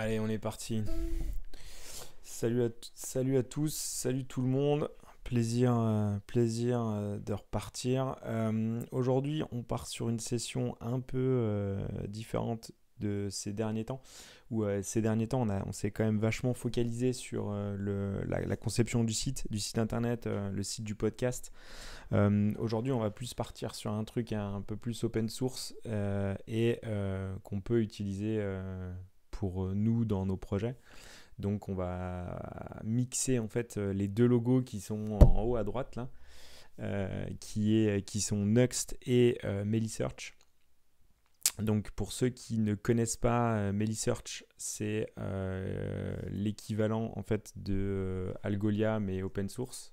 Allez, on est parti. Salut à, salut à tous, salut tout le monde. Plaisir, euh, plaisir euh, de repartir. Euh, aujourd'hui, on part sur une session un peu différente de ces derniers temps, où ces derniers temps, on, s'est quand même vachement focalisé sur la, conception du site, du site internet, le site du podcast. Aujourd'hui, on va plus partir sur un truc un peu plus open source et qu'on peut utiliser pour nous dans nos projets. Donc on va mixer en fait euh, les deux logos qui sont en haut à droite là, euh, qui, est, qui sont Nuxt et euh, MeliSearch. Donc pour ceux qui ne connaissent pas MeliSearch, c'est l'équivalent en fait de Algolia mais open source.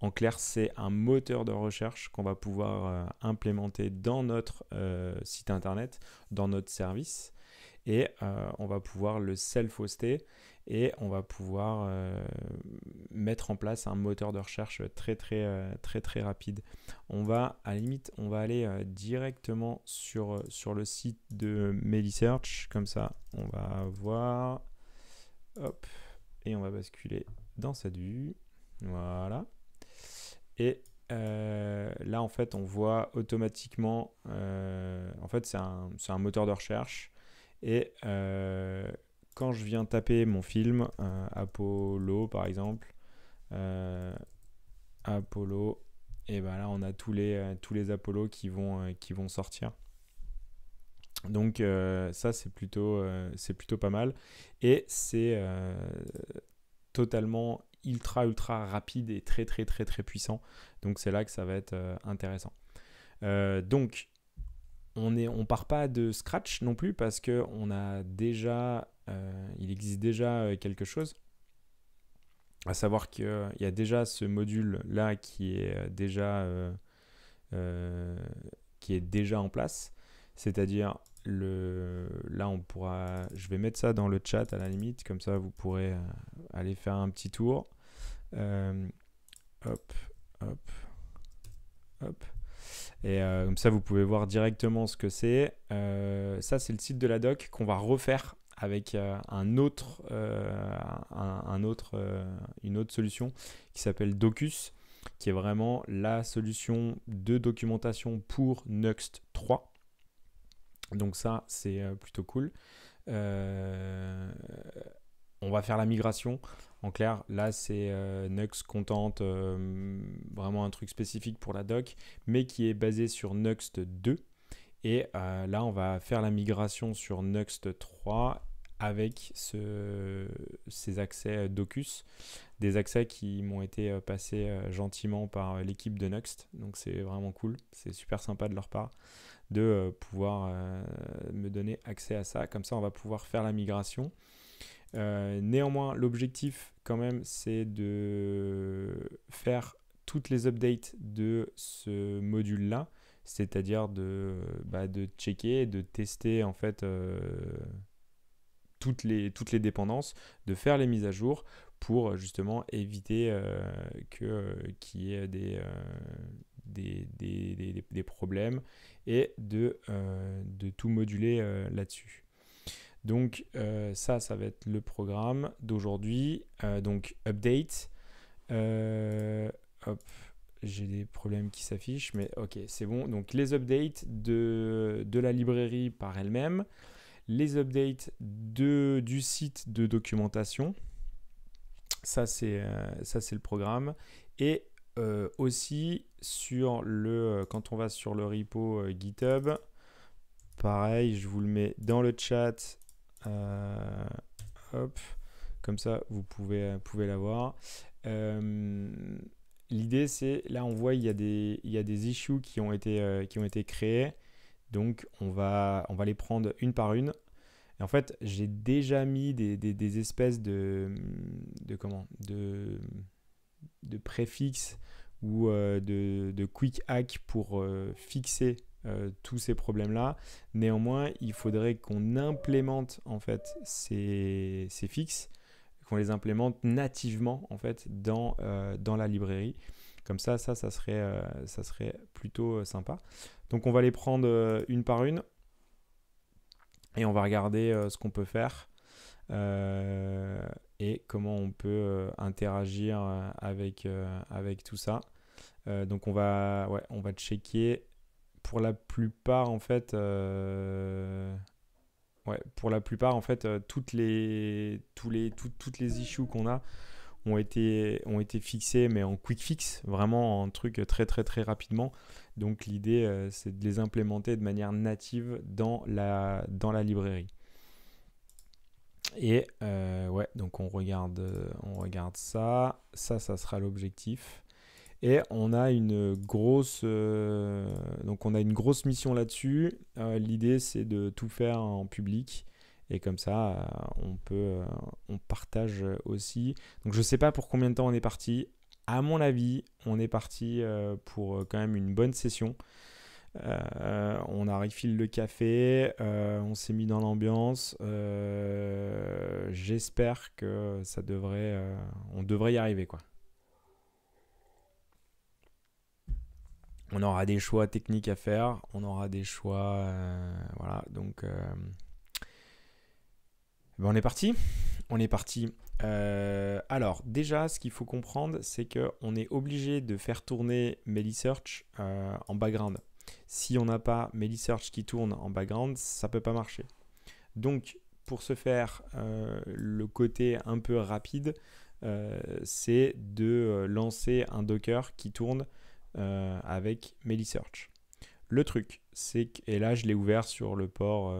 En clair, c'est un moteur de recherche qu'on va pouvoir implémenter dans notre site internet, dans notre service et on va pouvoir le self-hoster et on va pouvoir euh, mettre en place un moteur de recherche très très euh, très très rapide. On va à la limite, on va aller euh, directement sur, le site de MeliSearch, comme ça on va voir, hop, et on va basculer dans cette vue, voilà. Et là en fait on voit automatiquement, en fait c'est un, moteur de recherche et quand je viens taper mon film, euh, Apollo par exemple, euh, Apollo, et ben là on a tous les, euh, tous les Apollo qui vont, qui vont sortir. Donc ça c'est plutôt, plutôt pas mal. Et c'est totalement ultra ultra rapide et très très très très puissant. Donc c'est là que ça va être intéressant. donc on on part pas de scratch non plus parce que on a déjà euh, il existe déjà euh, quelque chose. À savoir qu'il y a déjà ce module-là qui est euh, déjà, qui est déjà en place. C'est-à-dire, le, là, on pourra. Je vais mettre ça dans le chat à la limite, comme ça vous pourrez aller faire un petit tour. hop, hop, hop. Et comme ça, vous pouvez voir directement ce que c'est. ça, c'est le site de la doc qu'on va refaire avec euh, un autre, euh, un, autre, euh, une autre solution qui s'appelle Docus, qui est vraiment la solution de documentation pour Nuxt 3. Donc ça, c'est plutôt cool. on va faire la migration. En clair, là, c'est Nuxt Content, vraiment un truc spécifique pour la doc, mais qui est basé sur Nuxt 2. Et là, on va faire la migration sur Nuxt 3 avec ces accès Docus, des accès qui m'ont été euh, passés euh, gentiment par euh, l'équipe de Next. Donc c'est vraiment cool, c'est super sympa de leur part de pouvoir me donner accès à ça. Comme ça, on va pouvoir faire la migration. Néanmoins, l'objectif quand même, c'est de faire toutes les updates de ce module-là, c'est-à-dire de, bah, checker, de tester en fait toutes les, toutes les dépendances, de faire les mises à jour pour justement éviter euh, que, euh, qu'il y ait des, euh, problèmes et de tout moduler là-dessus. Donc ça, ça va être le programme d'aujourd'hui. donc update. hop, j'ai des problèmes qui s'affichent, mais ok, c'est bon. Donc les updates de, la librairie par elle-même les updates de, du site de documentation. Ça, c'est euh, c'est le programme. Et euh, aussi, sur le, euh, quand on va sur le repo GitHub, pareil, je vous le mets dans le chat. Hop, comme ça, vous pouvez, pouvez l'avoir. L'idée, c'est, là, on voit, il y, a des, il y a des issues qui ont été, qui ont été créés. Donc on va, on va les prendre une par une. Et en fait, j'ai déjà mis des, des, espèces de, de, comment, de, de préfixes ou euh, de, de, quick hack pour euh, fixer euh, tous ces problèmes-là. Néanmoins, il faudrait qu'on implémente en fait ces, fixes, qu'on les implémente nativement en fait dans, dans la librairie. Comme ça, ça, serait, ça serait plutôt sympa. Donc on va les prendre euh, une par une et on va regarder euh, ce qu'on peut faire. et comment on peut interagir avec, avec tout ça. donc on va, ouais, on va checker pour la plupart en fait ouais, pour la plupart en fait toutes les tous les toutes les issues qu'on a ont été, ont été fixés, mais en quick fix, vraiment en truc très très très rapidement. Donc l'idée, euh, c'est de les implémenter de manière native dans la, dans la librairie. Et euh, ouais, donc on regarde, on regarde ça. Ça, ça sera l'objectif. Et on a une grosse, euh, donc on a une grosse mission là-dessus. L'idée, c'est de tout faire en public et comme ça, euh, on peut, euh, on partage aussi. Donc je ne sais pas pour combien de temps on est parti. À mon avis, on est parti euh, pour quand même une bonne session. on a refilé le café, on s'est mis dans l'ambiance. J'espère que ça devrait, on devrait y arriver quoi. On aura des choix techniques à faire, on aura des choix, voilà. Donc ben, on est parti. On est parti. Euh, alors, déjà, ce qu'il faut comprendre, c'est qu'on est obligé de faire tourner MeliSearch euh, en background. Si on n'a pas MeliSearch qui tourne en background, ça ne peut pas marcher. Donc, pour ce faire, euh, le côté un peu rapide, c'est de lancer un Docker qui tourne avec MeliSearch. Le truc, c'est que, et là je l'ai ouvert sur le port,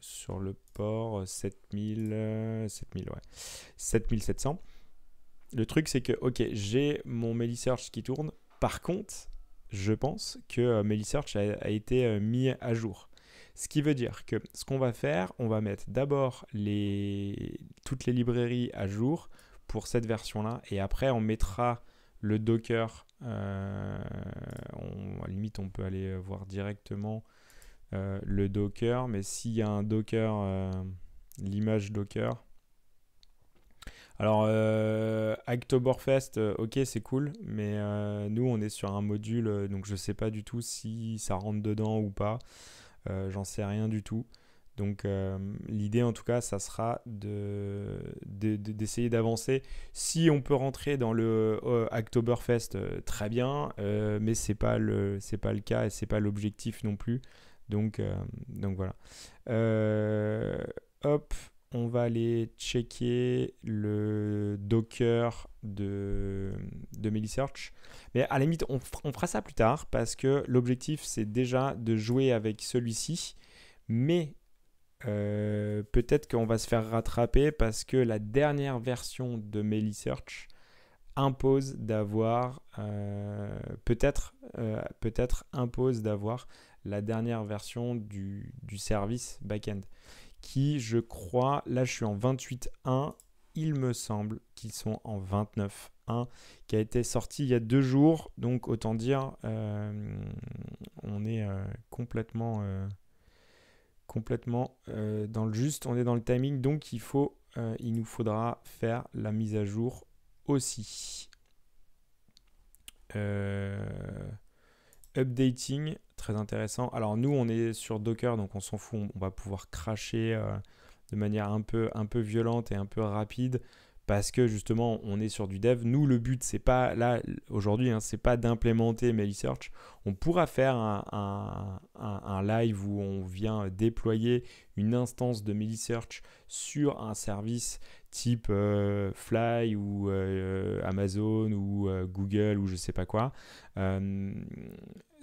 sur le port 7000, 7000 ouais, 7700. Le truc, c'est que, ok, j'ai mon MeliSearch qui tourne. Par contre, je pense que euh, MeliSearch a, été euh, mis à jour. Ce qui veut dire que ce qu'on va faire, on va mettre d'abord les, toutes les librairies à jour pour cette version-là. Et après, on mettra le Docker. Euh, à limite, on peut aller voir directement euh, le Docker, mais s'il y a un Docker, euh, l'image Docker. Alors, Oktoberfest, ok, c'est cool, mais nous, on est sur un module, donc je ne sais pas du tout si ça rentre dedans ou pas. J'en sais rien du tout. Donc l'idée en tout cas, ça sera d'essayer de, d'avancer. Si on peut rentrer dans le Oktoberfest, très bien, mais c'est pas pas le cas et c'est pas l'objectif non plus. Donc, euh, voilà. Euh, hop, on va aller checker le Docker de, de MeliSearch. Mais à la limite, on, fera ça plus tard parce que l'objectif, c'est déjà de jouer avec celui-ci. Mais euh, peut-être qu'on va se faire rattraper parce que la dernière version de MeliSearch impose d'avoir, peut-être, peut-être impose d'avoir la dernière version du, service backend qui, je crois, là je suis en 28.1, il me semble qu'ils sont en 29.1, qui a été sorti il y a deux jours, donc autant dire, euh, on est euh, complètement, euh, dans le juste, on est dans le timing, donc il, faut, il nous faudra faire la mise à jour aussi. updating, très intéressant. Alors nous, on est sur Docker, donc on s'en fout, on, va pouvoir cracher euh, de manière un peu, un peu violente et un peu rapide parce que justement on est sur du dev. Nous le but c'est pas là aujourd'hui hein, c'est pas d'implémenter MeliSearch. On pourra faire un, live où on vient déployer une instance de MeliSearch sur un service type euh, Fly ou euh, Amazon ou Google ou je sais pas quoi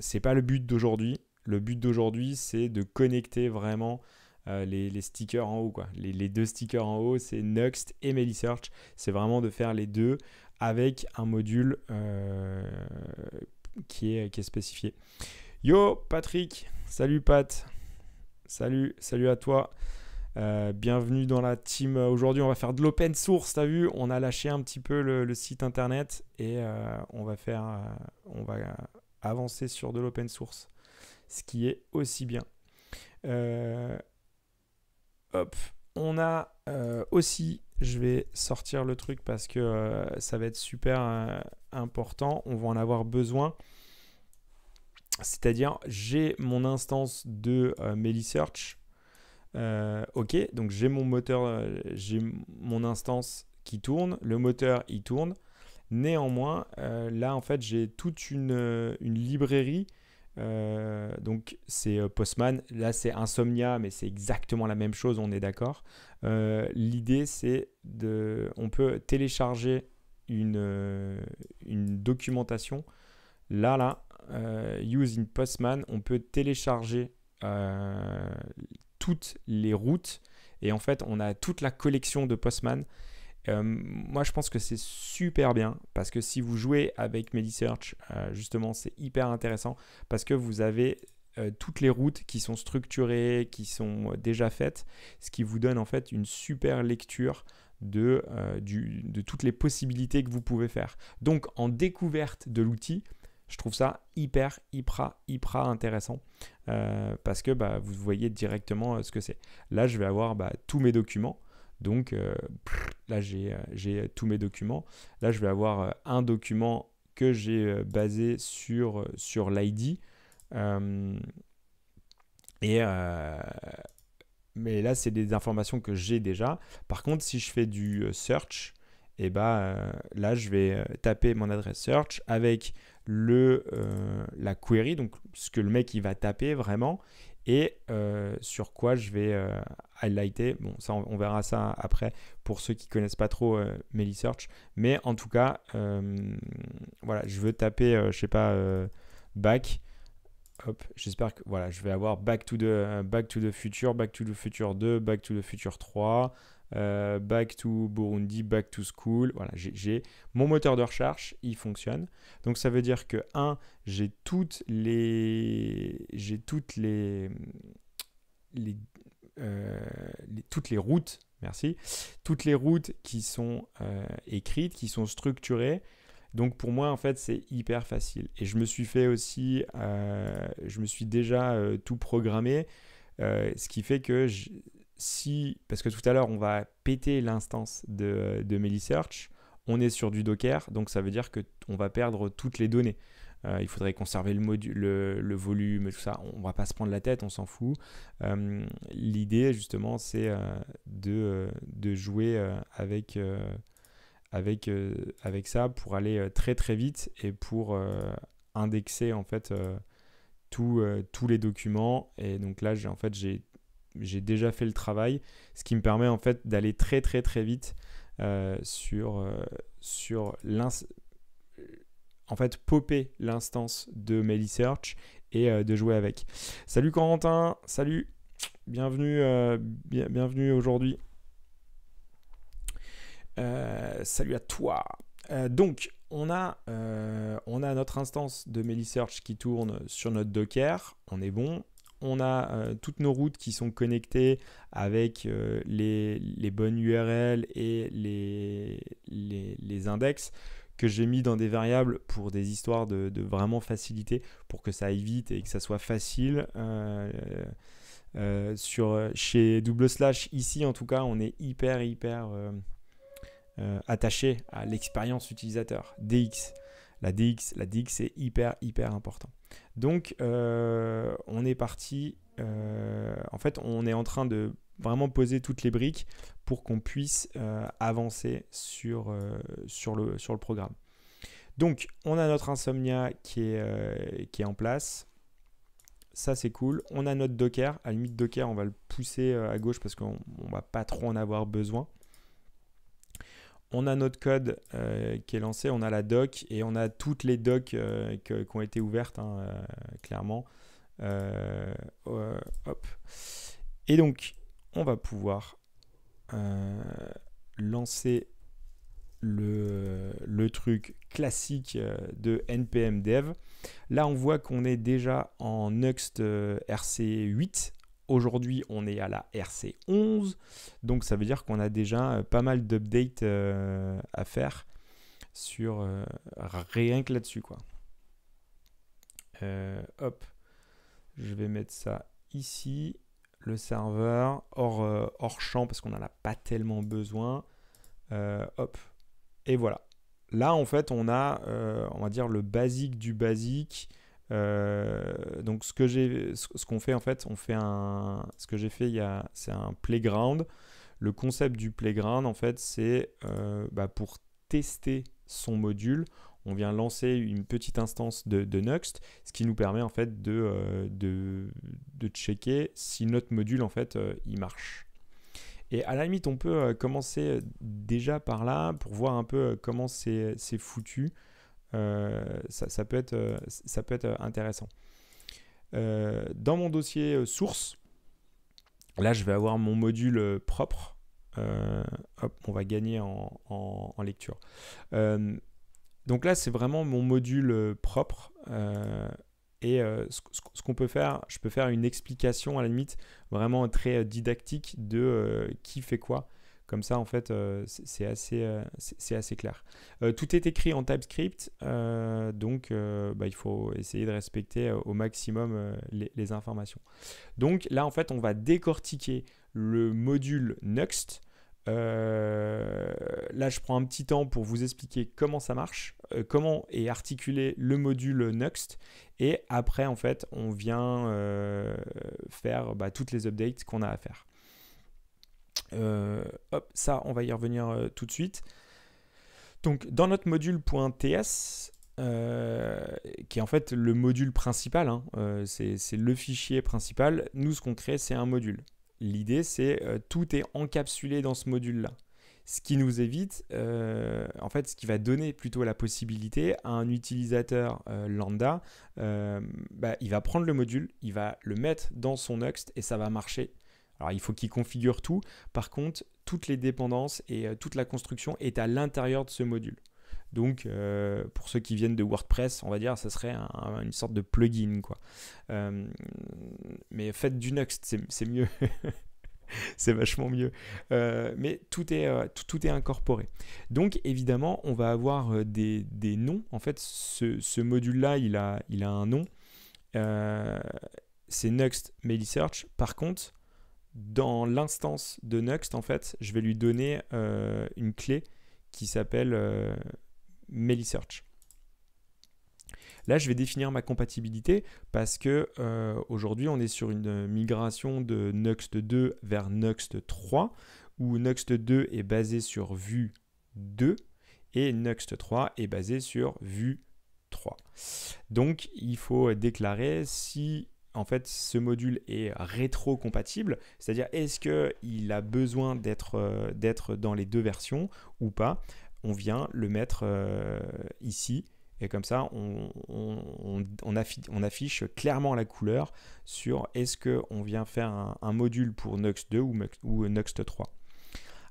c'est pas le but d'aujourd'hui. Le but d'aujourd'hui, c'est de connecter vraiment euh, les, stickers en haut. Quoi. Les, deux stickers en haut, c'est Next et MeliSearch. C'est vraiment de faire les deux avec un module euh, qui, est, qui est spécifié. Yo, Patrick. Salut, Pat. Salut, salut à toi. Euh, bienvenue dans la team. Aujourd'hui, on va faire de l'open source. T'as vu? On a lâché un petit peu le, site internet et on va faire, on va avancer sur de l'open source, ce qui est aussi bien. Euh, hop, on a euh, aussi, je vais sortir le truc parce que euh, ça va être super important, on va en avoir besoin. C'est-à-dire, j'ai mon instance de MeliSearch ok, donc j'ai mon moteur, j'ai mon instance qui tourne, le moteur il tourne. Néanmoins, là en fait j'ai toute une librairie euh, donc c'est euh, Postman, là c'est Insomnia, mais c'est exactement la même chose, on est d'accord. Euh, l'idée c'est de, on peut télécharger une, une documentation. Là là, using Postman, on peut télécharger toutes les routes et en fait on a toute la collection de Postman euh, moi, je pense que c'est super bien parce que si vous jouez avec MediSearch, euh, justement, c'est hyper intéressant parce que vous avez euh, toutes les routes qui sont structurées, qui sont déjà faites, ce qui vous donne en fait une super lecture de, toutes les possibilités que vous pouvez faire. Donc, en découverte de l'outil, je trouve ça hyper, hyper, hyper intéressant parce que bah, vous voyez directement ce que c'est. Là, je vais avoir bah, tous mes documents. Donc euh, là, euh, j'ai tous mes documents. Là, je vais avoir euh, un document que j'ai basé sur, l'ID. mais là, c'est des informations que j'ai déjà. Par contre, si je fais du search, eh ben, là, je vais taper mon adresse search avec la query, donc ce que le mec il va taper vraiment, et euh, sur quoi je vais euh, highlighter. Bon, ça, on, verra ça après pour ceux qui connaissent pas trop euh, MeliSearch. Mais en tout cas, voilà, je veux taper, je sais pas, back. Hop, j'espère que voilà, je vais avoir back to the back to the future, back to the future 2, back to the future 3, euh, back to Burundi, back to school. Voilà, j'ai mon moteur de recherche, il fonctionne. Donc ça veut dire que 1, j'ai toutes les j'ai toutes les, euh, les, toutes les routes, merci, toutes les routes qui sont euh, écrites, qui sont structurées. Donc pour moi en fait c'est hyper facile. Et je me suis fait aussi, je me suis déjà tout programmé, ce qui fait que si, parce que tout à l'heure, on va péter l'instance de, de MeliSearch, on est sur du Docker, donc ça veut dire qu'on va perdre toutes les données. Euh, il faudrait conserver le, le, volume, tout ça. On va pas se prendre la tête, on s'en fout. Euh, l'idée, justement, c'est euh, de, de, jouer avec, avec, avec ça pour aller très très vite et pour indexer en fait tous les documents. Et donc là, en fait, j'ai j'ai déjà fait le travail, ce qui me permet en fait d'aller très très très vite euh, sur, euh, en fait popper l'instance de MeliSearch et euh, de jouer avec. Salut Corentin, salut, bienvenue, bienvenue aujourd'hui. salut à toi. donc, on a, on a notre instance de MeliSearch qui tourne sur notre Docker. On est bon on a euh, toutes nos routes qui sont connectées avec euh, les, bonnes URL et les, index que j'ai mis dans des variables pour des histoires de, vraiment facilité, pour que ça aille vite et que ça soit facile. Euh, sur, chez double slash, ici en tout cas, on est hyper hyper attaché à l'expérience utilisateur. DX. La DX, la DX c'est hyper hyper important. Donc, euh, on est parti. Euh, en fait, on est en train de vraiment poser toutes les briques pour qu'on puisse euh, avancer sur, le programme. Donc, on a notre Insomnia qui est, qui est en place. Ça, c'est cool. On a notre Docker. À la limite, Docker, on va le pousser à gauche parce qu'on ne va pas trop en avoir besoin on a notre code euh, qui est lancé, on a la doc et on a toutes les docs euh, qui ont été ouvertes, hein, euh, clairement. hop. Et donc, on va pouvoir lancer le, le, truc classique de npm dev. Là, on voit qu'on est déjà en Next RC8. Aujourd'hui, on est à la RC11, donc ça veut dire qu'on a déjà euh, pas mal d'updates euh, à faire sur euh, rien que là-dessus. quoi. hop, je vais mettre ça ici, le serveur, hors, hors champ parce qu'on n'en a pas tellement besoin. hop, et voilà. Là, en fait, on a, on va dire, le basique du basique donc ce que j'ai, ce qu'on fait en fait, on fait un, ce que j'ai fait, il y a, c'est un playground. Le concept du playground en fait, c'est bah, pour tester son module, on vient lancer une petite instance de, Nuxt, ce qui nous permet en fait de, euh, de, checker si notre module en fait euh, il marche. Et à la limite, on peut euh, commencer déjà par là pour voir un peu comment c'est foutu. Ça, peut être, ça peut être intéressant. dans mon dossier source, là je vais avoir mon module propre. hop, on va gagner en, en lecture. Donc là, c'est vraiment mon module euh, propre. Euh, et euh, ce, qu'on peut faire, je peux faire une explication à la limite vraiment très didactique de qui fait quoi. Comme ça, en fait, c'est assez, c'est assez clair. tout est écrit en TypeScript, donc bah, il faut essayer de respecter au maximum les, informations. Donc là, en fait, on va décortiquer le module Next euh, là, je prends un petit temps pour vous expliquer comment ça marche, euh, comment est articulé le module Next. Et après, en fait, on vient euh, faire bah, toutes les updates qu'on a à faire. Hop, ça, on va y revenir tout de suite. Donc, dans notre module.ts, qui est en fait le module principal, hein, c'est le fichier principal, nous, ce qu'on crée, c'est un module. L'idée, c'est euh, tout est encapsulé dans ce module-là. Ce qui nous évite, euh, en fait, ce qui va donner plutôt la possibilité à un utilisateur euh, lambda, bah, il va prendre le module, il va le mettre dans son Next et ça va marcher. Alors il faut qu'il configure tout. Par contre, toutes les dépendances et toute la construction est à l'intérieur de ce module. Donc, euh, pour ceux qui viennent de WordPress, on va dire, ça serait une sorte de plugin, quoi. Euh, mais faites du Next, c'est mieux. c'est vachement mieux. Euh, mais tout est, incorporé. Donc, évidemment, on va avoir des, noms. En fait, ce, module-là, il a, il a un nom. c'est Next Search. Par contre, dans l'instance de Next, en fait, je vais lui donner une clé qui s'appelle Melisearch. Là, je vais définir ma compatibilité parce que euh, aujourd'hui, on est sur une migration de Nuxt 2 vers Nuxt 3, où Nuxt 2 est basé sur Vue 2 et Nuxt 3 est basé sur Vue 3. Donc, il faut déclarer si en fait ce module est rétro-compatible, c'est-à-dire est-ce qu'il a besoin d'être euh, d'être dans les deux versions ou pas on vient le mettre euh, ici. Et comme ça, on, affiche, clairement la couleur sur est-ce qu'on vient faire un, module pour Next 2 ou, ou, Next 3.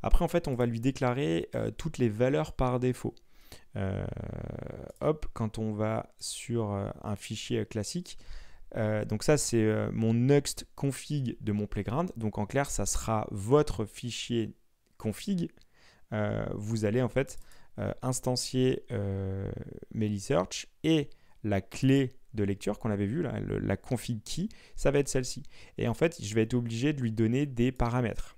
Après, en fait, on va lui déclarer euh, toutes les valeurs par défaut. Hop, quand on va sur un fichier classique, donc ça, c'est mon Next config de mon playground. Donc en clair, ça sera votre fichier config euh, vous allez en fait euh, instancier euh, Melisearch et la clé de lecture qu'on avait vu, là, la config key, ça va être celle-ci. Et en fait, je vais être obligé de lui donner des paramètres.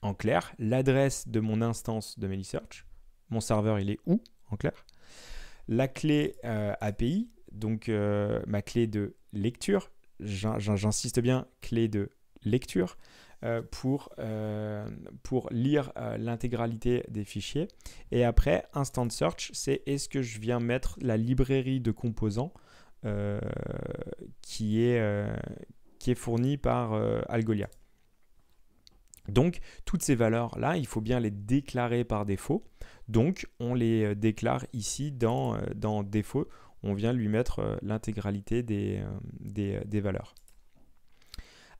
En clair, l'adresse de mon instance de Melisearch, mon serveur il est où en clair? La clé API, donc ma clé de lecture, j'insiste bien, clé de lecture. Euh, pour, euh, pour lire euh, l'intégralité des fichiers. Et après, Instant Search, c'est est-ce que je viens mettre la librairie de composants qui, est, qui est fournie par Algolia. Donc, toutes ces valeurs-là, il faut bien les déclarer par défaut. Donc, on les déclare ici dans, dans défaut. On vient lui mettre l'intégralité des, des, des valeurs.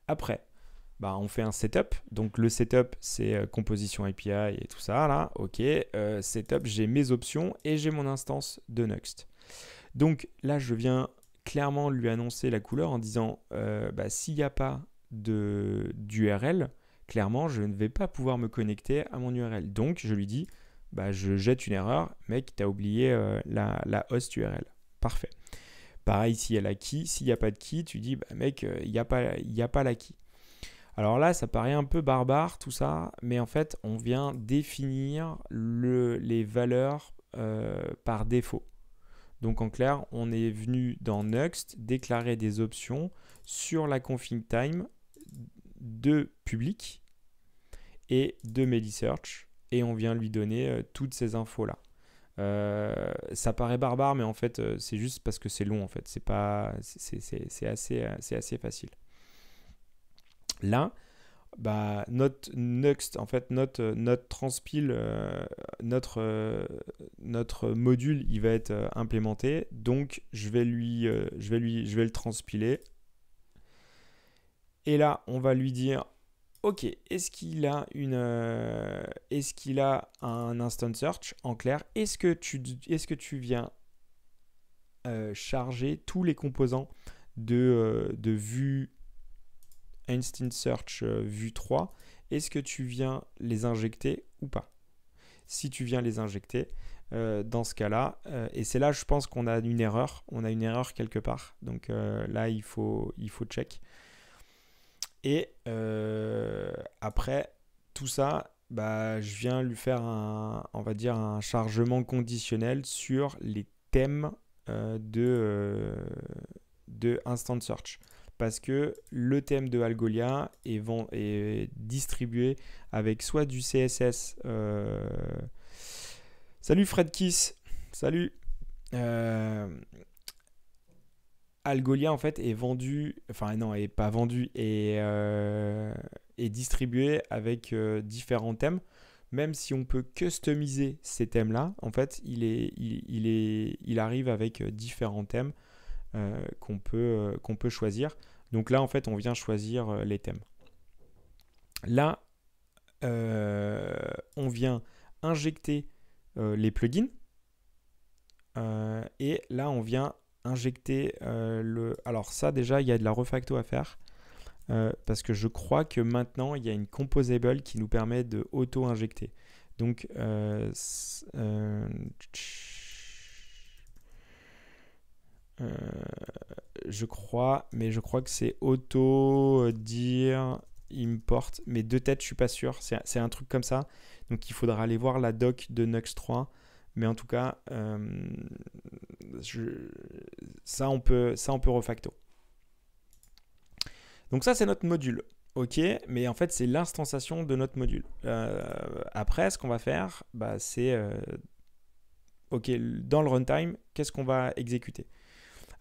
Après, bah, on fait un setup. Donc le setup, c'est euh, composition API et tout ça. Là, ok. Euh, setup, j'ai mes options et j'ai mon instance de Next. Donc là, je viens clairement lui annoncer la couleur en disant euh, bah, s'il n'y a pas d'URL, clairement, je ne vais pas pouvoir me connecter à mon URL. Donc je lui dis bah, je jette une erreur, mec, tu as oublié la, la, host URL. Parfait. Pareil, s'il y a la key, s'il n'y a pas de key, tu dis, bah, mec, il n'y a, pas, a pas la key. Alors là, ça paraît un peu barbare tout ça, mais en fait, on vient définir les valeurs euh, par défaut. Donc en clair, on est venu dans Next déclarer des options sur la config time de public et de MediSearch et on vient lui donner euh, toutes ces infos là. Euh, ça paraît barbare, mais en fait, euh, c'est juste parce que c'est long. En fait, c'est pas, c'est assez, c'est assez facile. Là, bah, notre next, en fait, notre, notre transpile, notre, notre module, il va être implémenté. Donc, je vais lui, je vais lui, je vais le transpiler. Et là, on va lui dire Ok, est-ce qu'il a une, euh, est-ce qu'il a un instant search en clair? Est-ce que tu, viens euh, charger tous les composants de, euh, vue instant search vue 3 Est-ce que tu viens les injecter ou pas? Si tu viens les injecter, dans ce cas-là, et c'est là je pense qu'on a une erreur, on a une erreur quelque part. Donc là il faut, il faut check. Et euh, après tout ça, bah, je viens lui faire un, on va dire un chargement conditionnel sur les thèmes euh, de, euh, de Instant Search. Parce que le thème de Algolia est, est distribué avec soit du CSS. Salut Fred Kiss, salut. Algolia en fait est vendu, enfin non, est pas vendu, et euh, est distribué avec euh, différents thèmes. Même si on peut customiser ces thèmes-là, en fait, il, est, il, est, il arrive avec euh, différents thèmes qu'on peut, qu'on peut choisir. Donc là, en fait, on vient choisir les thèmes. Là, on vient injecter les plugins. et là, on vient injecter euh, le... Alors ça déjà, il y a de la refacto à faire. Euh, parce que je crois que maintenant, il y a une composable qui nous permet de auto-injecter. Donc, euh, je crois, mais je crois que c'est auto-dire import. Mais de tête, je suis pas sûr. C'est un truc comme ça. Donc, il faudra aller voir la doc de Nux 3 mais en tout cas, euh, ça, on peut, ça, on peut refacto. Donc ça, c'est notre module. Ok, mais en fait, c'est l'instanciation de notre module. Euh, après, ce qu'on va faire, bah, c'est... Euh, ok, dans le runtime, qu'est-ce qu'on va exécuter?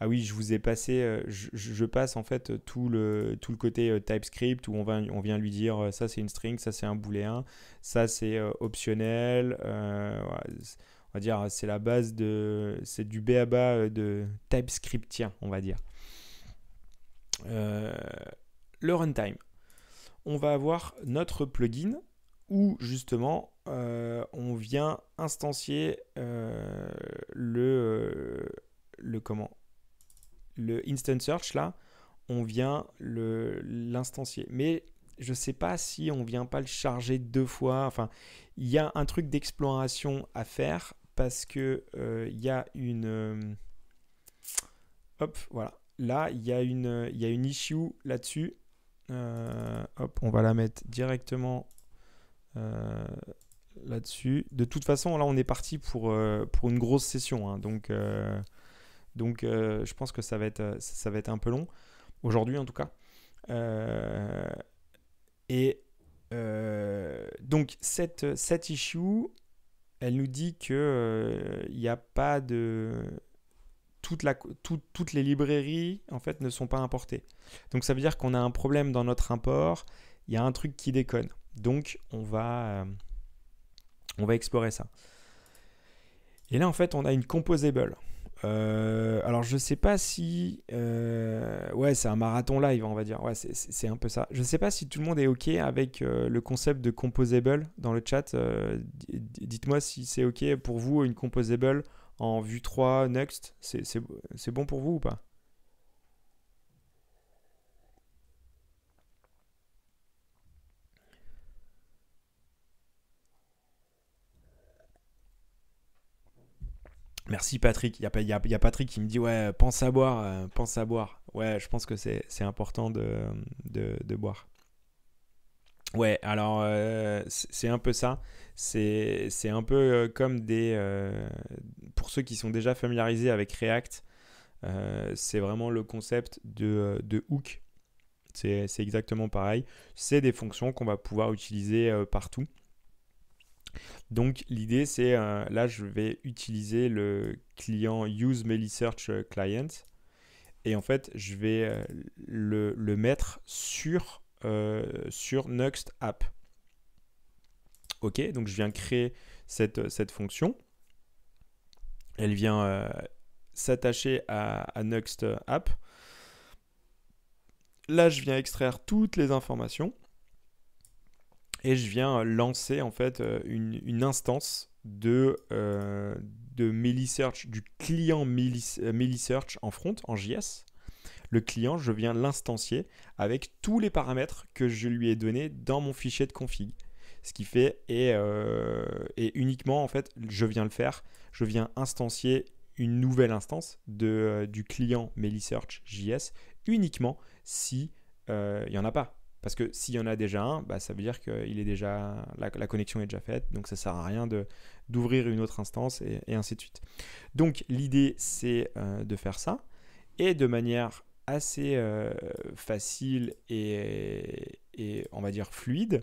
Ah oui, je vous ai passé, je, passe en fait tout le, tout le côté TypeScript où on, va, on vient lui dire ça c'est une string, ça c'est un booléen, ça c'est optionnel. Dire, c'est la base de, c'est du euh, de TypeScriptien, on va dire. Euh, le runtime. On va avoir notre plugin où justement euh, on vient instancier le, le comment le instant search là on vient l'instancier mais je sais pas si on vient pas le charger deux fois enfin il y a un truc d'exploration à faire parce que euh, il y a une euh, hop voilà. Là il y a une il y a une issue là-dessus. Euh, hop on va la mettre directement là-dessus. De toute façon là on est parti pour pour une grosse session hein. donc donc je pense que ça va être ça va être un peu long aujourd'hui en tout cas. Et donc cette, cette issue elle nous dit que euh, il n'y a pas de toutes les librairies en fait ne sont pas importées. Donc ça veut dire qu'on a un problème dans notre import. Il y a un truc qui déconne. Donc on va euh, on va explorer ça. Et là en fait on a une composable. Euh, alors je sais pas si euh, ouais c'est un marathon live on va dire. Ouais c'est un peu ça. Je sais pas si tout le monde est ok avec euh, le concept de composable dans le chat. Dites-moi si c'est ok pour vous une composable en vue 3 next. C'est bon pour vous ou pas? Merci Patrick. Il y, a, Patrick qui me dit ouais, pense à boire, euh, pense à boire. Ouais, je pense que c'est important de, boire. Ouais, alors c'est un peu ça. C'est un peu comme des... pour ceux qui sont déjà familiarisés avec React, c'est vraiment le concept de hook. C'est exactement pareil. C'est des fonctions qu'on va pouvoir utiliser partout. Donc l'idée c'est, euh, là je vais utiliser le client Use Search Client et en fait je vais euh, le, mettre sur, euh, Next. Ok, donc je viens créer cette, fonction. Elle vient s'attacher à, à Next. Là je viens extraire toutes les informations et je viens lancer en fait euh, une, instance de, euh, de du client euh, MeliSearch en front, en JS. Le client, je viens l'instancier avec tous les paramètres que je lui ai donnés dans mon fichier de config. Ce qui fait, et, uniquement en fait, je viens le faire, je viens instancier une nouvelle instance de, du client MeliSearch JS uniquement si il n'y en a pas. Parce que s'il y en a déjà un, bah, ça veut dire que est déjà, la, connexion est déjà faite, donc ça ne sert à rien d'ouvrir une autre instance et, ainsi de suite. Donc l'idée c'est euh, de faire ça et de manière assez euh, facile et, on va dire fluide.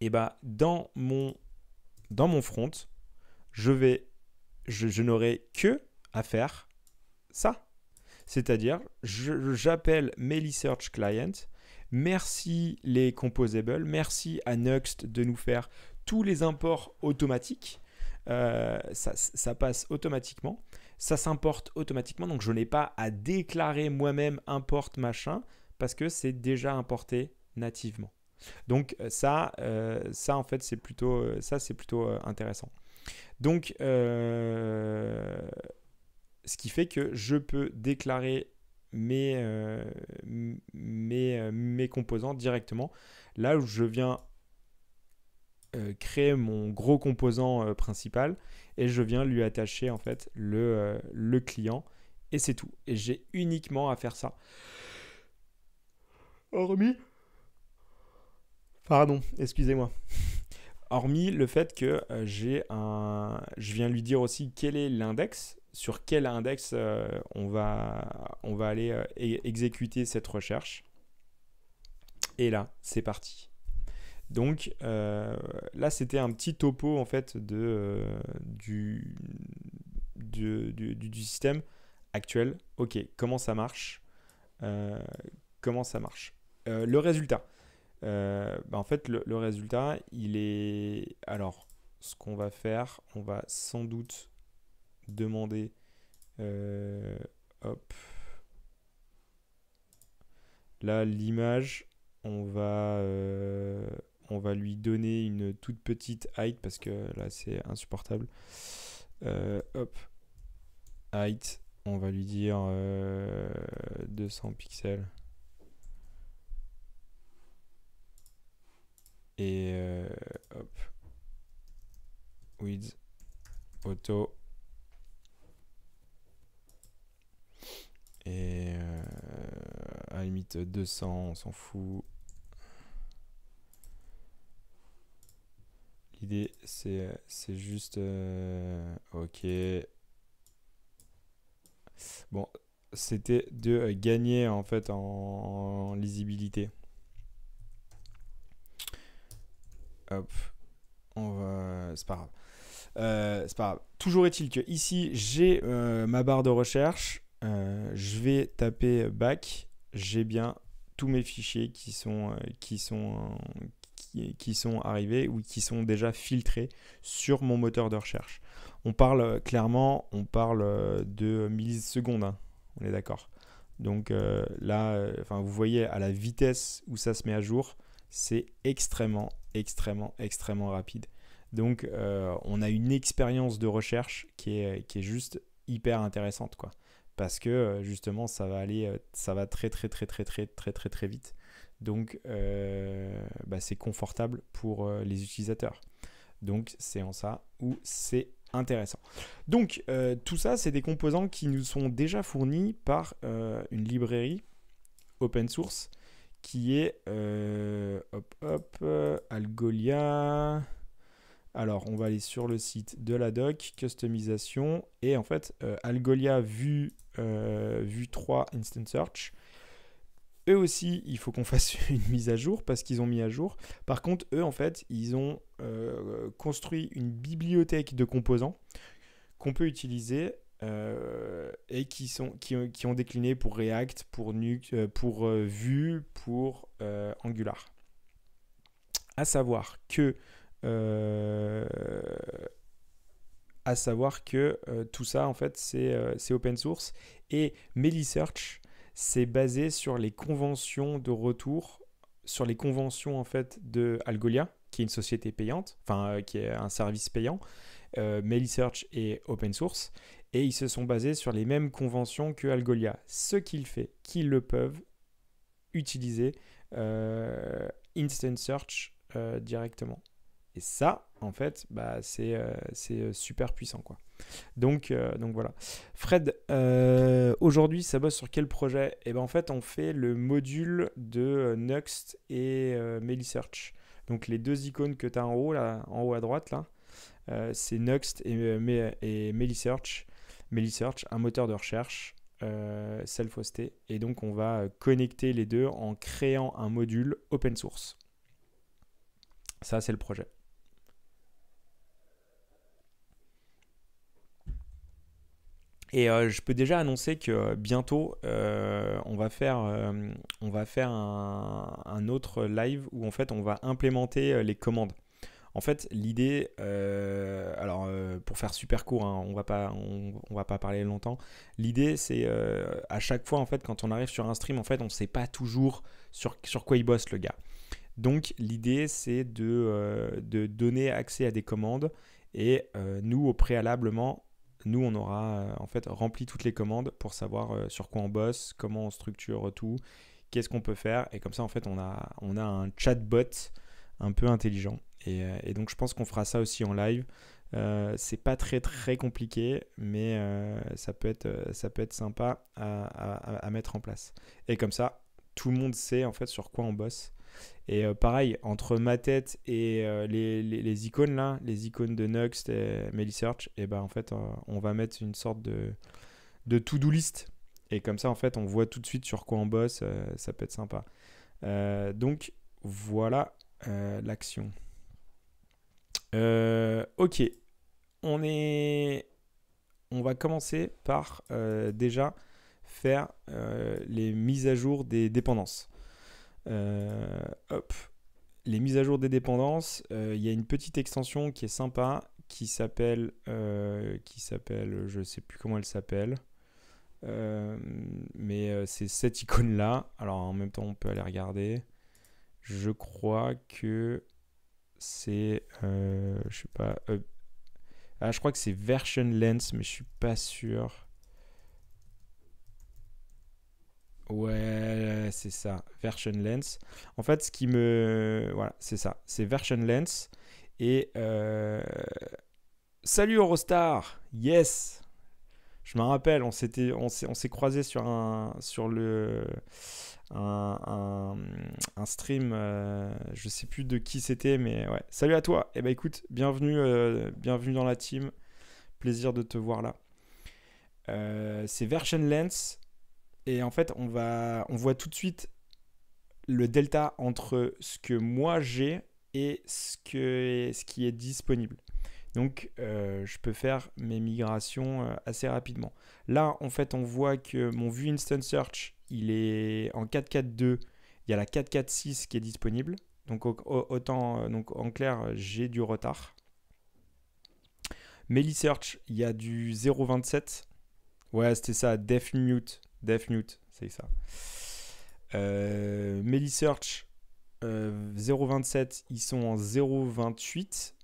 Et bah dans mon, dans mon front, je je, n'aurai que à faire ça. C'est-à-dire, j'appelle Search Client Merci les composables, merci à Nuxt de nous faire tous les imports automatiques. Euh, ça, passe automatiquement, ça s'importe automatiquement, donc je n'ai pas à déclarer moi-même import machin parce que c'est déjà importé nativement. Donc euh, ça, euh, ça en fait c'est plutôt, ça c'est plutôt intéressant. Donc ce qui fait que je peux déclarer mes, euh, mes, euh, mes, composants directement. Là où je viens euh, créer mon gros composant principal et je viens lui attacher en fait le, le client et c'est tout. Et j'ai uniquement à faire ça. Hormis. Pardon, excusez-moi. Hormis le fait que j'ai un. Je viens lui dire aussi quel est l'index sur quel index euh, on, va, on va aller euh, exécuter cette recherche. Et là, c'est parti. Donc euh, là, c'était un petit topo en fait de, du, du, système actuel. Ok, comment ça marche Comment ça marche? Le résultat. Bah, en fait, le, le résultat, il est... Alors, ce qu'on va faire, on va sans doute demander. Euh, hop. Là, l'image, on va, euh, on va lui donner une toute petite height parce que là, c'est insupportable. Euh, hop. Height, on va lui dire 200 pixels. Et hop. Width, auto. Et euh, à la limite 200, on s'en fout. L'idée, c'est, c'est juste... Euh, ok. Bon, c'était de gagner en fait en, lisibilité. Hop. On va... C'est pas grave. Euh, c'est pas grave. Toujours est-il que ici, j'ai ma barre de recherche. Euh, je vais taper back, j'ai bien tous mes fichiers qui sont, euh, qui sont, qui, sont arrivés ou qui sont déjà filtrés sur mon moteur de recherche. On parle euh, clairement, on parle de millisecondes, hein. on est d'accord. Donc là, enfin, vous voyez à la vitesse où ça se met à jour, c'est extrêmement, extrêmement, extrêmement rapide. Donc on a une expérience de recherche qui est, qui est juste hyper intéressante. quoi parce que euh, justement ça va aller euh, ça va très très très très très très très très vite. Donc euh, bah, c'est confortable pour les utilisateurs. Donc c'est en ça où c'est intéressant. Donc tout ça c'est des composants qui nous sont déjà fournis par une librairie open source qui est hop hop Algolia. Alors, on va aller sur le site de la doc, customisation, et en fait, Algolia vue, vue 3 Instant Search. Eux aussi, il faut qu'on fasse une mise à jour parce qu'ils ont mis à jour. Par contre, eux, en fait, ils ont construit une bibliothèque de composants qu'on peut utiliser euh, et qui, sont, qui, ont décliné pour React, pour euh, euh, Vue, pour Angular. À savoir que à savoir que tout ça en fait c'est open source et MeliSearch c'est basé sur les conventions de retour sur les conventions en fait de Algolia qui est une société payante enfin qui est un service payant euh, MeliSearch est open source et ils se sont basés sur les mêmes conventions que Algolia. Ce qu'il fait, qu'ils le peuvent utiliser euh, Instant Search euh, directement. Et ça, en fait, bah, c'est euh, super puissant. Quoi. Donc, donc voilà. Fred, aujourd'hui, ça bosse sur quel projet? Et eh ben en fait, on fait le module de Nuxt et MeliSearch. Donc les deux icônes que tu as en haut, là, en haut à droite, là, c'est Nuxt et, MeliSearch. MeliSearch, un moteur de recherche euh, self-hosté. Et donc, on va connecter les deux en créant un module open source. Ça, c'est le projet. Et euh, je peux déjà annoncer que bientôt, euh, on va faire, on va faire un, autre live où en fait on va implémenter les commandes. En fait, l'idée, euh, alors euh, pour faire super court, hein, on va on, va pas parler longtemps. L'idée, c'est euh, à chaque fois en fait, quand on arrive sur un stream, en fait, on sait pas toujours sur, sur quoi il bosse le gars. Donc l'idée, c'est de, de, donner accès à des commandes et nous, au préalablement, nous, on aura en fait rempli toutes les commandes pour savoir sur quoi on bosse, comment on structure tout, qu'est-ce qu'on peut faire. Et comme ça, en fait, on a, on a un chatbot un peu intelligent. Euh, et, donc je pense qu'on fera ça aussi en live. Euh, c'est pas très très compliqué, mais euh, ça, peut être, ça peut être sympa à, mettre en place. Et comme ça, tout le monde sait en fait sur quoi on bosse. Et pareil, entre ma tête et les, les, icônes là, les icônes de Nuxt et MeliSearch, et ben en fait, on va mettre une sorte de, de to-do list. Et comme ça, en fait, on voit tout de suite sur quoi on bosse. ça peut être sympa. donc voilà l'action. Euh, ok, on est, on va commencer par euh, déjà faire euh, les mises à jour des dépendances. Hop, les mises à jour des dépendances. Il y a une petite extension qui est sympa qui s'appelle, qui s'appelle, je sais plus comment elle s'appelle. mais c'est cette icône là. Alors en même temps, on peut aller regarder. Je crois que c'est, euh, je sais pas, euh, ah, je crois que c'est version lens, mais je suis pas sûr. Ouais, c'est ça, version lens. En fait, ce qui me, voilà, c'est ça, c'est version lens et euh, salut Eurostar, yes. Je me rappelle, on s'était, on s'est, croisé sur un, sur le un, stream, euh, je sais plus de qui c'était, mais ouais. Salut à toi. Et eh ben écoute, bienvenue, euh, bienvenue dans la team. Plaisir de te voir là. Euh, c'est Version Lens et en fait on va, on voit tout de suite le delta entre ce que moi j'ai et ce que, ce qui est disponible. Donc, je peux faire mes migrations assez rapidement. Là, en fait, on voit que mon vue instant search il est en 4.4.2. Il y a la 4.4.6 qui est disponible. Donc autant, euh, donc en clair, j'ai du retard. MeliSearch, il y a du 0.27. Ouais, c'était ça, DefMute. DefMute, c'est ça. Euh, MeliSearch, 0.27, euh, ils sont en 0.28.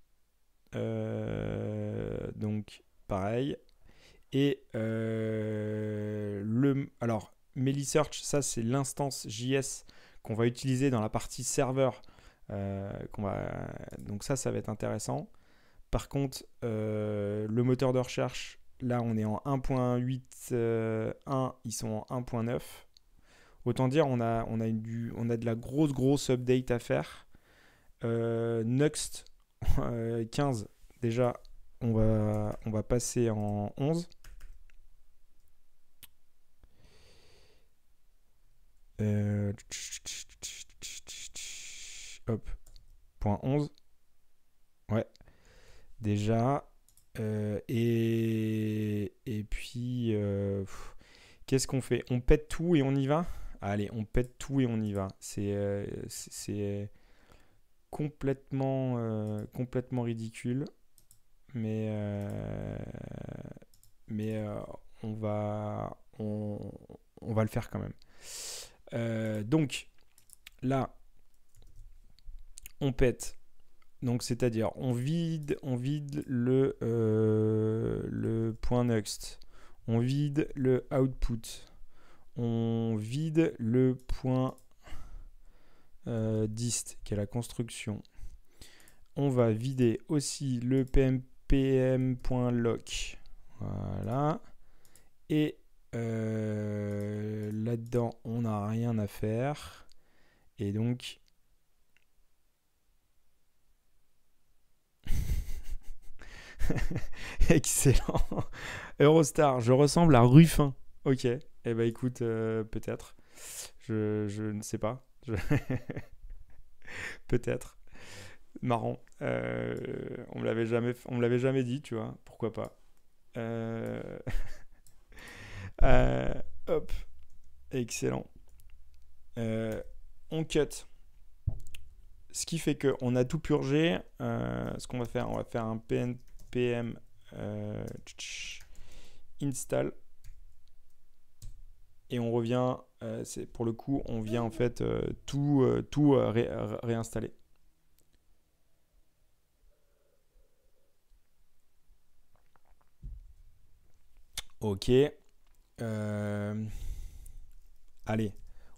Euh, donc, pareil. Et le. Alors, MeliSearch, ça c'est l'instance JS qu'on va utiliser dans la partie serveur. Euh, va... Donc ça, ça va être intéressant. Par contre, euh, le moteur de recherche, là on est en 1.8.1, ils sont en 1.9. Autant dire, on a, on a, du, on a de la grosse, grosse update à faire. Euh, Next 15, déjà, on va, on va passer en 11. Euh, hop, point 11. Ouais, déjà. Euh, et, et puis, euh, qu'est-ce qu'on fait? On pète tout et on y va? Allez, on pète tout et on y va. C'est c'est complètement, complètement ridicule. Mais, mais on, va, on, on va le faire quand même. Euh, donc là, on pète. Donc c'est-à-dire on vide, on vide le, euh, le point next. On vide le output. On vide le point euh, dist qui est la construction. On va vider aussi le pmpm.lock. Voilà. Et euh, là-dedans, on n'a rien à faire. Et donc... Excellent. Eurostar, je ressemble à Ruffin. Ok. Eh ben écoute, euh, peut-être. Je, ne sais pas. peut-être. Marrant. Euh, on me l'avait jamais, me l'avait jamais dit, tu vois. Pourquoi pas. Euh, hop. Excellent. On cut. Ce qui fait qu'on a tout purgé. Ce qu'on va faire, on va faire un pnpm install. Et on revient, c'est pour le coup, on vient en fait tout, tout réinstaller. Ok. Euh, allez,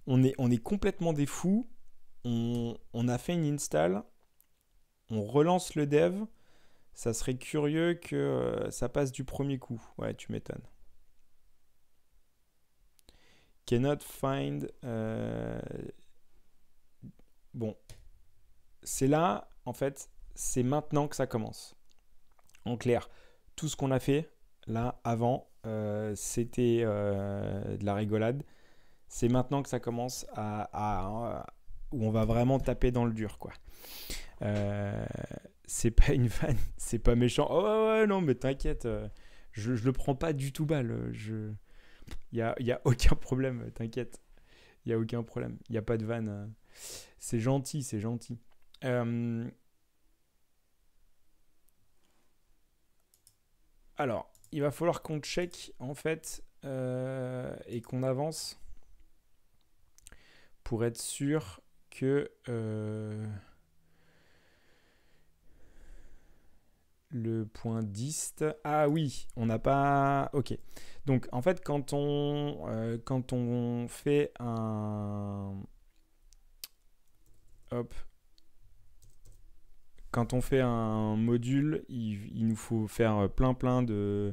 on est, on est complètement des fous. On, a fait une install. On relance le dev. Ça serait curieux que euh, ça passe du premier coup. Ouais, tu m'étonnes. Cannot find. Euh, bon. C'est là, en fait, c'est maintenant que ça commence. En clair, tout ce qu'on a fait là avant, euh, c'était de la rigolade. C'est maintenant que ça commence à, où on va vraiment taper dans le dur, quoi. C'est pas une vanne, c'est pas méchant. Oh ouais, non, mais t'inquiète, je, je le prends pas du tout mal. Je, il y a, y a aucun problème, t'inquiète. Il y a aucun problème. Il y a pas de vanne. C'est gentil, c'est gentil. alors, il va falloir qu'on check en fait euh, et qu'on avance pour être sûr que le point dist. Ah oui, on n'a pas. Ok. Donc en fait, quand on, euh, quand on fait un. Hop, quand on fait un module, il, nous faut faire plein plein de,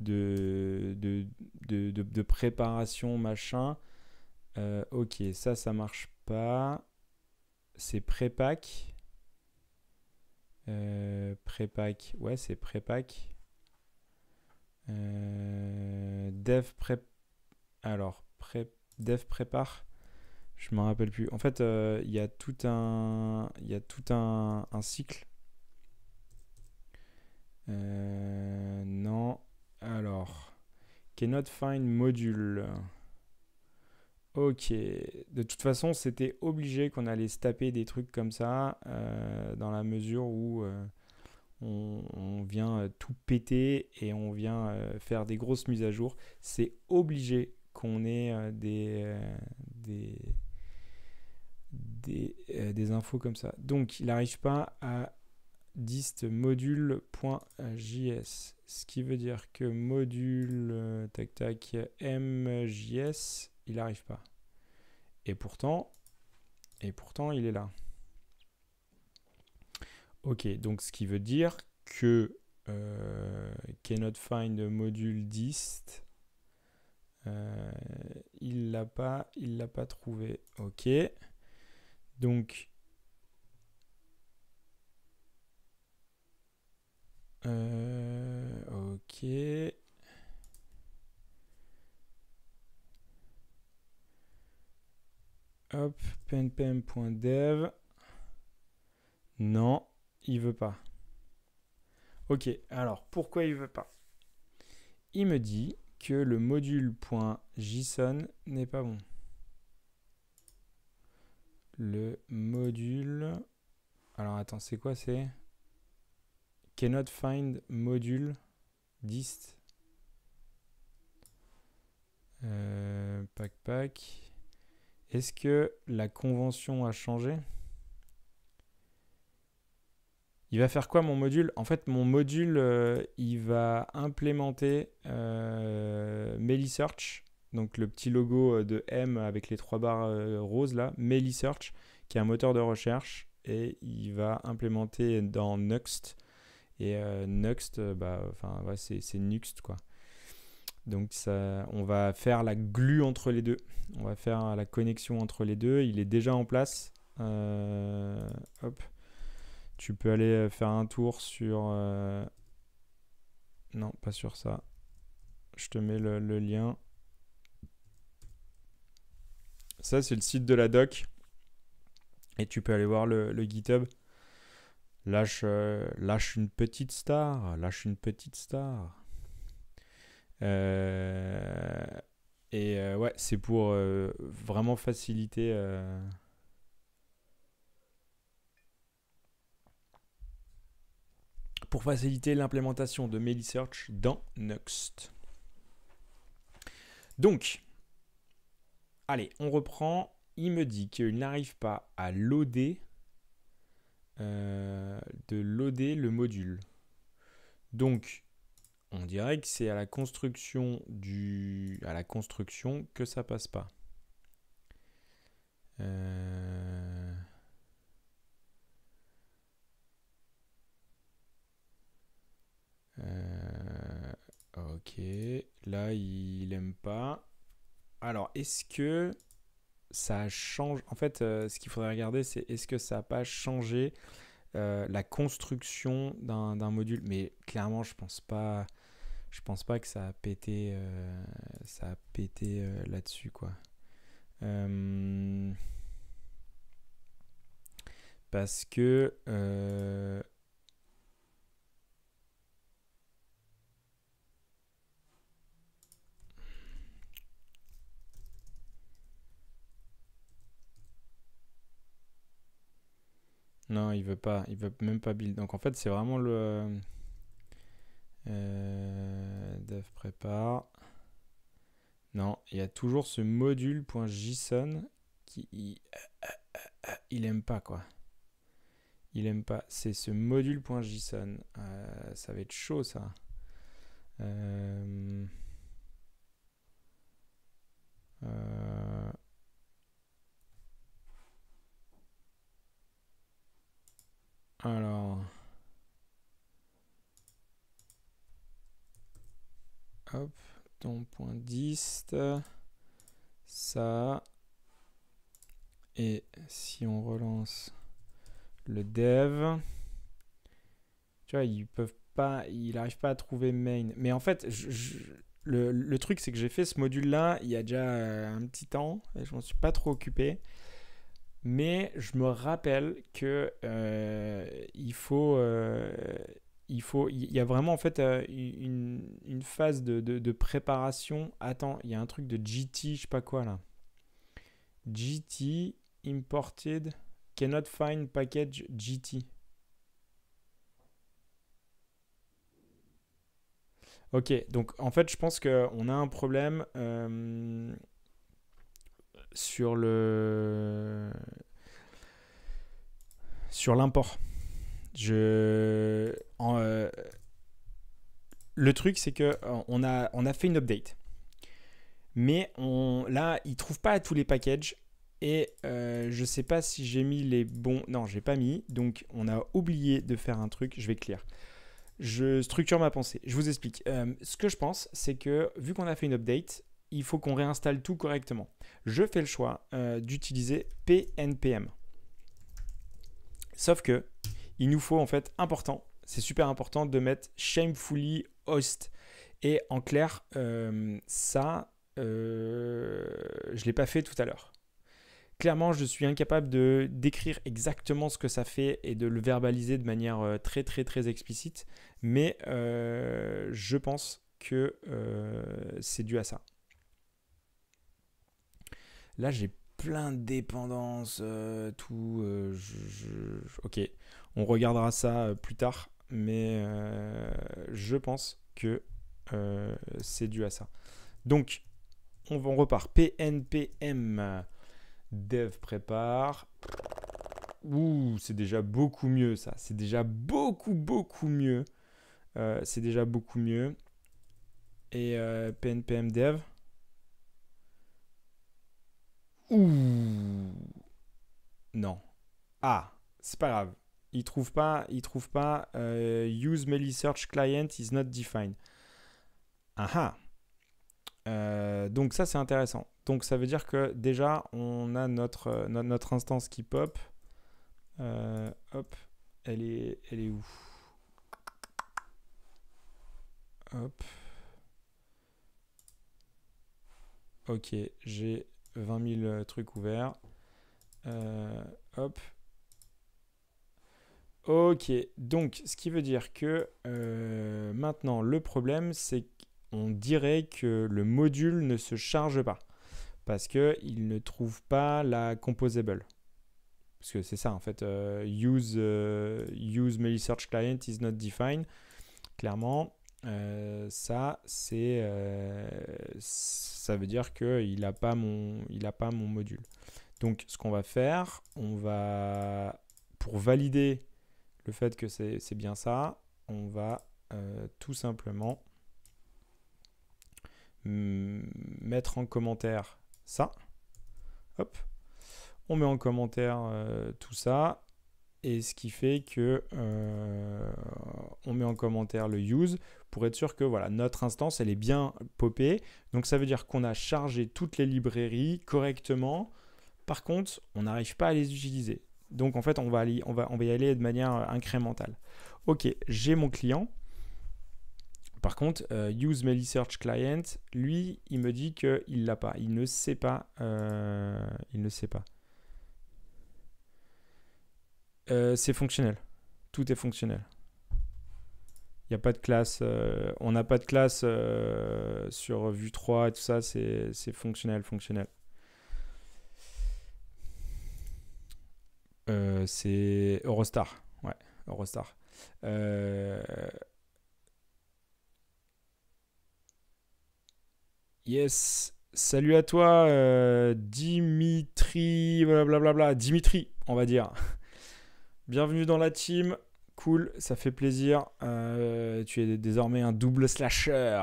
de, de, préparation, machin. Euh, ok, ça, ça marche pas. C'est prépack. Euh, prépack, ouais, c'est prépack. Euh, dev prep. Alors, pré... dev prépare. Je me rappelle plus. En fait, euh, il y a tout un, tout un, cycle. Euh, non. Alors, cannot find module. Ok. De toute façon, c'était obligé qu'on allait se taper des trucs comme ça, euh, dans la mesure où on, on, vient tout péter et on vient faire des grosses mises à jour. C'est obligé qu'on ait des, des euh, infos comme ça. Donc, il n'arrive pas à dist module.js. Ce qui veut dire que module, euh, tac tac, mjs, il n'arrive pas. Et pourtant, et pourtant, il est là. Ok, donc ce qui veut dire que euh, cannot find module dist, il l'a pas, il l'a pas trouvé. Ok. Donc. Euh, ok. Hop, penpem.dev. Non, il veut pas. Ok, alors pourquoi il veut pas? Il me dit que le module.json n'est pas bon. Le module. Alors attends, c'est quoi c'est? Cannot find module dist. Euh, pack pack. Est-ce que la convention a changé? Il va faire quoi mon module? En fait, mon module, euh, il va implémenter euh, MeliSearch, donc le petit logo euh, de M avec les trois barres roses là, MeliSearch, qui est un moteur de recherche, et il va implémenter dans Nuxt. Et Nuxt, bah, enfin, c'est Nuxt quoi. Donc ça, on va faire la glue entre les deux. On va faire la connexion entre les deux. Il est déjà en place. hop. Tu peux aller euh, faire un tour sur... Euh, non, pas sur ça. Je te mets le, lien. Ça, c'est le site de la doc. Et tu peux aller voir le, GitHub. Euh, lâche une petite star. Lâche une petite star. Et ouais, c'est pour vraiment faciliter... pour faciliter l'implémentation de MeliSearch dans Nuxt. Donc, allez, on reprend. Il me dit qu'il n'arrive pas à loader, euh, de loader le module. Donc, on dirait que c'est à la construction du, à la construction que ça passe pas. Euh, Euh, ok, là il aime pas. Alors, est-ce que ça change En fait, euh, ce qu'il faudrait regarder, c'est est-ce que ça n'a pas changé la construction d'un module? Mais clairement, je pense pas. Je pense pas que ça a pété, ça a pété là-dessus, quoi. parce que Non, il veut pas. Il veut même pas build. Donc en fait, c'est vraiment le euh, dev prépare. Non, il y a toujours ce module.json qui il, aime pas quoi. Il aime pas. C'est ce module.json. Euh, ça va être chaud ça. Euh, euh Alors. Hop, ton point dist. Ça. Et si on relance le dev, tu vois, ils peuvent pas, il n'arrive pas à trouver main. Mais en fait, le, le, truc, c'est que j'ai fait ce module-là il y a déjà un petit temps et je m'en suis pas trop occupé. Mais je me rappelle que euh, il faut, euh, il faut, y a vraiment en fait euh, une, phase de, préparation. Attends, il y a un truc de GT, je sais pas quoi là. GT imported cannot find package GT. Ok, donc en fait, je pense qu'on a un problème sur le sur l'import. Je euh, le truc c'est que euh, on a on a fait une update. Mais on là, il trouve pas tous les packages et euh, je sais pas si j'ai mis les bons. Non, j'ai pas mis. Donc on a oublié de faire un truc. Je vais clear. Je structure ma pensée. Je vous explique. ce que je pense, c'est que vu qu'on a fait une update, il faut qu'on réinstalle tout correctement. Je fais le choix d'utiliser PNPM. Sauf que il nous faut en fait important, c'est super important de mettre shamefully host. Et en clair, euh, ça, euh, je ne l'ai pas fait tout à l'heure. Clairement, je suis incapable de décrire exactement ce que ça fait et de le verbaliser de manière euh, très très très explicite, mais je pense que c'est dû à ça. Là, j'ai plein de dépendances, tout. Ok, on regardera ça plus tard, mais je pense que c'est dû à ça. Donc, on, repart. PNPM. Dev prépare. Ouh, c'est déjà beaucoup mieux ça. C'est déjà beaucoup, beaucoup mieux. Euh, c'est déjà beaucoup mieux. Et PNPM euh, Dev. Ouh. Non. Ah, c'est pas grave. Il trouve pas, il trouve pas euh, use Melee Search Client is not defined. Ah ah. Euh, donc ça c'est intéressant. Donc ça veut dire que déjà on a notre, euh, notre, instance qui pop. Euh, hop, elle est, elle est où? Hop. Ok, j'ai 20 000 trucs ouverts. hop. Ok, donc ce qui veut dire que maintenant le problème c'est on dirait que le module ne se charge pas parce qu'il ne trouve pas la composable. Parce que c'est ça en fait, euh, use, uh, use Client is not defined. Clairement, euh, ça c'est ça veut dire qu'il n'a pas, il pas mon module. Donc ce qu'on va faire, on va, pour valider le fait que c'est bien ça, on va tout simplement mettre en commentaire ça. Hop. On met en commentaire euh, tout ça. Et ce qui fait que euh, on met en commentaire le use pour être sûr que voilà, notre instance elle est bien popée. Donc ça veut dire qu'on a chargé toutes les librairies correctement. Par contre, on n'arrive pas à les utiliser. Donc en fait, on va, aller, on va, on va y aller de manière incrémentale. Ok, j'ai mon client. Par contre, euh, Use Melee Search Client, lui, il me dit qu'il l'a pas. Il ne sait pas. Euh, il ne sait pas. Euh, c'est fonctionnel. Tout est fonctionnel. Il n'y a pas de classe. on n'a pas de classe sur Vue 3 et tout ça. C'est fonctionnel, fonctionnel. C'est Eurostar. Ouais, Eurostar. Yes. Salut à toi, euh, Dimitri, blablabla. Dimitri, on va dire. Bienvenue dans la team. Cool, ça fait plaisir. Euh, tu es désormais un double slasher.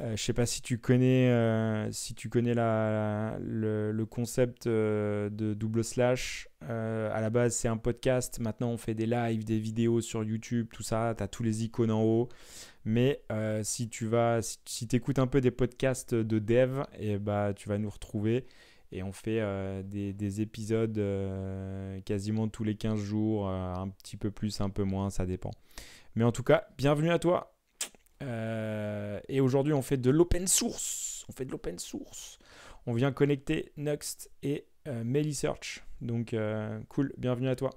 Euh, je sais pas si tu connais, euh, si tu connais la, le, concept de double slash. à la base, c'est un podcast. Maintenant, on fait des lives, des vidéos sur YouTube, tout ça. Tu as tous les icônes en haut. Mais euh, si tu vas, si, tu écoutes un peu des podcasts de dev, et eh bah, tu vas nous retrouver. Et on fait euh, des, épisodes euh, quasiment tous les 15 jours, un petit peu plus, un peu moins, ça dépend. Mais en tout cas, bienvenue à toi. Et aujourd'hui, on fait de l'open source. On fait de l'open source. On vient connecter Next et Search. Donc, cool, bienvenue à toi.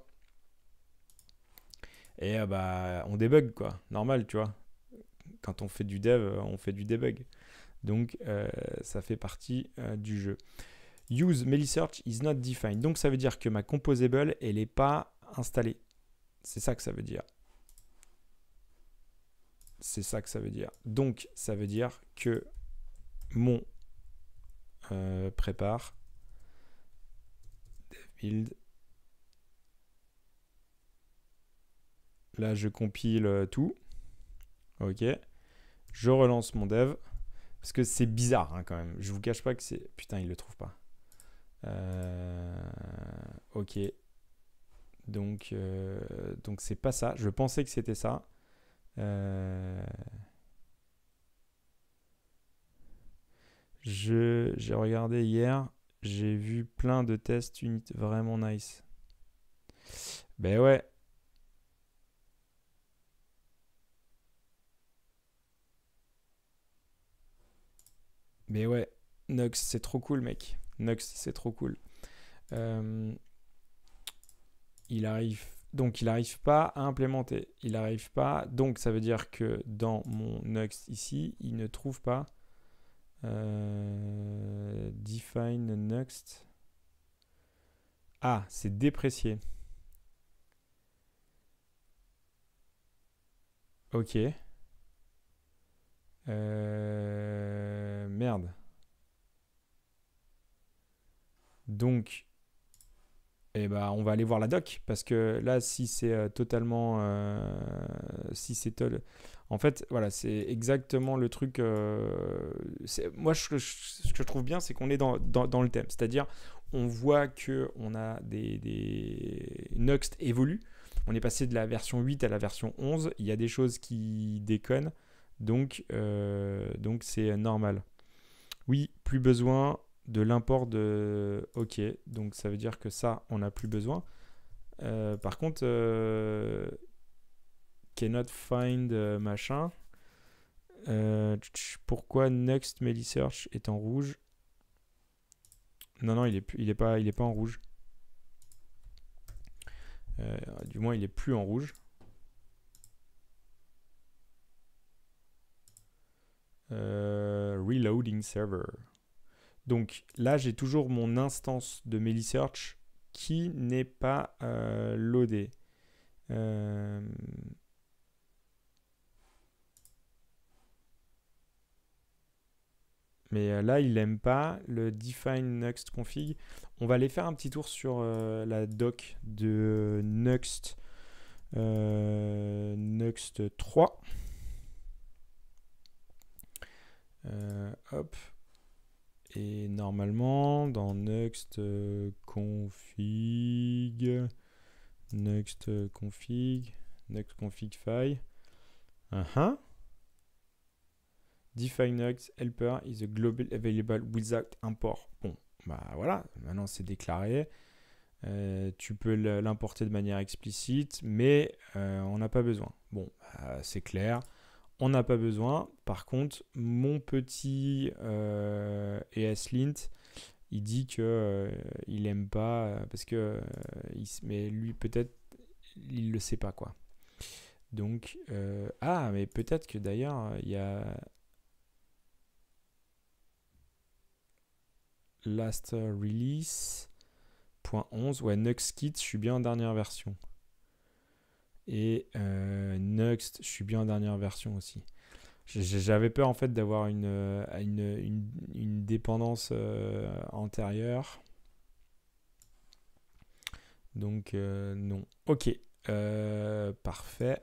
Et bah, on débug quoi, normal, tu vois quand on fait du dev, on fait du debug. Donc euh, ça fait partie euh, du jeu. Use Search is not defined. Donc ça veut dire que ma composable, elle n'est pas installée. C'est ça que ça veut dire. C'est ça que ça veut dire. Donc ça veut dire que mon euh, prépare build. Là je compile tout. Ok. Je relance mon dev. Parce que c'est bizarre hein, quand même. Je vous cache pas que c'est. Putain, il le trouve pas. Euh, ok. Donc, euh, donc c'est pas ça. Je pensais que c'était ça. Euh, Je, j'ai regardé hier, j'ai vu plein de tests unit vraiment nice. Ben ouais. Mais ouais, Nox, c'est trop cool, mec. Nox, c'est trop cool. Euh, il arrive donc il n'arrive pas à implémenter. Il n'arrive pas. Donc ça veut dire que dans mon Next ici, il ne trouve pas euh, define next. Ah, c'est déprécié. Ok. Euh, merde. Donc, eh ben, on va aller voir la doc parce que là, si c'est euh, totalement, euh, si c'est en fait, voilà, c'est exactement le truc. Euh, moi, ce que je trouve bien, c'est qu'on est dans, dans, le thème, c'est-à-dire, on voit que on a des, des Next évolue. On est passé de la version 8 à la version 11. Il y a des choses qui déconnent, donc donc c'est normal. Oui, plus besoin de l'import de OK. Donc ça veut dire que ça, on n'a plus besoin. Euh, par contre, euh, cannot find euh, machin. pourquoi next search est en rouge? Non, non, il est, il est, pas, il est pas en rouge. du moins, il est plus en rouge. reloading server. Donc là, j'ai toujours mon instance de MeliSearch qui n'est pas euh, loadée. Euh, mais euh, là, il n'aime pas le define next config. On va aller faire un petit tour sur la doc de next, next 3. hop. Et normalement, dans next euh, config, next config, next config file, uh -huh. define next helper is a global available without import. Bon, bah voilà, maintenant c'est déclaré. Euh, tu peux l'importer de manière explicite, mais euh, on n'a pas besoin. Bon, bah, c'est clair on n'a pas besoin. Par contre, mon petit euh, ESLint, il dit que euh, il aime pas euh, parce que mais lui peut-être il le sait pas quoi. Donc ah mais peut-être que d'ailleurs il y a last release point 11 ouais Nuxkit, je suis bien en dernière version. Et euh, Next, je suis bien en dernière version aussi. J'avais peur en fait d'avoir une, euh, une, une, dépendance euh, antérieure. Donc non. Ok. parfait.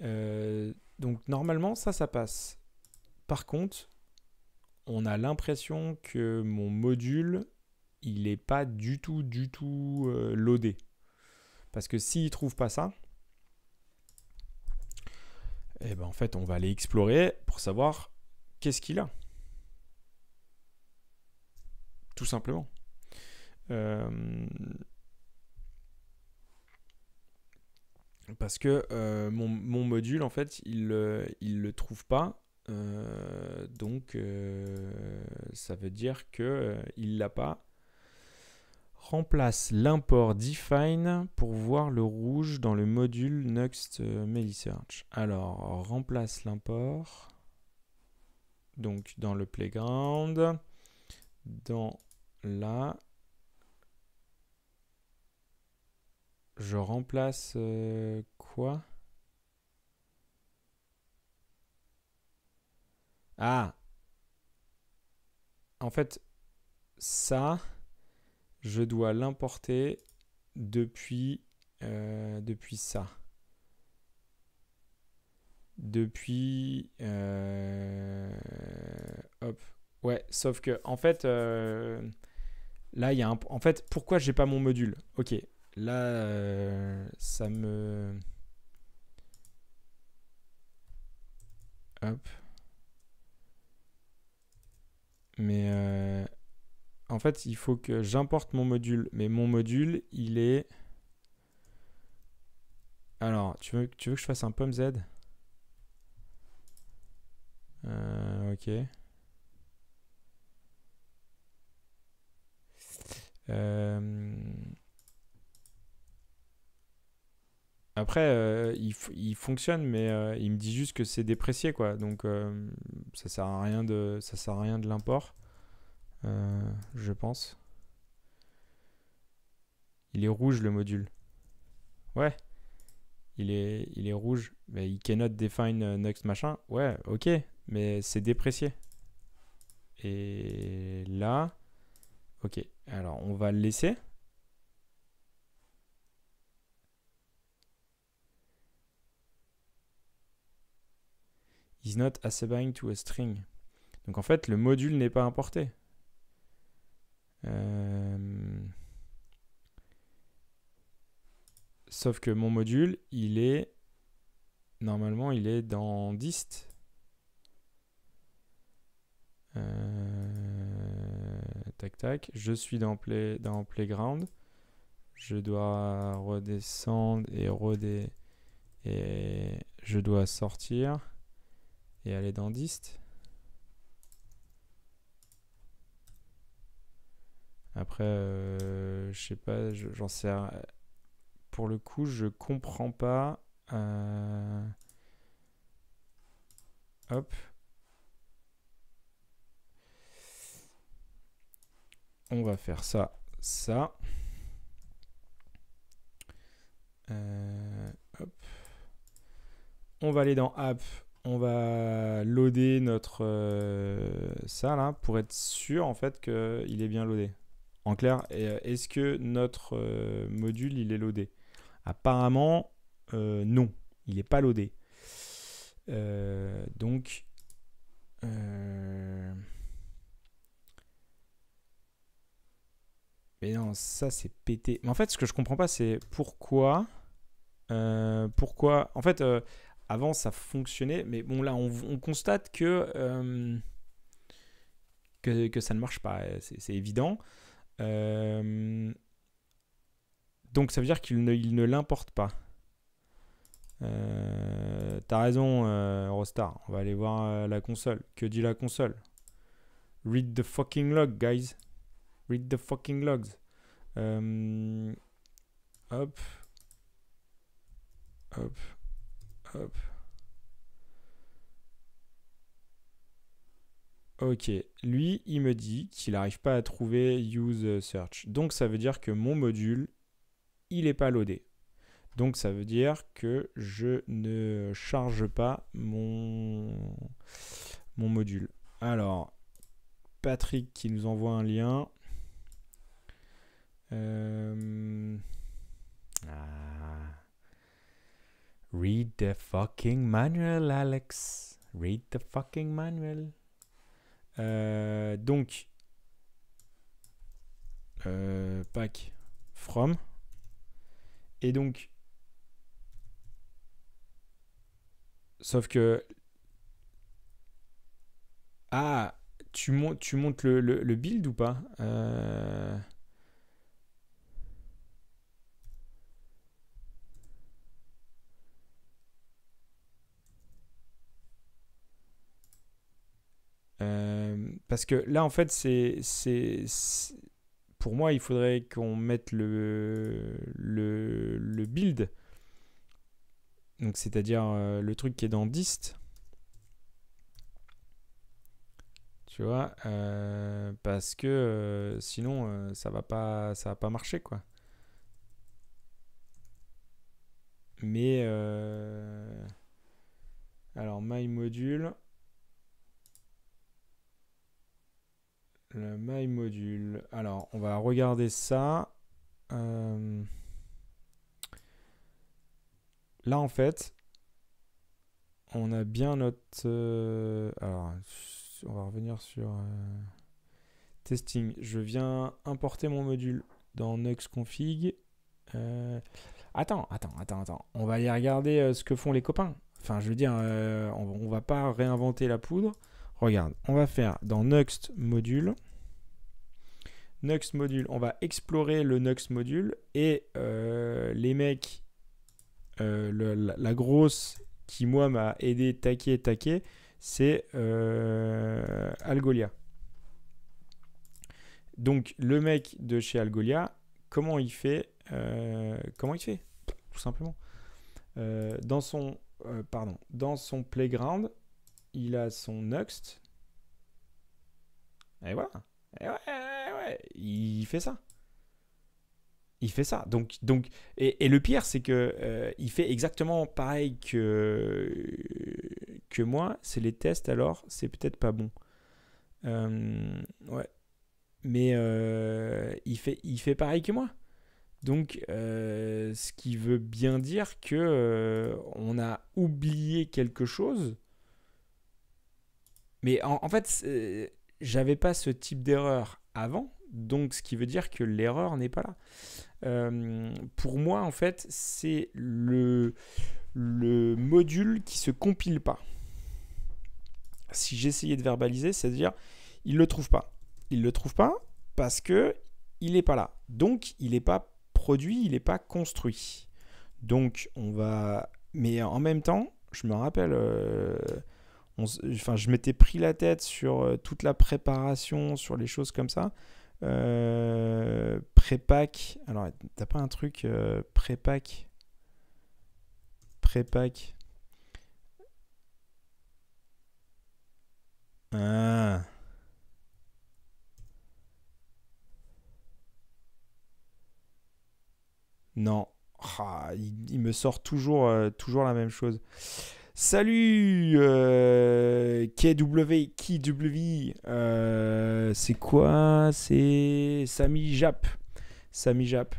donc normalement ça, ça passe. Par contre, on a l'impression que mon module, il n'est pas du tout, du tout loadé. Parce que s'il ne trouve pas ça, eh ben en fait, on va aller explorer pour savoir qu'est-ce qu'il a. Tout simplement. Euh, parce que euh, mon, module, en fait, il ne le trouve pas. Euh, donc, ça veut dire qu'il ne l'a pas remplace l'import define pour voir le rouge dans le module next euh, melisearch. Alors, remplace l'import donc dans le playground, dans la je remplace euh, quoi? Ah En fait, ça, je dois l'importer depuis, euh, depuis ça. Depuis... Euh, hop. Ouais, sauf que, en fait, euh, là, il y a un... En fait, pourquoi j'ai pas mon module? Ok, là, ça me... Hop. Mais en fait, il faut que j'importe mon module. Mais mon module, il est... Alors, tu veux, tu veux que je fasse un pomme Z? Euh, Ok. Euh, après, euh, il, fonctionne, mais il me dit juste que c'est déprécié, quoi. Donc, ça sert à rien de, sert à rien de l'import, je pense. Il est rouge le module. Ouais. Il est, il est rouge. Mais il cannot define next machin. Ouais, ok. Mais c'est déprécié. Et là, Ok, alors on va le laisser. Is not assigning to a string. Donc en fait, le module n'est pas importé. Euh, sauf que mon module, il est... Normalement, il est dans dist. Euh... Tac, tac. Je suis dans, play, dans Playground. Je dois redescendre et redé... Et je dois sortir et aller dans dist. Après, euh, je sais pas, j'en sais. Pour le coup, je comprends pas. Euh, hop. on va faire ça, ça. Euh, on va aller dans App, on va loader notre ça là pour être sûr en fait qu'il est bien loadé. En clair, euh, est-ce que notre module il est loadé Apparemment, non, il n'est pas loadé. donc, Mais non, ça c'est pété. Mais en fait, ce que je comprends pas, c'est pourquoi. Euh, pourquoi. En fait, euh, avant ça fonctionnait, mais bon, là on, constate euh, que, que, ça ne marche pas. C'est évident. Donc ça veut dire qu'il ne, il ne l'importe pas. T'as raison, Rostar. On va aller voir la console. Que dit la console? Read the fucking log, guys. Read the fucking logs. Euh, hop. Hop. Hop. Ok, lui, il me dit qu'il n'arrive pas à trouver use search. Donc ça veut dire que mon module, il n'est pas loadé. Donc ça veut dire que je ne charge pas mon, mon module. Alors, Patrick qui nous envoie un lien. Euh, ah. Read the fucking manual, Alex. Read the fucking manual. Euh, donc, euh, pack from. Et donc, sauf que. Ah, tu, montes, le build ou pas euh, parce que là, en fait, c'est, pour moi, il faudrait qu'on mette le, le, le build. Donc, c'est-à-dire euh, le truc qui est dans dist. Tu vois, euh, parce que sinon, ça va pas, ça va pas marcher, quoi. Mais alors, my module. Le My Module. Alors, on va regarder ça. Euh, là, en fait, on a bien notre... Euh, alors, on va revenir sur... Euh, testing. Je viens importer mon module dans nuxconfig. Attends, attends, attends, attends. On va aller regarder ce que font les copains. Enfin, je veux dire, on, on va pas réinventer la poudre. Regarde, on va faire dans Next module. Next module, on va explorer le Next module et euh, les mecs, euh, la, grosse qui moi m'a aidé taquer taquer, c'est euh, Algolia. Donc le mec de chez Algolia, comment il fait Comment il fait Tout simplement? dans son pardon, dans son playground, il a son Next. Et voilà. Et ouais, ouais, il fait ça. Il fait ça. Donc, donc, et, le pire, c'est que euh, il fait exactement pareil que, que moi. C'est les tests, alors, c'est peut-être pas bon. Euh, ouais. Mais euh, il, fait, il fait pareil que moi. Donc, ce qui veut bien dire que on a oublié quelque chose. Mais en, en fait, j'avais pas ce type d'erreur avant, donc ce qui veut dire que l'erreur n'est pas là. Euh, pour moi, en fait, c'est le, le module qui se compile pas. Si j'essayais de verbaliser, c'est-à-dire, il le trouve pas. Il le trouve pas parce que il n'est pas là. Donc, il n'est pas produit, il n'est pas construit. Donc, on va. Mais en même temps, je me rappelle. Euh, enfin, je m'étais pris la tête sur euh, toute la préparation, sur les choses comme ça. Euh, Prépac. Alors, t'as pas un truc euh, Prépac Prépac. Ah. Non. Ah, il, me sort toujours, euh, toujours la même chose. Salut euh, KW, KW, euh, c'est quoi C'est Sami Jap. Sami Jap.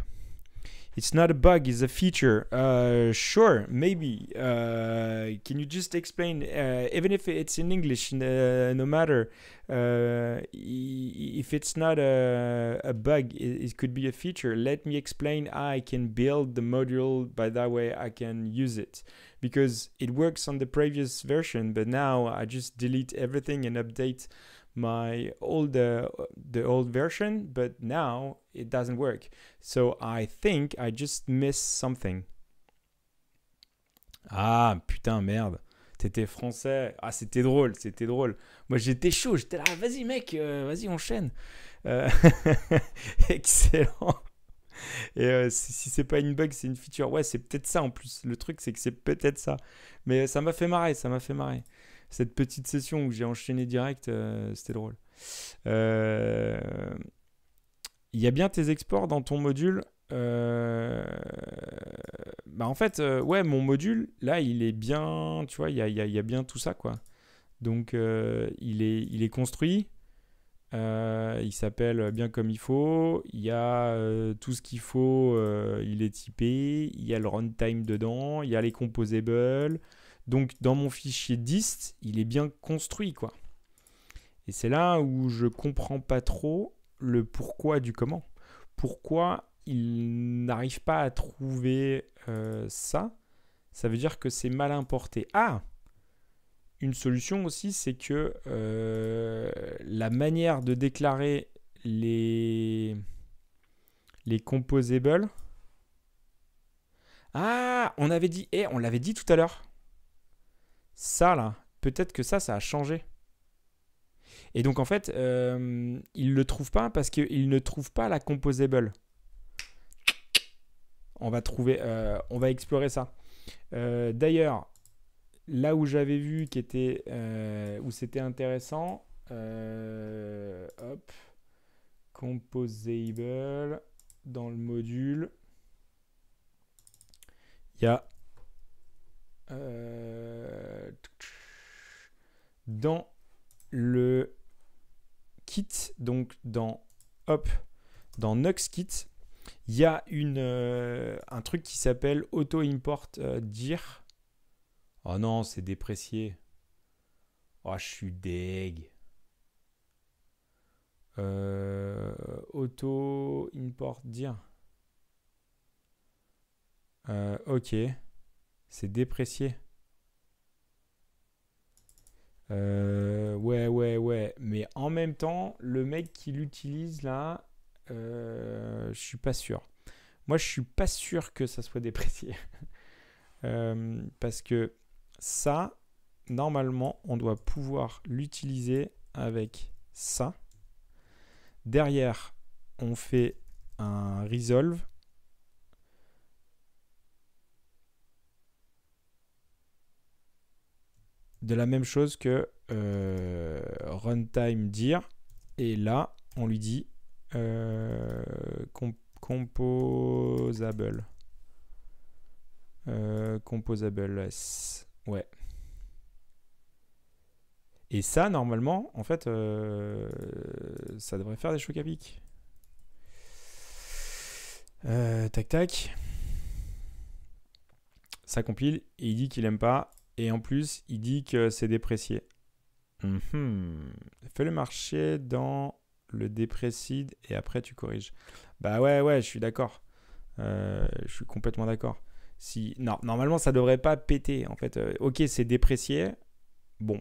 It's not a bug, it's a feature. Uh, sure, maybe. Uh, can you just explain, uh, even if it's in English, uh, no matter, uh, if it's not a, a bug, it, it, could be a feature. Let me explain how I can build the module, by that way I can use it. Because it works on the previous version, but now I just delete everything and update my old uh, the old version but now it doesn't work. So i think i just missed something. Ah putain merde. T'étais français. Ah c'était drôle c'était drôle. Moi j'étais chaud. J'étais là vas-y mec euh, vas-y enchaîne. Euh, excellent et euh, si, c'est pas une bug c'est une feature ouais c'est peut-être ça en plus le truc c'est que c'est peut-être ça mais ça m'a fait marrer ça m'a fait marrer cette petite session où j'ai enchaîné direct, euh, c'était drôle. Euh, il y a bien tes exports dans ton module. Euh, bah en fait, ouais, mon module, là, il est bien, tu vois, il y a, y a, bien tout ça, quoi. Donc, il, est, il est construit. Il s'appelle bien comme il faut. Il y a tout ce qu'il faut. il est typé. Il y a le runtime dedans. Il y a les composables. Donc dans mon fichier dist, il est bien construit quoi. Et c'est là où je comprends pas trop le pourquoi du comment. Pourquoi il n'arrive pas à trouver euh, ça? Ça veut dire que c'est mal importé. Ah Une solution aussi, c'est que euh, la manière de déclarer les, les composables. Ah On avait dit, eh, on l'avait dit tout à l'heure ça là, peut-être que ça, ça a changé. Et donc en fait, euh, il ne le trouve pas parce qu'il ne trouve pas la composable. On va trouver, euh, on va explorer ça. D'ailleurs, là où j'avais vu qui était, où c'était intéressant, hop, composable dans le module, il y a euh, dans le kit, donc dans hop, dans NuxKit, il y a une, euh, un truc qui s'appelle auto import euh, dir. Oh non, c'est déprécié. Oh, je suis deg. auto import dir. ok. C'est déprécié. Euh, ouais, ouais, ouais. Mais en même temps, le mec qui l'utilise là, euh, je suis pas sûr. Moi, je suis pas sûr que ça soit déprécié. Euh, parce que ça, normalement, on doit pouvoir l'utiliser avec ça. Derrière, on fait un resolve. De la même chose que euh, runtime dire. Et là, on lui dit euh, composable. Euh, composable Ouais. Et ça, normalement, en fait, euh, ça devrait faire des chocs à. Euh, tac tac. Ça compile et il dit qu'il aime pas. Et en plus, il dit que c'est déprécié. Mhm. Fais le marcher dans le déprécide et après tu corriges. Bah ouais, ouais, je suis d'accord. Euh, je suis complètement d'accord. Si, non, normalement, ça devrait pas péter. En fait, ok, c'est déprécié. Bon,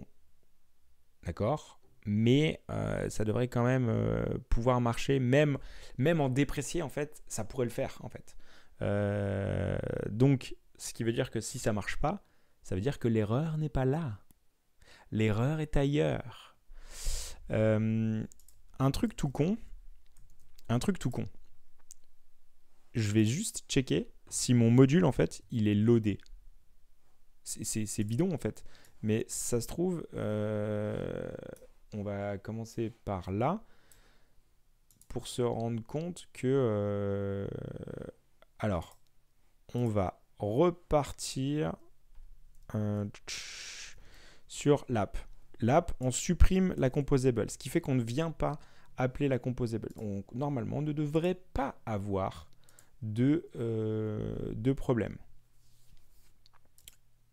D'accord mais euh, ça devrait quand même euh, pouvoir marcher, même, même en déprécié, en fait, ça pourrait le faire, en fait. Euh, donc, ce qui veut dire que si ça marche pas, ça veut dire que l'erreur n'est pas là. L'erreur est ailleurs. un truc tout con, un truc tout con. Je vais juste checker si mon module, en fait, il est loadé. C'est bidon, en fait. Mais ça se trouve, euh, on va commencer par là pour se rendre compte que... Euh, alors, on va repartir euh, sur l'app. L'app, on supprime la composable, ce qui fait qu'on ne vient pas appeler la composable. Donc, normalement, on ne devrait pas avoir de, de problème.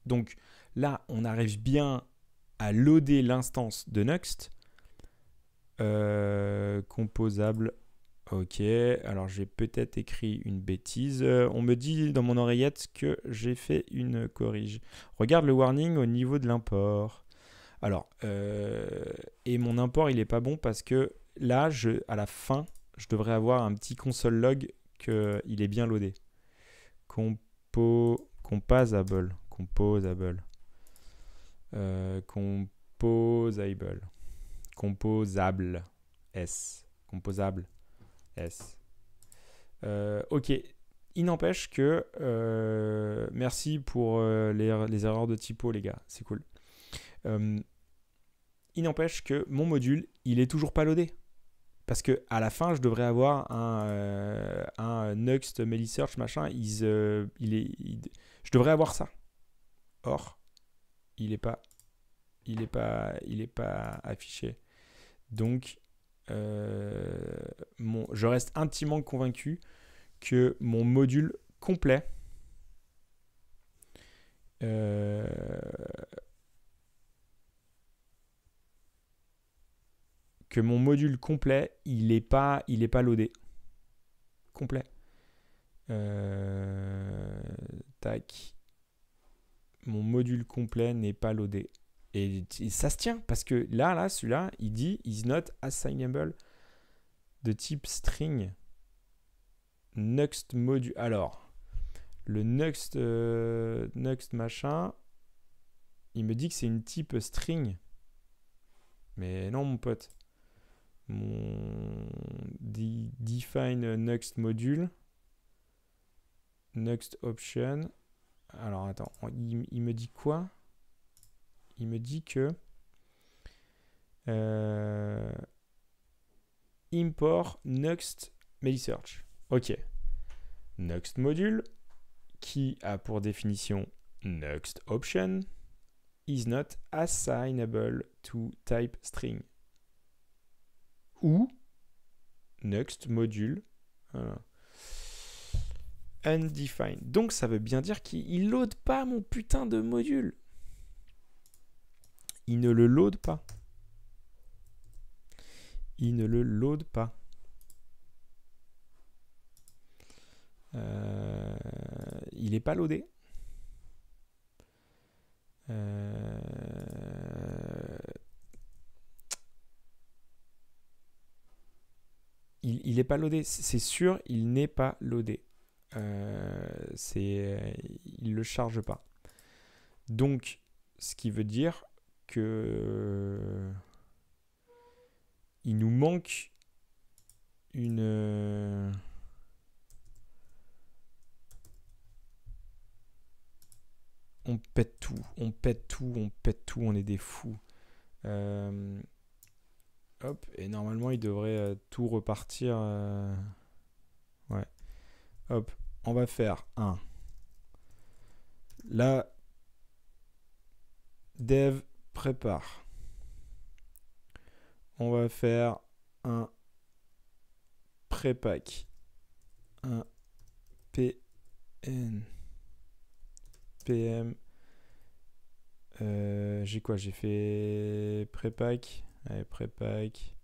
Donc, Là, on arrive bien à loader l'instance de Nuxt. Euh, composable. Ok, alors j'ai peut-être écrit une bêtise. Euh, on me dit dans mon oreillette que j'ai fait une corrige. Regarde le warning au niveau de l'import. Alors, euh, et mon import il est pas bon parce que là, je, à la fin, je devrais avoir un petit console log qu'il est bien loadé. Compo, composable, composable. Euh, composable. Composable. S. Composable. S. Euh, ok. Il n'empêche que. Euh, merci pour les, les, erreurs de typo, les gars. C'est cool. il n'empêche que mon module, il est toujours pas loadé. Parce que à la fin, je devrais avoir un, un Next Search machin. il est, je devrais avoir ça. Or, il n'est pas, il est pas, il est pas affiché. Donc, euh, mon, je reste intimement convaincu que mon module complet euh, que mon module complet, il n'est pas, il est pas loadé. Complet. Euh, tac mon module complet n'est pas loadé. Et, ça se tient parce que là, là, celui-là, il dit is not assignable de type string. Next module. Alors, le next, euh, next machin, il me dit que c'est une type string. Mais non, mon pote. Mon define next module. Next option. Alors attends, il, me dit quoi? Il me dit que euh, import next search. Ok. Next module qui a pour définition next option is not assignable to type string. Ou next module. Undefined. Donc ça veut bien dire qu'il load pas mon putain de module. Il ne le load pas. Il ne le load pas. Euh, il n'est pas loadé. Euh, il n'est pas loadé. C'est sûr, il n'est pas loadé. Euh, c'est, il ne le charge pas. Donc, ce qui veut dire que il nous manque une on pète tout, on pète tout, on pète tout, on est des fous. Euh, hop, et normalement il devrait euh, tout repartir. Euh, ouais. Hop, on va faire un. Là, dev prépare. On va faire un prépack. Un PN. PM. Euh, j'ai quoi? J'ai fait prépack. Allez, prépack.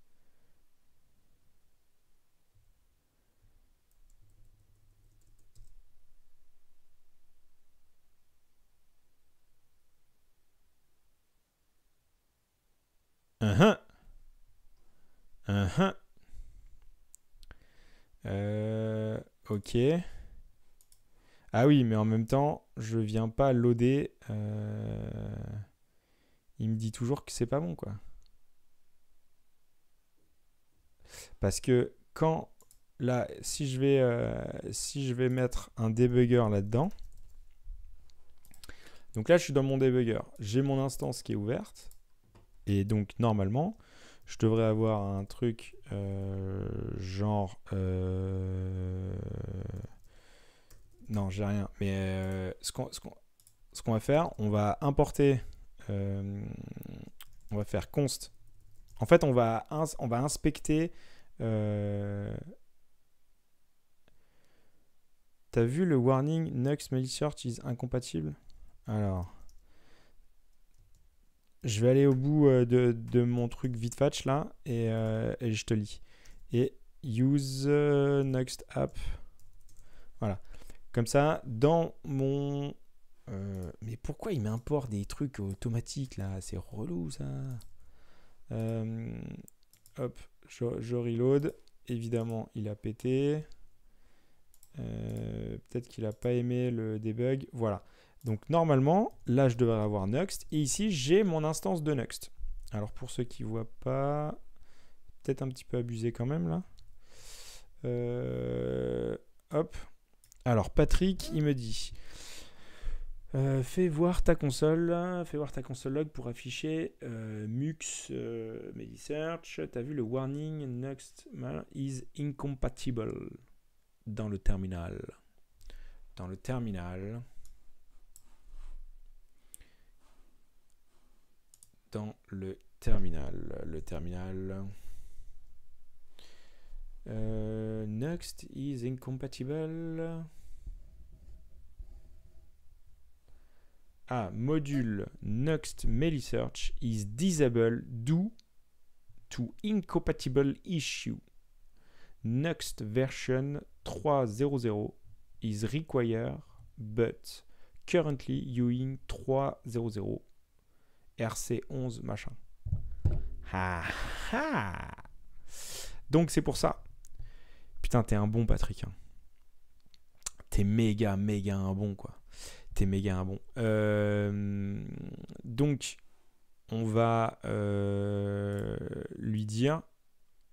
Uh -huh. Euh, ok. Ah oui, mais en même temps, je viens pas loader. Euh, il me dit toujours que c'est pas bon, quoi. Parce que quand là, si je vais, euh, si je vais mettre un debugger là-dedans, donc là, je suis dans mon debugger. J'ai mon instance qui est ouverte. Et donc, normalement, je devrais avoir un truc euh, genre non, j'ai rien. Mais euh, ce qu'on va faire, on va importer. Euh, on va faire const. En fait, on va, inspecter. Euh, t'as vu le warning Nux search is incompatible? Alors. Je vais aller au bout de, mon truc vite fetch là et, et, je te lis. Et use next app. Voilà. Comme ça, dans mon... Euh, mais pourquoi il m'importe des trucs automatiques là? C'est relou ça. Euh, hop, je, reload. Évidemment, il a pété. Euh, peut-être qu'il n'a pas aimé le debug. Voilà. Donc normalement, là je devrais avoir Next. Et ici, j'ai mon instance de Next. Alors pour ceux qui ne voient pas, peut-être un petit peu abusé quand même là. hop, alors Patrick, il me dit euh, fais voir ta console, fais voir ta console log pour afficher euh, Mux euh, MediSearch. T'as vu le warning next is incompatible dans le terminal. Dans le terminal. Dans le terminal. Le terminal. Uh, next is incompatible. Ah, module next search is disabled due to incompatible issue. Next version 3.0.0 is required, but currently using 3.0.0 RC11 machin. Ha ha Donc c'est pour ça Putain, t'es un bon, Patrick. Hein. T'es méga, méga un bon, quoi. T'es méga bon. Euh, donc, on va euh, lui dire,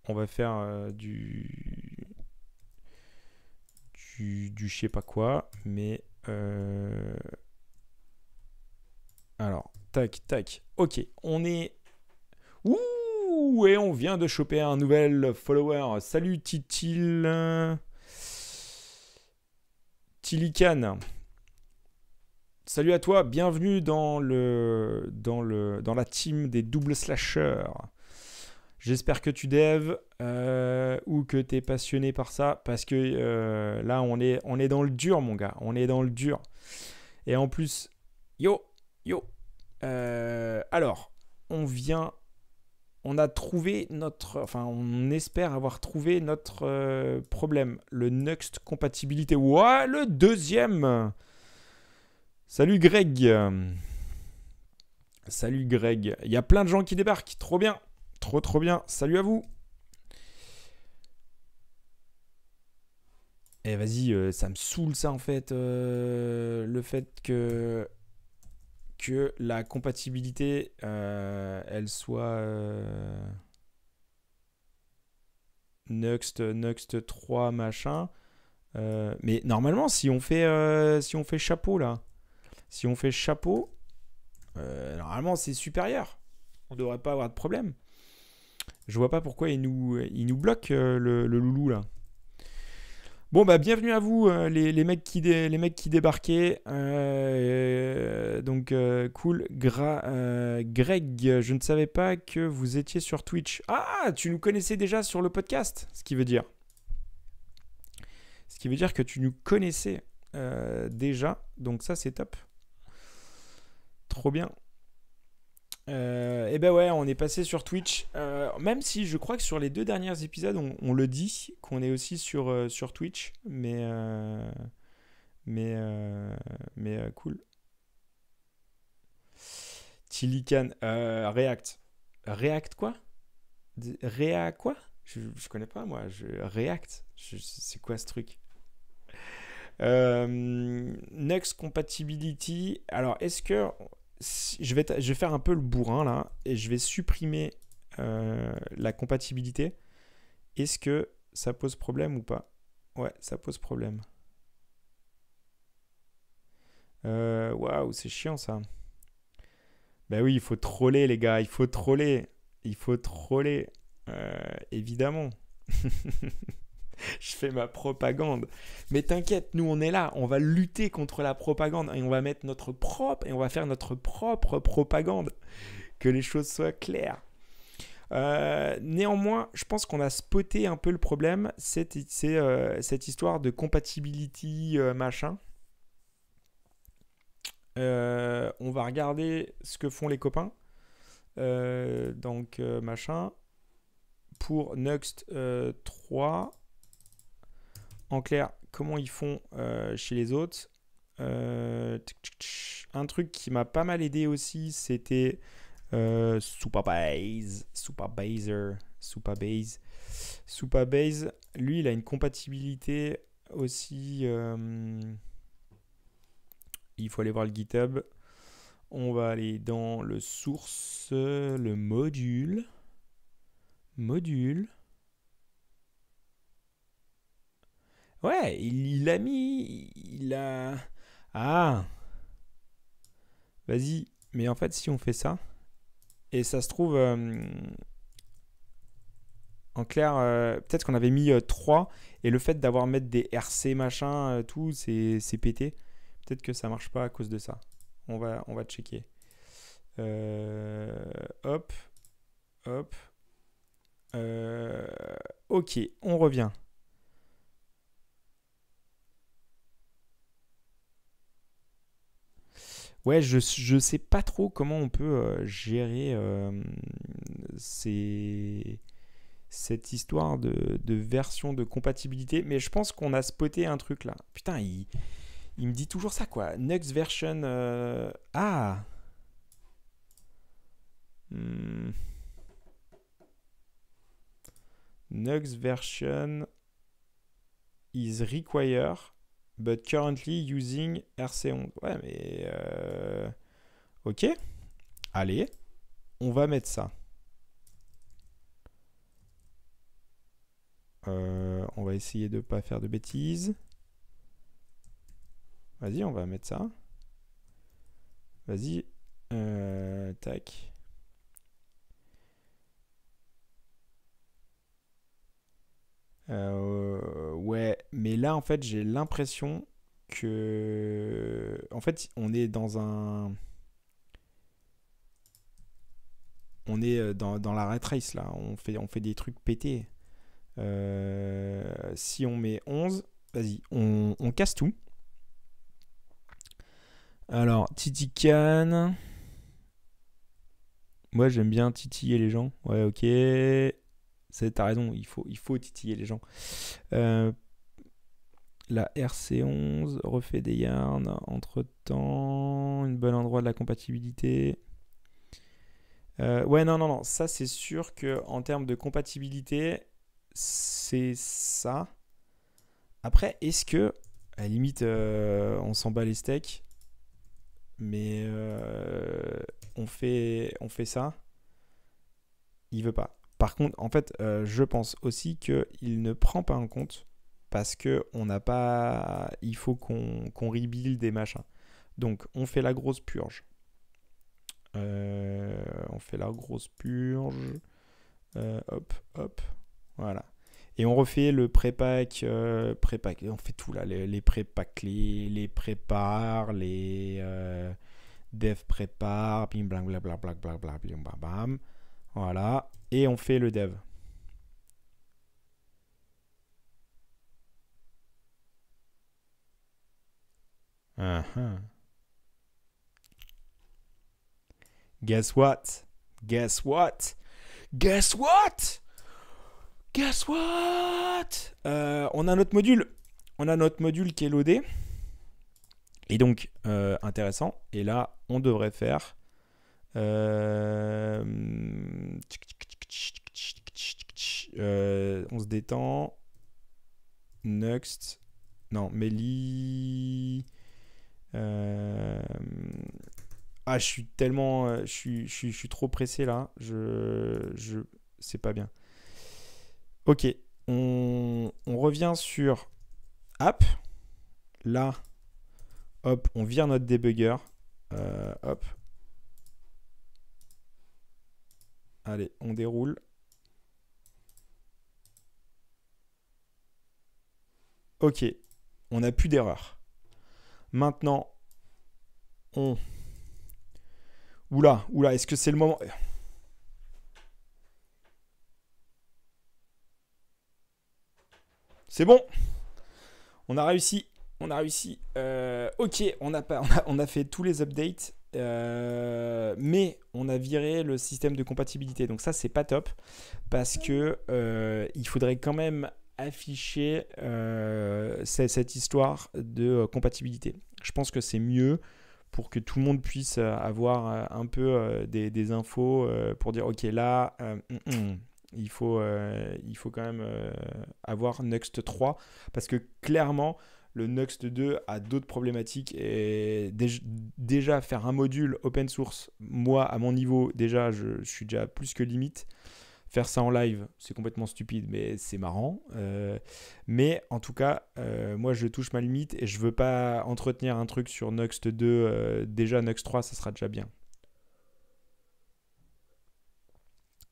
on va faire euh, du, du, du je sais pas quoi, mais alors, tac, tac. Ok, on est. Ouh et on vient de choper un nouvel follower. Salut Titil. Tilican. Salut à toi, bienvenue dans, le, dans, la team des double slashers. J'espère que tu dev euh, ou que tu es passionné par ça parce que euh, là on est, dans le dur mon gars, on est dans le dur. Et en plus, yo, yo. Euh, alors, on vient on a trouvé notre, enfin, on espère avoir trouvé notre problème, le Next compatibilité. Ouais, le deuxième. Salut Greg. Salut Greg. Il y a plein de gens qui débarquent. Trop bien. Trop trop bien. Salut à vous. Et vas-y, ça me saoule ça en fait. le fait que que la compatibilité, elle soit Next, Next 3 machin. mais normalement, si on fait, si on fait chapeau là, si on fait chapeau, normalement c'est supérieur. On devrait pas avoir de problème. Je vois pas pourquoi il nous, bloque le, le loulou là. Bon, bah, bienvenue à vous, euh, les, mecs, qui les mecs qui débarquaient. Euh, donc, euh, cool. Greg, je ne savais pas que vous étiez sur Twitch. Ah, tu nous connaissais déjà sur le podcast, ce qui veut dire. Ce qui veut dire que tu nous connaissais déjà. Donc, ça, c'est top. Trop bien. Euh, et ben ouais, on est passé sur Twitch. Euh, même si je crois que sur les deux derniers épisodes, on, le dit qu'on est aussi sur, euh, Twitch. Mais, mais, mais cool. Tilican, React. React quoi? React quoi? Je, je connais pas moi. Je, React. C'est quoi ce truc? Next Compatibility. Alors, est-ce que je vais, faire un peu le bourrin là et je vais supprimer euh, la compatibilité. Est-ce que ça pose problème ou pas? Ouais, ça pose problème. Euh, waouh, c'est chiant ça. Ben oui, il faut troller les gars, il faut troller. Il faut troller. Euh, évidemment. je fais ma propagande. Mais t'inquiète, nous on est là, on va lutter contre la propagande et on va mettre notre propre et on va faire notre propre propagande. Que les choses soient claires. Euh, néanmoins, je pense qu'on a spoté un peu le problème, c'est euh, cette histoire de compatibility euh, machin. on va regarder ce que font les copains. donc machin. Pour Next 3, en clair, comment ils font euh, chez les autres. Euh, un truc qui m'a pas mal aidé aussi, c'était euh, Superbase, Superbaser, Superbase. Superbase, lui, il a une compatibilité aussi. Euh, il faut aller voir le GitHub. On va aller dans le source, le module. Module. Ouais, il, a mis. Il a. Ah Vas-y. Mais en fait, si on fait ça. Et ça se trouve. Euh, en clair, euh, peut-être qu'on avait mis 3. Euh, et le fait d'avoir mettre des RC machin, tout, c'est pété. Peut-être que ça marche pas à cause de ça. On va, on va checker. hop. Hop. ok, on revient. Ouais, je, je sais pas trop comment on peut euh, gérer euh, cette histoire de, de, version de compatibilité, mais je pense qu'on a spoté un truc là. Putain, il, il me dit toujours ça quoi. Next version. Euh, ah hmm. Next version is require but currently using RC11. Ouais, mais. Euh, ok. Allez, on va mettre ça. Euh, on va essayer de ne pas faire de bêtises. Vas-y, on va mettre ça. Vas-y. Euh, tac. Euh, ouais, mais là, en fait, j'ai l'impression que. En fait, on est dans un. On est euh, dans, dans la rat race là. On fait, des trucs pétés. Euh, si on met 11, vas-y, on, on, casse tout. Alors, Titican. Moi, j'aime bien titiller les gens. Ouais, ok. T'as raison, il faut, il faut titiller les gens. Euh, la RC11 refait des yarns. Entre temps, une bonne endroit de la compatibilité. Euh, ouais, non, non, non. Ça, c'est sûr que en termes de compatibilité, c'est ça. Après, est-ce que, à la limite, euh, on s'en bat les steaks, mais on, fait, on fait ça? Il veut pas. Par contre, en fait, euh, je pense aussi qu'il ne prend pas en compte parce que on n'a pas. Il faut qu'on qu'on rebuild des machins. Donc, on fait la grosse purge. on fait la grosse purge. hop, hop. Voilà. Et on refait le pré-pack, euh, on fait tout là, les, les pré-pack, les, les prépares, les euh, dev prépare, bim blam bla bla bla bla bla bim bam bam. Voilà. Et on fait le dev. Uh -huh. Guess what? Guess what? Guess what? Guess what? Euh, On a notre module. On a notre module qui est loadé. Et donc, euh, intéressant. Et là, on devrait faire. Euh, on se détend. Next. Non, Meli. Ah, je suis tellement. Je suis, trop pressé là. Je. je c'est pas bien. Ok, on, revient sur App. Là, hop, on vire notre debugger. Euh, hop. Allez, on déroule. Ok, on n'a plus d'erreur. Maintenant, on... Oula, oula, est-ce que c'est le moment... C'est bon. On a réussi. On a réussi. Euh, ok, on a, pas, on, a, fait tous les updates. Euh, mais on a viré le système de compatibilité. Donc ça, c'est pas top. Parce que euh, il faudrait quand même afficher cette histoire de compatibilité. Je pense que c'est mieux pour que tout le monde puisse avoir un peu des, infos pour dire ok là hum, hum, il faut, euh, il faut quand même euh, avoir Next 3 parce que clairement, le Next 2 a d'autres problématiques et déjà faire un module open source, moi à mon niveau, déjà je, suis déjà plus que limite. Faire ça en live, c'est complètement stupide, mais c'est marrant. Euh, mais en tout cas, moi je touche ma limite et je veux pas entretenir un truc sur Next 2. déjà Next 3, ça sera déjà bien.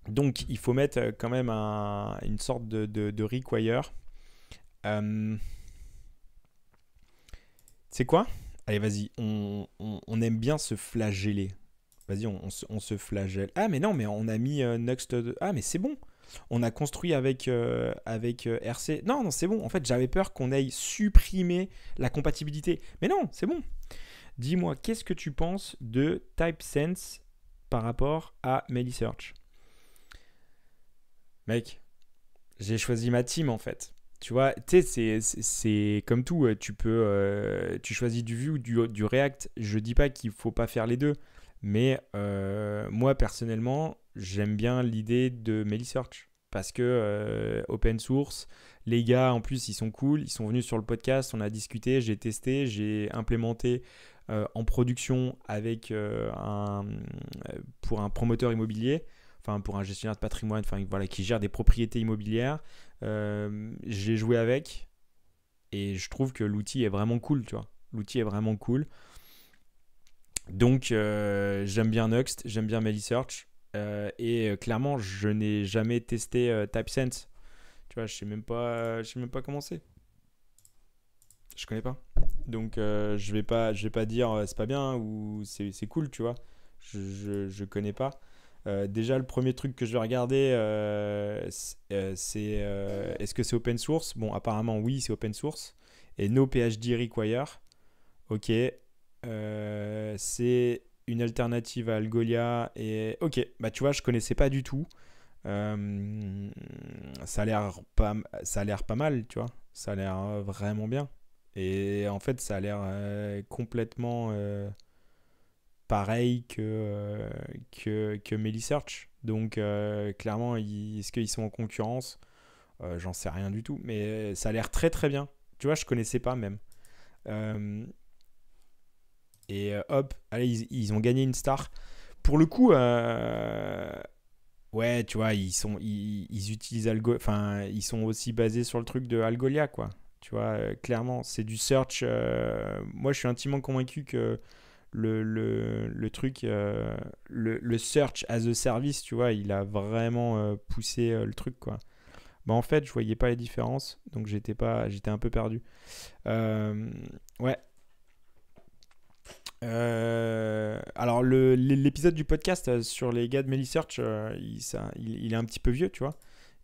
Donc il faut mettre euh, quand même une sorte de, de, require. Euh, c'est quoi? Allez, vas-y, on, aime bien se flageller. Vas-y, on, se flagelle. Ah, mais non, mais on a mis euh, Next. Ah, mais c'est bon. On a construit avec, avec RC. Non, non, c'est bon. En fait, j'avais peur qu'on aille supprimer la compatibilité. Mais non, c'est bon. Dis-moi, qu'est-ce que tu penses de TypeSense par rapport à MeliSearch? Mec, j'ai choisi ma team en fait. Tu vois, tu sais, c'est comme tout. Euh, tu peux, euh, tu choisis du Vue ou du, React. Je dis pas qu'il faut pas faire les deux, mais euh, moi personnellement, j'aime bien l'idée de MeliSearch parce que open source, les gars en plus ils sont cool, ils sont venus sur le podcast, on a discuté, j'ai testé, j'ai implémenté en production avec pour un promoteur immobilier enfin pour un gestionnaire de patrimoine, enfin voilà, qui gère des propriétés immobilières. Euh, j'ai joué avec et je trouve que l'outil est vraiment cool, tu vois. L'outil est vraiment cool. Donc euh, j'aime bien Next, j'aime bien MeliSearch euh, et clairement je n'ai jamais testé TypeSense. Tu vois, je sais même pas, je sais même pas comment c'est. Je connais pas. Donc je vais pas, je vais pas dire c'est pas bien ou c'est cool, tu vois. Je, je, je connais pas. Euh, déjà, le premier truc que je vais regarder, euh, euh, c'est est-ce que c'est open source? Bon, apparemment, oui, c'est open source. Et no PhD require. Ok. c'est une alternative à Algolia. Et ok, bah tu vois, je connaissais pas du tout. ça a l'air pas, ça a l'air pas mal, tu vois. Ça a l'air vraiment bien. Et en fait, ça a l'air complètement pareil que, euh, que, que MeliSearch. Donc euh, clairement, est-ce qu'ils sont en concurrence? Euh, J'en sais rien du tout. Mais ça a l'air très très bien. Tu vois, je connaissais pas même. Et hop, allez, ils, ont gagné une star. Pour le coup, ouais, tu vois, ils sont, ils, utilisent Algo, enfin, ils sont aussi basés sur le truc de Algolia, quoi. Tu vois, clairement, c'est du search. moi, je suis intimement convaincu que le, le, le truc, le, le, search as a service, tu vois, il a vraiment poussé le truc, quoi. Bah en fait, je voyais pas les différences, donc j'étais pas, j'étais un peu perdu. ouais, euh, alors, l'épisode du podcast euh, sur les gars de Melisearch, euh, il, ça, il, est un petit peu vieux, tu vois.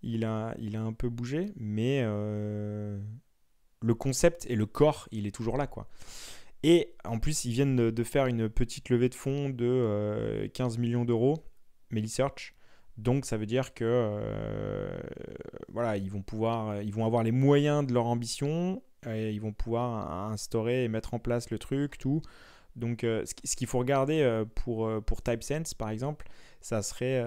Il a, il a un peu bougé, mais le concept et le corps, il est toujours là, quoi. Et en plus, ils viennent de, faire une petite levée de fonds de 15 millions d'euros, Melisearch. Donc, ça veut dire que voilà, ils vont pouvoir, ils vont avoir les moyens de leur ambition, et ils vont pouvoir instaurer et mettre en place le truc, tout. Donc, euh, ce qu'il faut regarder euh, pour, euh, pour TypeSense, par exemple, ça serait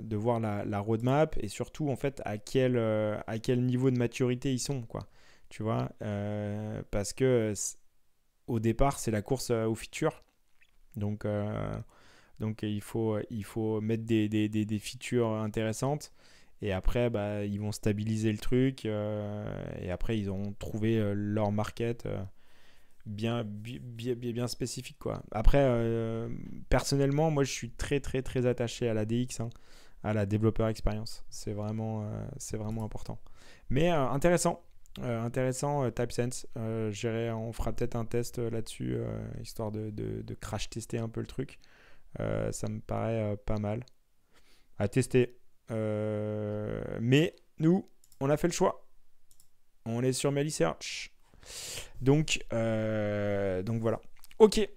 de voir la, roadmap et surtout, en fait, à quel, à quel niveau de maturité ils sont, quoi. Tu vois Parce que au départ, c'est la course aux features. Donc, donc il, faut, il faut mettre des, des, des, features intéressantes. Et après, bah, ils vont stabiliser le truc. et après, ils ont trouvé leur market bien, bien, spécifique. Quoi. Après, euh, personnellement, moi je suis très très très attaché à la DX, hein, à la développeur expérience. C'est vraiment, euh, c'est vraiment important. Mais euh, intéressant, intéressant TypeSense. on fera peut-être un test là-dessus, histoire de, de, de, crash tester un peu le truc. ça me paraît pas mal à tester. mais nous, on a fait le choix. On est sur Melisearch. Donc, euh, voilà. Ok.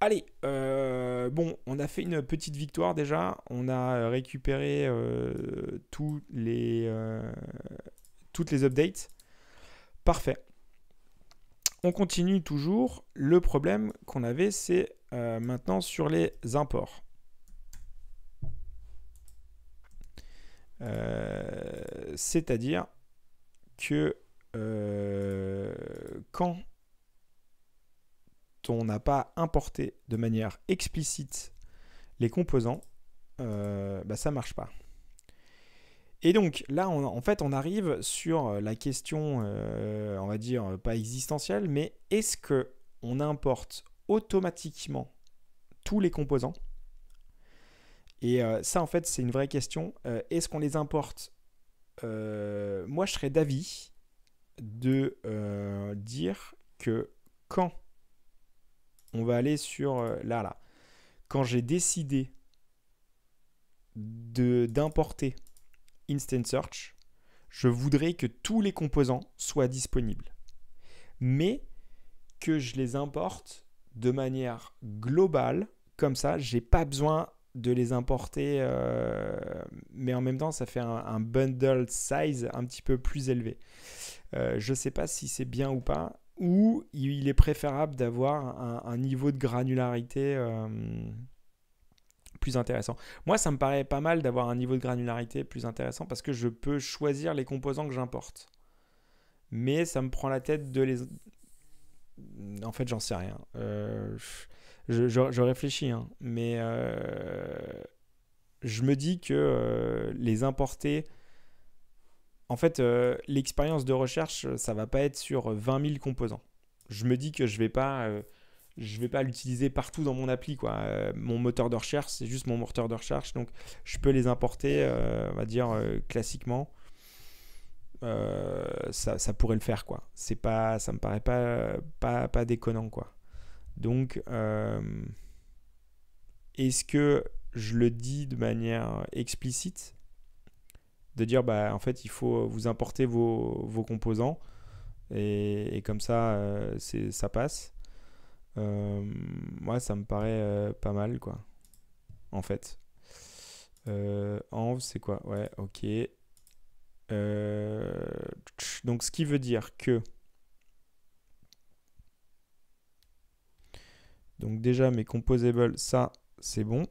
Allez, euh, bon, on a fait une petite victoire déjà. On a récupéré euh, toutes les updates. Parfait. On continue toujours. Le problème qu'on avait, c'est maintenant sur les imports. C'est-à-dire que euh, quand on n'a pas importé de manière explicite les composants, euh, bah ça marche pas. Et donc là, en fait, on arrive sur la question, euh, on va dire pas existentielle, mais est-ce que on importe automatiquement tous les composants? Et euh, ça, en fait, c'est une vraie question. est-ce qu'on les importe? Moi, je serais d'avis de euh, dire que quand on va aller sur euh, là là, quand j'ai décidé d'importer Instant Search, je voudrais que tous les composants soient disponibles. Mais que je les importe de manière globale, comme ça, j'ai pas besoin de les importer, euh, mais en même temps, ça fait un, un, bundle size un petit peu plus élevé. Euh, je ne sais pas si c'est bien ou pas, ou il est préférable d'avoir un, niveau de granularité euh, intéressant. Moi, ça me paraît pas mal d'avoir un niveau de granularité plus intéressant parce que je peux choisir les composants que j'importe. Mais ça me prend la tête de les... En fait, j'en sais rien. Euh, je, réfléchis, hein. mais je me dis que les importer en fait, euh, l'expérience de recherche, euh, ça va pas être sur 20 000 composants. Je me dis que je vais pas, euh, je vais pas l'utiliser partout dans mon appli. Quoi. mon moteur de recherche, c'est juste mon moteur de recherche, donc je peux les importer, on va dire classiquement. Ça, ça, pourrait le faire, quoi. C'est pas, ça me paraît pas, pas, pas déconnant, quoi. Donc, est-ce que je le dis de manière explicite? De dire bah en fait il faut vous importer vos, vos composants et, comme ça euh, ça passe euh, moi ça me paraît euh, pas mal quoi. En fait. Env c'est quoi? Ouais ok. Donc ce qui veut dire que donc déjà mes composables ça c'est bon.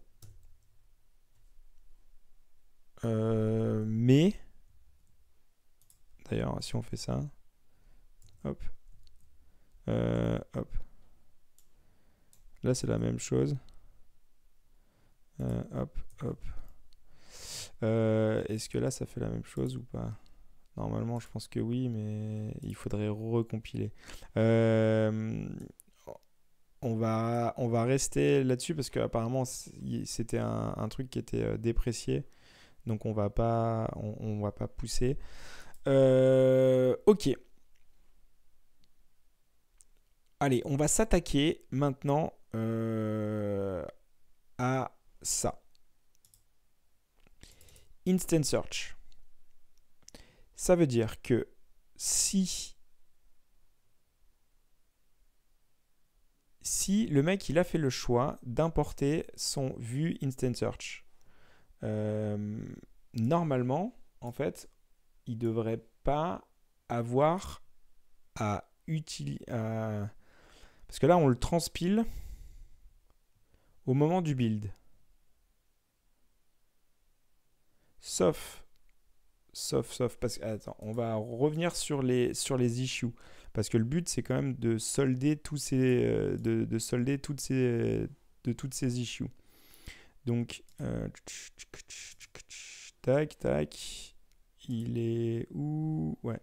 Euh, mais, d'ailleurs, si on fait ça, hop, Euh, hop. Là, c'est la même chose. Euh, hop, hop. Euh, est-ce que là, ça fait la même chose ou pas? Normalement, je pense que oui, mais il faudrait recompiler. on, va, on va rester là-dessus parce qu'apparemment, c'était un, truc qui était déprécié. Donc, on va pas, on, va pas pousser. ok. Allez, on va s'attaquer maintenant euh, à ça. Instant Search. Ça veut dire que si si le mec il a fait le choix d'importer son vue Instant Search, euh, normalement, en fait, il devrait pas avoir à utiliser parce que là, on le transpile au moment du build. Sauf, sauf, sauf, parce que, attends, on va revenir sur les, sur les issues. Parce que le but, c'est quand même de solder tous ces, euh, de, solder toutes ces, de toutes ces issues. Donc, euh, tac, tac, il est où? Ouais.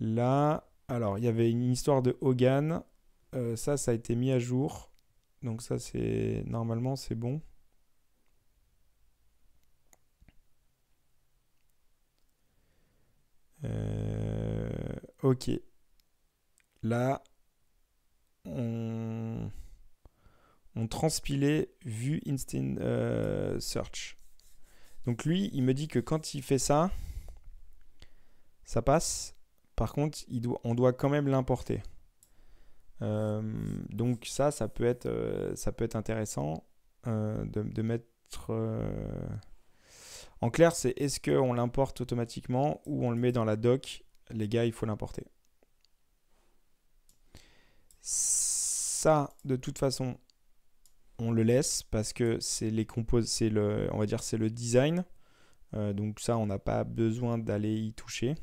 Là, alors, il y avait une histoire de Hogan. Euh, ça, ça a été mis à jour. Donc ça, c'est normalement, c'est bon. Euh, ok. Là, on, on transpilait vue instant euh, search. Donc lui, il me dit que quand il fait ça, ça passe. Par contre, on doit quand même l'importer. Euh, donc ça, ça peut être, euh, ça peut être intéressant euh, de, mettre... En clair, c'est est-ce qu'on l'importe automatiquement ou on le met dans la doc Les gars, il faut l'importer. Ça, de toute façon, on le laisse parce que c'est les compos, c'est le, on va dire, c'est le design. donc ça, on n'a pas besoin d'aller y toucher.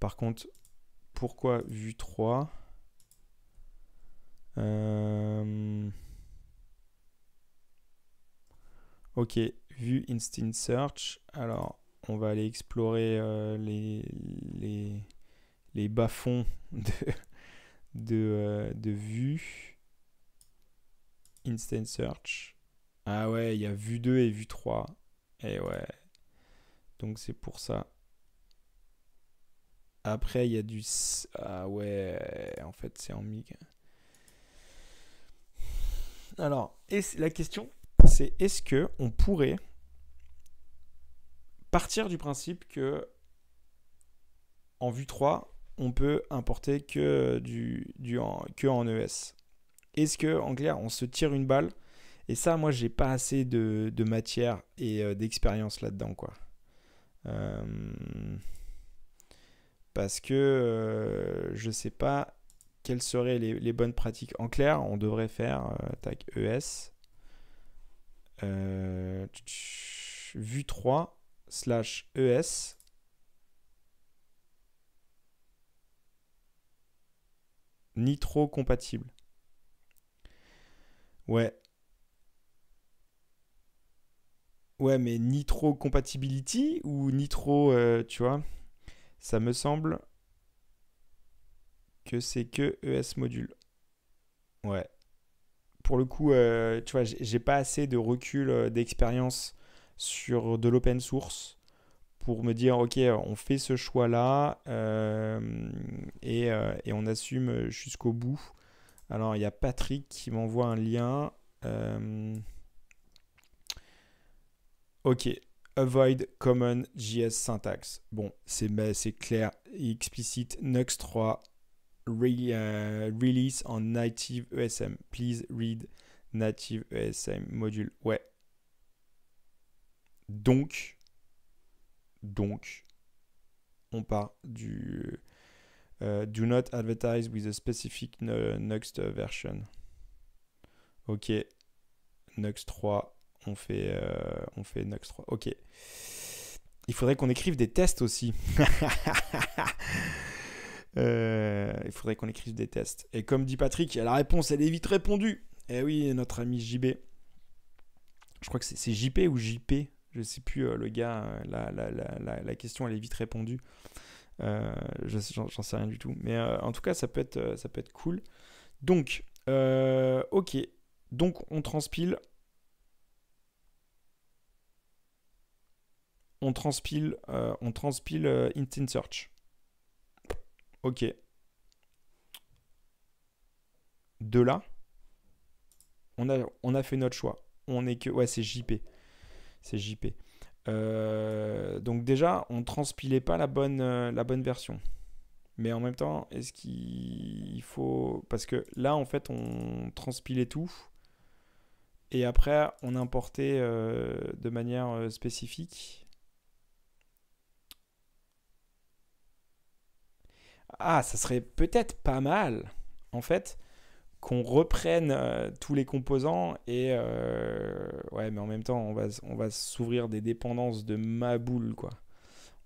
Par contre, pourquoi vue 3 euh, Ok, vue instant search. Alors, on va aller explorer euh, les, les, les bas-fonds de, de, euh, de vue. Instant search. Ah ouais, il y a vue 2 et vue 3. Et eh ouais. Donc c'est pour ça. Après, il y a du. Ah ouais, en fait, c'est en MIG. Alors, la question, c'est est-ce que on pourrait partir du principe que en vue 3, on peut importer que, du, en, que en ES Est-ce que, en clair, on se tire une balle? Et ça, moi, j'ai pas assez de, matière et euh, d'expérience là-dedans, quoi. Euh parce que euh, je ne sais pas quelles seraient les, bonnes pratiques. En clair, on devrait faire euh, tac, ES euh, vue 3 slash ES nitro compatible. Ouais. Ouais, mais nitro compatibility ou nitro, tu vois? Ça me semble que c'est que ES module. Ouais. Pour le coup, euh, tu vois, j'ai pas assez de recul euh, d'expérience sur de l'open source pour me dire, ok, on fait ce choix-là euh, et, et, on assume jusqu'au bout. Alors, il y a Patrick qui m'envoie un lien. ok, Avoid Common JS Syntax. Bon, c'est clair, explicite. Nux 3 euh, release on native ESM. Please read native ESM module. Ouais. Donc, donc, on part du euh, do not advertise with a specific Next version. Ok, Nux 3 on fait, euh, on fait Nux 3. Ok. il faudrait qu'on écrive des tests aussi. Euh, il faudrait qu'on écrive des tests. Et comme dit Patrick, la réponse, elle est vite répondue. Eh oui, notre ami JB. Je crois que c'est JP ou JP. Je sais plus, euh, le gars, euh, la, question, elle est vite répondue. J'en sais rien du tout. Mais en tout cas, ça peut être, ça peut être cool. Donc, ok. Donc, on transpile. On transpile, on transpile Instant Search. Ok. De là, on a, on a fait notre choix. On est que. Ouais, c'est JP. C'est JP. Euh, donc déjà, on transpilait pas la bonne, euh, la bonne version. Mais en même temps, est-ce qu'il faut... Parce que là, en fait, on transpilait tout. Et après, on importait euh, de manière spécifique. Ah, ça serait peut-être pas mal, en fait, qu'on reprenne euh, tous les composants et euh, ouais, mais en même temps, on va, on va s'ouvrir des dépendances de ma boule, quoi.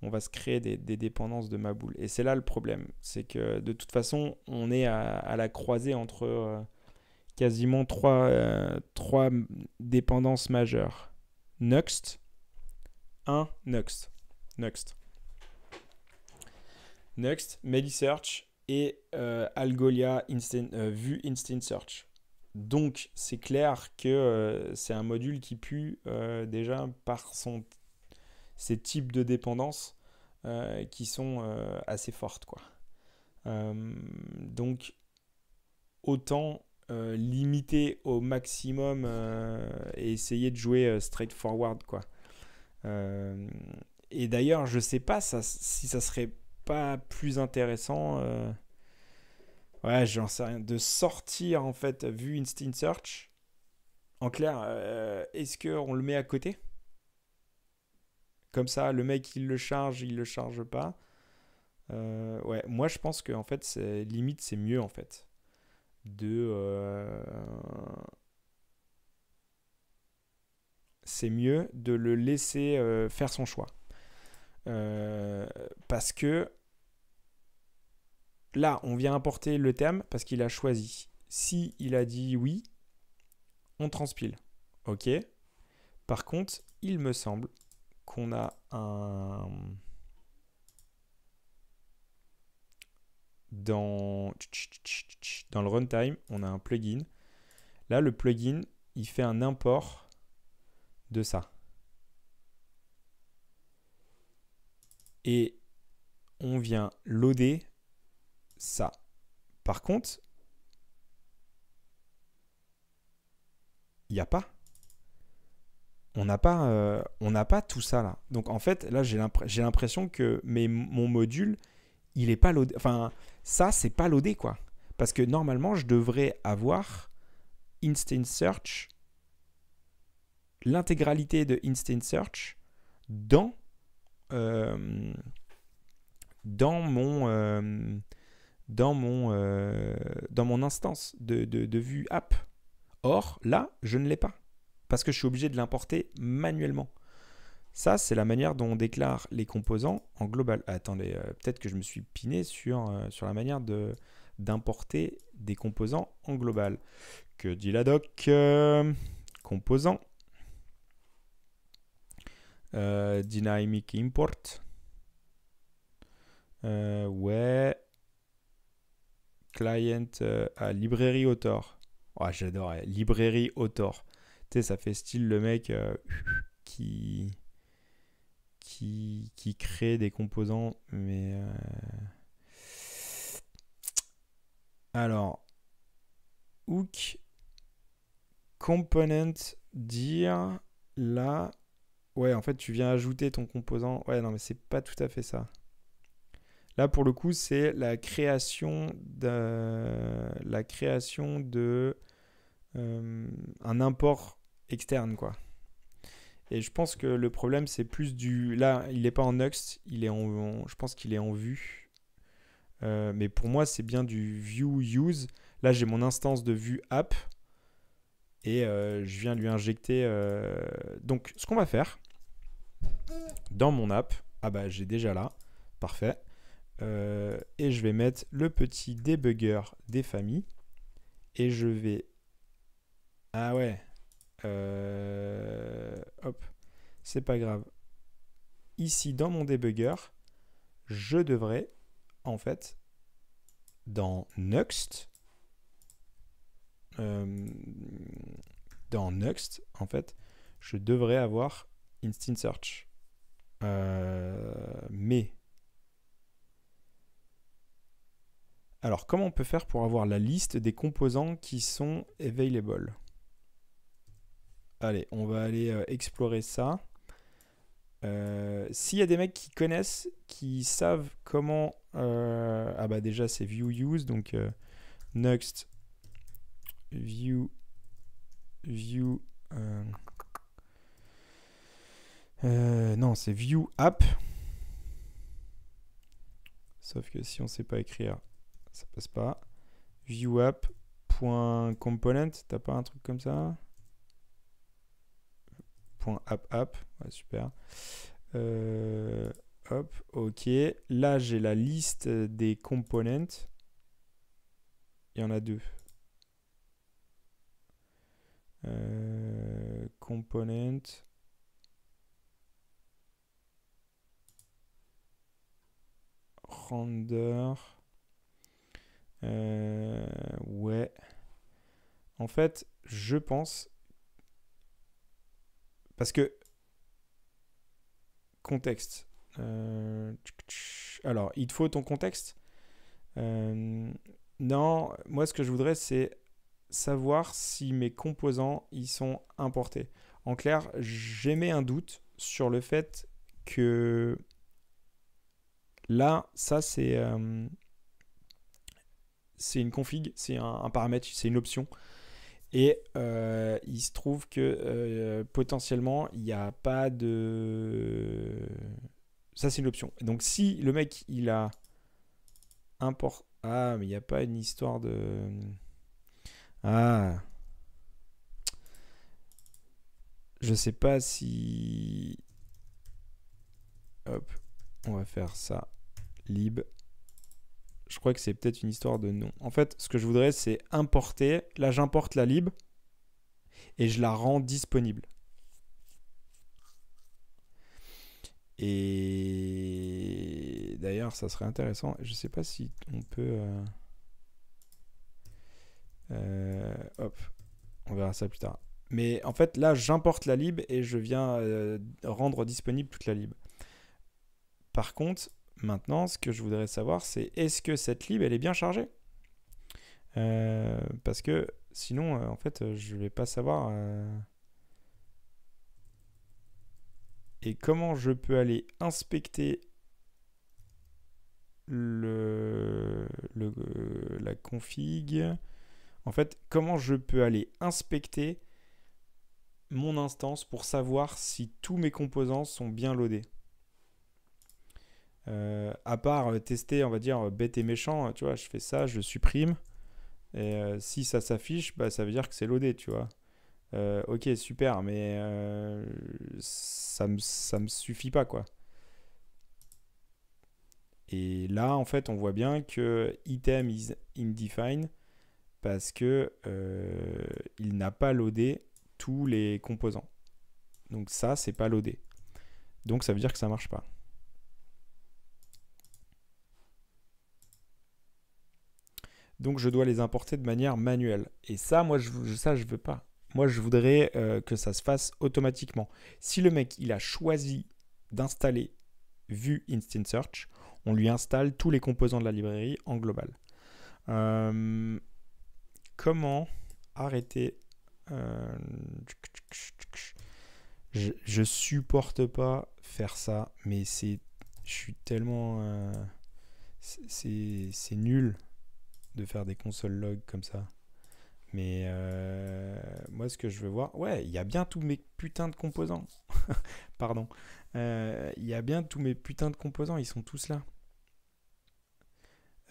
On va se créer des, dépendances de ma boule. Et c'est là le problème, c'est que de toute façon, on est à, la croisée entre euh, quasiment trois, trois dépendances majeures. Next, un Next, Next. Next, MediSearch et euh, Algolia Instant, euh, Vue Instant Search. Donc c'est clair que euh, c'est un module qui pue déjà par son, ses types de dépendances qui sont assez fortes. Quoi. donc autant limiter au maximum et essayer de jouer straightforward. Quoi. et d'ailleurs je sais pas si ça serait pas plus intéressant. Euh, ouais, j'en sais. De sortir en fait, vu Instant Search. En clair, euh, est-ce qu'on le met à côté? Comme ça, le mec il le charge, il le charge pas. Euh, ouais, moi je pense que en fait, limite c'est mieux en fait de c'est mieux de le laisser faire son choix. Euh, parce que là, on vient importer le terme parce qu'il a choisi. Si il a dit oui, on transpile. Ok. Par contre, il me semble qu'on a un dans dans le runtime, on a un plugin. Là, le plugin, il fait un import de ça. Et on vient loader ça. Par contre, il n'y a pas. On n'a pas, euh, pas tout ça là. Donc en fait, là, j'ai l'impression que mon module, il est pas loadé. Enfin, ça, c'est pas loadé quoi. Parce que normalement, je devrais avoir Instant Search, l'intégralité de Instant Search dans dans mon euh, dans mon euh, dans mon instance de, de, vue app. Or là, je ne l'ai pas parce que je suis obligé de l'importer manuellement. Ça, c'est la manière dont on déclare les composants en global. attendez, peut-être que je me suis piné sur, sur la manière de, d'importer des composants en global. Que dit la doc Composants. Euh, dynamic import. Euh, ouais. Client euh, à librairie author. Oh, j'adore. Librairie author. Tu sais, ça fait style le mec qui, qui, qui crée des composants. Mais. Alors. Hook. Component dire là Ouais, en fait, tu viens ajouter ton composant. Ouais, non, mais c'est pas tout à fait ça. Là, pour le coup, c'est la création de, la création de euh, un import externe, quoi. Et je pense que le problème, c'est plus du. Là, il n'est pas en Next, il est en, je pense qu'il est en vue. Euh, mais pour moi, c'est bien du view use. Là, j'ai mon instance de vue app et euh, je viens lui injecter. donc, ce qu'on va faire, dans mon app. Ah bah j'ai déjà là. Parfait. Euh, et je vais mettre le petit debugger des familles. Et je vais... Ah ouais. Euh, hop. C'est pas grave. Ici, dans mon debugger, je devrais, en fait, dans Next, euh, dans Next, en fait, je devrais avoir Instant Search. mais Alors, comment on peut faire pour avoir la liste des composants qui sont available? Allez, on va aller euh, explorer ça. Euh, s'il y a des mecs qui connaissent, qui savent comment... Euh, ah bah déjà c'est view use, donc next view view non c'est view app. Sauf que si on sait pas écrire, ça passe pas. ViewApp.component, t'as pas un truc comme ça .app app, ouais, super. Euh, hop, ok. Là, j'ai la liste des components. Il y en a deux. Euh, component. Render. Euh, ouais. En fait, je pense. Parce que. Contexte. Euh, alors, il te faut ton contexte Non, moi ce que je voudrais c'est savoir si mes composants ils sont importés. En clair, j'émets un doute sur le fait que là, ça c'est c'est une config, c'est un, paramètre, c'est une option. Et euh, il se trouve que euh, potentiellement, il n'y a pas de... Ça, c'est une option. Donc, si le mec, il a import... Ah, mais il n'y a pas une histoire de... Ah. Je sais pas si... Hop. On va faire ça. Lib je crois que c'est peut-être une histoire de nom. En fait, ce que je voudrais, c'est importer. Là, j'importe la lib et je la rends disponible. Et d'ailleurs, ça serait intéressant. Je sais pas si on peut. Euh, hop, on verra ça plus tard. Mais en fait, là, j'importe la lib et je viens euh, rendre disponible toute la lib. Par contre, Maintenant, ce que je voudrais savoir, c'est est-ce que cette lib, elle est bien chargée? Euh, Parce que sinon, euh, en fait, je ne vais pas savoir. Euh, et comment je peux aller inspecter le, la config En fait, comment je peux aller inspecter mon instance pour savoir si tous mes composants sont bien loadés euh, à part euh, tester, on va dire, bête et méchant, tu vois, je fais ça, je supprime. Et euh, si ça s'affiche, bah, ça veut dire que c'est loadé, tu vois. ok, super, mais ça me, ça me suffit pas, quoi. Et là, en fait, on voit bien que item is indefine parce que il n'a pas loadé tous les composants. Donc ça, c'est pas loadé. Donc ça veut dire que ça marche pas. Donc je dois les importer de manière manuelle. Et ça, moi, je, ça, je veux pas. Moi, je voudrais euh, que ça se fasse automatiquement. Si le mec, il a choisi d'installer Vue Instant Search, on lui installe tous les composants de la librairie en global. Euh, comment arrêter euh, je, supporte pas faire ça, mais c'est, je suis tellement, c'est nul de faire des consoles log comme ça. Mais euh, moi, ce que je veux voir, ouais, il y a bien tous mes putains de composants. Pardon. Euh, il y a bien tous mes putains de composants, ils sont tous là.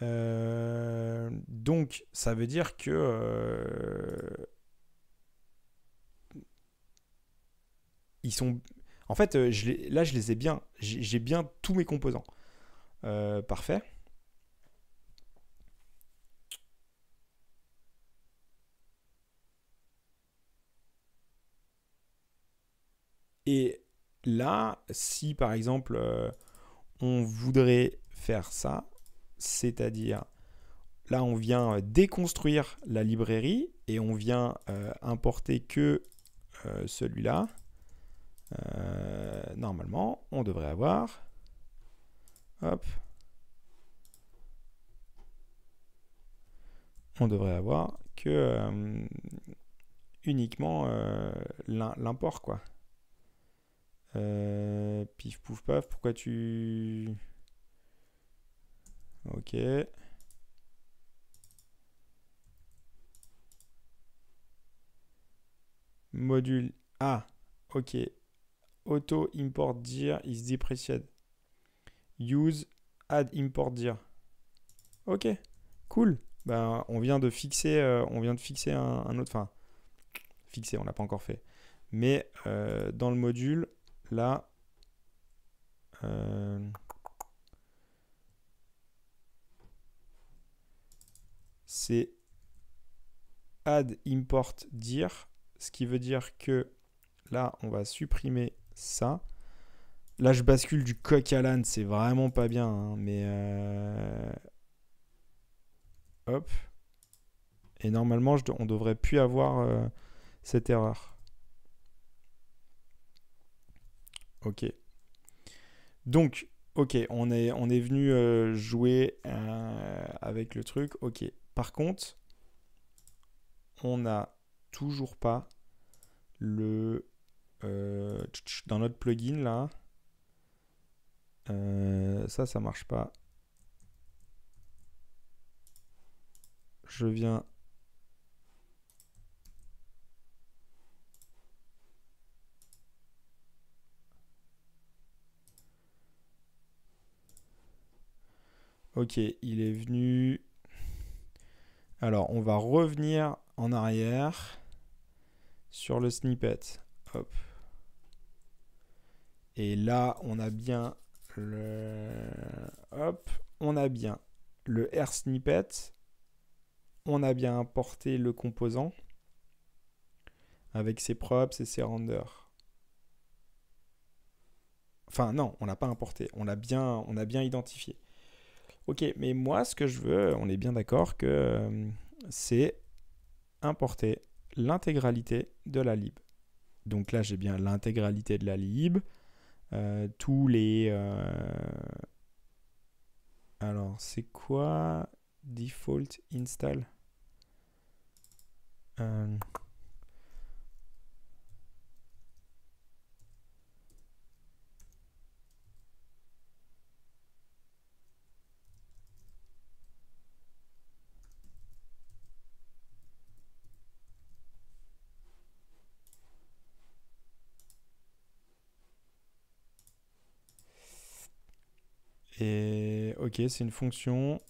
Euh, donc, ça veut dire que ils sont. En fait, euh, je là, je les ai bien. J'ai bien tous mes composants. Euh, parfait. Et là, si par exemple, euh, on voudrait faire ça, c'est-à-dire, là, on vient euh, déconstruire la librairie et on vient euh, importer que euh, celui-là. Normalement, on devrait avoir. Hop. On devrait avoir que uniquement l'im- l'import, quoi. Pif pouf paf, pourquoi tu. Ok. Module. Ah, ok. Auto import dir is depreciated. Use add import dir. Ok, cool. Ben, on vient de fixer, euh, on vient de fixer un, un autre. Enfin, fixer, on l'a pas encore fait. Mais euh, dans le module, là, euh, c'est add import dir, ce qui veut dire que là, on va supprimer ça. Là, je bascule du coq à l'âne, c'est vraiment pas bien, hein, mais euh, hop. Et normalement, on devrait plus avoir euh, cette erreur. Ok. Donc, ok, on est, venu euh, jouer avec le truc. Ok. Par contre, on n'a toujours pas le euh, dans notre plugin là. euh, ça, ça marche pas. Je viens. Ok, il est venu. Alors, on va revenir en arrière sur le snippet. Hop. Et là, on a bien le. Hop. On a bien le R snippet. On a bien importé le composant avec ses props et ses renders. Enfin, non, on l'a pas importé. On l'a bien, on a bien identifié. Ok, mais moi, ce que je veux, on est bien d'accord que euh, c'est importer l'intégralité de la lib. Donc là, j'ai bien l'intégralité de la lib, euh, tous les. euh, Alors, c'est quoi? Default install Et ok, c'est une fonction.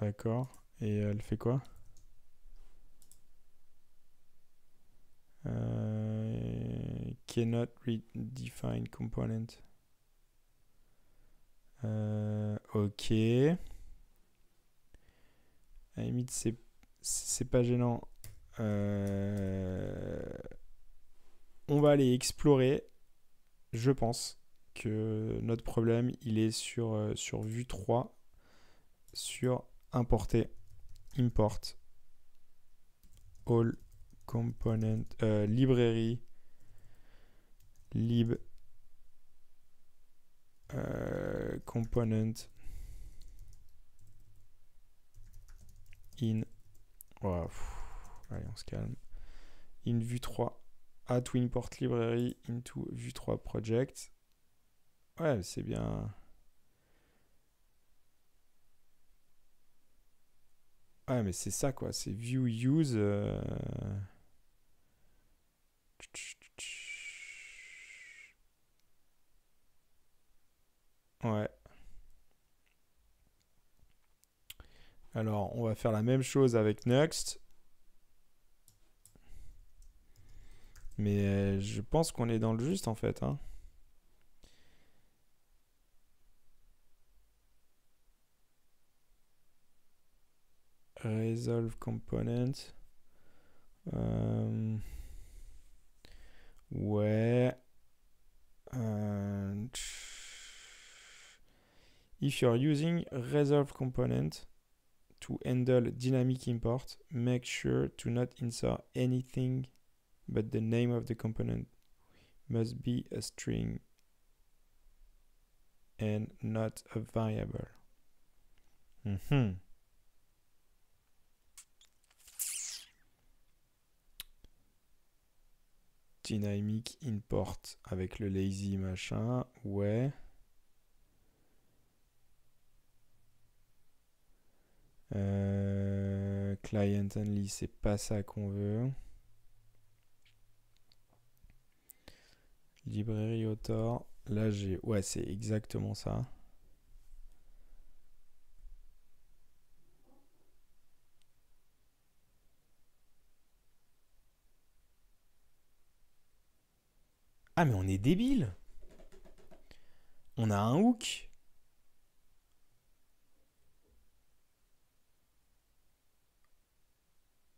D'accord. Et elle fait quoi? Euh, Cannot redefine component. Euh, ok. À la c'est pas gênant. Euh, on va aller explorer, je pense notre problème, il est sur, euh, sur vue 3, sur importer, import, all component, euh, lib, euh, component, in, se calme, in vue 3, add to import library into vue 3 project, Ouais, c'est bien. Ouais, mais c'est ça quoi, c'est view use. euh, Ouais. Alors, on va faire la même chose avec Next. Mais euh, je pense qu'on est dans le juste en fait. hein. Resolve component. Euh, ouais. Euh, if you're using resolve component to handle dynamic import, make sure to not insert anything but the name of the component must be a string and not a variable. Mhm. Dynamic import avec le lazy machin, ouais. Euh, client only, c'est pas ça qu'on veut. Librairie author, là j'ai... Ouais, c'est exactement ça. Ah mais on est débile. On a un hook.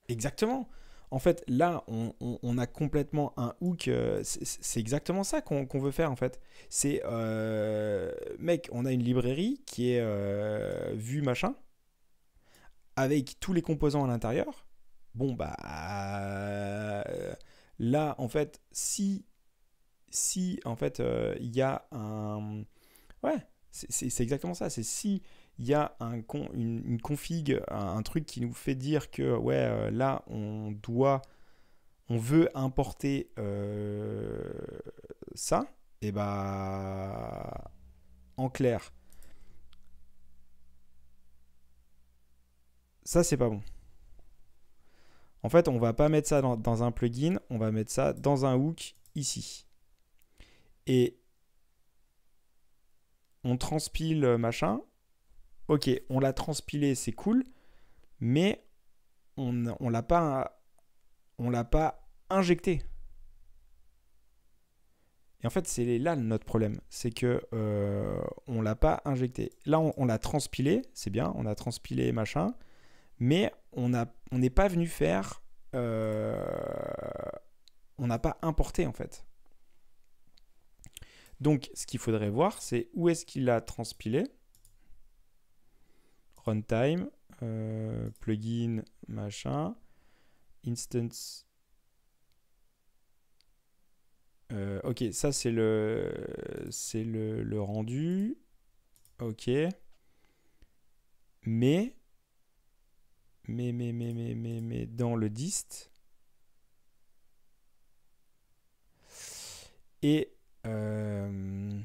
Exactement. En fait, là, on, a complètement un hook. Euh, c'est exactement ça qu'on veut faire, en fait. C'est, euh, mec, on a une librairie qui est euh, vue machin, avec tous les composants à l'intérieur. Bon, bah, là, en fait, si, si, en fait, il y a un... Ouais, c'est exactement ça. C'est si il y a un une, config, un, truc qui nous fait dire que ouais, euh, là, on doit, on veut importer euh, ça, et bah, en clair, ça, c'est pas bon. En fait, on va pas mettre ça dans, un plugin, on va mettre ça dans un hook ici. On transpile machin, ok, on l'a transpilé, c'est cool, mais on l'a pas, on pas injecté. Et en fait, c'est là notre problème, c'est que euh, on l'a pas injecté. Là, on, l'a transpilé, c'est bien, on a transpilé machin, mais on a, on n'est pas venu faire, euh, on n'a pas importé en fait. Donc, ce qu'il faudrait voir, c'est où est-ce qu'il a transpilé runtime, euh, plugin, machin, instance. Euh, ok, ça c'est le c'est le, le, rendu. Ok. Mais mais mais mais mais mais mais dans le dist et euh,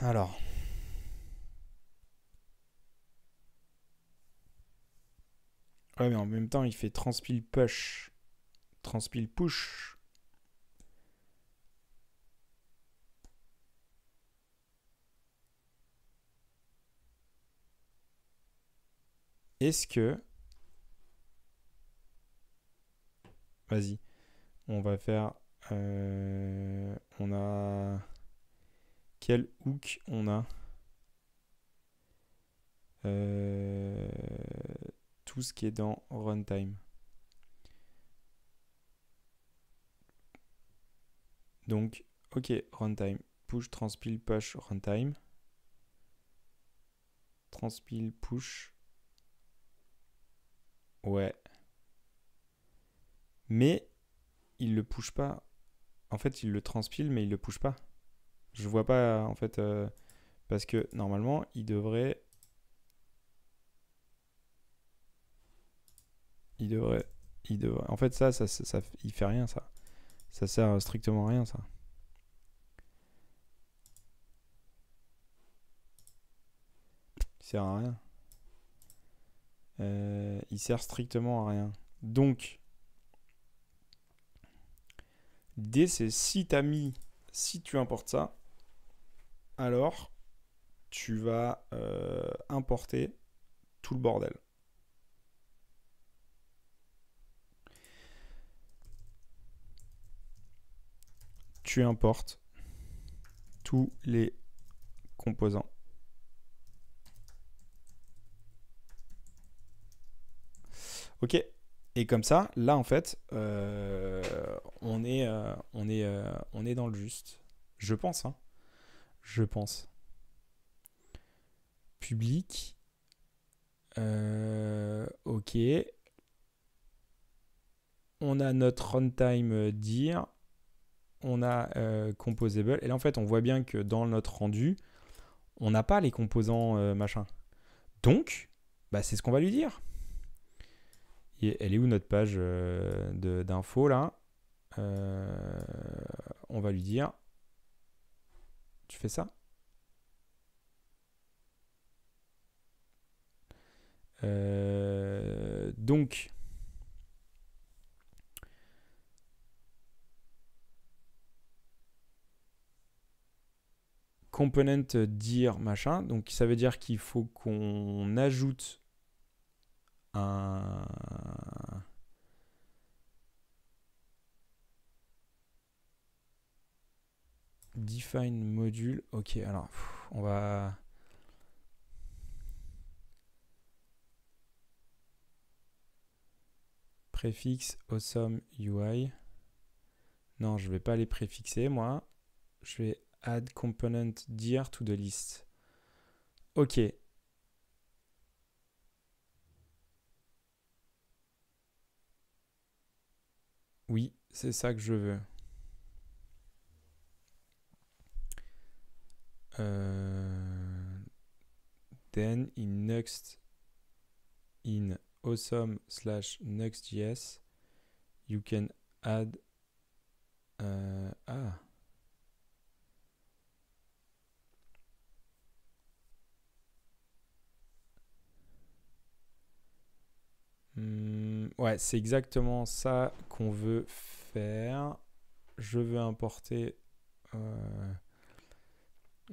alors Ouais, mais en même temps, il fait transpile push. Transpile push. Est-ce que... Vas-y. On va faire... Euh, on a... Quel hook on a? Euh tout ce qui est dans runtime. Donc, ok, runtime, push, transpile, push, runtime. Transpile, push. Ouais. Mais il le push pas. En fait, il le transpile, mais il le push pas. Je vois pas, en fait, euh, parce que normalement, il devrait Il devrait. Il devrait. En fait, ça, ça, ça, il fait rien, ça. Ça sert strictement à rien, ça. Il sert à rien. Euh, il sert strictement à rien. Donc, D, c'est si tu mis, si tu importes ça, alors tu vas euh, importer tout le bordel. Tu importes tous les composants. Ok, et comme ça, là, en fait, euh, on, est, euh, on, est, euh, on est dans le juste. Je pense. Hein. Je pense. Public. ok. On a notre runtime dire. On a composable. Et là, en fait, on voit bien que dans notre rendu, on n'a pas les composants machin. Donc, bah, c'est ce qu'on va lui dire elle est où notre page euh, d'info là? Euh, On va lui dire. Tu fais ça? Euh, donc, component dire machin, donc ça veut dire qu'il faut qu'on ajoute define module. Ok, alors on va préfixe awesome UI. Non, je vais pas les préfixer moi. Je vais add component dir to the list. Ok, Oui, c'est ça que je veux. Euh, then in next in awesome slash next.js you can add euh, ah Hmm, ouais, c'est exactement ça qu'on veut faire. Je veux importer. Euh,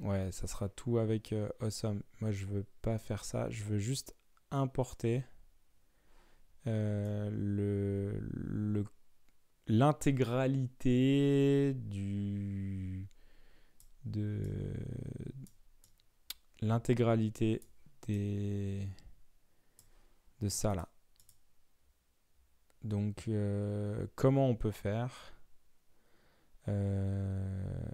ouais, ça sera tout avec euh, Awesome. Moi, je veux pas faire ça. Je veux juste importer euh, le l'intégralité du de l'intégralité des de ça là donc, euh, comment on peut faire? Euh,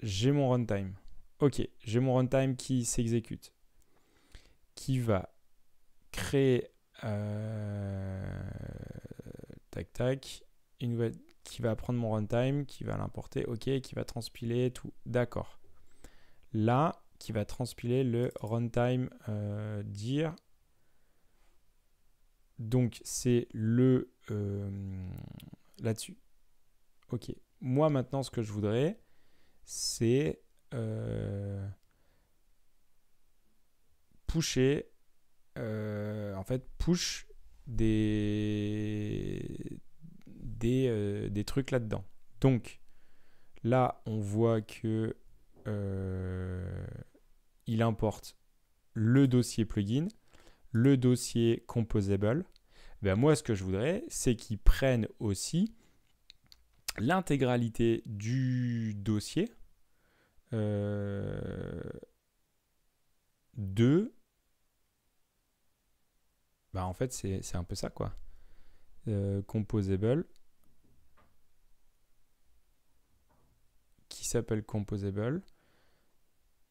J'ai mon runtime. Ok, j'ai mon runtime qui s'exécute, qui va créer euh, tac tac, une qui va prendre mon runtime, qui va l'importer, ok, qui va transpiler tout, d'accord. Là, qui va transpiler le runtime dire donc c'est le euh, là-dessus. Ok. Moi maintenant ce que je voudrais, c'est euh, pusher, euh, en fait push des des, des trucs là-dedans. Donc là on voit que il importe le dossier plugin le dossier composable, ben moi ce que je voudrais, c'est qu'ils prennent aussi l'intégralité du dossier euh, de... Bah en fait c'est un peu ça quoi. Euh, composable qui s'appelle composable.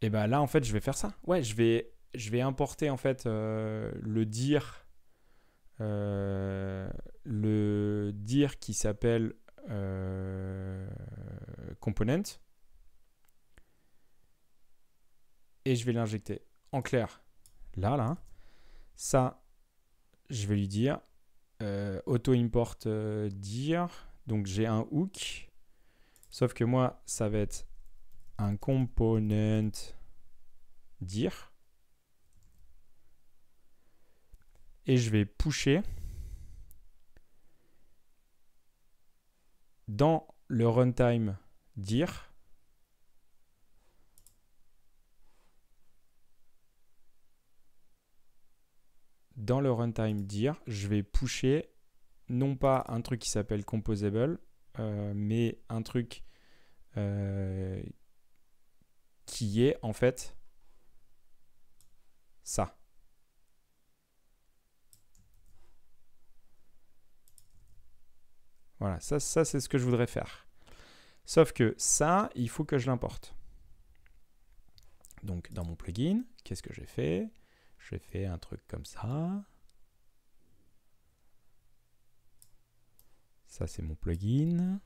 Et ben là en fait je vais faire ça. Ouais, je vais je vais importer en fait euh, le dire euh, le dir qui s'appelle euh, component. Et je vais l'injecter. En clair. Là là. Ça je vais lui dire auto import dir donc j'ai un hook. Sauf que moi ça va être un component dir et je vais pusher dans le runtime dir dans le runtime dir, je vais pusher non pas un truc qui s'appelle composable, euh, mais un truc euh, qui est en fait ça. Voilà, ça, c'est ce que je voudrais faire. Sauf que ça, il faut que je l'importe. Donc dans mon plugin, qu'est-ce que j'ai fait? J'ai fait un truc comme ça. Ça c'est mon plugin.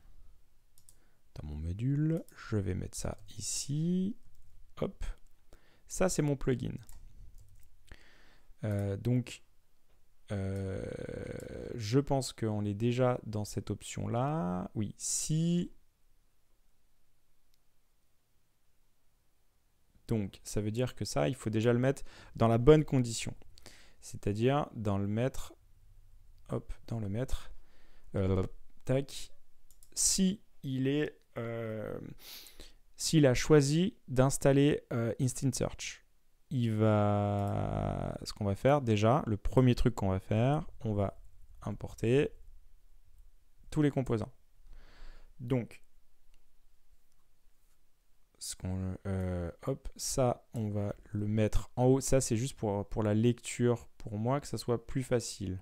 Dans mon module, je vais mettre ça ici. Hop. Ça c'est mon plugin. Euh, donc euh, je pense qu'on est déjà dans cette option-là. Oui, si... Donc, ça veut dire que ça, il faut déjà le mettre dans la bonne condition. C'est-à-dire dans le mettre... Hop, dans le mettre... Euh, tac. Si il est... Euh, s'il a choisi d'installer Instant Search il va, qu'on va faire déjà, le premier truc qu'on va faire, on va importer tous les composants. Donc, ce qu'on, euh, hop, ça, on va le mettre en haut. Ça, c'est juste pour, pour la lecture, pour moi, que ça soit plus facile.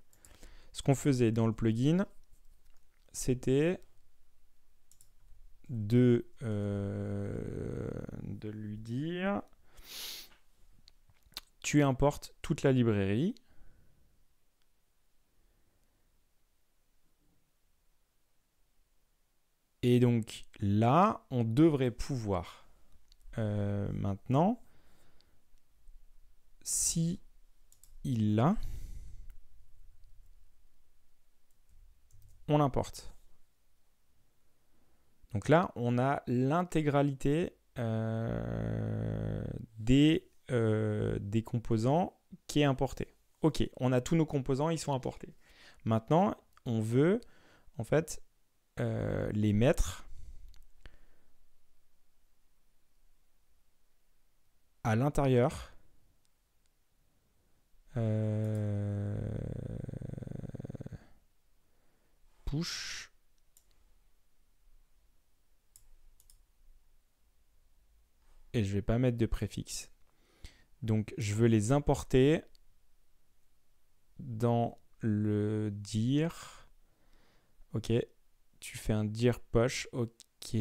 Ce qu'on faisait dans le plugin, c'était de, euh, de lui dire tu importes toute la librairie. Et donc là, on devrait pouvoir euh, maintenant, si il l'a, on l'importe. Donc là, on a l'intégralité euh, des des composants qui est importé. Ok, on a tous nos composants, ils sont importés. Maintenant, on veut en fait euh, les mettre à l'intérieur euh, push et je vais pas mettre de préfixe donc je veux les importer dans le dir. Ok, tu fais un dir push. Ok.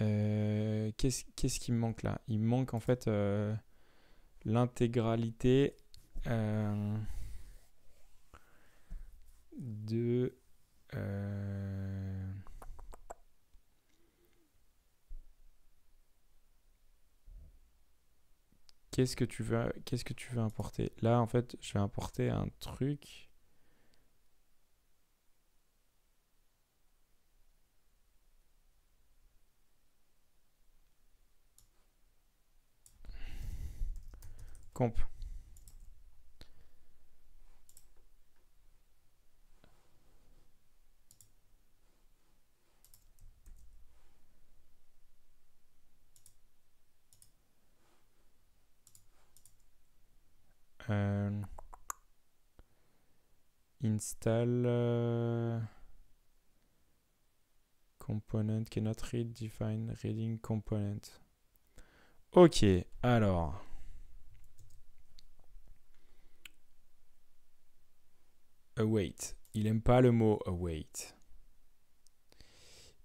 Euh, qu'est-ce qui me manque là? Il manque en fait euh, l'intégralité euh, de euh, qu'est-ce que tu veux qu'est-ce que tu veux importer? Là en fait je vais importer un truc. Comp install uh, component cannot read define reading component. Ok, alors. Await. Il aime pas le mot await.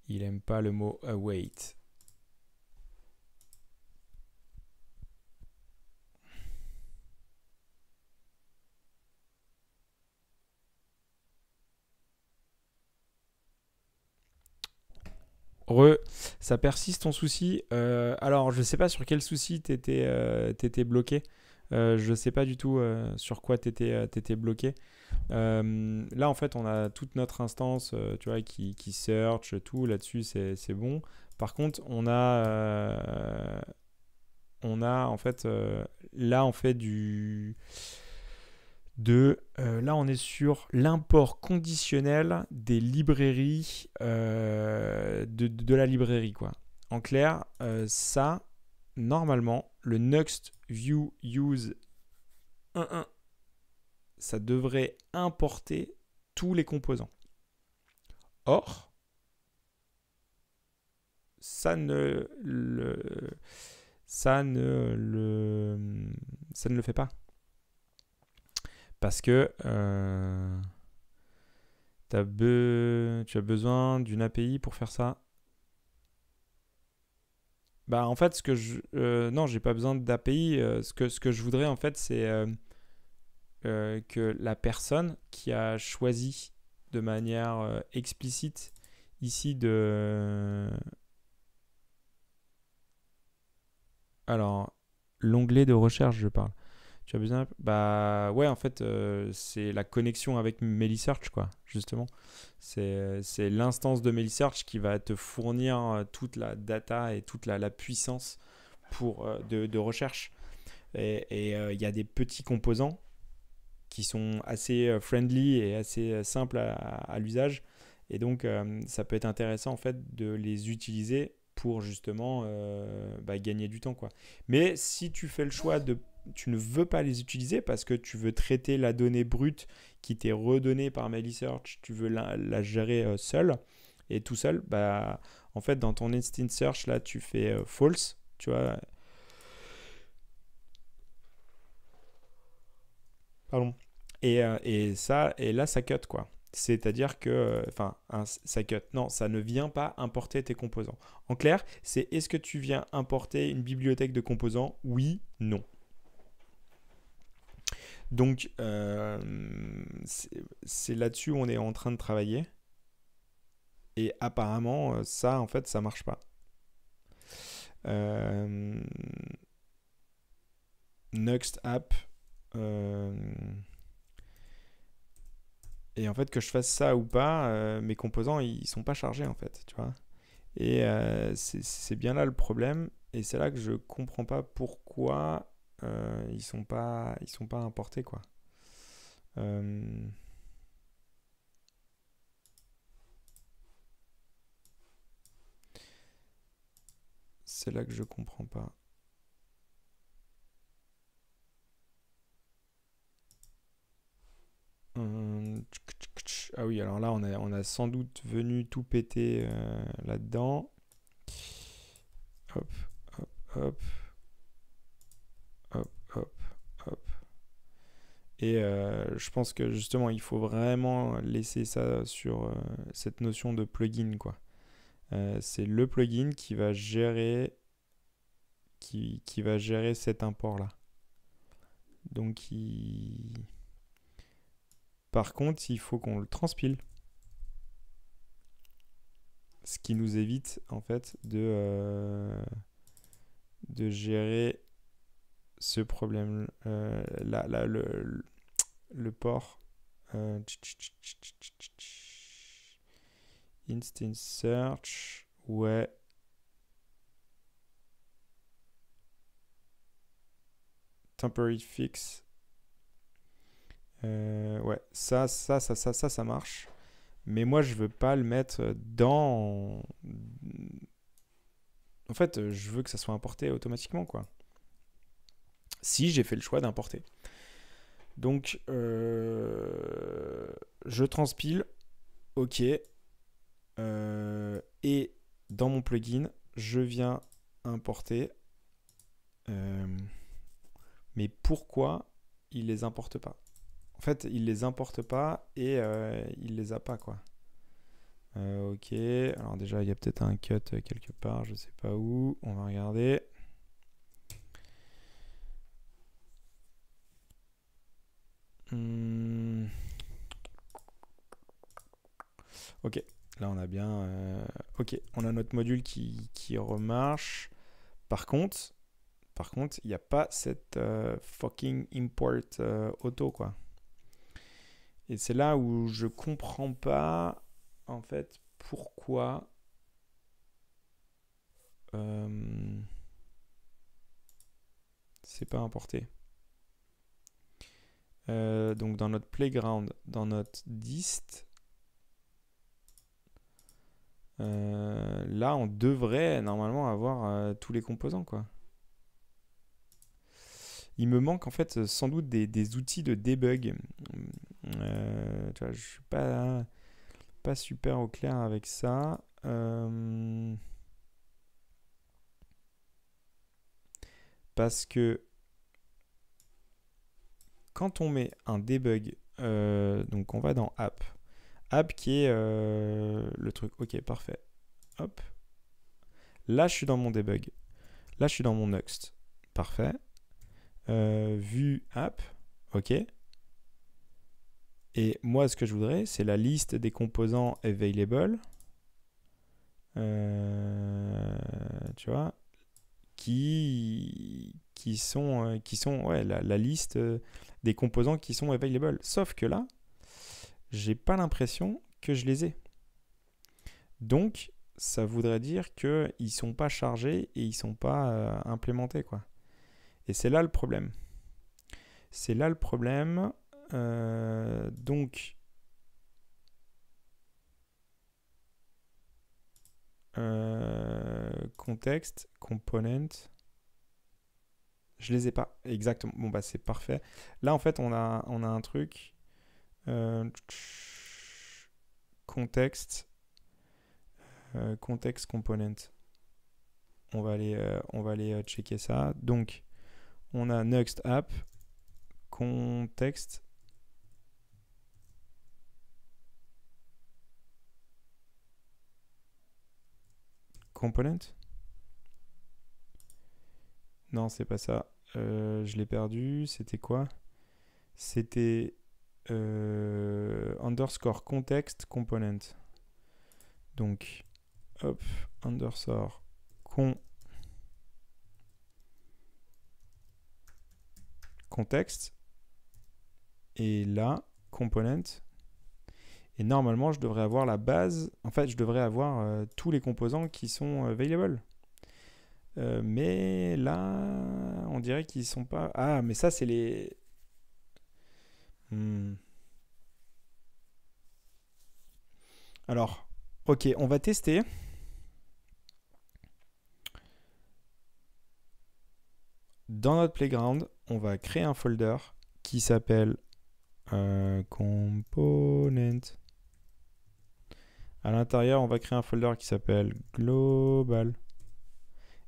Il aime pas le mot await. Re, ça persiste ton souci. Euh, alors, je sais pas sur quel souci tu étais, euh, bloqué. Euh, je sais pas du tout euh, sur quoi tu étais, bloqué. là, en fait, on a toute notre instance tu vois, qui, qui search, tout là-dessus, c'est bon. Par contre, on a, on a en fait, là, on fait du de euh, là on est sur l'import conditionnel des librairies euh, de, la librairie quoi. En clair, euh, ça normalement le next view use 1.1 ça devrait importer tous les composants. Or ça ne le, ça ne le, ça ne le fait pas. Parce que euh, tu as besoin d'une API pour faire ça. Bah en fait, ce que je, euh, non, j'ai pas besoin d'API. Euh, ce que ce que je voudrais en fait, c'est que la personne qui a choisi de manière explicite ici de alors l'onglet de recherche, je parle. Tu as besoin Bah ouais, en fait, euh, c'est la connexion avec MeliSearch, quoi, justement. C'est l'instance de MeliSearch qui va te fournir euh, toute la data et toute la, la puissance pour, euh, de, de, recherche. Et il y a des petits composants qui sont assez friendly et assez simples à, à l'usage. Et donc, ça peut être intéressant, en fait, de les utiliser pour justement bah, gagner du temps. Quoi. Mais si tu fais le choix de tu ne veux pas les utiliser parce que tu veux traiter la donnée brute qui t'est redonnée par MailySearch, tu veux la, gérer euh, seul et tout seul, bah en fait dans ton instant search là tu fais euh, false, tu vois. Pardon. Et, euh, et ça et là ça cut quoi. C'est-à-dire que, enfin, ça cut. Non, ça ne vient pas importer tes composants. En clair, c'est est-ce que tu viens importer une bibliothèque de composants? Oui, non. Donc, euh, c'est là-dessus où on est en train de travailler. Et apparemment, euh, ça, en fait, ça marche pas. Euh, Next App. et en fait, que je fasse ça ou pas, mes composants, ils sont pas chargés, en fait, tu vois. Et c'est bien là le problème. Et c'est là que je comprends pas pourquoi euh, ils sont pas ils sont pas importés quoi. Euh, c'est là que je comprends pas. Euh, ah oui, alors là, on a, on a sans doute venu tout péter là-dedans. Hop, hop, hop. Et euh, je pense que justement, il faut vraiment laisser ça sur euh, cette notion de plugin. Euh, c'est le plugin qui va gérer qui, va gérer cet import là. Donc par contre, il faut qu'on le transpile. Ce qui nous évite en fait de, gérer ce problème là, là port euh, instant search ouais. Temporary fix. Euh, ouais ça ça ça ça ça ça marche. Mais moi je veux pas le mettre dans en fait je veux que ça soit importé automatiquement quoi. Si j'ai fait le choix d'importer. Donc, euh, je transpile, ok, euh, et dans mon plugin, je viens importer. Euh, mais pourquoi il les importe pas? En fait, il les importe pas et il les a pas quoi. ok, alors déjà il y a peut-être un cut quelque part, je sais pas où. On va regarder. Hmm. Ok, là on a bien... Euh, ok, on a notre module qui, qui remarche. Par contre, par contre, il n'y a pas cette euh, fucking import euh, auto, quoi. Et c'est là où je comprends pas, en fait, pourquoi... c'est pas importé. Euh, donc dans notre playground, dans notre dist, euh, là on devrait normalement avoir euh, tous les composants quoi. Il me manque en fait sans doute des, outils de debug. tu vois, je suis pas, pas super au clair avec ça. parce que quand on met un debug, euh, donc on va dans App. App qui est euh, le truc. Ok, parfait. Hop. Là, je suis dans mon debug. Là, je suis dans mon Next. Parfait. Euh, vue app. Ok. Et moi, ce que je voudrais, c'est la liste des composants available. Tu vois qui, qui sont, ouais, la liste des composants qui sont available. Sauf que là, j'ai pas l'impression que je les ai. Donc, ça voudrait dire qu'ils ne sont pas chargés et ils ne sont pas euh, implémentés. Quoi. Et c'est là le problème. C'est là le problème. Euh, donc, euh, contexte, component. Je les ai pas. Exactement. Bon, bah, c'est parfait. Là, en fait, on a, on a un truc. contexte euh, context component. On va aller, euh, on va aller euh, checker ça. Donc, on a next app, context. Component Non, c'est pas ça. je l'ai perdu. C'était quoi? C'était underscore context component. Donc, hop, underscore con et là component et normalement je devrais avoir la base en fait je devrais avoir euh, tous les composants qui sont available euh, mais là on dirait qu'ils sont pas ah mais ça c'est les hmm. alors ok on va tester dans notre playground, on va créer un folder qui s'appelle euh, component. À l'intérieur, on va créer un folder qui s'appelle global.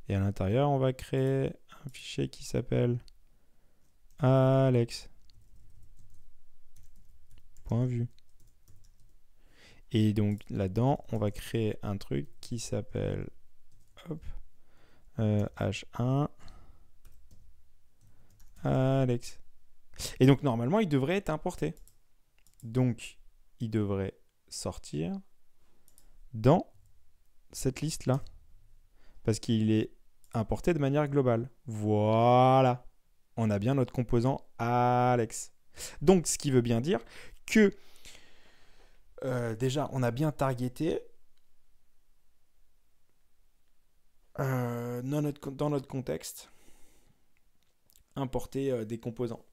Et à l'intérieur, on va créer un fichier qui s'appelle alex. Point vue. Et donc là-dedans, on va créer un truc qui s'appelle h1 euh, Alex. Et donc normalement, il devrait être importé. Donc, il devrait sortir dans cette liste-là. Parce qu'il est importé de manière globale. Voilà. On a bien notre composant Alex. Donc, ce qui veut bien dire que euh, déjà, on a bien targeté euh, dans, notre, contexte importer euh, des composants.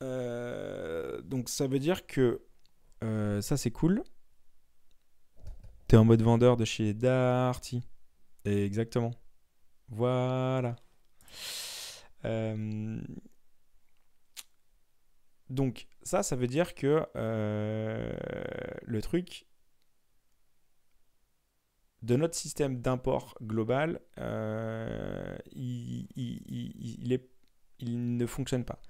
Donc ça veut dire que ça c'est cool. T'es en mode vendeur de chez Darty. Exactement. Voilà. donc ça, ça veut dire que le truc de notre système d'import global, est il ne fonctionne pas.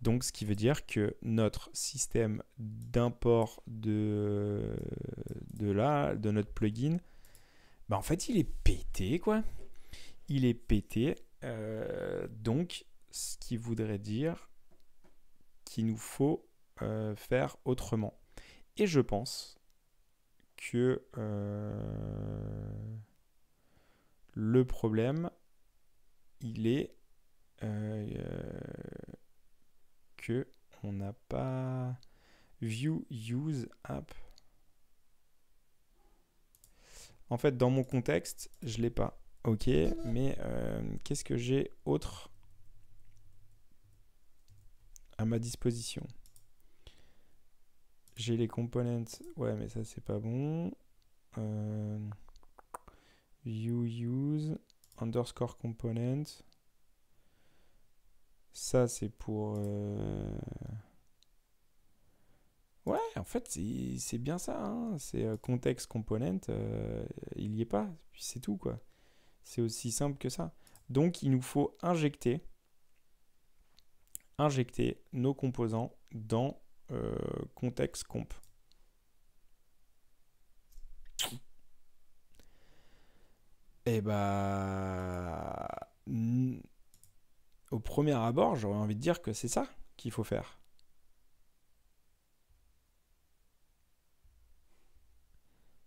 Donc, ce qui veut dire que notre système d'import de, de là, de notre plugin, bah en fait, il est pété, quoi. Il est pété. Euh, donc, ce qui voudrait dire qu'il nous faut euh, faire autrement. Et je pense que euh, le problème, il est que on n'a pas view use app. En fait, dans mon contexte, je l'ai pas. Ok, mais euh, qu'est-ce que j'ai autre à ma disposition? J'ai les components. Ouais, mais ça c'est pas bon. Euh, view use underscore component. Ça, c'est pour... Euh, ouais, en fait, c'est bien ça. Hein. C'est euh, contexte component, euh, il n'y est pas. Puis c'est tout, quoi. C'est aussi simple que ça. Donc, il nous faut injecter injecter nos composants dans euh, contexte comp. Et eh bah, au premier abord, j'aurais envie de dire que c'est ça qu'il faut faire.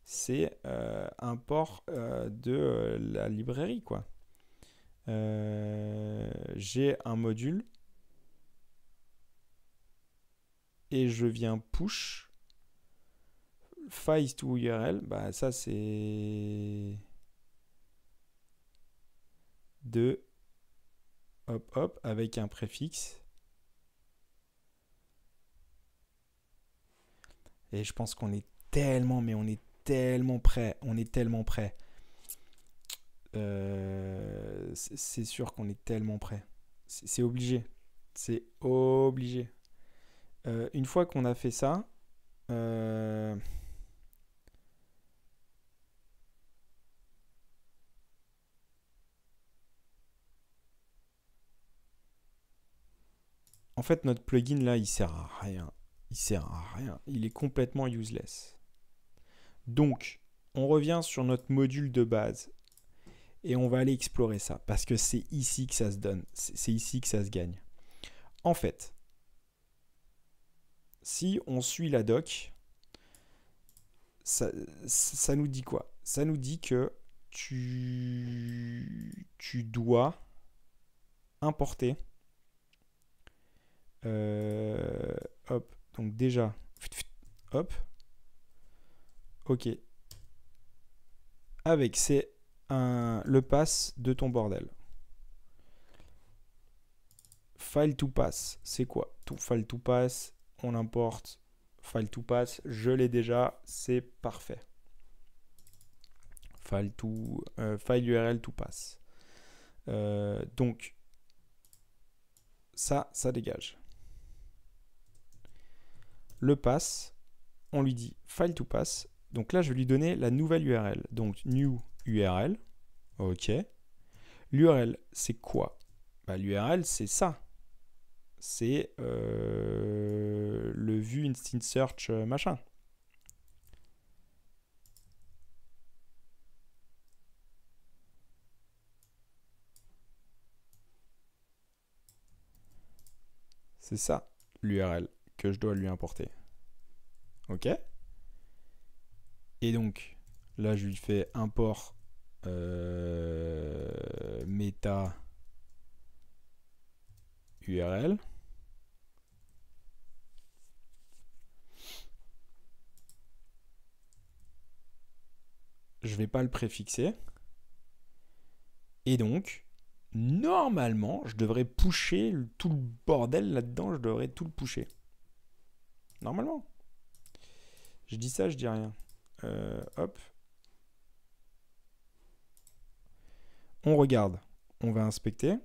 C'est euh, un port euh, de la librairie, quoi. J'ai un module et je viens push files to URL, bah ça c'est de hop hop avec un préfixe. Et je pense qu'on est tellement, mais on est tellement prêt, on est tellement prêt. Euh, c'est sûr qu'on est tellement prêt. C'est obligé. C'est obligé. Euh, une fois qu'on a fait ça, euh, en fait notre plugin là il sert à rien. Il sert à rien. Il est complètement useless. Donc on revient sur notre module de base et on va aller explorer ça parce que c'est ici que ça se donne. C'est ici que ça se gagne. En fait, si on suit la doc, ça, nous dit quoi? Ça nous dit que tu, dois importer. Euh, hop, donc déjà, hop, ok. Avec c'est le pass de ton bordel. File to pass, c'est quoi? Tout file to pass, on importe file to pass, je l'ai déjà, c'est parfait. File, to, euh, file URL to pass. Euh, donc, ça, ça dégage. Le pass, on lui dit file to pass. Donc là, je vais lui donner la nouvelle URL. Donc, new URL. OK. L'URL, c'est quoi? Bah, L'URL, c'est ça c'est euh, le vue instant search euh, machin. C'est ça l'URL que je dois lui importer. Ok? Et donc, là, je lui fais import euh, meta URL. je vais pas le préfixer. Et donc, normalement, je devrais pusher tout le bordel là-dedans, je devrais tout le pusher. Normalement. Je dis ça, je dis rien. Euh, hop. On regarde. On va inspecter.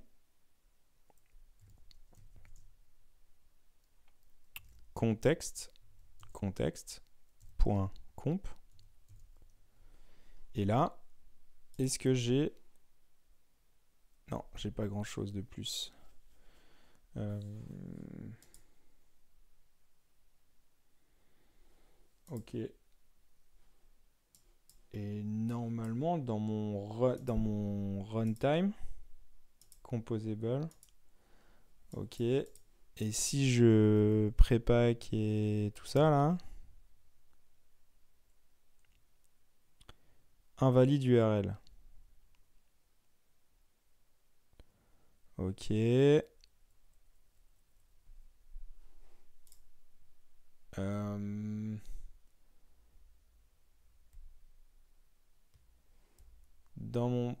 Contexte. Contexte. Point comp. Et là, est-ce que j'ai... Non, j'ai pas grand-chose de plus. Euh, ok. Et normalement, dans mon, dans mon runtime, composable, ok. Et si je prépack et tout ça là, invalide URL. Ok. Dans mon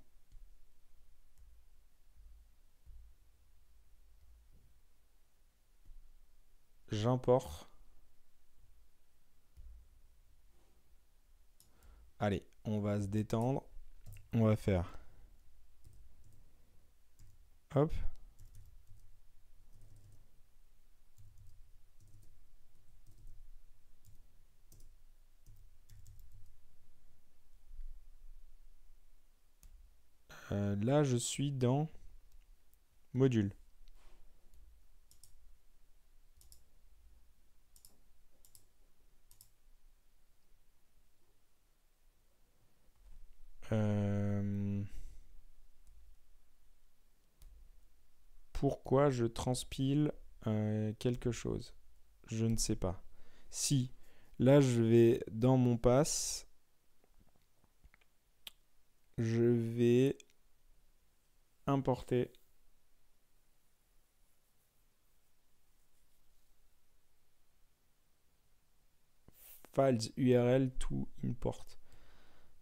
j'importe Allez, on va se détendre. On va faire. Hop. Euh, là, je suis dans module. Euh, pourquoi je transpile euh, quelque chose? Je ne sais pas. Si, là je vais dans mon pass, je vais importer files URL to import.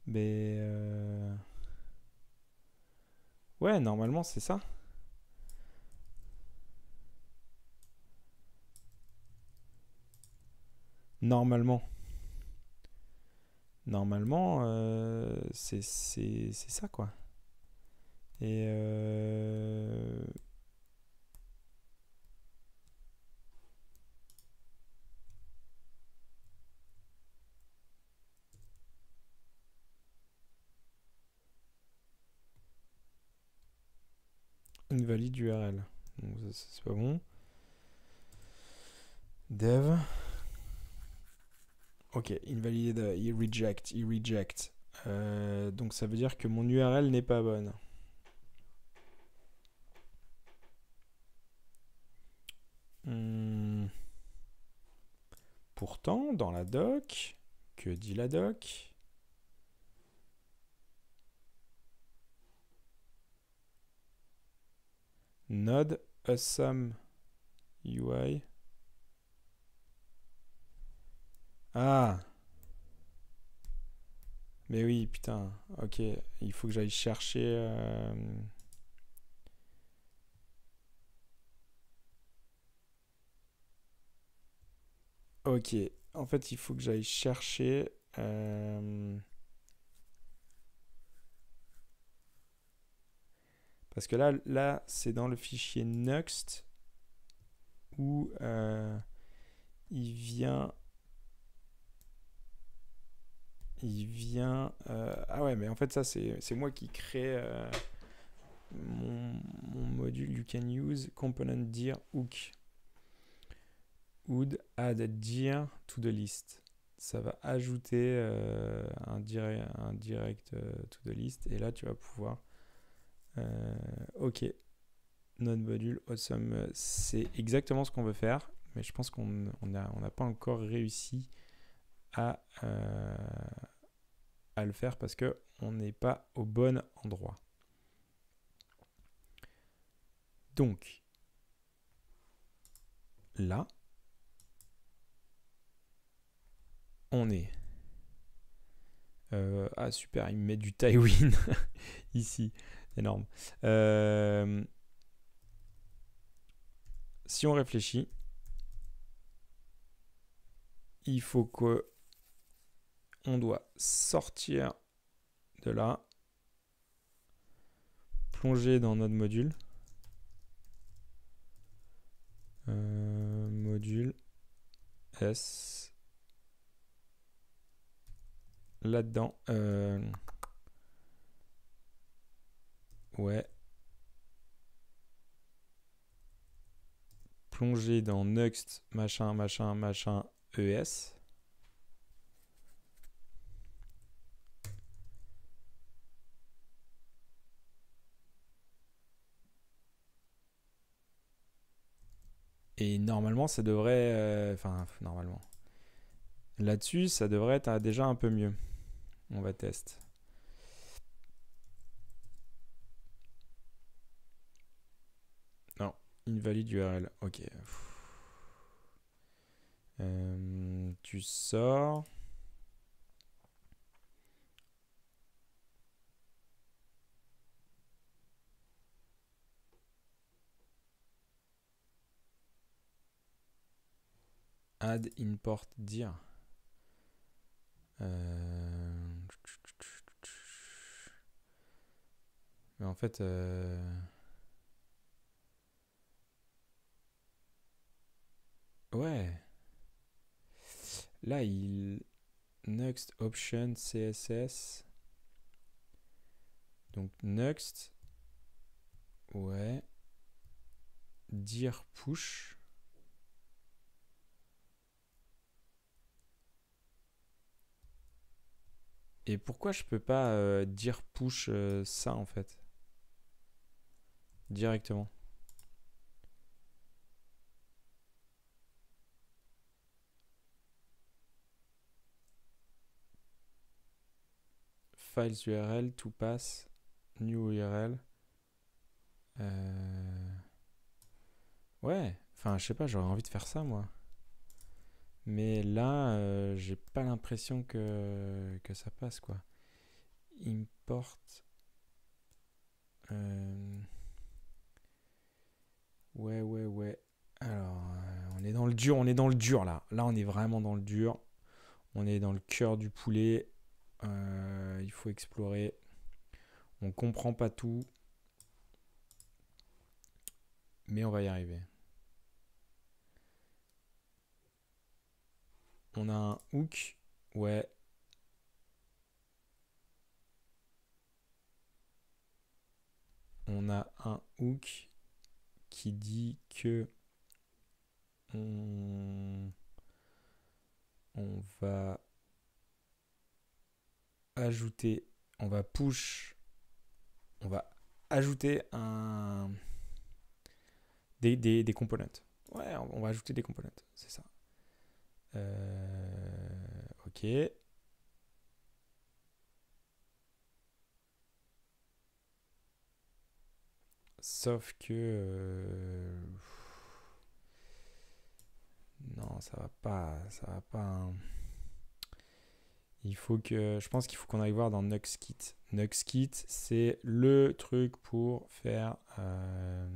Mais euh, ouais, normalement c'est ça. Normalement. Normalement, euh, c'est ça quoi. Et euh, invalide URL. Donc c'est pas bon. Dev. Ok, invalide, il reject, il reject. Euh, donc ça veut dire que mon URL n'est pas bonne. Hmm. Pourtant, dans la doc, que dit la doc? Node awesome UI. Ah Mais oui, putain. Ok, il faut que j'aille chercher... Euh, ok, en fait, il faut que j'aille chercher... Euh, Parce que là, là c'est dans le fichier Next où euh, il vient. Il vient. Euh, ah ouais, mais en fait, ça, c'est moi qui crée euh, mon, module You can use component dir hook. Would add dir to the list. Ça va ajouter un, direct, un direct to the list. Et là, tu vas pouvoir euh, ok. Notre module awesome, c'est exactement ce qu'on veut faire, mais je pense qu'on n'a pas encore réussi à, euh, à le faire parce qu'on n'est pas au bon endroit. Donc, là, on est. Euh, ah super, il me met du Tywin ici énorme. Euh, si on réfléchit, il faut que on doit sortir de là, plonger dans notre module. Euh, module S là-dedans. Euh, Ouais. Plonger dans Next, machin, machin, machin, ES. Et normalement, ça devrait... Euh, enfin, normalement. Là-dessus, ça devrait être déjà un peu mieux. On va tester. Invalide URL. Ok. Euh, tu sors. Add import dir. Euh, mais en fait... Euh... Ouais. Là, il... Next option CSS. Donc, next. Ouais. Dire push. Et pourquoi je peux pas euh, dire push euh, ça en fait? directement. Files URL, to pass, new URL. Euh, ouais, enfin je sais pas, j'aurais envie de faire ça moi. Mais là, euh, j'ai pas l'impression que, ça passe quoi. Import. Euh, ouais, ouais, ouais. Alors, on est dans le dur, on est dans le dur là. Là, on est vraiment dans le dur. On est dans le cœur du poulet. il faut explorer. On comprend pas tout. Mais on va y arriver. On a un hook. Ouais. On a un hook qui dit que on, va ajouter, on va push, on va ajouter un des, des, des components. Ouais, on va ajouter des components, c'est ça. Euh, ok. Sauf que... Euh, non, ça va pas. Ça va pas. Hein. Il faut que. Je pense qu'il faut qu'on aille voir dans Nuxkit. Nuxkit, c'est le truc pour faire. Euh,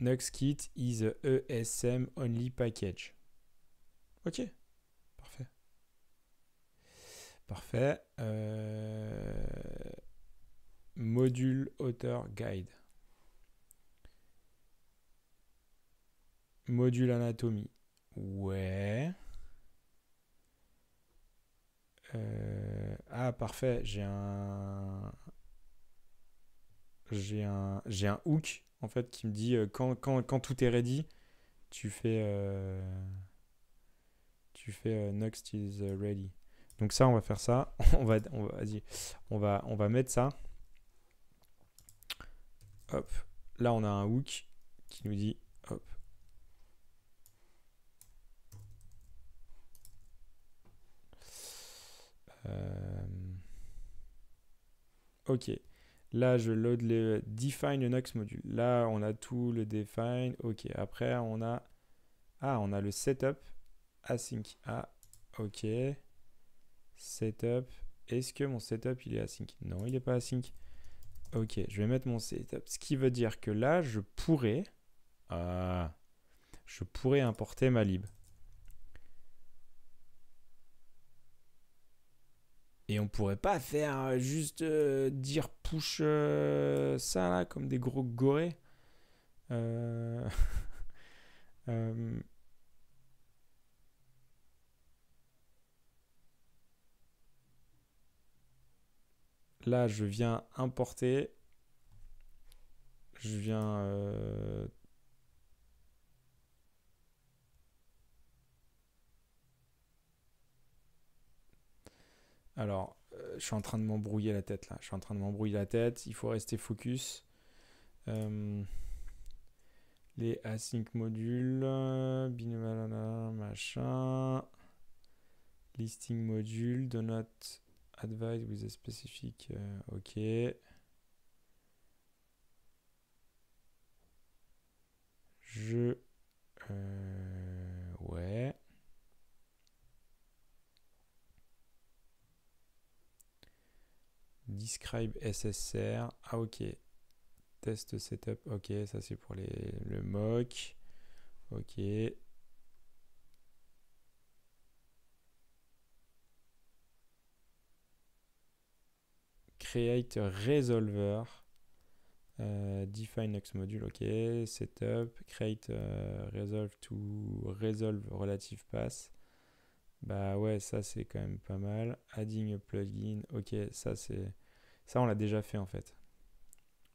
Nuxkit is a ESM only package. Ok, parfait. Parfait. Euh, module author guide. Module anatomie. Ouais. Euh, ah, parfait. J'ai un. J'ai un. J'ai un hook en fait, qui me dit euh, quand, tout est ready, tu fais, euh, tu fais next is ready. Donc ça, on va faire ça. on va, on va, on va, on va mettre ça. Hop. Là, on a un hook qui nous dit, hop. ok. Là, je load le define next module. Là, on a tout le define. Ok. Après, on a ah, on a le setup async. Ah, ok. Setup. Est-ce que mon setup il est async? Non, il n'est pas async. Ok, je vais mettre mon setup. Ce qui veut dire que là, je pourrais, ah, je pourrais importer ma lib. Et on pourrait pas faire euh, juste euh, dire push euh, ça là comme des gros gorés. là, je viens importer. Je viens Alors, euh, je suis en train de m'embrouiller la tête là. Je suis en train de m'embrouiller la tête. Il faut rester focus. Euh, les async modules, machin. Listing module, do not advise with a specific. Euh, ok. Je. ouais. Describe SSR. Ah ok. Test setup. Ok, ça c'est pour les, le mock. Ok. Create resolver. Euh, define next module. Ok. Setup. Create euh, resolve to resolve relative pass. Bah ouais, ça c'est quand même pas mal. Adding a plugin. Ok, ça c'est ça, on l'a déjà fait en fait.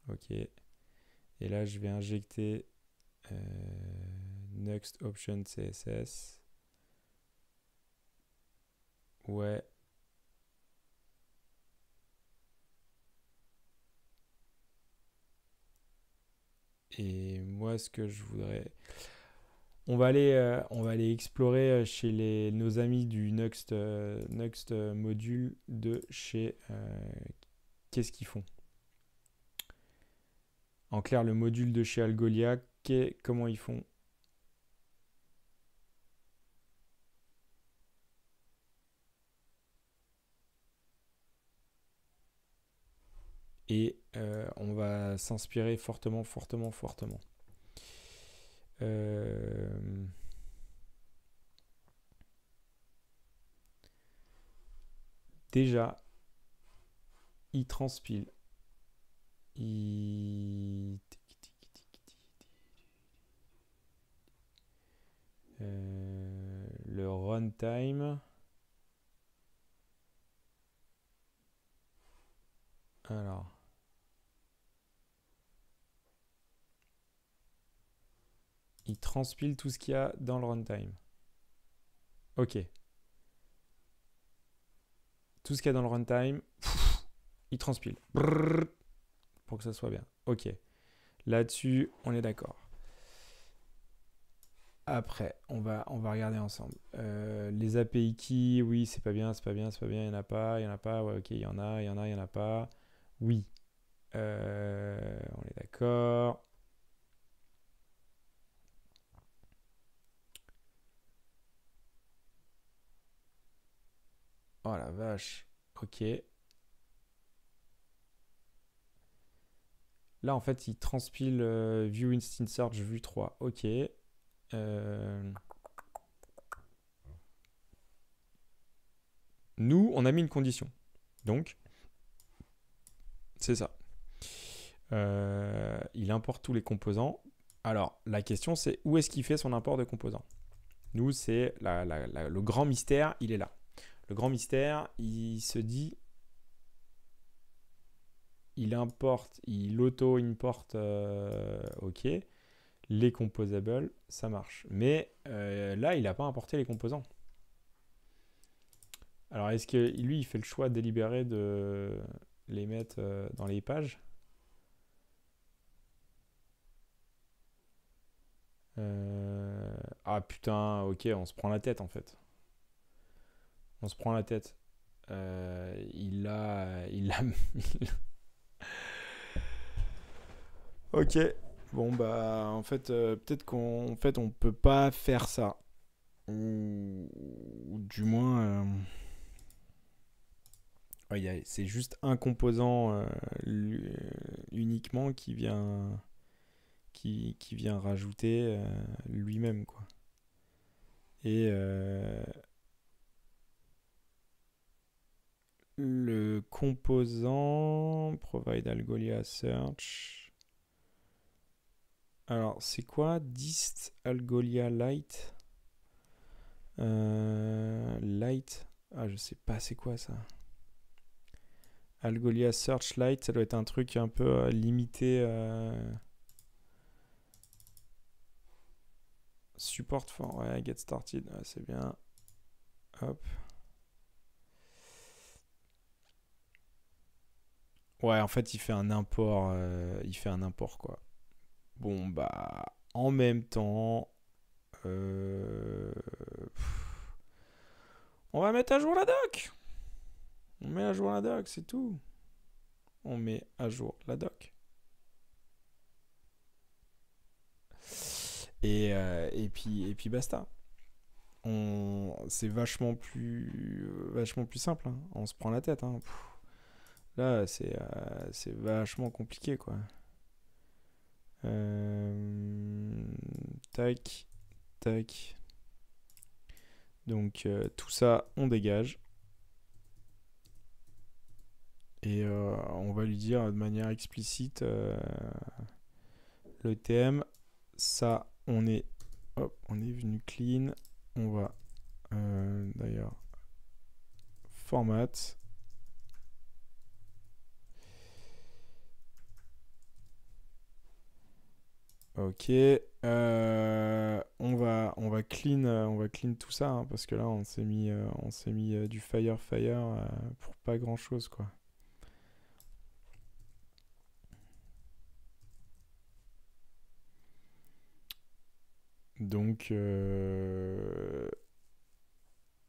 Ok. Et là, je vais injecter euh, Next Option CSS. Ouais. Et moi, ce que je voudrais... On va aller, euh, explorer euh, chez nos amis du Next, euh, Next module de chez. Qu'est-ce qu'ils font? En clair, le module de chez Algolia, comment ils font? Et on va s'inspirer fortement, fortement, fortement. Euh, déjà, il transpile. Il... Euh, le runtime. Alors. Il transpile tout ce qu'il y a dans le runtime. Ok. Tout ce qu'il y a dans le runtime, il transpile. pour que ça soit bien. Ok. Là-dessus, on est d'accord. Après, on va, regarder ensemble. Euh, les API keys, oui, c'est pas bien, c'est pas bien, c'est pas bien, il n'y en a pas, il n'y en a pas, ouais, ok, il y en a, il y en a, il n'y en a pas. Oui. Euh, on est d'accord. Oh la vache. Ok. Là, en fait, il transpile euh, View Instant Search Vue 3. Ok. Euh, nous, on a mis une condition. Donc, c'est ça. Euh, il importe tous les composants. Alors, la question, c'est où est-ce qu'il fait son import de composants? Nous, c'est le grand mystère, il est là. Le grand mystère, il se dit, il importe, il auto-importe, euh, ok, les composables, ça marche. Mais euh, là, il n'a pas importé les composants. Alors, est-ce que lui, il fait le choix délibéré de les mettre euh, dans les pages? Ah putain, ok, on se prend la tête en fait on se prend la tête. Euh, il a. Il a. ok. Bon bah en fait euh, peut-être qu'on fait on peut pas faire ça. Ou, du moins euh, c'est juste un composant uniquement qui vient qui, qui vient rajouter lui-même quoi. Et le composant provide algolia search. Alors, c'est quoi dist algolia light euh, Light. Ah, je sais pas, c'est quoi ça? Algolia search light, ça doit être un truc un peu euh, limité. Euh, support for. Ouais, get started. c'est bien. Hop. Ouais, en fait, il fait un import. Euh, il fait un import, quoi. Bon, bah. En même temps. Euh, on va mettre à jour la doc. On met à jour la doc, c'est tout. On met à jour la doc. Et, euh, et, puis, et puis basta. On, c'est vachement plus, vachement plus simple. Hein. On se prend la tête. Hein. Euh, c'est vachement compliqué, quoi. Euh, tac, tac. Donc, euh, tout ça, on dégage. Et on va lui dire de manière explicite le thème. Ça, on est, hop, on est venu clean. On va d'ailleurs format Ok, euh, on va on clean euh, on va clean tout ça hein, parce que là on s'est mis euh, on s'est mis du fire fire pour pas grand chose quoi. Donc,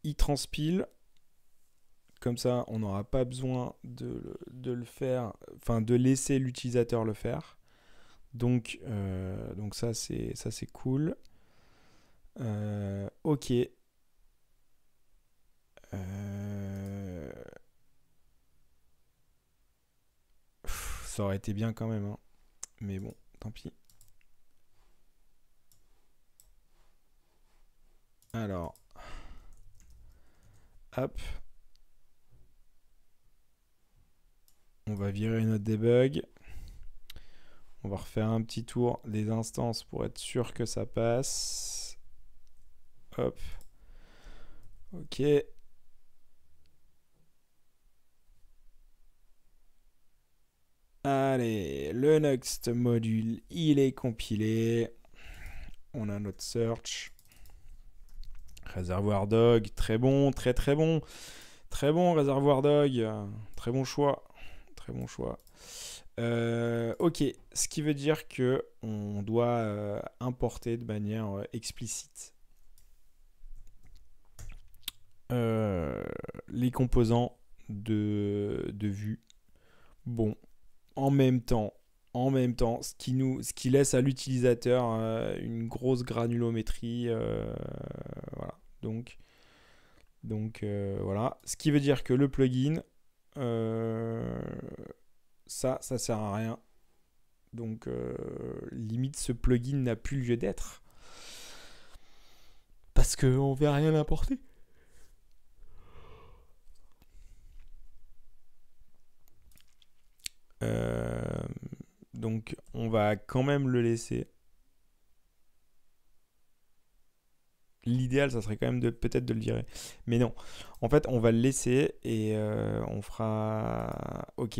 il transpile. Comme ça, on n'aura pas besoin de, le faire, enfin de laisser l'utilisateur le faire. Donc, euh, donc ça c'est ça c'est cool. Euh, ok. ça aurait été bien quand même, hein. mais bon, tant pis. Alors, hop. On va virer notre debug. On va refaire un petit tour des instances pour être sûr que ça passe. Hop. Ok. Allez, le next module, il est compilé. On a notre search. Réservoir Dog, très bon, très très bon. Très bon, Réservoir Dog. Très bon choix. Très bon choix. Euh, ok, ce qui veut dire que on doit euh, importer de manière euh, explicite les composants de, de vue. Bon, en même temps, en même temps, ce qui, nous, ce qui laisse à l'utilisateur une grosse granulométrie. voilà. Donc, donc voilà. Ce qui veut dire que le plugin, ça, ça sert à rien. Donc, euh, limite, ce plugin n'a plus lieu d'être. Parce qu'on ne va rien importer. Euh, donc, on va quand même le laisser. L'idéal, ça serait quand même de peut-être de le virer. Mais non. En fait, on va le laisser et euh, on fera. Ok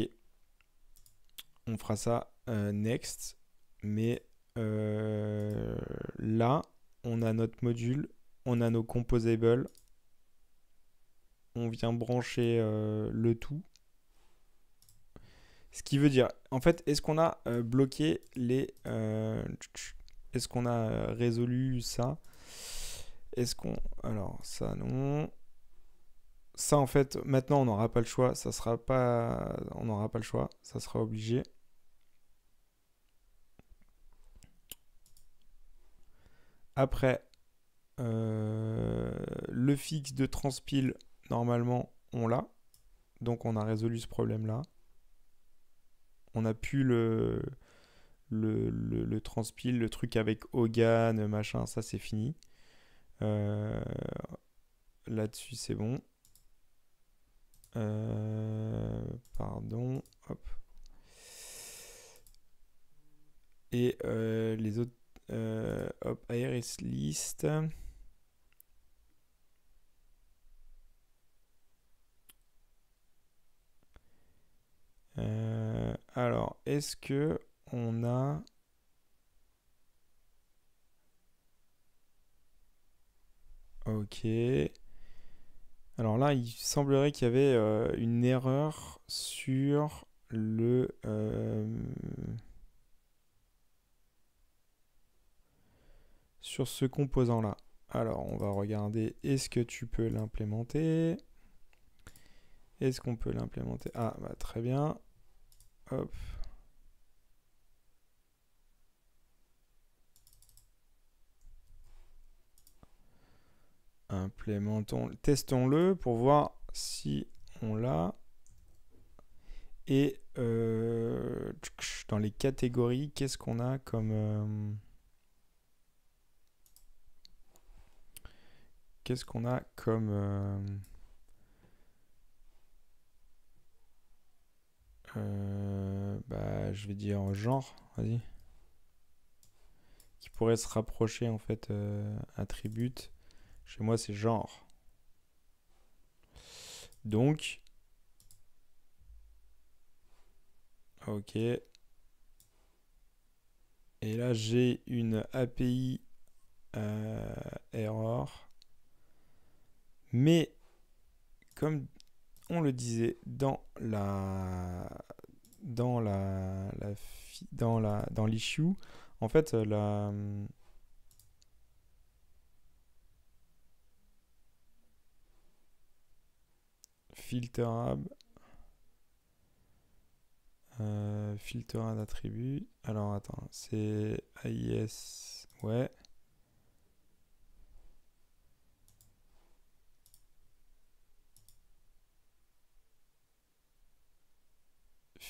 on fera ça euh, next. Mais euh, là, on a notre module, on a nos composables. On vient brancher euh, le tout. Ce qui veut dire, en fait, est-ce qu'on a bloqué les... est-ce qu'on a résolu ça? Est-ce qu'on... Alors, ça, non ça en fait maintenant on n'aura pas le choix ça sera pas on n'aura pas le choix ça sera obligé Après, euh, le fixe de transpile, normalement, on l'a. Donc on a résolu ce problème-là. On a pu le, le, le, transpile, le truc avec Hogan, machin, ça c'est fini. Euh, là-dessus c'est bon. Euh, pardon. Hop. Et les autres euh, hop, Iris List. Euh, alors, est-ce que on a Ok. Alors là, il semblerait qu'il y avait euh, une erreur sur le sur ce composant-là. Alors, on va regarder, est-ce que tu peux l'implémenter? Est-ce qu'on peut l'implémenter? Ah, bah, très bien. Hop. Implémentons, testons-le pour voir si on l'a. Et euh, dans les catégories, qu'est-ce qu'on a comme... Euh, qu'est-ce qu'on a comme... Euh, euh, bah, je vais dire genre, vas-y. Qui pourrait se rapprocher en fait euh, attribute. Chez moi c'est genre. Donc. Ok. Et là j'ai une API error. Mais comme on le disait dans la dans la, la dans la dans l'issue, en fait euh, la filterable euh, filter d'attributs alors attends c'est AIS ouais.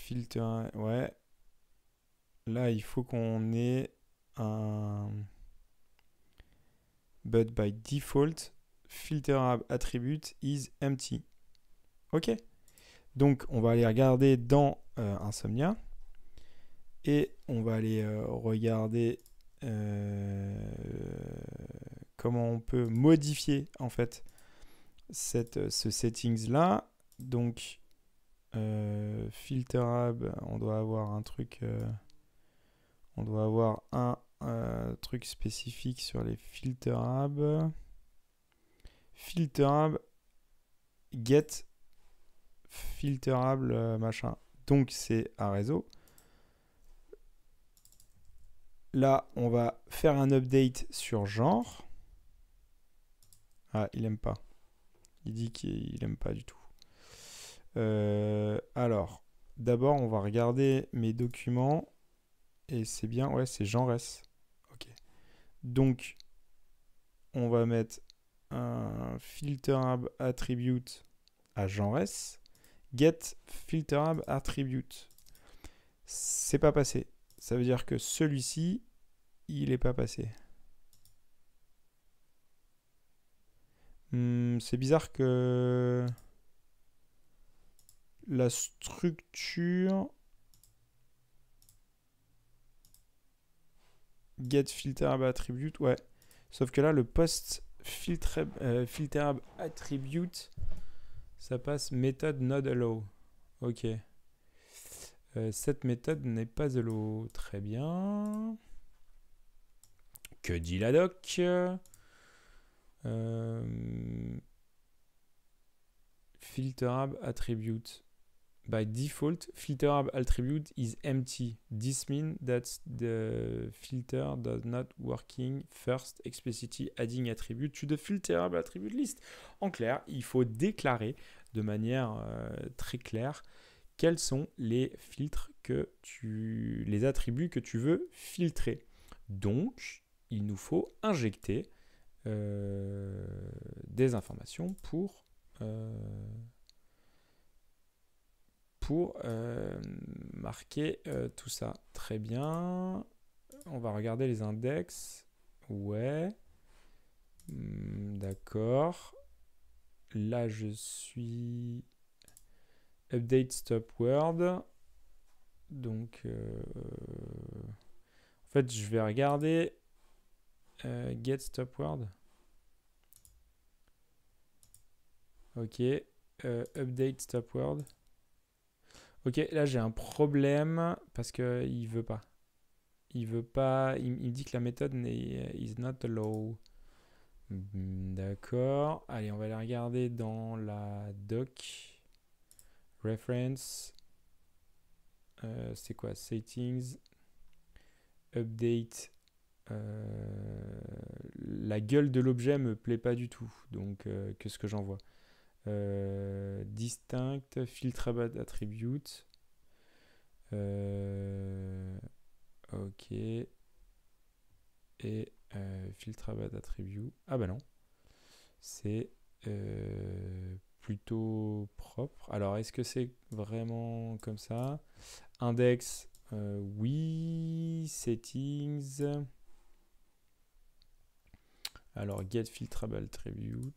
Filter, ouais. Là, il faut qu'on ait un but by default filterable attribute is empty. Ok. Donc, on va aller regarder dans euh, Insomnia et on va aller euh, regarder euh, comment on peut modifier en fait cette, ce settings là. Donc, filterable, on doit avoir un truc on doit avoir un truc spécifique sur les filterables. Filterable, get, filterable, euh, machin. Donc c'est un réseau. Là, on va faire un update sur genre. Ah, il aime pas. Il dit qu'il aime pas du tout. Euh, alors, d'abord, on va regarder mes documents. Et c'est bien, ouais, c'est genre S. Ok. Donc, on va mettre un filterable attribute à genre S. Get filterable attribute. C'est pas passé. Ça veut dire que celui-ci, il est pas passé. Hmm, c'est bizarre que la structure get filterable attribute, ouais. Sauf que là, le post euh, filterable attribute, ça passe méthode node allow. Ok. Euh, cette méthode n'est pas allow. Très bien. Que dit la doc? Euh, Filterable attribute by default, filterable attribute is empty. This means that the filter does not working first explicitly adding attribute to the filterable attribute list. En clair, il faut déclarer de manière euh, très claire quels sont les filtres que tu, les attributs que tu veux filtrer. Donc, il nous faut injecter euh, des informations pour euh, pour euh, marquer euh, tout ça. Très bien. On va regarder les index. Ouais. Hmm, d'accord. Là, je suis update stop word. Donc, euh, en fait, je vais regarder get stop word. Ok. update stop word. Ok, là j'ai un problème parce que il veut pas. Il veut pas. Il, me dit que la méthode is not allow. Hmm, d'accord. Allez, on va aller regarder dans la doc. Reference. Euh, c'est quoi? Settings. Update. Euh, la gueule de l'objet me plaît pas du tout. Donc, euh, qu'est-ce que j'envoie distinct, filtrable attribute. Euh, ok. Et euh, filtrable attribute. Ah bah non. C'est euh, plutôt propre. Alors, est-ce que c'est vraiment comme ça? Index, oui. Settings. Alors, get filtrable attribute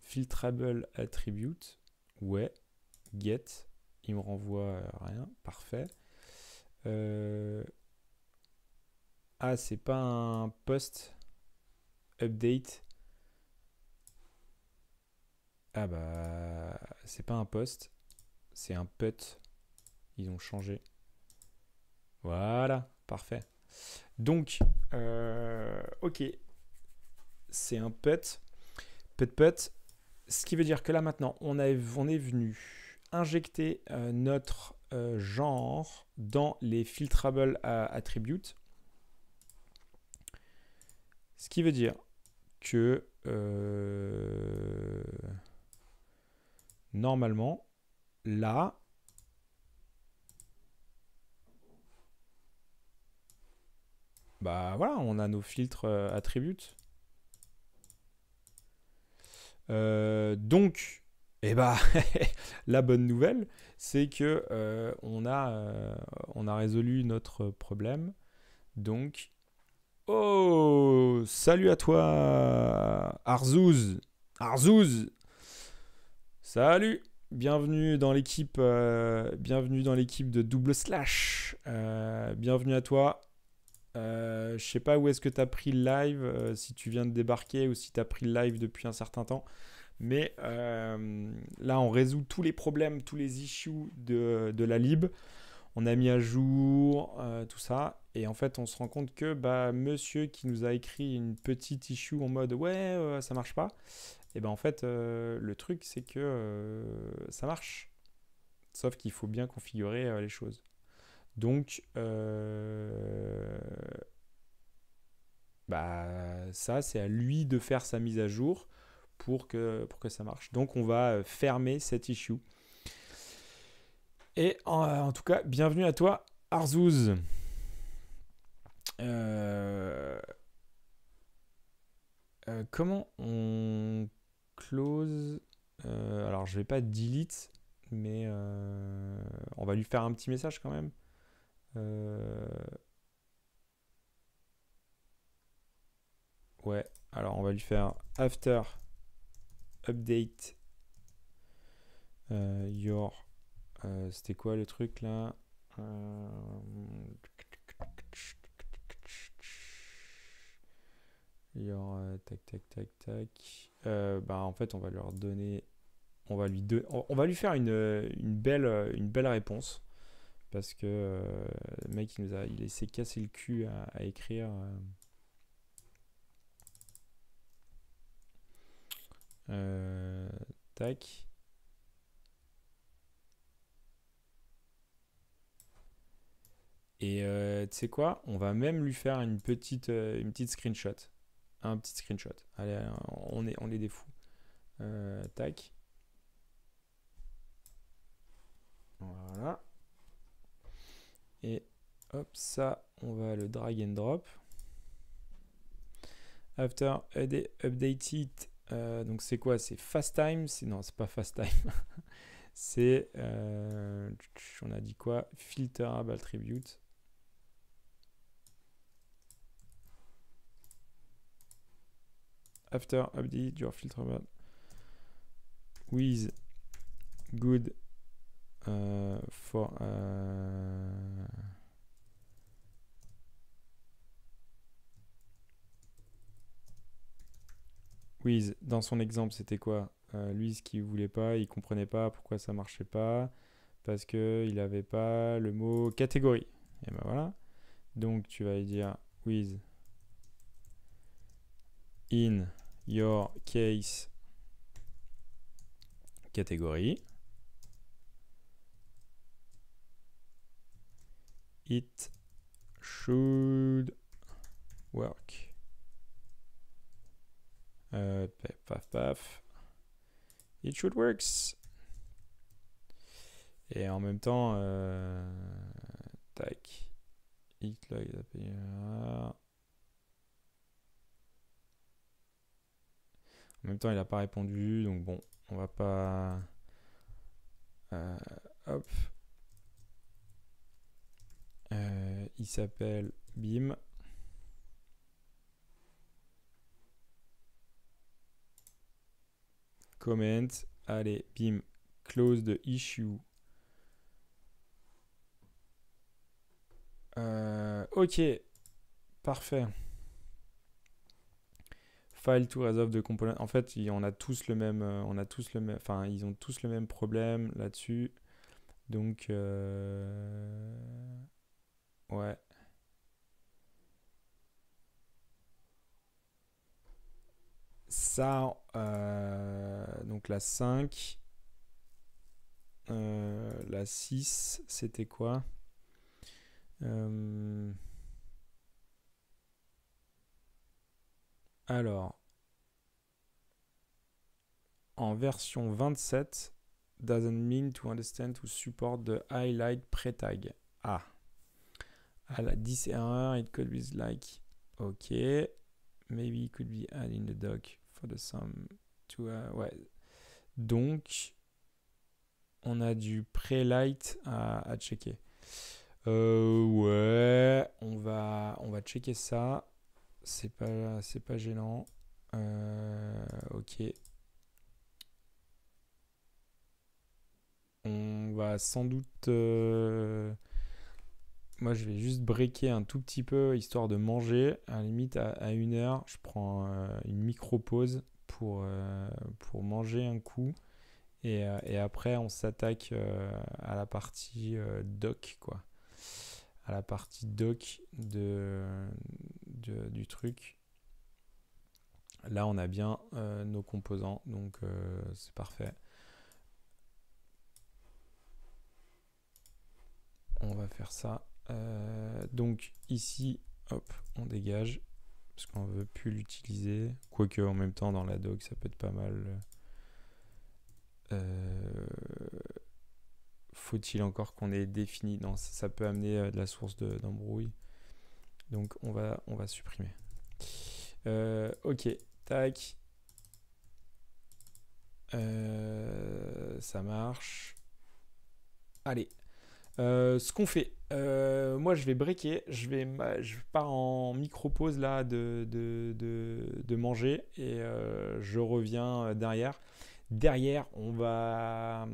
filtrable attribute, ouais, get, il me renvoie rien, parfait. Euh, ah, c'est pas un post update? Ah bah, c'est pas un post, c'est un put. Ils ont changé. Voilà, parfait. Donc, euh, ok, c'est un put. Put Ce qui veut dire que là maintenant, on, est venu injecter euh, notre euh, genre dans les filtrable attributes. Ce qui veut dire que... Euh, normalement, là, bah voilà, on a nos filtres attributs. Euh, donc, eh bah, la bonne nouvelle, c'est que euh, on, a, on a résolu notre problème. Donc, oh, salut à toi, Arzouz. Arzouz, salut. Bienvenue dans l'équipe, bienvenue dans l'équipe de Double Slash. bienvenue à toi. Euh, je sais pas où est-ce que tu as pris le live, euh, si tu viens de débarquer ou si tu as pris le live depuis un certain temps. Mais euh, là, on résout tous les problèmes, tous les issues de, la lib. On a mis à jour tout ça. Et en fait, on se rend compte que bah, monsieur qui nous a écrit une petite issue en mode ouais, ça marche pas. Et ben en fait, le truc, c'est que ça marche. Sauf qu'il faut bien configurer les choses. Donc, euh, bah, ça, c'est à lui de faire sa mise à jour pour que, ça marche. Donc, on va euh, fermer cette issue. Et en, tout cas, bienvenue à toi, Arzouz. Euh, comment on close Alors, je vais pas delete, mais on va lui faire un petit message quand même. Euh, ouais, alors on va lui faire after update euh, your. Euh, c'était quoi le truc là? Your tac tac tac tac. bah en fait on va leur donner, on va lui on va lui faire une, une belle une belle réponse parce que euh, le mec il nous a il s'est cassé le cul à, écrire euh, euh, tac. Et tu sais quoi? On va même lui faire une petite une petite screenshot. Un petit screenshot. Allez on est on est des fous. Tac. Voilà et hop, ça, on va le drag and drop. After update it, euh, donc c'est quoi? C'est fast time? Non, c'est pas fast time. c'est, euh, on a dit quoi? Filterable attribute. After update your filterable with good euh, for, euh, Oui, dans son exemple, c'était quoi? Euh, Lui, ce voulait pas, il comprenait pas pourquoi ça marchait pas, parce que il avait pas le mot catégorie. Et ben voilà. Donc tu vas dire with in your case catégorie. It should work. Euh, paf, paf. It should works. Et en même temps, euh, tac. It En même temps, il n'a pas répondu, donc bon, on va pas. Euh, hop. Euh, il s'appelle BIM. Comment? Allez, BIM. Close the issue. Euh, ok. Parfait. File to resolve the component. En fait, on a tous le même, euh, on a tous le même, enfin, ils ont tous le même problème là-dessus. Donc, Ouais. Ça, euh, donc la 5, euh, la 6, c'était quoi? Euh, Alors, en version 27, doesn't mean to understand to support the highlight pre-tag. Ah. À la 10 error, it could be like, ok. Maybe it could be added in the doc for the sum to, uh, ouais. Donc, on a du pre-light à, à checker. Euh, ouais, on va, on va checker ça. C'est pas, c'est pas gênant. Euh, ok. On va sans doute. Euh, moi, je vais juste breaker un tout petit peu histoire de manger. À la limite, à, une heure, je prends euh, une micro pause pour, pour manger un coup. Et, et après, on s'attaque à la partie doc, quoi à la partie doc de, du truc. Là, on a bien euh, nos composants, donc euh, c'est parfait. On va faire ça. Euh, donc ici, hop, on dégage parce qu'on veut plus l'utiliser. Quoique en même temps, dans la doc, ça peut être pas mal. Faut-il encore qu'on ait défini? Non, ça, peut amener de la source d'embrouille. donc on va, on va supprimer. ok, Tac. Euh, ça marche. Allez. Euh, ce qu'on fait, euh, moi je vais breaker, je vais je pars en micro-pause là de, manger et je reviens derrière. Derrière, on va.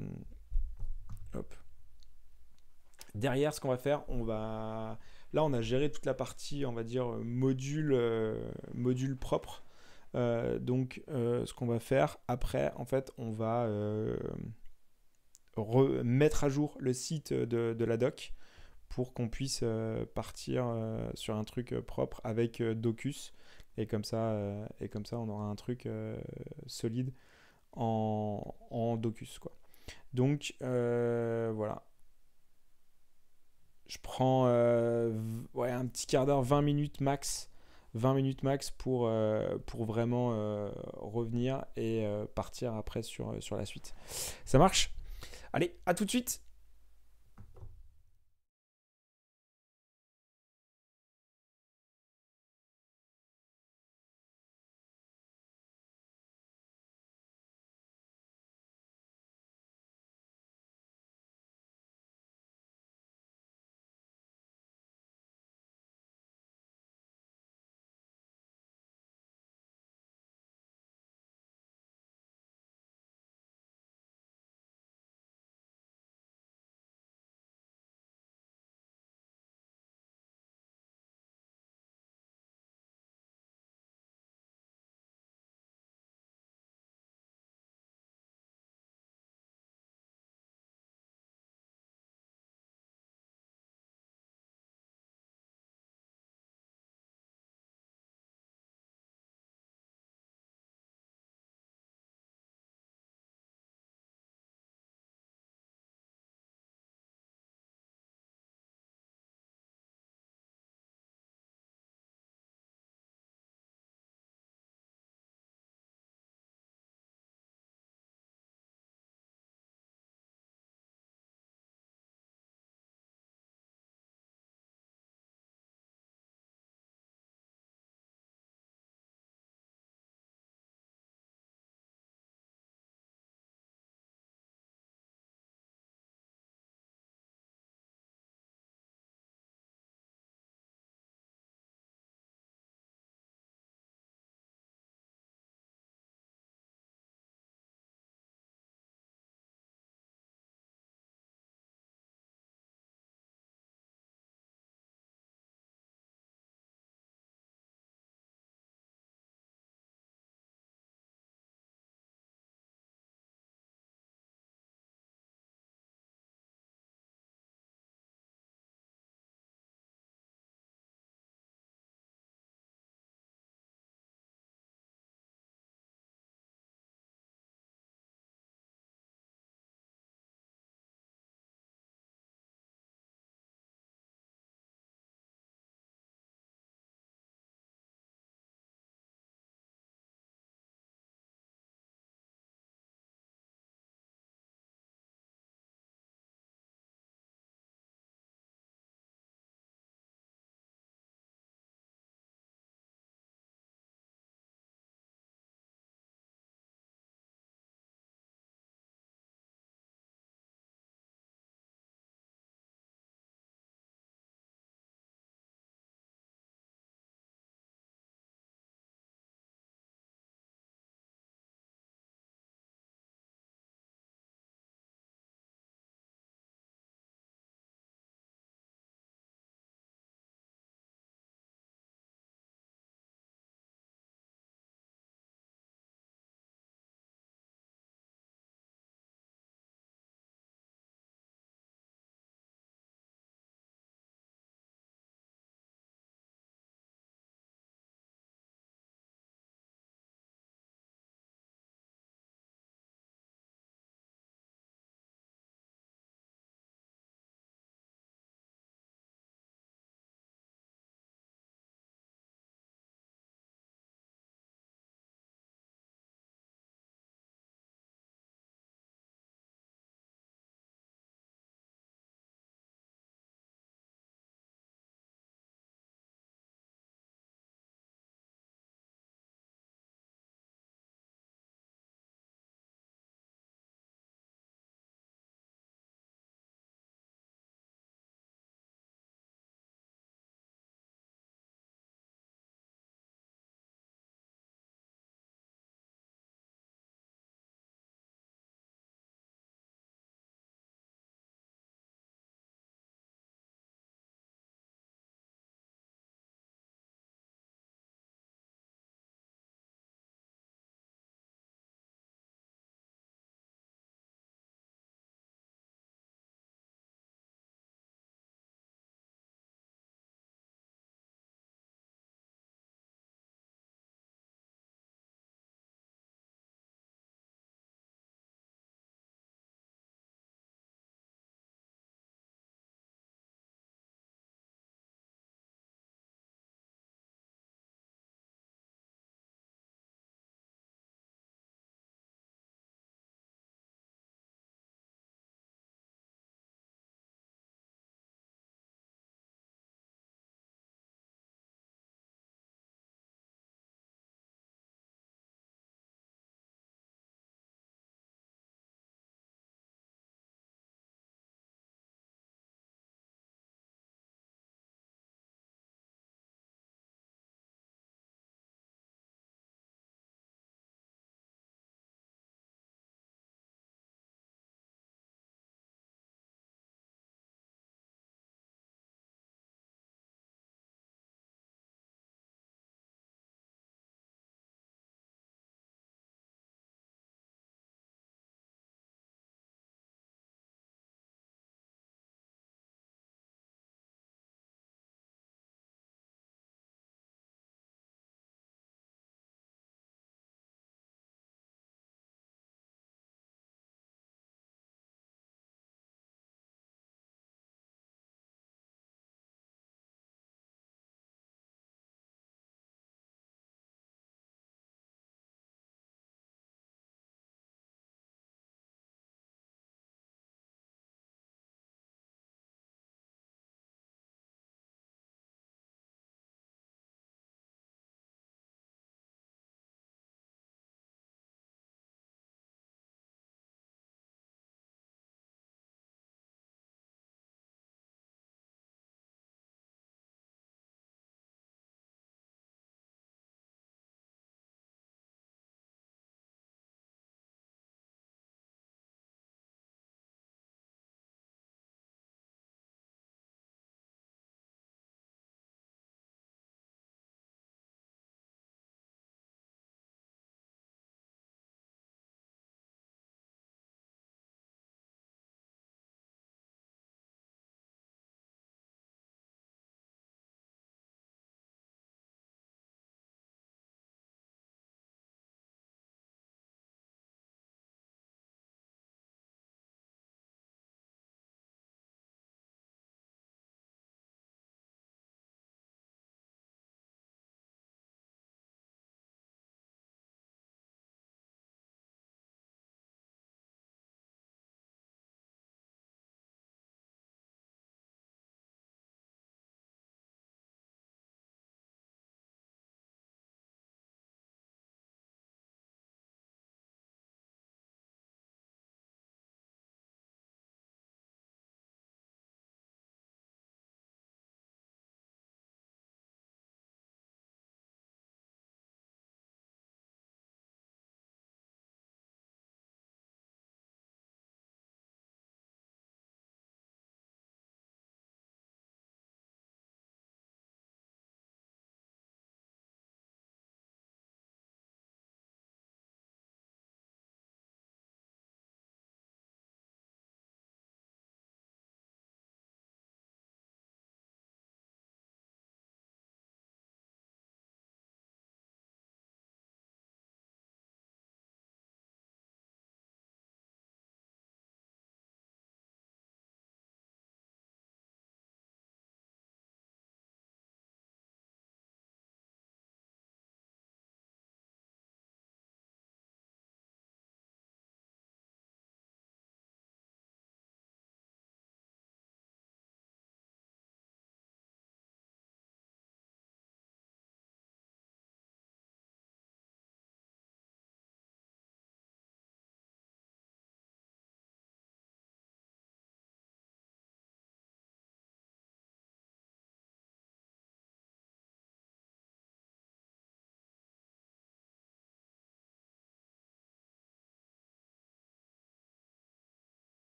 Hop. Derrière, ce qu'on va faire, on va. Là, on a géré toute la partie, on va dire, module, module propre. Euh, donc, euh, ce qu'on va faire après, en fait, on va euh, mettre à jour le site de, la doc pour qu'on puisse partir sur un truc propre avec Docus. Et comme, ça, on aura un truc solide en, en, Docus. Quoi. Donc, voilà. Je prends un petit quart d'heure, 20 minutes max 20 minutes max pour, euh, vraiment euh, revenir et euh, partir après sur la suite. Ça marche? Allez, à tout de suite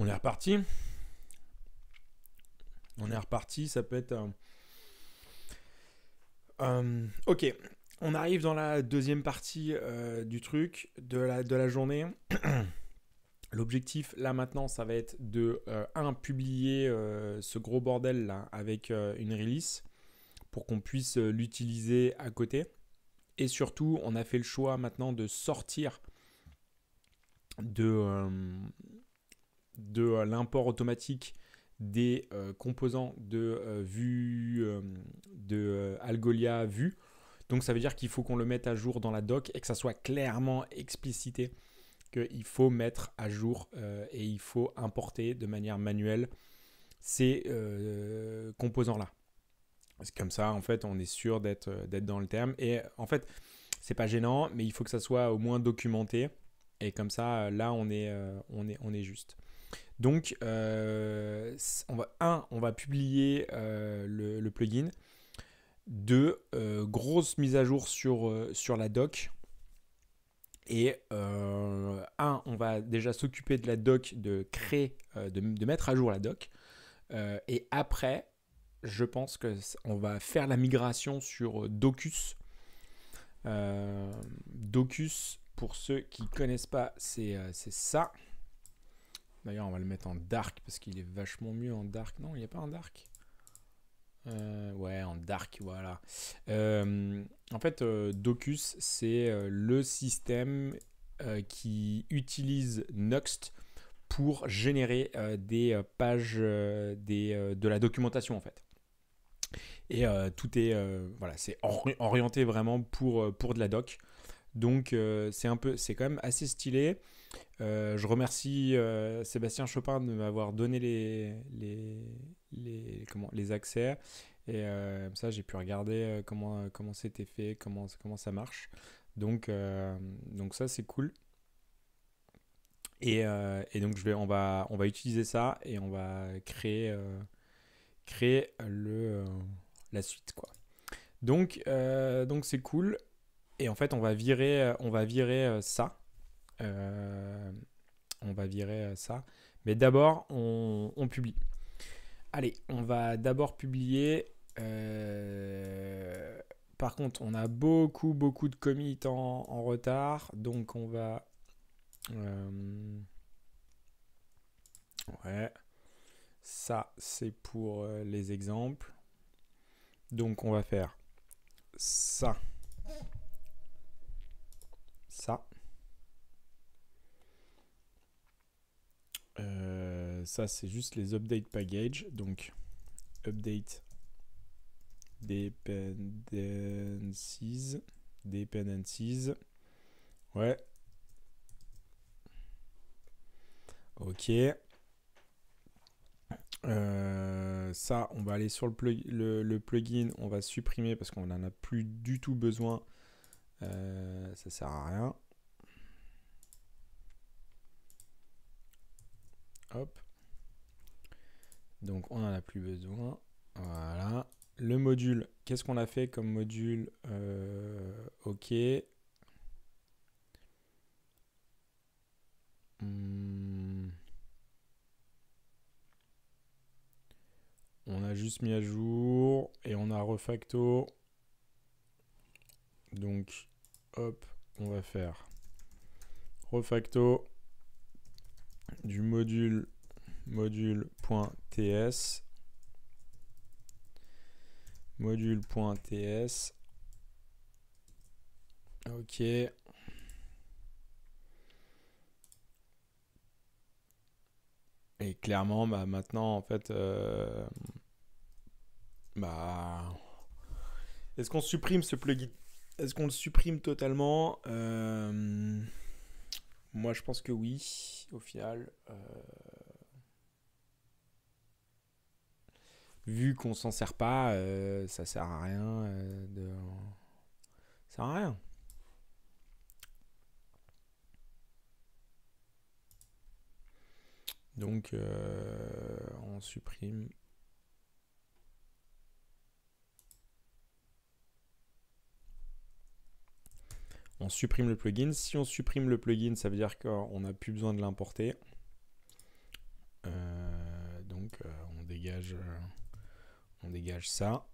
On est reparti. On est reparti, ça peut être... Euh, ok, on arrive dans la deuxième partie euh, du truc, de la, de la journée. L'objectif là maintenant, ça va être de, euh, un, publier ce gros bordel là avec une release pour qu'on puisse l'utiliser à côté. Et surtout, on a fait le choix maintenant de sortir de, de l'import automatique des composants de vue de Algolia vue donc ça veut dire qu'il faut qu'on le mette à jour dans la doc et que ça soit clairement explicité qu'il faut mettre à jour euh, et il faut importer de manière manuelle ces euh, composants-là. Comme ça, en fait, on est sûr d'être dans le terme. Et en fait, c'est pas gênant, mais il faut que ça soit au moins documenté. Et comme ça, là, on est, euh, on est, on est juste. Donc, on va, un, on va publier le, plugin de euh, grosses mises à jour sur, euh, la doc. Et euh, un, on va déjà s'occuper de la doc, de créer, de, mettre à jour la doc. et après, je pense que on va faire la migration sur Docus. Docus, pour ceux qui ne connaissent pas, c'est ça. D'ailleurs, on va le mettre en dark parce qu'il est vachement mieux en dark. Non, il n'y a pas en dark? Euh, ouais, en dark, voilà. Euh, en fait, euh, Docus, c'est le système qui utilise Nuxt pour générer des pages des, de la documentation, en fait. Et tout est, voilà, c'est orienté vraiment pour, pour de la doc. Donc, c'est c'est quand même assez stylé. Je remercie Sébastien Chopin de m'avoir donné les, les, les, comment, les accès. Et euh, ça, j'ai pu regarder euh, comment, euh, comment c'était fait, comment, comment ça marche. Donc, donc ça, c'est cool. Et, et, donc, je vais, on, va, on va utiliser ça et on va créer, créer le, la suite. Quoi. Donc, donc c'est cool. Et en fait, on va virer, on va virer ça. On va virer ça. Mais d'abord, on, publie. Allez, on va d'abord publier. Euh, par contre, on a beaucoup, beaucoup de commits en, retard. Donc, on va. Euh, ouais. Ça, c'est pour euh, les exemples. Donc, on va faire ça. Ça. Ça, c'est juste les update package. Donc, update dependencies. Dependencies. Ouais. Ok. Euh, ça, on va aller sur le, le, plugin, on va supprimer parce qu'on n'en a plus du tout besoin. Euh, ça sert à rien. Hop. Donc on n'en a plus besoin. Voilà. Le module, qu'est-ce qu'on a fait comme module euh, Ok. Hmm. On a juste mis à jour et on a refacto. Donc, hop, on va faire refacto du module module.ts module.ts ok. Et clairement bah maintenant en fait euh, bah est-ce qu'on supprime ce plugin? Est-ce qu'on le supprime totalement? Euh, moi je pense que oui au final euh, vu qu'on s'en sert pas, euh, ça sert à rien euh, de. Ça sert à rien. Donc on supprime. On supprime le plugin. Si on supprime le plugin, ça veut dire qu'on n'a plus besoin de l'importer. donc on dégage, on dégage ça.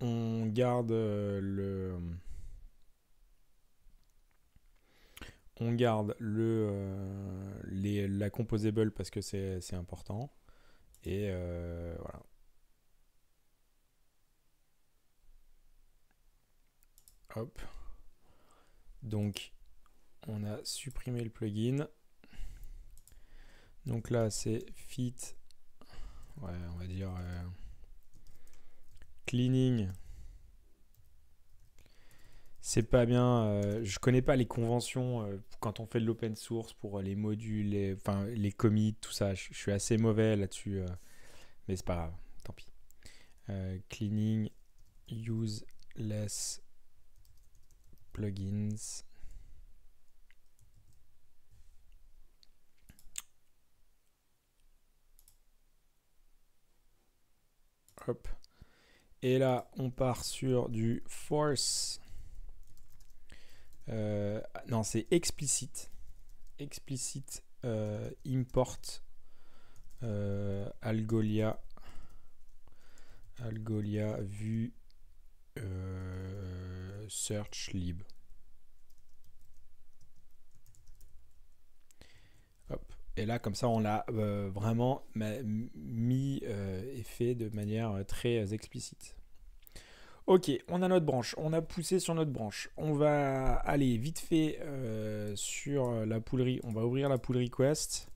On garde le on garde le, la composable parce que c'est important. Et voilà. Hop. Donc, on a supprimé le plugin. Donc là, c'est fit. Ouais, on va dire euh, cleaning. C'est pas bien. Euh, je connais pas les conventions euh, quand on fait de l'open source pour les modules, les, enfin les commits, tout ça. Je, je suis assez mauvais là-dessus, mais c'est pas grave. Tant pis. cleaning use less plugins. Hop. Et là, on part sur du force. Euh, non, c'est explicite. Explicite euh, import euh, Algolia. Algolia vue search lib. Hop. Et là, comme ça, on l'a euh, vraiment mis euh, et fait de manière euh, très explicite. Ok, on a notre branche, on a poussé sur notre branche. On va aller vite fait sur la poulerie. On va ouvrir la pull request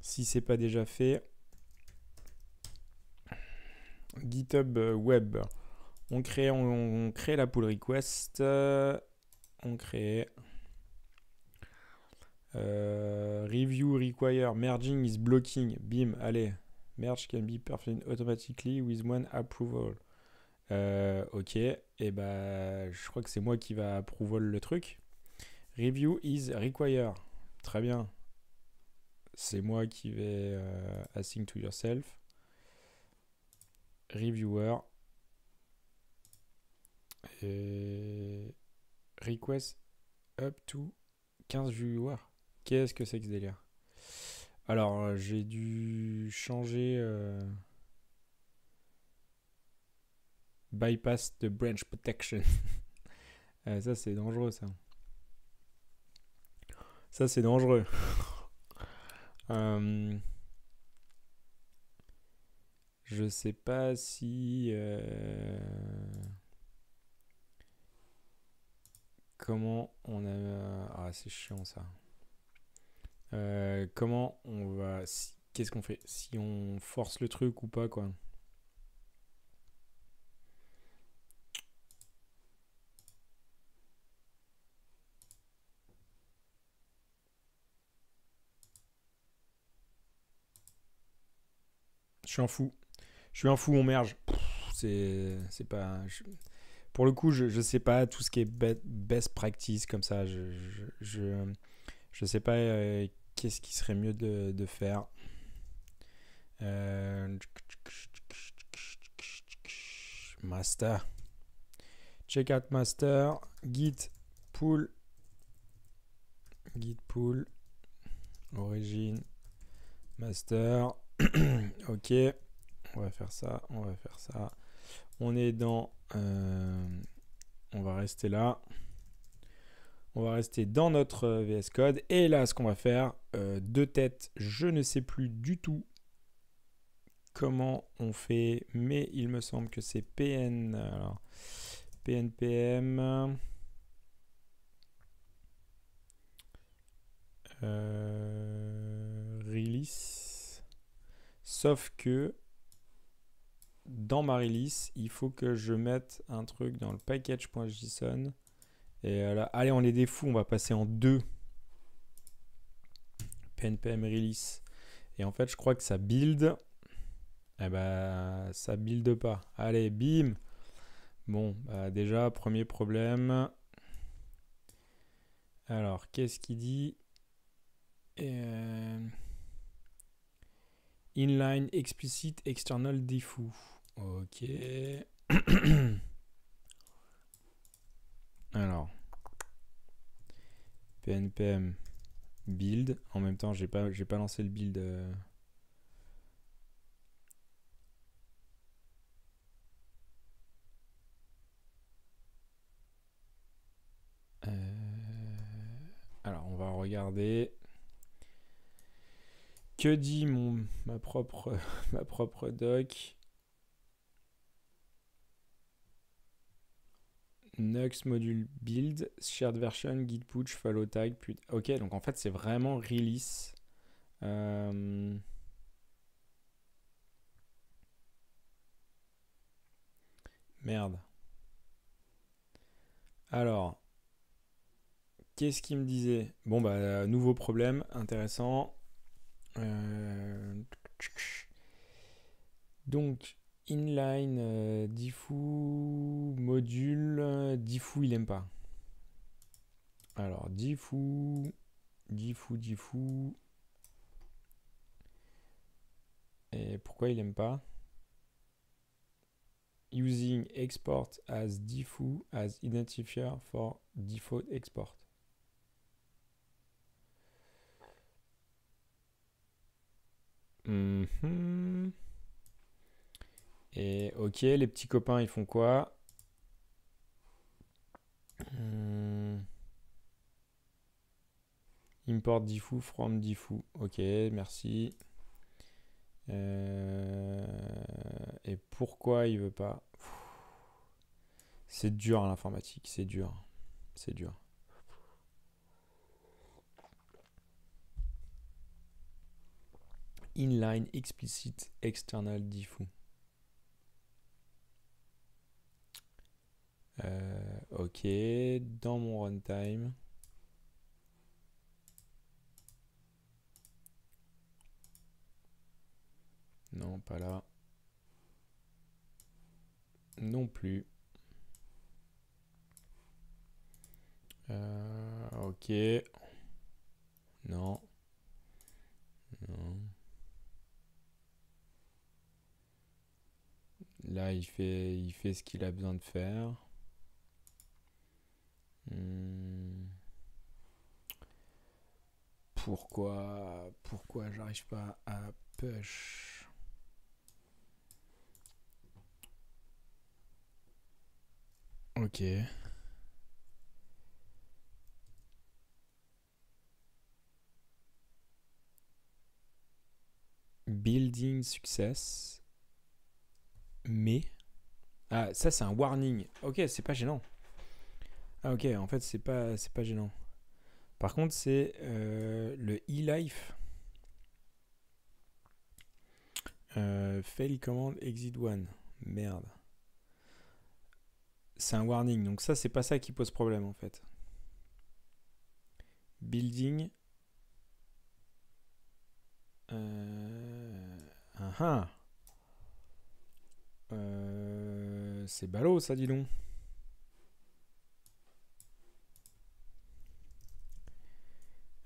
si c'est pas déjà fait. GitHub Web. On crée, on, la pull request. on crée. Euh, review require merging is blocking. Bim, allez. Merge can be performed automatically with one approval. Euh, ok, et bah je crois que c'est moi qui va approval le truc. Review is require. Très bien. C'est moi qui vais euh, assign to yourself. Reviewer. Et request up to 15 viewers. Qu'est-ce que c'est que ce délire? Alors, euh, j'ai dû changer. Euh, bypass de branch protection. Euh, ça, c'est dangereux, ça. Ça, c'est dangereux. je sais pas si. Comment on a. Ah, c'est chiant ça. Euh, comment on va. Qu'est-ce qu'on fait? Si on force le truc ou pas, quoi. Je suis un fou. Je suis un fou, on merge. C'est pas. Pour le coup, je, je sais pas tout ce qui est best practice comme ça. Je, je sais pas euh, qu'est-ce qui serait mieux de, faire. Euh, master. Check out master. Git pull. Git pull. Origine. Master. ok. On va faire ça. On va faire ça. On est dans. Euh, on va rester là. On va rester dans notre euh, VS Code. Et là, ce qu'on va faire, euh, deux têtes, je ne sais plus du tout comment on fait, mais il me semble que c'est PN. PNPM. Euh, release. Sauf que dans ma release, il faut que je mette un truc dans le package.json et euh, allez, on est des fous, on va passer en deux. PNPM release. Et en fait, je crois que ça build. Eh ben, ça build pas. Allez, bim. Bon, bah déjà, premier problème. Alors, qu'est-ce qu'il dit? Euh, Inline explicit external default. Ok. Alors. PNPM build. En même temps, j'ai pas, j'ai pas lancé le build. Euh. Euh, alors, on va regarder. Que dit mon ma propre ma propre doc? Nux module build, shared version, git push, follow tag. Ok, donc en fait c'est vraiment release. Euh, merde. Alors, qu'est-ce qu'il me disait? Bon bah nouveau problème, intéressant. Euh, donc inline euh, diffu module diffu il aime pas. Alors diffu diffu diffu et pourquoi il aime pas? Using export as diffu as identifier for default export. Mhm. Et ok, les petits copains, ils font quoi hmm. Import diffu from diffu. Ok, merci. Euh, et pourquoi il veut pas C'est dur à l'informatique, c'est dur. C'est dur. inline explicit external diffu. Euh, ok, dans mon runtime. Non, pas là. Non plus. Euh, ok. Non. Non. Là, il fait, il fait ce qu'il a besoin de faire. Hmm. Pourquoi, pourquoi j'arrive pas à push? Ok. Building success mais. Ah, ça, c'est un warning. Ok, c'est pas gênant. Ah, ok, en fait, c'est pas, c'est pas gênant. Par contre, c'est euh, le e-life. Euh, fail command exit one. Merde. C'est un warning. Donc, ça, c'est pas ça qui pose problème en fait. Building. Euh, uh c'est ballot ça, dis donc.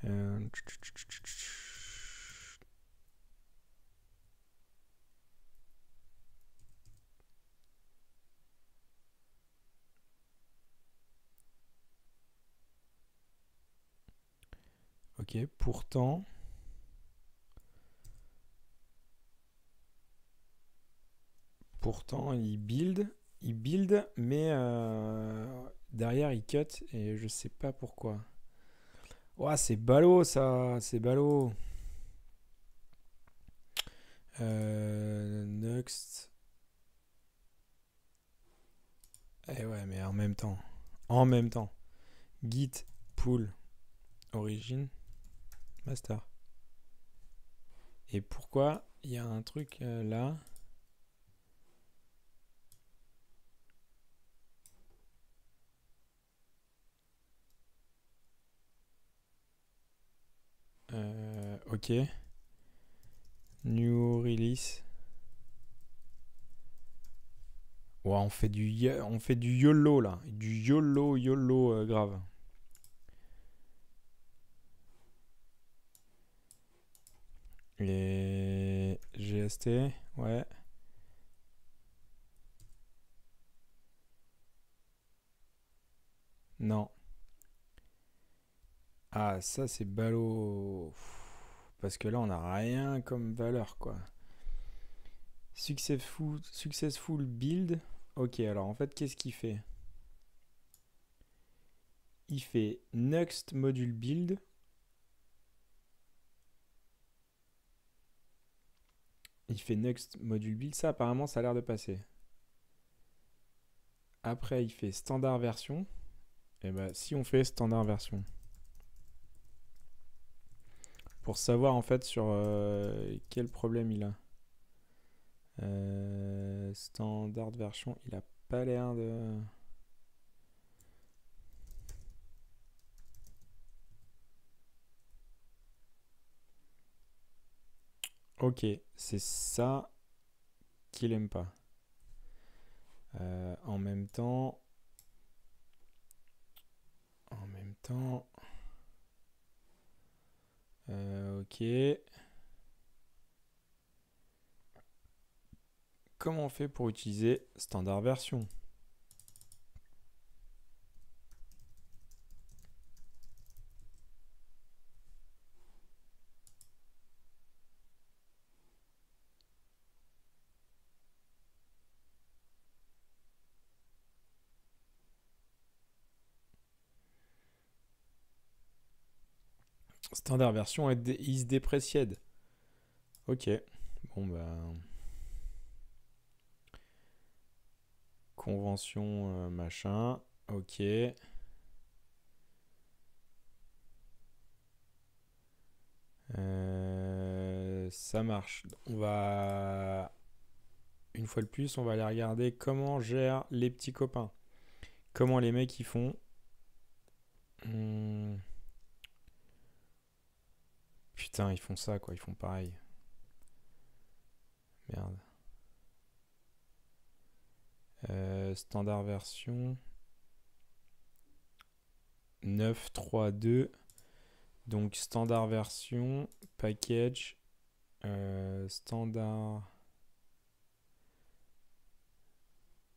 Euh, ok, pourtant... Pourtant, il build, il build, mais euh, derrière il cut et je sais pas pourquoi. Ouah, c'est ballot ça, c'est ballot. Euh, next. Eh ouais, mais en même temps. En même temps. Git pull origin master. Et pourquoi il y a un truc euh, là? Euh, ok. New release. Ouais, on fait du on fait du YOLO là, du YOLO YOLO euh, grave. Les GST, ouais. Non. Ah, ça c'est ballot. Parce que là, on n'a rien comme valeur, quoi. Successful, build. Ok, alors en fait, qu'est-ce qu'il fait? Il fait next module build. Il fait next module build. Ça, apparemment, ça a l'air de passer. Après, il fait standard version. Et eh ben, si on fait standard version pour savoir en fait sur euh, quel problème il a. Euh, standard version, il a pas l'air de. Ok, c'est ça qu'il aime pas. Euh, en même temps, en même temps, euh, ok. Comment on fait pour utiliser standard version? Standard version is depreciated. Ok. Bon bah. Convention euh, machin. Ok. Euh, ça marche. On va. Une fois de plus, on va aller regarder comment gèrent les petits copains. Comment les mecs ils font. Hmm. Putain, ils font ça, quoi. Ils font pareil. Merde. Euh, standard version 9.3.2. Donc standard version, package, euh, standard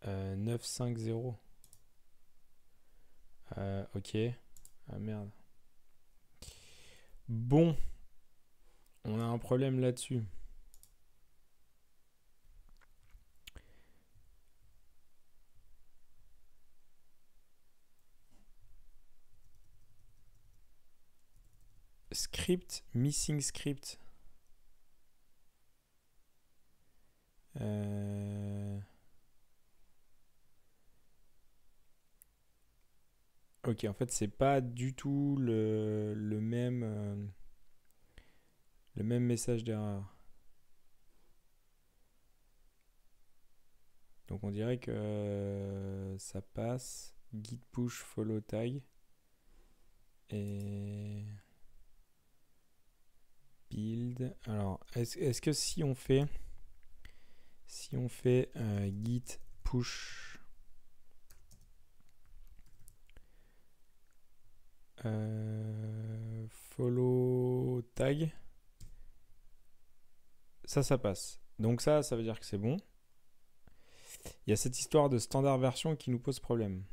euh, 9.5.0. Euh, ok. Ah merde. Bon. On a un problème là-dessus. Script, missing script. Euh, ok, en fait, c'est pas du tout le, même. Le même message d'erreur. Donc on dirait que euh, ça passe git push follow tag et build. Alors est-ce que si on fait si on fait euh, git push euh, follow tag ça, ça passe. Donc ça, ça veut dire que c'est bon. Il y a cette histoire de standard version qui nous pose problème.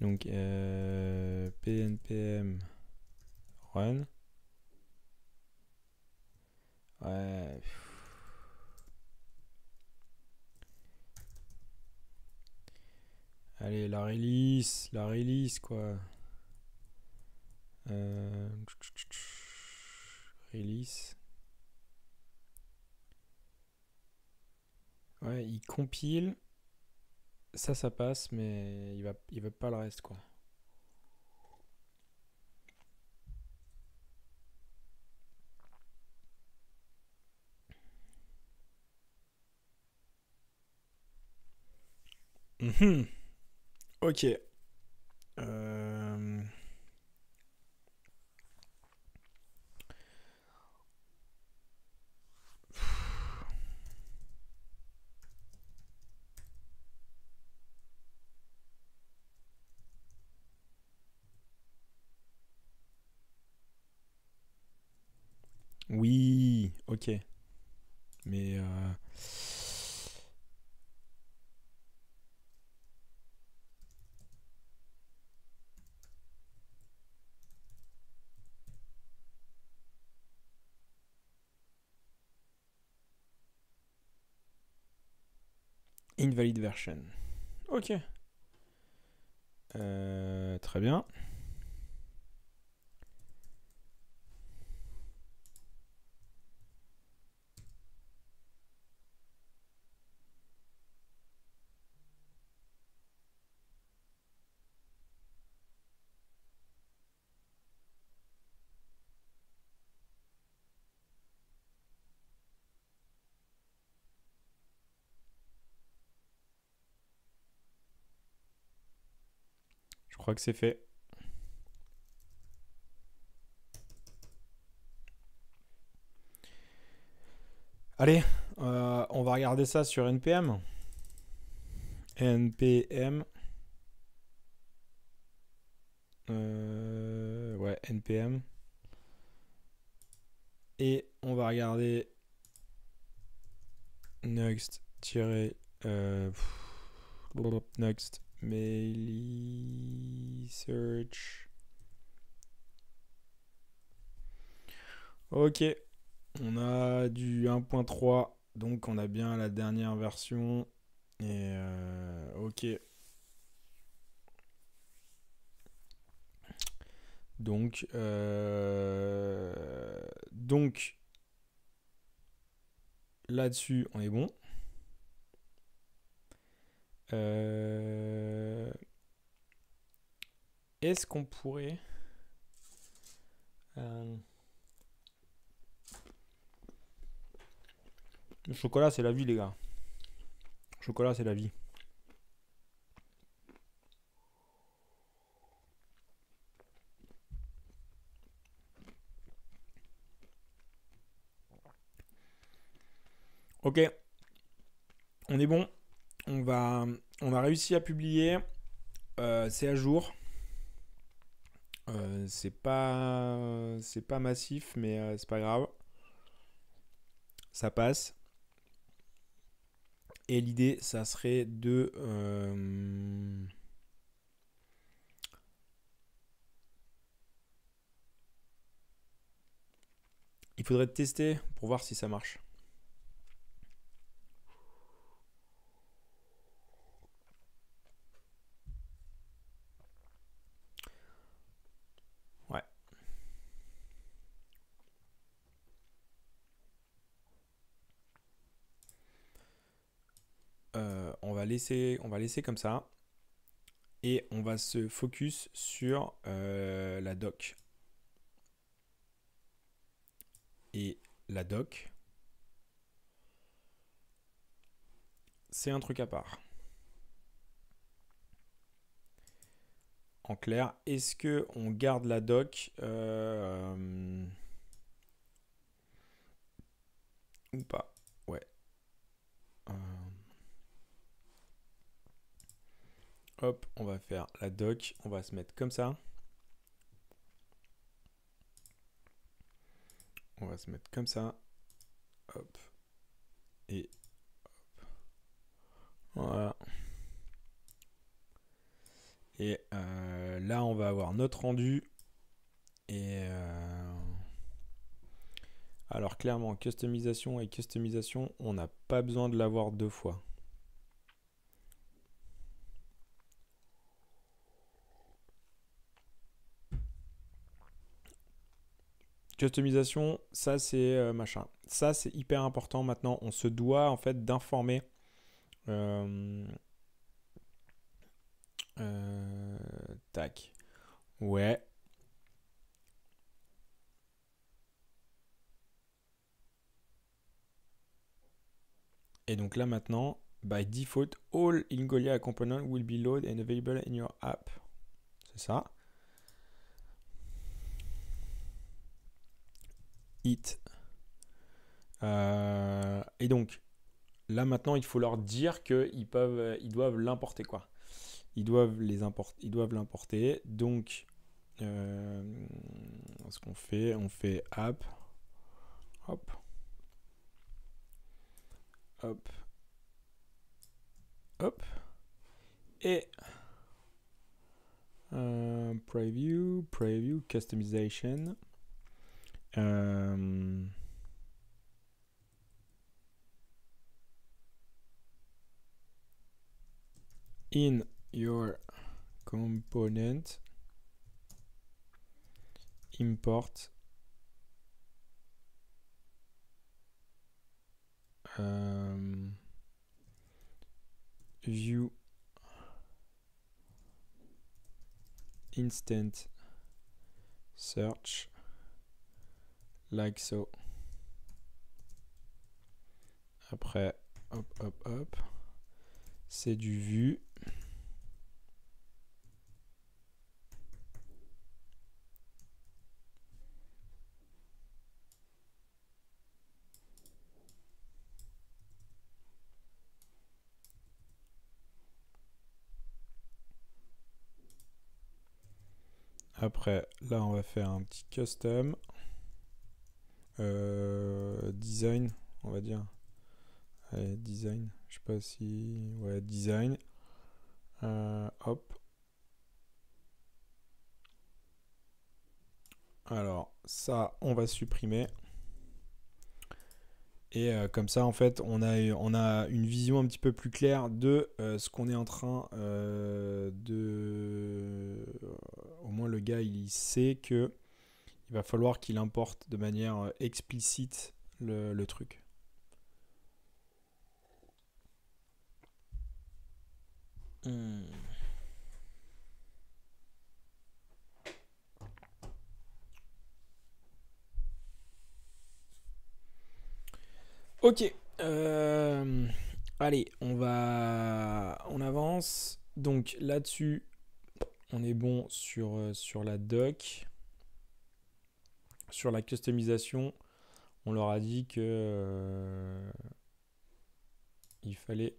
Donc euh, pnpm run. Ouais. Allez, la release, la release quoi. Euh, release. Ouais, il compile. Ça, ça passe, mais il va, il veut pas le reste, quoi. Mhm. Ok. Euh... Oui, ok. Mais... Euh... Version. Ok. Euh, très bien. Crois que c'est fait. Allez, euh, on va regarder ça sur NPM. NPM. Euh, ouais, NPM. Et on va regarder next euh, next mail search. Ok, on a du 1.3, donc on a bien la dernière version. Et euh, ok. Donc, euh, donc là-dessus, on est bon. Euh, est-ce qu'on pourrait... Le chocolat, c'est la vie, les gars. Chocolat, c'est la vie. Ok. On est bon. On va, on a réussi à publier. Euh, c'est à jour. Euh, c'est pas, c'est pas massif, mais euh, c'est pas grave. Ça passe. Et l'idée, ça serait de... Il faudrait tester pour voir si ça marche. On va laisser comme ça. Et on va se focus sur euh, la doc. Et la doc, c'est un truc à part. En clair, est-ce que on garde la doc euh, ou pas? Ouais. Euh, Hop, on va faire la doc. On va se mettre comme ça. On va se mettre comme ça. Hop. Et hop. Voilà. Et euh, là, on va avoir notre rendu. Et euh, alors clairement, customisation et customisation, on n'a pas besoin de l'avoir deux fois. Customisation, ça c'est euh, machin. Ça c'est hyper important maintenant. On se doit en fait d'informer. Euh, euh, tac. Ouais. Et donc là maintenant, by default, all Ingolia components will be loaded and available in your app. C'est ça. Euh, et donc, là maintenant, il faut leur dire qu'ils peuvent, ils doivent l'importer quoi. Ils doivent les importer, ils doivent l'importer. Donc, euh, ce qu'on fait, on fait app, hop, hop, hop, et euh, preview, preview, customization. Um, in your component import um, view instant search like so. Après, hop, hop, hop. C'est du vu. Après, là, on va faire un petit custom. Euh, design, on va dire. Design. Je sais pas si. Ouais, design. Euh, hop. Alors, ça, on va supprimer. Et euh, comme ça, en fait, on a, on a une vision un petit peu plus claire de ce qu'on est en train de... au moins, le gars, il sait que il va falloir qu'il importe de manière explicite le truc. Hmm. Ok. Euh, allez, on va. On avance. Donc là-dessus, on est bon sur, euh, sur la doc. Sur la customisation, on leur a dit que. Euh, il fallait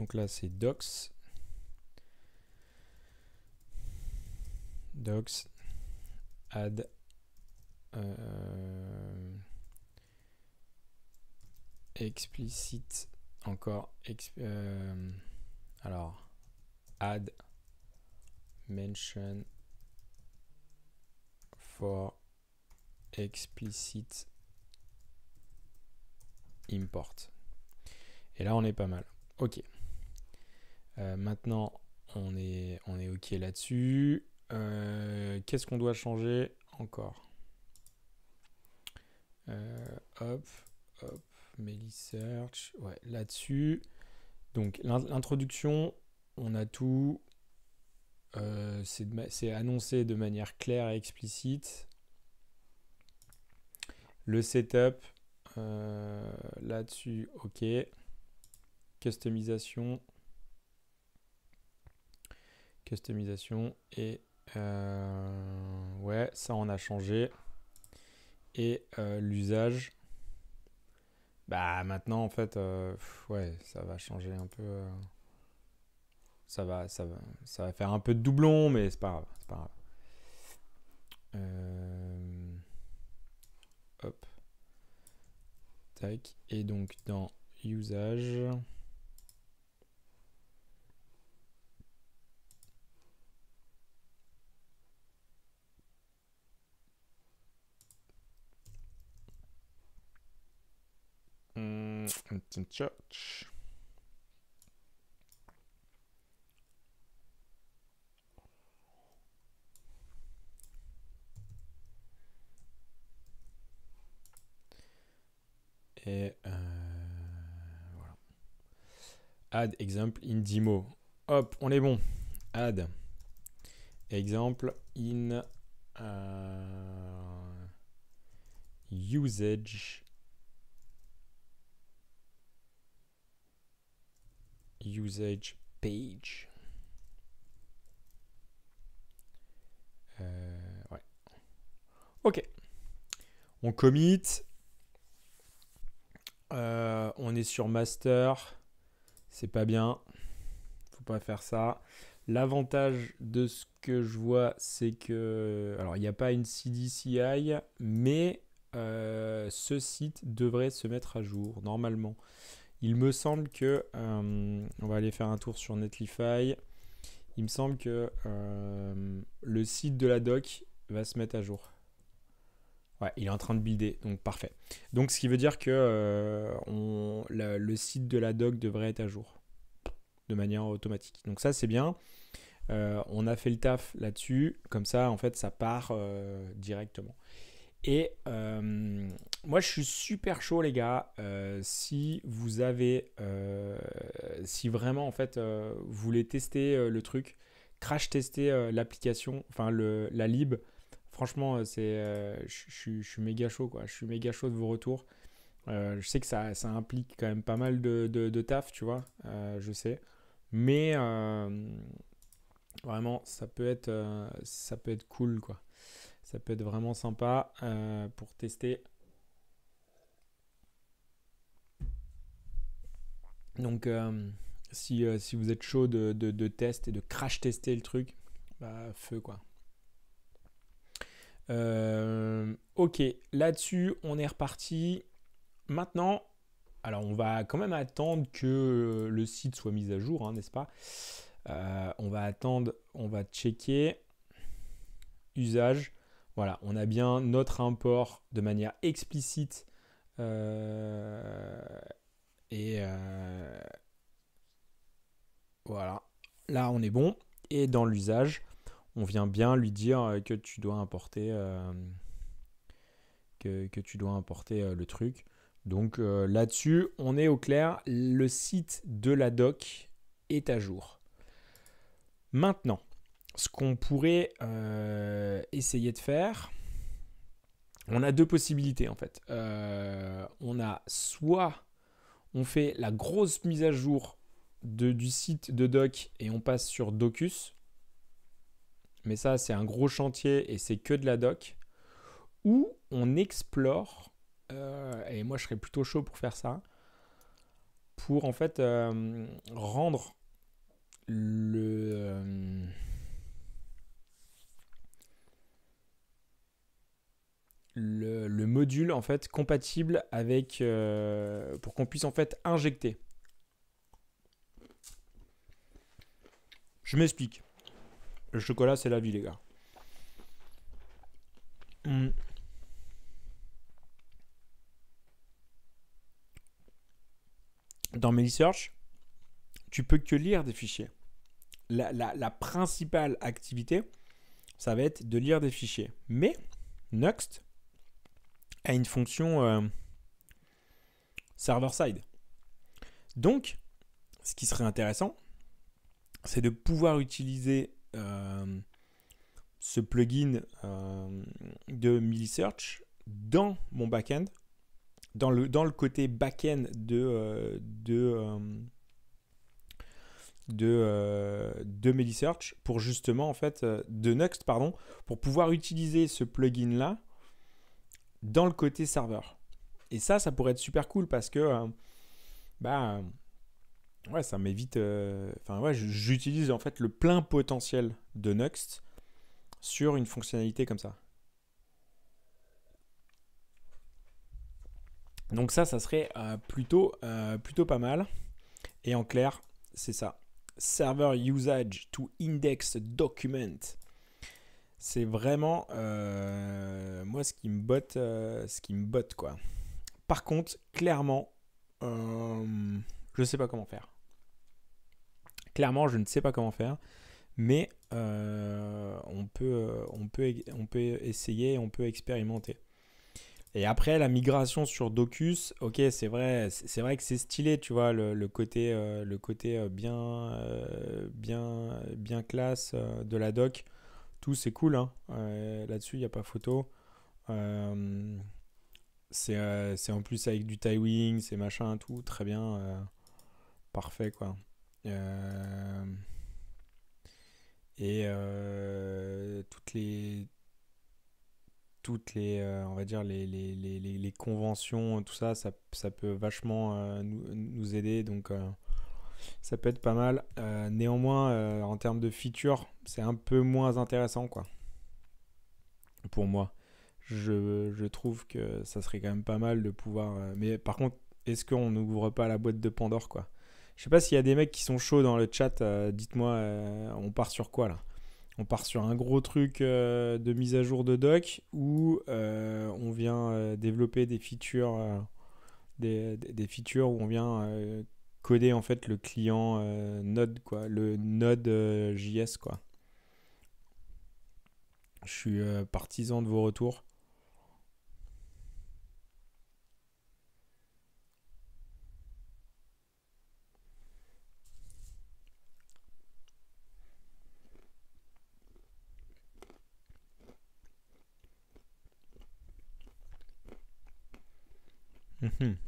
donc là, c'est docs. Docs. Add. Euh, explicite. Encore. Euh, alors. Add. Mention. Explicit. Import. Et là, on est pas mal. Ok. Euh, maintenant, on est, on est OK là-dessus. Euh, qu'est-ce qu'on doit changer encore? Euh, Hop, hop, Search. Ouais, là-dessus. Donc, l'introduction, on a tout. C'est annoncé de manière claire et explicite. Le setup, là-dessus, OK. Customisation, customisation et euh, ouais ça on a changé et euh, l'usage bah maintenant en fait euh, ouais ça va changer un peu ça va ça va ça va faire un peu de doublon mais c'est pas grave c'est pas grave. Hop. Tac. Et donc dans usage. Church. Et euh, voilà. Add example in demo. Hop, on est bon. Add exemple in uh, usage usage page. Euh, ouais. Ok. On commit. Euh, on est sur master. C'est pas bien. Faut pas faire ça. L'avantage de ce que je vois, c'est que. Alors, il n'y a pas une CDCI, mais euh, ce site devrait se mettre à jour normalement. Il me semble que, euh, on va aller faire un tour sur Netlify. Il me semble que le site de la doc va se mettre à jour. Ouais, il est en train de builder, donc parfait. Donc ce qui veut dire que euh, le site de la doc devrait être à jour de manière automatique. Donc ça c'est bien. on a fait le taf là-dessus, comme ça en fait ça part directement. Et euh, moi, je suis super chaud, les gars. Euh, si vous avez, euh, si vraiment, en fait, vous voulez tester le truc, crash tester l'application, enfin le, la lib. Franchement, c'est, je suis méga chaud, quoi. Je suis méga chaud de vos retours. je sais que ça, implique quand même pas mal de, taf, tu vois. je sais. Mais vraiment, ça peut être, cool, quoi. Ça peut être vraiment sympa euh, pour tester. Donc, euh, si, euh, si, vous êtes chaud de, de, test et de crash tester le truc, bah, feu quoi. Euh, ok, là-dessus, on est reparti. Maintenant, alors on va quand même attendre que le site soit mis à jour, hein, n'est-ce pas? Euh, On va attendre, on va checker. Usage. Voilà, on a bien notre import de manière explicite. Euh, et voilà, là on est bon. Et dans l'usage, on vient bien lui dire que tu dois importer, que, que, tu dois importer le truc. Donc euh, là-dessus, on est au clair, le site de la doc est à jour. Maintenant, ce qu'on pourrait euh, essayer de faire, on a deux possibilités en fait. Euh, on a soit on fait la grosse mise à jour du site de doc et on passe sur Docus. Mais ça, c'est un gros chantier et c'est que de la doc. Ou on explore euh, et moi, je serais plutôt chaud pour faire ça. Pour en fait euh, rendre le. Euh, le, module en fait compatible avec pour qu'on puisse en fait injecter. Je m'explique. Le chocolat c'est la vie les gars. Hmm. dans MediSearch, tu peux que lire des fichiers. La, principale activité, ça va être de lire des fichiers. Mais Next a une fonction euh, server-side. Donc, ce qui serait intéressant, c'est de pouvoir utiliser ce plugin euh, de MediSearch dans mon backend dans le, dans le côté back-end de, euh, de, euh, de, euh, pour justement, en fait, de Next, pardon, pour pouvoir utiliser ce plugin-là dans le côté serveur. Et ça, ça pourrait être super cool parce que, bah, ouais, ça m'évite, enfin, ouais, j'utilise en fait le plein potentiel de Next sur une fonctionnalité comme ça. Donc ça, ça serait euh, plutôt, euh, plutôt pas mal. Et en clair, c'est ça. Server usage to index document. C'est vraiment euh, moi ce qui me botte, ce qui me botte quoi. Par contre, clairement, je ne sais pas comment faire. Clairement, je ne sais pas comment faire, mais on peut, on peut, on peut essayer, on peut expérimenter. Et après, la migration sur Docus, ok, c'est vrai, c'est vrai que c'est stylé, tu vois, le, côté, le côté euh, euh, bien, euh, bien, bien classe de la doc. Tout, c'est cool, hein. Là-dessus, il n'y a pas photo. c'est en plus avec du tie-wing, c'est machin, tout, très bien. Parfait, quoi. et toutes les toutes les, euh, on va dire, les, les, les, les, conventions, tout ça, ça, ça peut vachement euh, nous, nous, aider. Donc, euh, ça peut être pas mal. néanmoins, en termes de features, c'est un peu moins intéressant, quoi. Pour moi. Je, je, trouve que ça serait quand même pas mal de pouvoir. mais par contre, est-ce qu'on n'ouvre pas la boîte de Pandore, quoi? Je sais pas s'il y a des mecs qui sont chauds dans le chat. Dites-moi, on part sur quoi, là? On part sur un gros truc euh, de mise à jour de doc euh, on vient euh, développer des features, des, features où on vient coder en fait le client Node quoi, le Node JS quoi? Je suis partisan de vos retours. Mhm.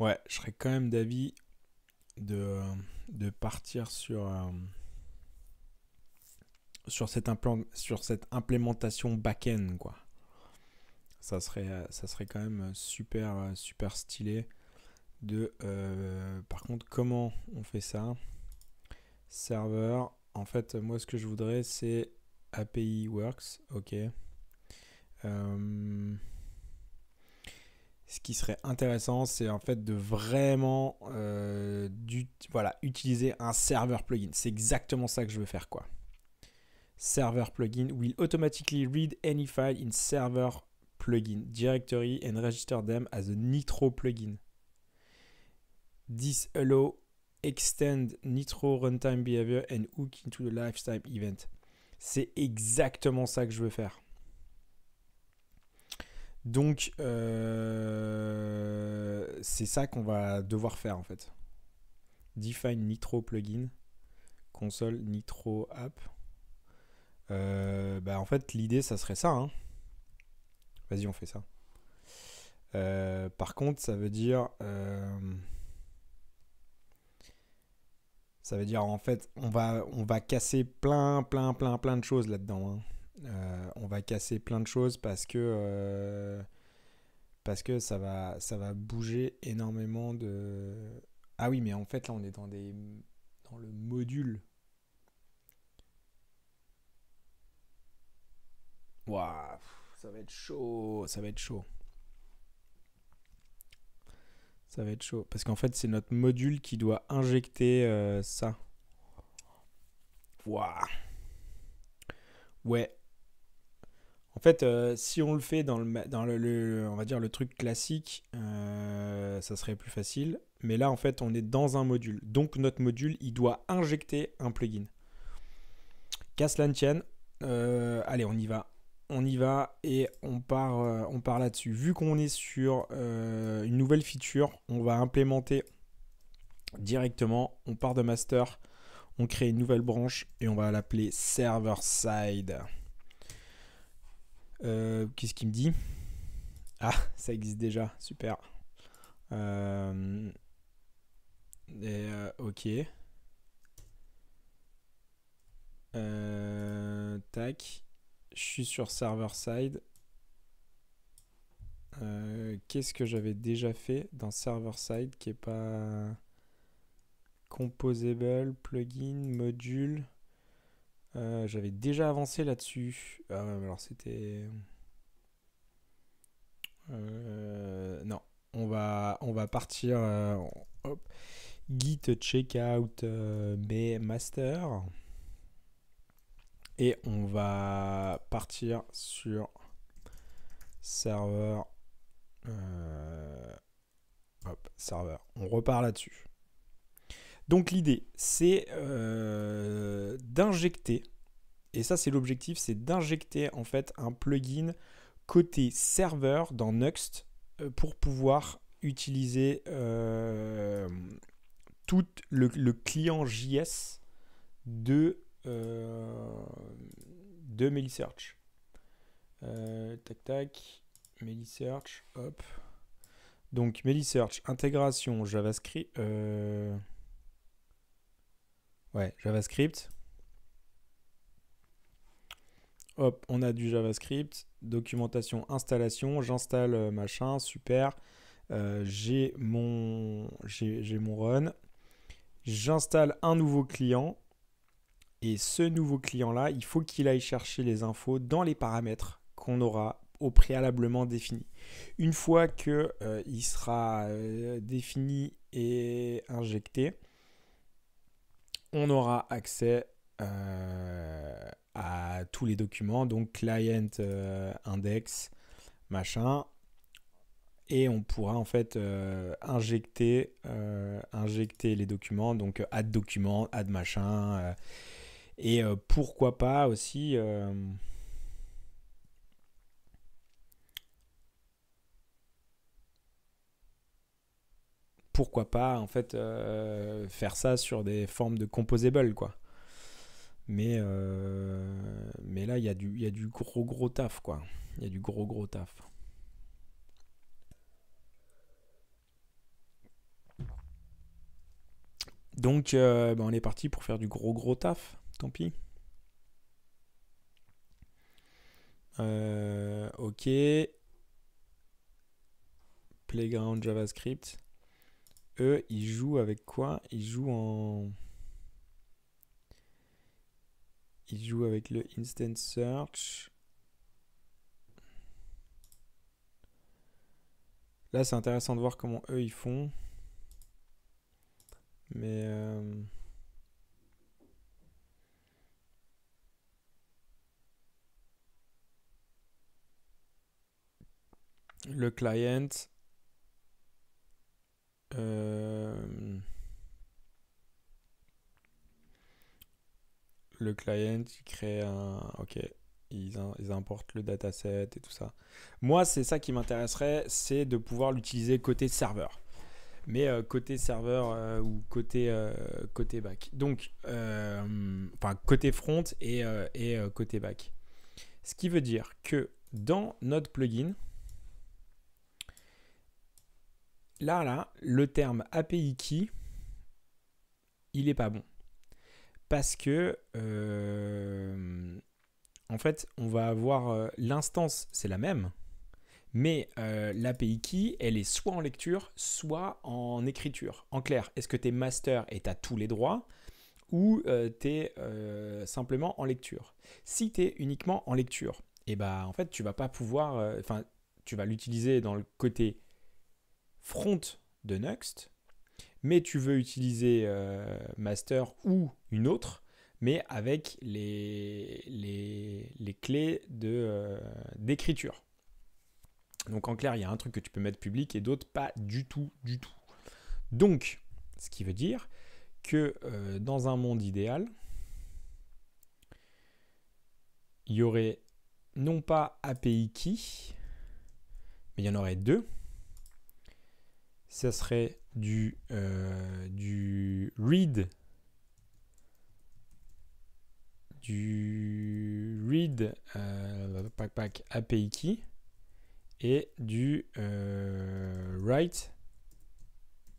Ouais, je serais quand même d'avis de, de partir sur, euh, sur, cette sur cette implémentation back-end, quoi. Ça serait, ça serait quand même super, super stylé. De, euh, par contre, comment on fait ça? Serveur. En fait, moi, ce que je voudrais, c'est API Works. Ok. Euh, ce qui serait intéressant, c'est en fait de vraiment euh, voilà, utiliser un serveur plugin. C'est exactement ça que je veux faire quoi. Server plugin will automatically read any file in server plugin directory and register them as a Nitro plugin. This allow extend Nitro runtime behavior and hook into the lifetime event. C'est exactement ça que je veux faire. Donc, euh, c'est ça qu'on va devoir faire en fait. Define Nitro plugin, console Nitro app. Euh, bah, en fait, l'idée, ça serait ça. Hein. Vas-y, on fait ça. Euh, par contre, ça veut dire. ça veut dire en fait, on va, on va casser plein, plein, plein, plein de choses là-dedans. Hein. Euh, on va casser plein de choses parce que, euh, parce que ça, va, bouger énormément de... Ah oui, mais en fait là on est dans, des, dans le module. Waouh, ça va être chaud, ça va être chaud. Ça va être chaud. Parce qu'en fait, c'est notre module qui doit injecter euh, ça. Waouh. Ouais. En fait, euh, si on le fait dans le, on va dire le truc classique, euh, ça serait plus facile. Mais là, en fait, on est dans un module. Donc notre module, il doit injecter un plugin. Casse la tienne. Euh, allez, on y va. On y va et on part, on part là-dessus. Vu qu'on est sur une nouvelle feature, on va implémenter directement. On part de master, on crée une nouvelle branche et on va l'appeler server side. Euh, qu'est-ce qu'il me dit? Ah, ça existe déjà, super. Euh, euh, ok. tac. Je suis sur server side. Qu'est-ce que j'avais déjà fait dans server side qui est pas composable, plugin, module? Euh, j'avais déjà avancé là-dessus. Ah alors c'était. Euh, non, on va, on va partir. Euh, hop. Git checkout mais master. Et on va partir sur serveur. hop, serveur. On repart là-dessus. Donc l'idée, c'est euh, d'injecter, et ça c'est l'objectif, c'est d'injecter en fait un plugin côté serveur dans Nuxt euh, pour pouvoir utiliser euh, tout le, client JS de, de MeliSearch. tac tac, MeliSearch, hop. Donc MeliSearch, intégration JavaScript. Ouais, JavaScript. Hop, on a du JavaScript, documentation, installation, j'installe euh, machin, super. Euh, j'ai mon, run. J'installe un nouveau client. Et ce nouveau client-là, il faut qu'il aille chercher les infos dans les paramètres qu'on aura au préalablement définis. Une fois que euh, sera défini et injecté, on aura accès euh, à tous les documents, donc client euh, index, machin, et on pourra en fait euh, injecter, injecter les documents, donc add document, add machin, et pourquoi pas aussi pourquoi pas en fait euh, faire ça sur des formes de composable quoi. Mais, euh, là, il y, a du, gros gros taf quoi. Il y a du gros gros taf. Donc, euh, bah, on est parti pour faire du gros gros taf. Tant pis. Ok. Playground JavaScript. Eux, ils jouent avec quoi? Ils jouent en. Ils jouent avec le Instant Search. Là, c'est intéressant de voir comment eux ils font. Mais. Euh, le client. Euh, le client, il crée un. Ok, ils, importent le dataset et tout ça. Moi, c'est ça qui m'intéresserait, c'est de pouvoir l'utiliser côté serveur. Mais euh, côté serveur euh, ou côté, côté back. Donc, enfin, côté front et, et côté back. Ce qui veut dire que dans notre plugin, là, là, le terme API key, il n'est pas bon. Parce que, en fait, on va avoir l'instance, c'est la même, mais euh, l'API key, elle est soit en lecture, soit en écriture. En clair, est-ce que tu es master et tu tous les droits ou euh, tu es euh, simplement en lecture? Si tu es uniquement en lecture, et eh ben, en fait, tu vas pas pouvoir, enfin, tu vas l'utiliser dans le côté front de Next, mais tu veux utiliser master ou une autre, mais avec les, les, les clés d'écriture. Donc en clair, il y a un truc que tu peux mettre public et d'autres pas du tout, du tout. Donc, ce qui veut dire que euh, dans un monde idéal, il y aurait non pas API key, mais il y en aurait deux. Ça serait du, euh, du read du read euh, API key et du euh, write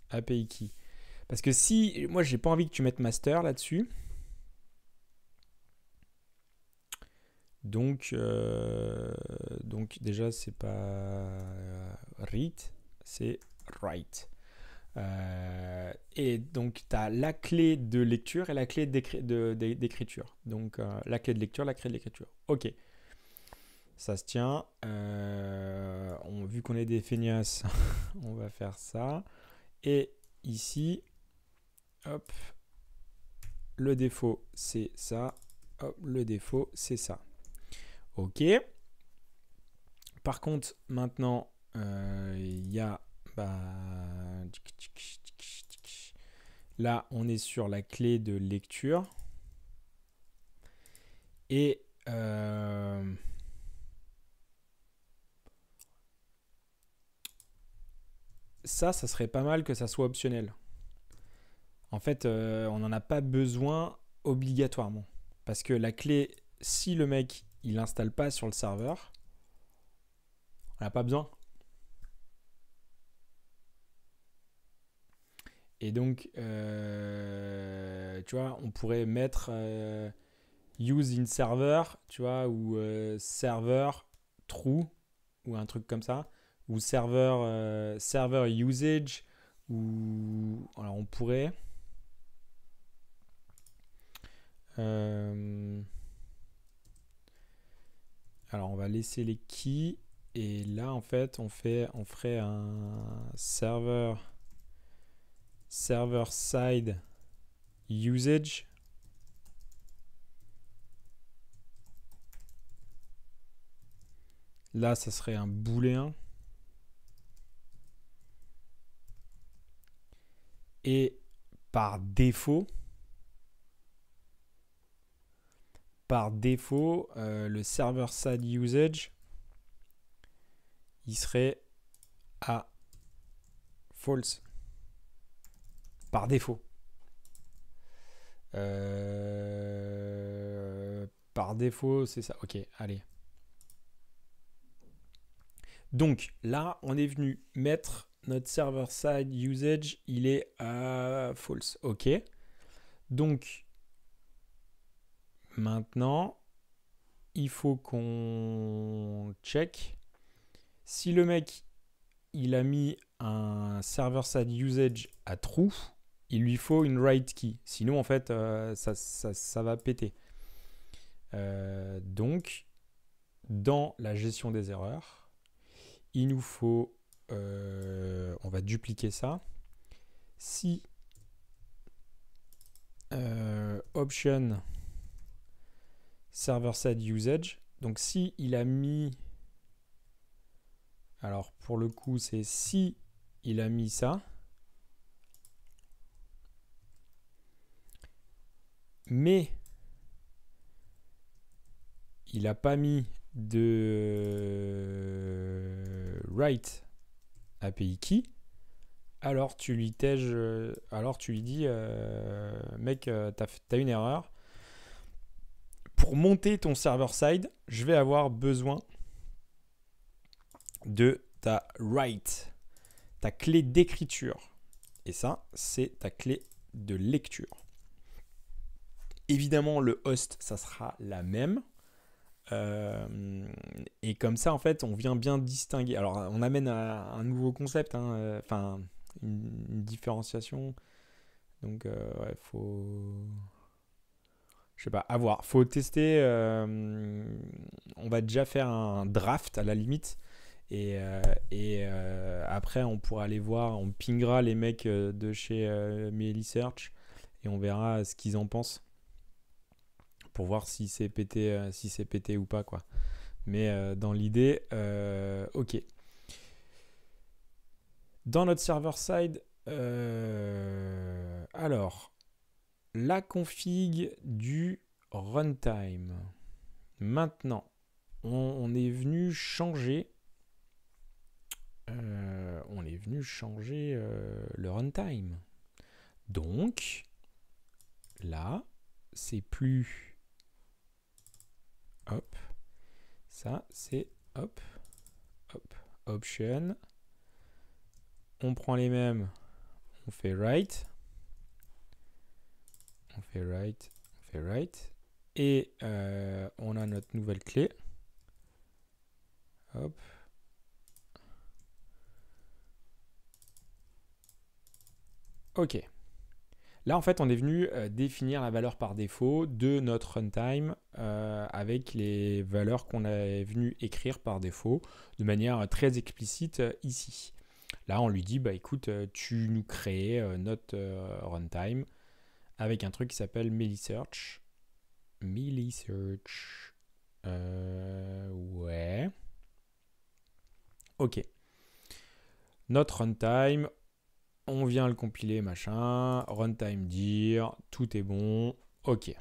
API key. Parce que si, moi j'ai pas envie que tu mettes master là-dessus. Donc, euh, donc déjà c'est pas read, c'est write. Euh, et donc tu as la clé de lecture et la clé d'écriture. Donc la clé de lecture, la clé de l'écriture. Ok ça se tient. Euh, vu qu'on est des feignasses, on va faire ça. Et ici, hop, le défaut c'est ça. Hop, le défaut c'est ça. Ok. Par contre, maintenant, euh, il y a... Bah, là, on est sur la clé de lecture. Et... Euh, ça, ça serait pas mal que ça soit optionnel. En fait, euh, on n'en a pas besoin obligatoirement. Parce que la clé, si le mec, il l'installe pas sur le serveur, on n'a pas besoin. Et donc, euh, tu vois, on pourrait mettre euh, use in server, tu vois, ou server true, ou un truc comme ça ou serveur, euh, serveur usage, ou alors on pourrait. Euh, alors on va laisser les keys et là en fait on fait on ferait un serveur server side usage là ça serait un booléen Et par défaut, par défaut, euh, le server side usage, il serait à false. Par défaut. Euh, par défaut, c'est ça. Ok, allez. Donc là, on est venu mettre notre server-side usage, il est à false. OK. Donc, maintenant, il faut qu'on check si le mec, il a mis un server-side usage à true, il lui faut une write key. Sinon, en fait, euh, ça, va péter. Euh, donc, dans la gestion des erreurs, il nous faut, euh, on va dupliquer ça. Si option server-side usage, donc si il a mis, alors pour le coup, c'est si il a mis ça, mais il n'a pas mis de write API key, alors tu lui dis, euh, mec, euh, tu as, une erreur. Pour monter ton server-side, je vais avoir besoin de ta write, ta clé d'écriture. Et ça, c'est ta clé de lecture. Évidemment, le host, ça sera la même. Euh, et comme ça, en fait, on vient bien distinguer. Alors, on amène un nouveau concept, hein, euh, enfin, une, différenciation. Donc, euh, faut. Je sais pas, à voir. Faut tester. on va déjà faire un draft à la limite. Et, après, on pourra aller voir, on pingera les mecs de chez Search et on verra ce qu'ils en pensent pour voir si c'est pété, euh, si c'est pété ou pas quoi. Mais euh, dans l'idée, euh, ok. Dans notre server side, alors la config du runtime. Maintenant, on, est venu changer. on est venu changer le runtime. Donc, là, c'est plus Hop. Ça, c'est hop, hop, option. On prend les mêmes, on fait right. On fait right, on fait right. Et euh, on a notre nouvelle clé. Hop. Ok. Là, en fait, on est venu euh, définir la valeur par défaut de notre runtime euh, avec les valeurs qu'on est venu écrire par défaut de manière très explicite euh, ici. Là, on lui dit, bah écoute, tu nous crées notre runtime avec un truc qui s'appelle MeliSearch. MeliSearch. ouais. Ok. Notre runtime, on vient le compiler, machin, runtime dire, tout est bon, ok.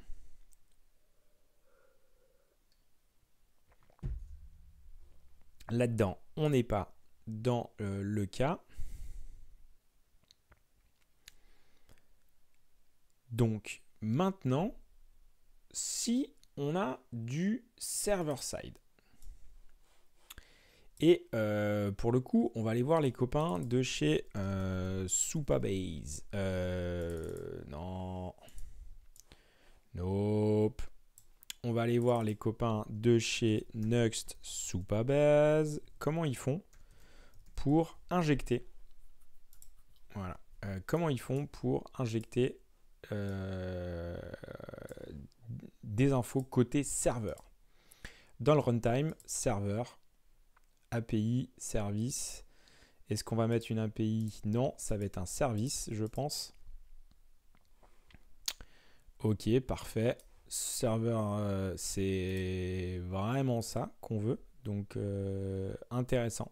Là-dedans, on n'est pas dans euh, le cas. Donc maintenant, si on a du server-side, et euh, pour le coup, on va aller voir les copains de chez euh. Euh, non. Nope. On va aller voir les copains de chez Next Supabase. Comment ils font pour injecter? Voilà. Euh, comment ils font pour injecter des infos côté serveur? Dans le runtime, serveur, API, service. Est-ce qu'on va mettre une API Non, ça va être un service, je pense. Ok, parfait. Serveur, euh, c'est vraiment ça qu'on veut. Donc, euh, intéressant.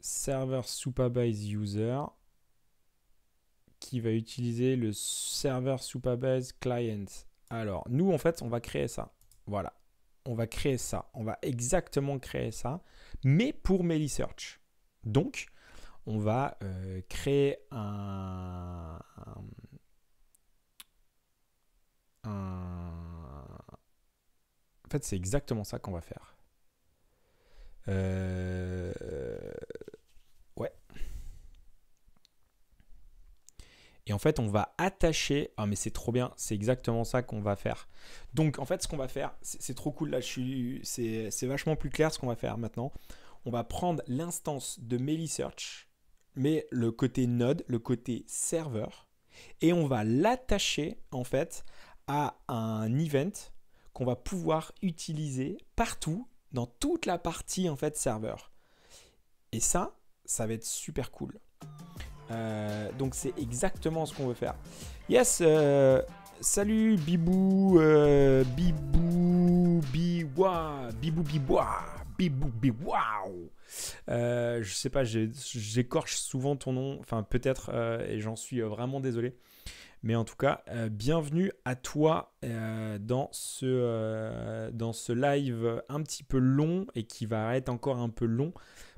Server Superbase User qui va utiliser le serveur Superbase Client. Alors, nous, en fait, on va créer ça. Voilà. On va créer ça. On va exactement créer ça, mais pour MeliSearch. Donc, on va euh, créer un, En fait, c'est exactement ça qu'on va faire. Euh, Et en fait, on va attacher. Ah, mais c'est trop bien. C'est exactement ça qu'on va faire. Donc, en fait, ce qu'on va faire, c'est trop cool. Là, suis. C'est vachement plus clair ce qu'on va faire maintenant. On va prendre l'instance de MeliSearch, mais le côté node, le côté serveur, et on va l'attacher en fait à un event qu'on va pouvoir utiliser partout dans toute la partie en fait serveur. Et ça, ça va être super cool. Euh, donc c'est exactement ce qu'on veut faire. Yes, euh, salut Bibou, euh, Bibou, Biwa, Bibou, Biboua, Bibou, Biwaou. Euh, je sais pas, j'écorche souvent ton nom, enfin peut-être, et j'en suis vraiment désolé. Mais en tout cas, euh, bienvenue à toi euh, dans, ce, euh, dans ce live un petit peu long et qui va être encore un peu long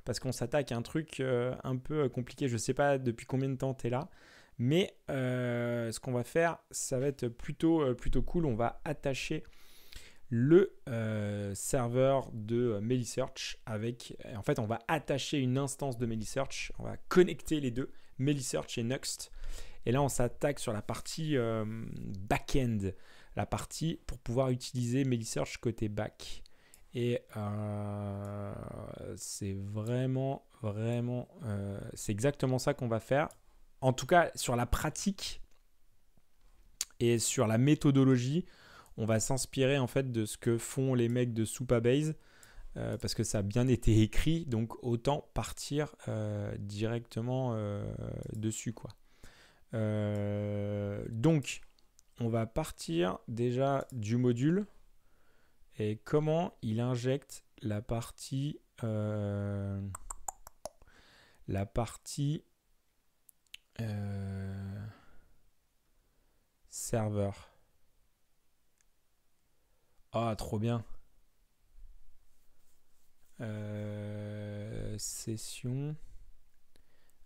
parce qu'on s'attaque à un truc un peu compliqué. Je ne sais pas depuis combien de temps tu es là. Mais ce qu'on va faire, ça va être plutôt, plutôt cool. On va attacher le serveur de MeliSearch avec. En fait, on va attacher une instance de MeliSearch. On va connecter les deux, MeliSearch et Nuxt. Et là, on s'attaque sur la partie euh, back-end, la partie pour pouvoir utiliser MeliSearch côté back. Et euh, c'est vraiment, vraiment, euh, c'est exactement ça qu'on va faire. En tout cas, sur la pratique et sur la méthodologie, on va s'inspirer en fait de ce que font les mecs de Supabase. parce que ça a bien été écrit, donc autant partir directement dessus. Euh, donc, on va partir déjà du module et comment il injecte la partie euh, la partie euh, serveur. Ah, trop bien. session.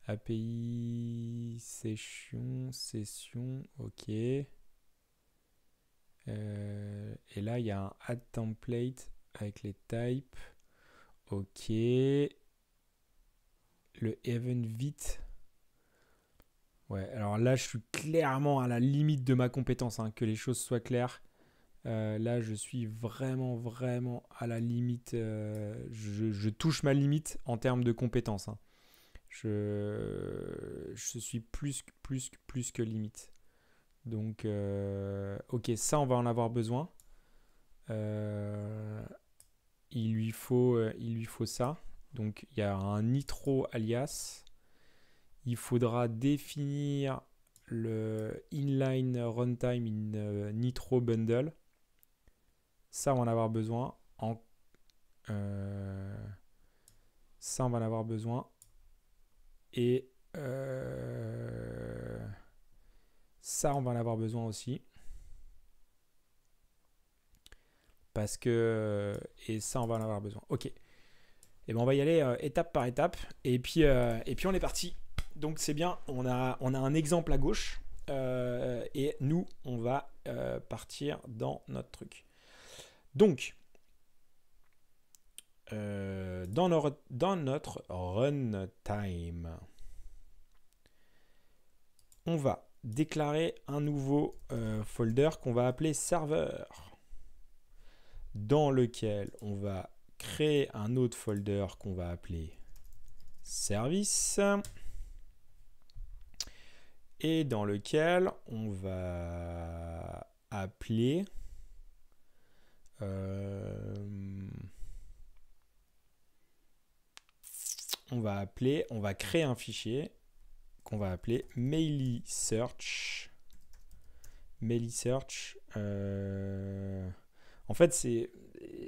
API session, session, ok. Euh, et là, il y a un add template avec les types. Ok. Le event vite. Ouais, alors là, je suis clairement à la limite de ma compétence, hein, que les choses soient claires. Euh, là, je suis vraiment, vraiment à la limite. Euh, je, touche ma limite en termes de compétences. Hein. Je, je suis plus, plus, plus que limite. Donc, euh, ok, ça, on va en avoir besoin. Euh, il, lui faut, euh, il lui faut ça. Donc, il y a un nitro alias. Il faudra définir le inline runtime in nitro bundle. Ça, on va en avoir besoin. En, ça, on va en avoir besoin. Et ça, on va en avoir besoin aussi. Parce que... Et ça, on va en avoir besoin. Ok. Et eh ben on va y aller euh, étape par étape. Et puis, euh, et puis on est parti. Donc c'est bien, on a, on a un exemple à gauche. et nous, on va partir dans notre truc. Donc, euh, dans, notre, dans notre runtime, on va déclarer un nouveau euh, folder qu'on va appeler serveur, dans lequel on va créer un autre folder qu'on va appeler service et dans lequel on va appeler euh, on va appeler, on va créer un fichier va appeler Maily Search. Search. Euh, en fait, c'est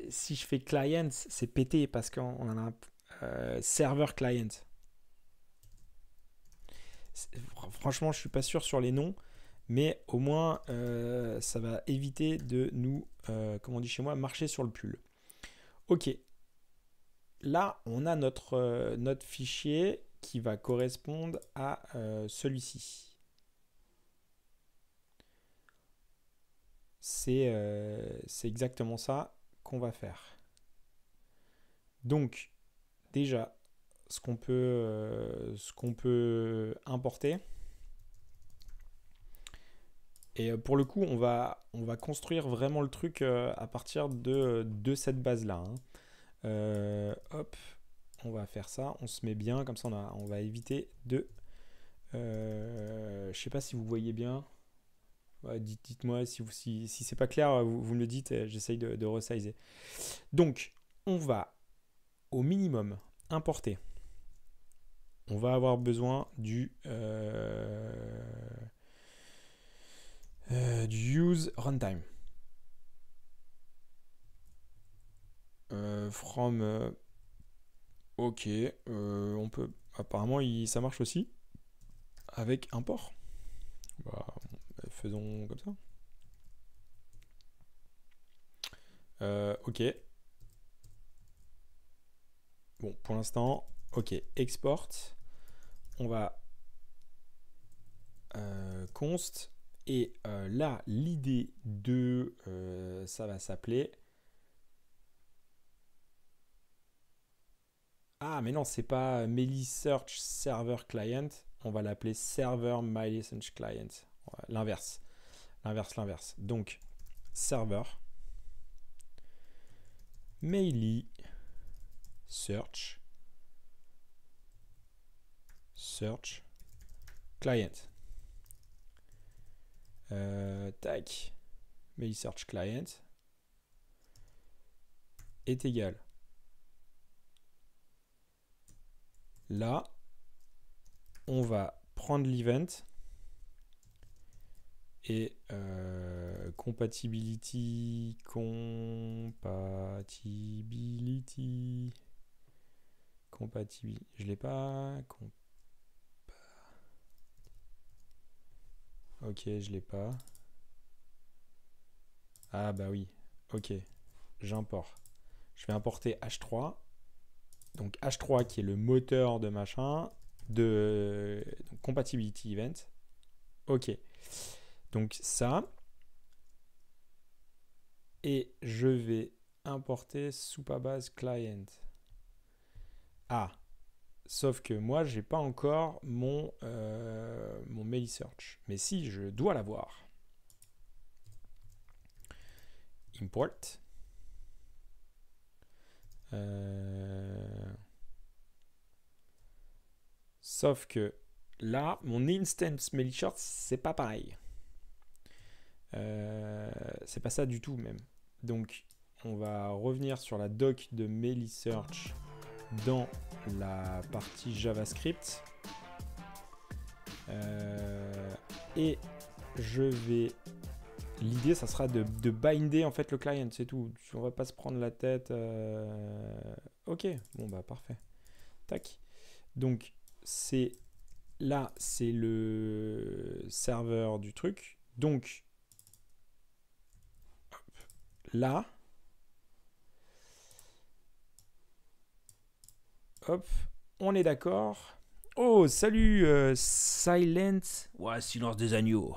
si je fais client, c'est pété parce qu'on a un euh, serveur client. Franchement, je suis pas sûr sur les noms, mais au moins euh, ça va éviter de nous, comme on dit chez moi, marcher sur le pull. Ok, là, on a notre, euh, notre fichier qui va correspondre à euh, celui-ci. Euh, c'est exactement ça qu'on va faire. Donc, déjà, ce qu'on peut, euh, ce peut importer. Et pour le coup, on va, on va construire vraiment le truc à partir de, de cette base-là. Hein. hop, on va faire ça. On se met bien, comme ça on, va éviter de... je sais pas si vous voyez bien. dites, moi si, si, si c'est pas clair, vous, me le dites, j'essaye de, de resizer. Donc, on va au minimum importer on va avoir besoin du, euh, euh, du use runtime. Euh, from ok on peut apparemment ça marche aussi avec import bah, faisons comme ça. Ok. Bon pour l'instant ok export. On va euh, const. Et euh, là l'idée de euh, ça va s'appeler ah mais non c'est pas Meli Search Server Client on va l'appeler Server My Search Client l'inverse l'inverse l'inverse donc server Maily Search search client. Euh, tac. Mail search client est égal. Là, on va prendre l'event et euh, compatibility, compatibility, je l'ai pas, Ok, je l'ai pas. Ah bah oui. Ok. J'importe. Je vais importer H3. Donc H3 qui est le moteur de machin. De compatibility event. Ok. Donc ça. Et je vais importer base client. Ah. Sauf que moi, j'ai pas encore mon, euh, mon mail search. Mais si, je dois l'avoir. Import. Euh, sauf que là, mon instance mail search, c'est pas pareil. Euh, c'est pas ça du tout même. Donc, on va revenir sur la doc de mail search dans la partie JavaScript. Euh, et je vais... L'idée, ça sera de, binder en fait le client, c'est tout. On va pas se prendre la tête. Euh, ok, bon bah parfait. Tac. Donc c'est là, c'est le serveur du truc. Donc là, Hop, on est d'accord. Oh, salut, euh, Silent. Ouais, silence des agneaux.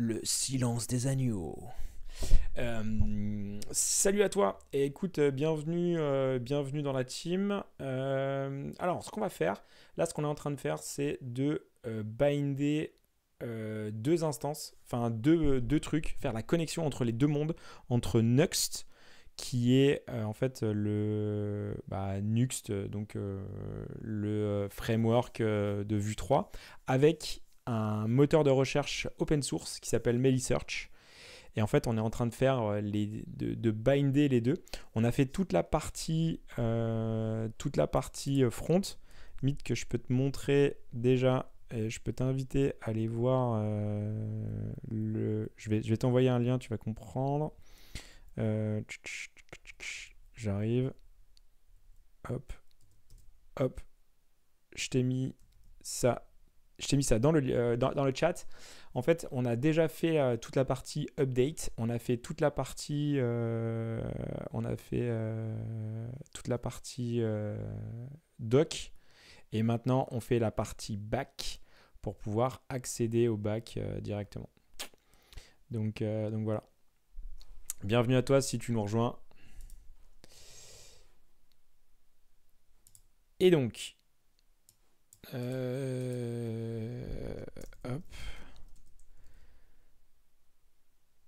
Le silence des agneaux. Euh, salut à toi et écoute, euh, bienvenue, bienvenue dans la team. alors, ce qu'on va faire, là, ce qu'on est en train de faire, c'est de binder deux instances, enfin deux, deux, trucs, faire la connexion entre les deux mondes, entre Nuxt qui est euh, en fait le bah, Nuxt, donc euh, le framework euh, de Vue 3, avec un moteur de recherche open source qui s'appelle MeliSearch. Et en fait, on est en train de faire les, de, binder les deux. On a fait toute la partie, toute la partie front. Mythe que je peux te montrer déjà. Et je peux t'inviter à aller voir le. Je vais, je vais t'envoyer un lien, tu vas comprendre. Euh, j'arrive. Hop. Hop. Je t'ai mis ça je t'ai mis ça dans le, euh, dans, le chat. En fait, on a déjà fait euh, toute la partie update. On a fait toute la partie. Euh, on a fait toute la partie doc. Et maintenant, on fait la partie back pour pouvoir accéder au back directement. Donc, donc voilà. Bienvenue à toi si tu nous rejoins. Et donc, euh.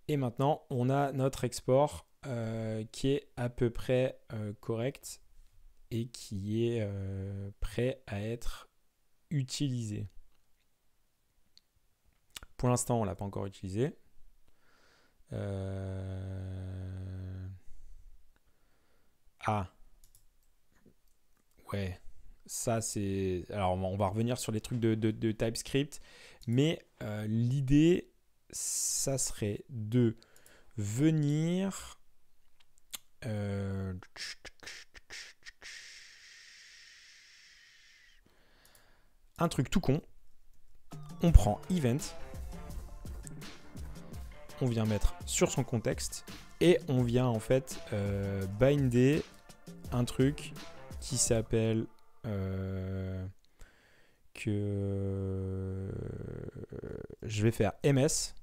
Et maintenant, on a notre export euh, qui est à peu près euh, correct et qui est prêt à être utilisé. Pour l'instant, on ne l'a pas encore utilisé. Ah. Ouais ça c'est... Alors on va revenir sur les trucs de, TypeScript, mais euh, l'idée, ça serait de venir... Euh, un truc tout con. On prend event, on vient mettre sur son contexte et on vient en fait euh, binder un truc qui s'appelle euh, que je vais faire ms,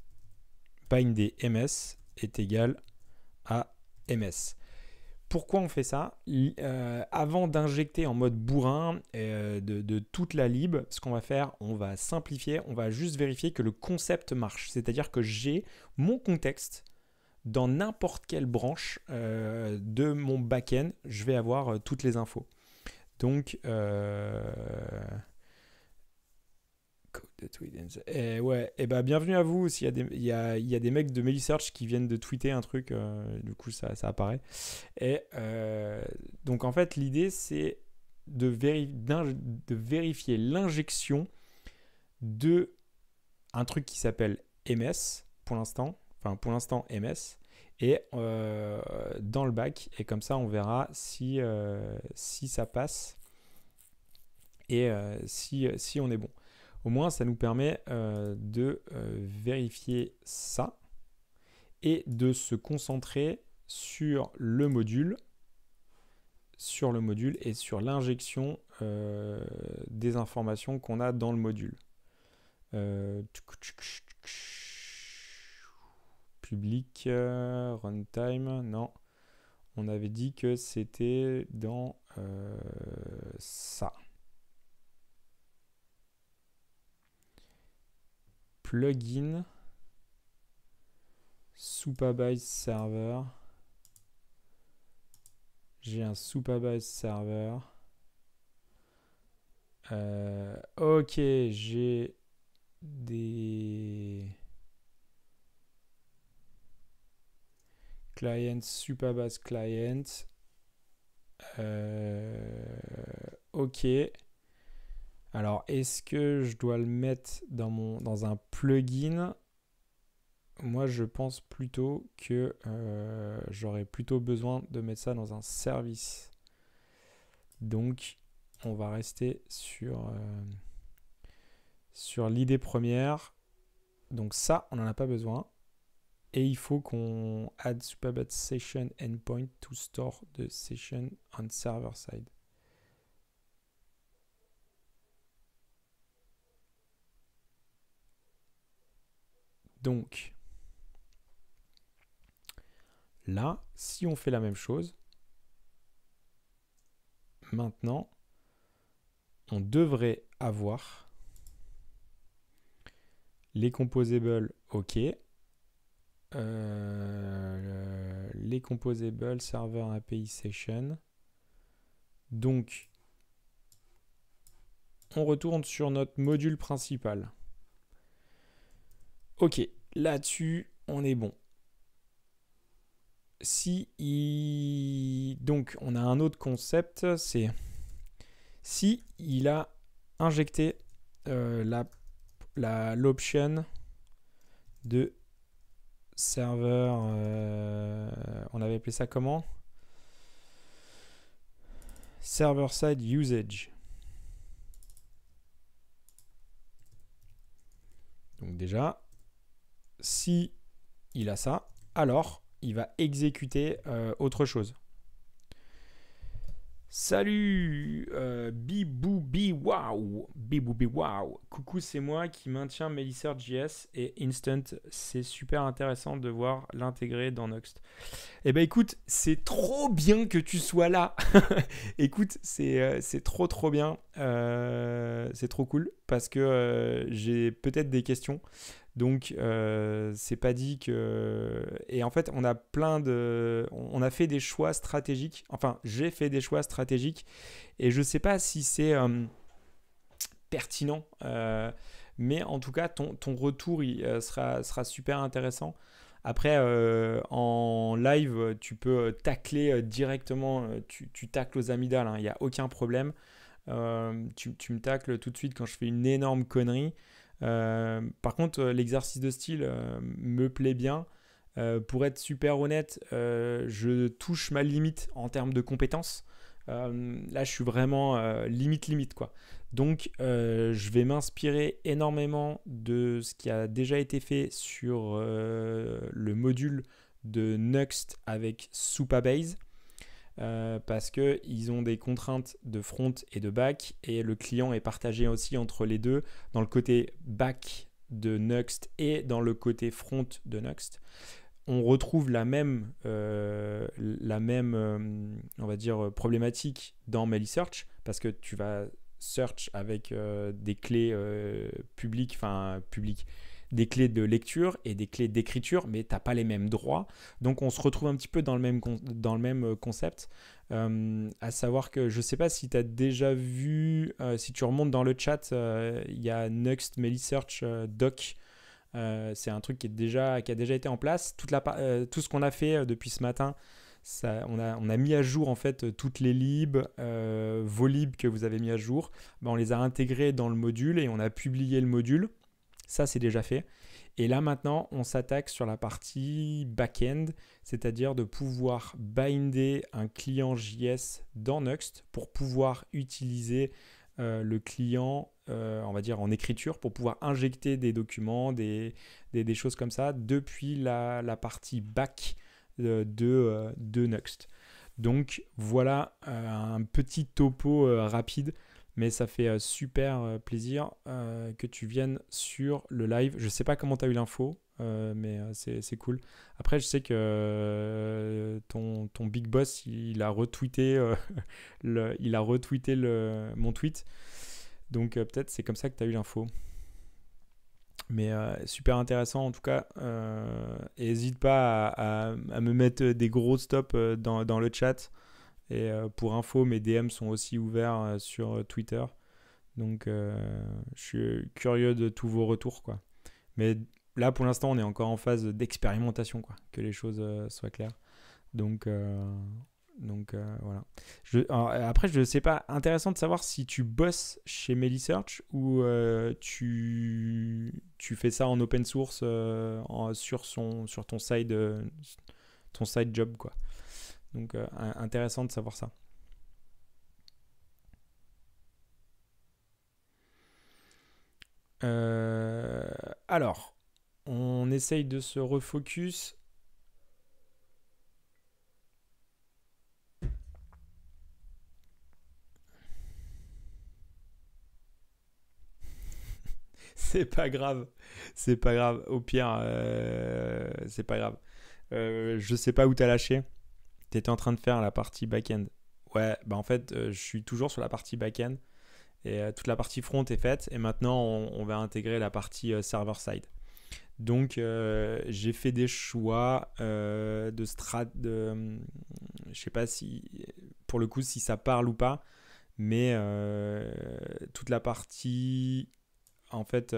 binder ms est égal à ms. Pourquoi on fait ça? Euh, Avant d'injecter en mode bourrin euh, de, de, toute la lib, ce qu'on va faire, on va simplifier, on va juste vérifier que le concept marche. C'est-à-dire que j'ai mon contexte dans n'importe quelle branche de mon backend, je vais avoir toutes les infos. Donc, euh... et ouais, et bah bienvenue à vous. S'il y a des, il y a, y a des mecs de Melisearch qui viennent de tweeter un truc, euh, du coup ça, ça apparaît. Et euh, donc en fait l'idée c'est de, de vérifier l'injection de un truc qui s'appelle MS pour l'instant, enfin pour l'instant MS, et euh, dans le bac. Et comme ça, on verra si, euh, si ça passe et euh, si, si on est bon. Au moins, ça nous permet de vérifier ça et de se concentrer sur le module sur le module et sur l'injection des informations qu'on a dans le module public, euh, runtime, non. On avait dit que c'était dans euh, ça. Plugin, Superbase Server. J'ai un Superbase Server. Euh, ok, j'ai des Client, Superbase Client. Euh, ok. Alors, est-ce que je dois le mettre dans, mon, dans un plugin? Moi, je pense plutôt que euh, j'aurais plutôt besoin de mettre ça dans un service. Donc, on va rester sur, euh, sur l'idée première. Donc ça, on n'en a pas besoin. Et il faut qu'on add Superbad session endpoint to store the session on server side. Donc, là, si on fait la même chose, maintenant, on devrait avoir les composables OK, euh, les composables server API session. Donc, on retourne sur notre module principal. Ok, là-dessus, on est bon. Si il... Donc, on a un autre concept, c'est si il a injecté euh, la l'option de serveur, euh, on avait appelé ça comment? Server-side usage. Donc déjà, si il a ça, alors il va exécuter euh, autre chose. Salut euh, Biboubi Wow Biboubi Wow Coucou, c'est moi qui maintiens JS et Instant. C'est super intéressant de voir l'intégrer dans Noxt. Eh ben écoute, c'est trop bien que tu sois là. écoute, c'est euh, c'est trop trop bien. Euh, c'est trop cool parce que euh, j'ai peut-être des questions. Donc, c'est pas dit que. Et en fait, on a plein de. On a fait des choix stratégiques. Enfin, j'ai fait des choix stratégiques. Et je sais pas si c'est pertinent. Mais en tout cas, ton, ton retour il, sera, sera super intéressant. Après, en live, tu peux tacler directement. Tu, tu tacles aux amygdales. Hein, il n'y a aucun problème. tu, tu me tacles tout de suite quand je fais une énorme connerie. Euh, par contre, euh, l'exercice de style euh, me plaît bien. pour être super honnête, je touche ma limite en termes de compétences. Là, je suis vraiment limite limite quoi. Donc, je vais m'inspirer énormément de ce qui a déjà été fait sur le module de Nuxt avec Supabase. Euh, parce qu'ils ont des contraintes de front et de back et le client est partagé aussi entre les deux dans le côté back de Nuxt et dans le côté front de Nuxt. On retrouve la même, euh, la même euh, on va dire, problématique dans Search parce que tu vas search avec des clés publiques, enfin publiques, des clés de lecture et des clés d'écriture, mais tu n'as pas les mêmes droits. Donc on se retrouve un petit peu dans le même, dans le même euh, concept. Euh, à savoir que je sais pas si tu as déjà vu, euh, si tu remontes dans le chat, il y a Next Melisearch Doc. C'est un truc qui, est déjà, qui a déjà été en place. Toute la, tout ce qu'on a fait depuis ce matin, ça, on, a, on, a, mis à jour en fait toutes les libs, vos libs que vous avez mis à jour. Ben, on les a intégrés dans le module et on a publié le module. Ça, c'est déjà fait. Et là, maintenant, on s'attaque sur la partie back-end, c'est-à-dire de pouvoir binder un client JS dans Nuxt pour pouvoir utiliser euh, le client, euh, on va dire, en écriture, pour pouvoir injecter des documents, des, choses comme ça, depuis la, partie back de, de, Nuxt. Donc voilà euh, un petit topo rapide mais ça fait euh, super euh, plaisir euh, que tu viennes sur le live. Je sais pas comment tu as eu l'info, mais c'est cool. Après, je sais que ton, big boss, il, a retweeté, mon tweet. Donc peut-être c'est comme ça que tu as eu l'info. Mais super intéressant en tout cas. N'hésite pas à, me mettre des gros stops dans, le chat. Et euh, pour info, mes DM sont aussi ouverts euh, sur euh, Twitter. Donc je suis curieux de tous vos retours. Quoi. Mais là, pour l'instant, on est encore en phase d'expérimentation, quoi, que les choses soient claires. Donc, donc voilà. Je, après, je sais pas, intéressant de savoir si tu bosses chez Melisearch ou tu, tu fais ça en open source sur, ton side, ton side job. Quoi. Donc euh, intéressant de savoir ça. Euh, alors, on essaye de se refocus. c'est pas grave, c'est pas grave. Au pire, euh, c'est pas grave. je sais pas où t'as lâché tu étais en train de faire la partie back-end. Ouais, bah en fait, euh, je suis toujours sur la partie back-end. Et euh, toute la partie front est faite. Et maintenant, on, va intégrer la partie euh, server-side. Donc, j'ai fait des choix de strat. De, je sais pas si, pour le coup, si ça parle ou pas. Mais toute la partie, en fait,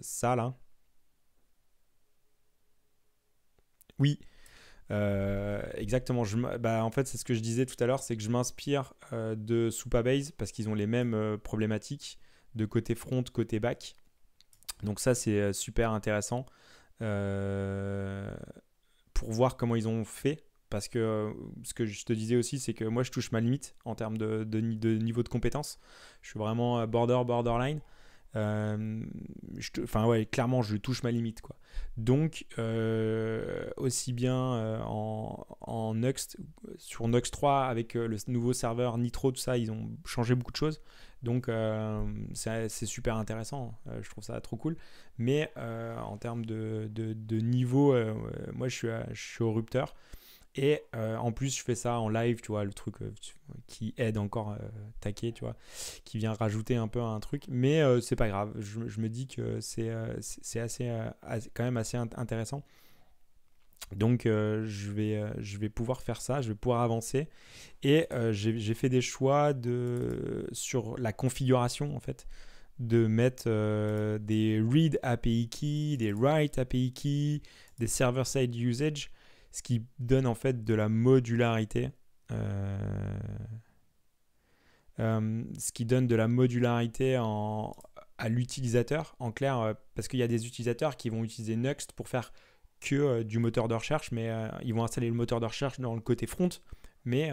ça là. Oui, euh, exactement. Bah, en fait, c'est ce que je disais tout à l'heure, c'est que je m'inspire euh, de Supabase parce qu'ils ont les mêmes euh, problématiques de côté front, côté back. Donc ça, c'est super intéressant pour voir comment ils ont fait. Parce que ce que je te disais aussi, c'est que moi, je touche ma limite en termes de, de, de niveau de compétence. Je suis vraiment border, borderline. Euh, enfin ouais, clairement, je touche ma limite quoi. Donc euh, aussi bien euh, en, en Nuxt, sur Nox 3 avec le nouveau serveur Nitro, tout ça, ils ont changé beaucoup de choses. Donc c'est super intéressant, je trouve ça trop cool. Mais en termes de, de, niveau, moi je suis, je suis au rupteur. Et euh, en plus, je fais ça en live, tu vois, le truc euh, qui aide encore euh, taquer, tu vois, qui vient rajouter un peu un truc. Mais c'est pas grave, je, me dis que c'est c'est assez, quand même assez intéressant. Donc je, vais, je vais pouvoir faire ça, je vais pouvoir avancer. Et j'ai fait des choix de, sur la configuration, en fait, de mettre des read API key, des write API key, des server-side usage ce qui donne en fait de la modularité. Euh, euh, ce qui donne de la modularité en, à l'utilisateur, en clair, euh, parce qu'il y a des utilisateurs qui vont utiliser Nuxt pour faire que du moteur de recherche, mais ils vont installer le moteur de recherche dans le côté front, mais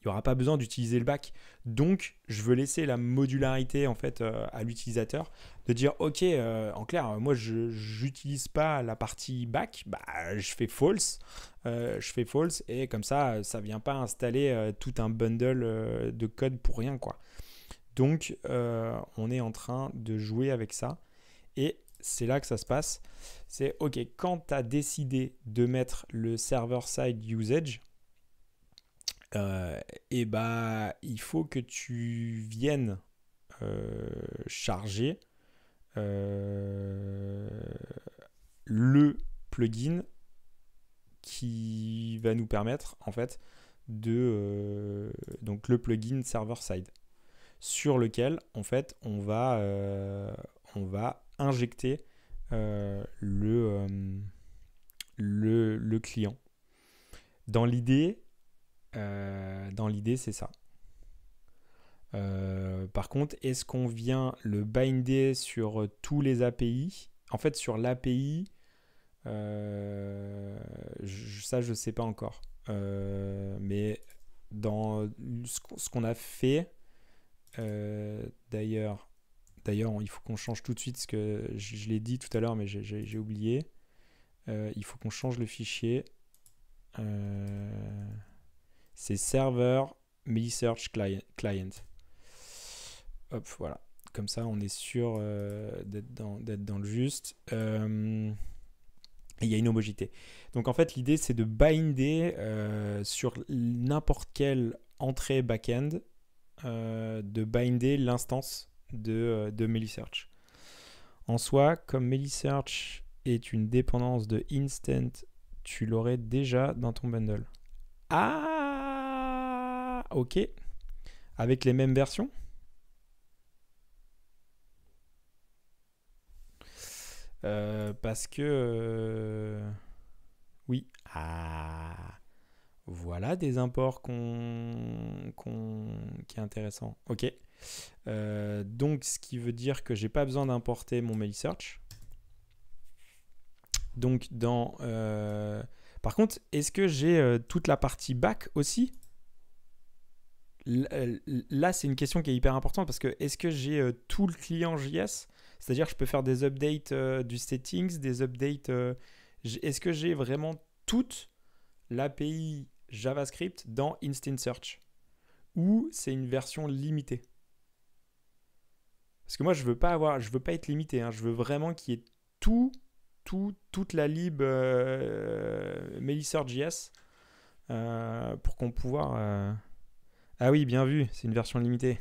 il n'y aura pas besoin d'utiliser le back. Donc, je veux laisser la modularité en fait euh, à l'utilisateur de dire ok, euh, en clair, moi je n'utilise pas la partie back, bah, je fais false, euh, je fais false et comme ça, ça vient pas installer tout un bundle de code pour rien quoi. Donc, on est en train de jouer avec ça et c'est là que ça se passe. C'est ok, quand tu as décidé de mettre le server-side usage, euh, et bah il faut que tu viennes euh, charger euh, le plugin qui va nous permettre en fait de donc le plugin server side sur lequel en fait on va on va injecter le, le, le client. Dans l'idée euh, dans l'idée, c'est ça. Euh, par contre, est-ce qu'on vient le binder sur euh, tous les API En fait, sur l'API, ça, je ne sais pas encore. mais dans ce qu'on a fait, d'ailleurs, d'ailleurs, il faut qu'on change tout de suite, parce que je, l'ai dit tout à l'heure, mais j'ai oublié. il faut qu'on change le fichier. Euh, c'est serveur MediSearch client. Hop, voilà. Comme ça, on est sûr euh, d'être dans, le juste. Euh, il y a une homogénéité. Donc en fait, l'idée, c'est de binder euh, sur n'importe quelle entrée backend, de binder l'instance de, de MeliSearch. En soi, comme MeliSearch est une dépendance de Instant, tu l'aurais déjà dans ton bundle. Ah ok. Avec les mêmes versions euh, Parce que... Euh, oui. Ah. Voilà des imports qui est intéressant. Ok. Euh, donc, ce qui veut dire que j'ai pas besoin d'importer mon mail search. Donc, dans. Par contre, est-ce que j'ai toute la partie back aussi? Là, c'est une question qui est hyper importante parce que est-ce que j'ai euh, tout le client JS C'est-à-dire, je peux faire des updates euh, du settings, des updates. Euh, est-ce que j'ai vraiment toute l'API JavaScript dans Instant Search? Ou c'est une version limitée? Parce que moi, je veux pas avoir, je veux pas être limité. Hein. je veux vraiment qu'il y ait tout, tout, toute la lib euh, JS pour qu'on pouvoir ah oui, bien vu, c'est une version limitée.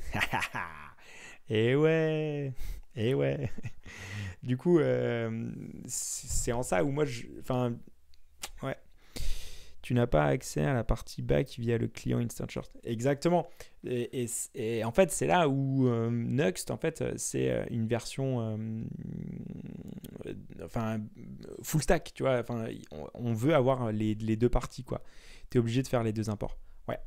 et eh ouais, et eh ouais. du coup, euh, c'est en ça où moi, je, enfin, ouais, tu n'as pas accès à la partie back via le client Instant Short. Exactement. Et, en fait, c'est là où euh, Nuxt, en fait, c'est euh, une version, enfin, full stack, tu vois. Enfin, on, veut avoir les, les deux parties, quoi. Tu es obligé de faire les deux imports. Ouais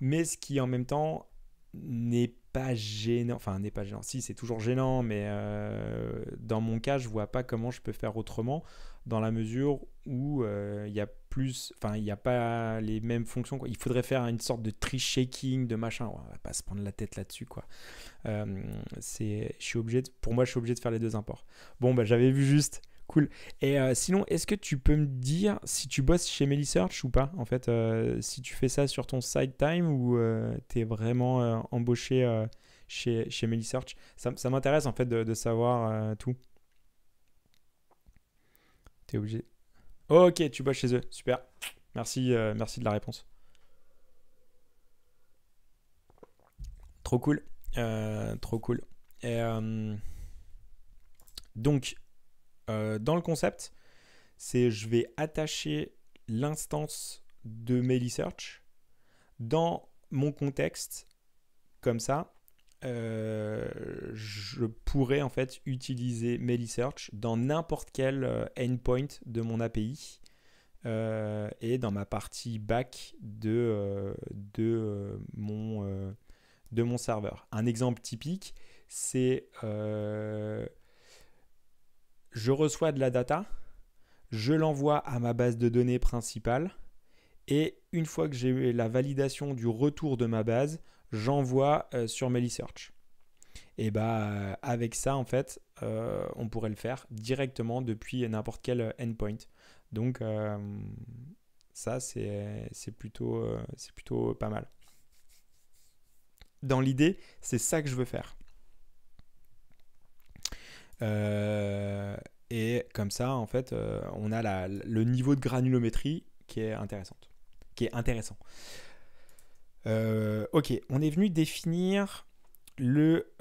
mais ce qui en même temps n'est pas gênant, enfin n'est pas gênant, si c'est toujours gênant, mais euh, dans mon cas je vois pas comment je peux faire autrement dans la mesure où euh, il y a plus, enfin il n'y a pas les mêmes fonctions, il faudrait faire une sorte de tree shaking, de machin, on va pas se prendre la tête là-dessus quoi. Euh, c'est, je suis obligé, pour moi je suis obligé de faire les deux imports. Bon bah j'avais vu juste Cool. Et euh, sinon, est-ce que tu peux me dire si tu bosses chez MeliSearch ou pas En fait, euh, si tu fais ça sur ton side time ou tu es vraiment embauché chez, chez MeliSearch? Ça, m'intéresse en fait de, savoir tout. Tu es obligé. ok, tu bosses chez eux. Super. Merci, merci de la réponse. Trop cool. trop cool. Donc, euh, dans le concept, c'est je vais attacher l'instance de MailySearch dans mon contexte comme ça. Euh, je pourrais en fait utiliser MailySearch dans n'importe quel euh, endpoint de mon API et dans ma partie back de, de, mon, de mon serveur. Un exemple typique, c'est je reçois de la data, je l'envoie à ma base de données principale et une fois que j'ai eu la validation du retour de ma base, j'envoie euh, sur MeliSearch. Et bah avec ça en fait, euh, on pourrait le faire directement depuis n'importe quel endpoint. Donc euh, ça c'est plutôt pas mal. Dans l'idée, c'est ça que je veux faire. Euh, et comme ça, en fait, euh, on a le niveau de granulométrie qui est intéressant. Euh, ok, on est venu définir le.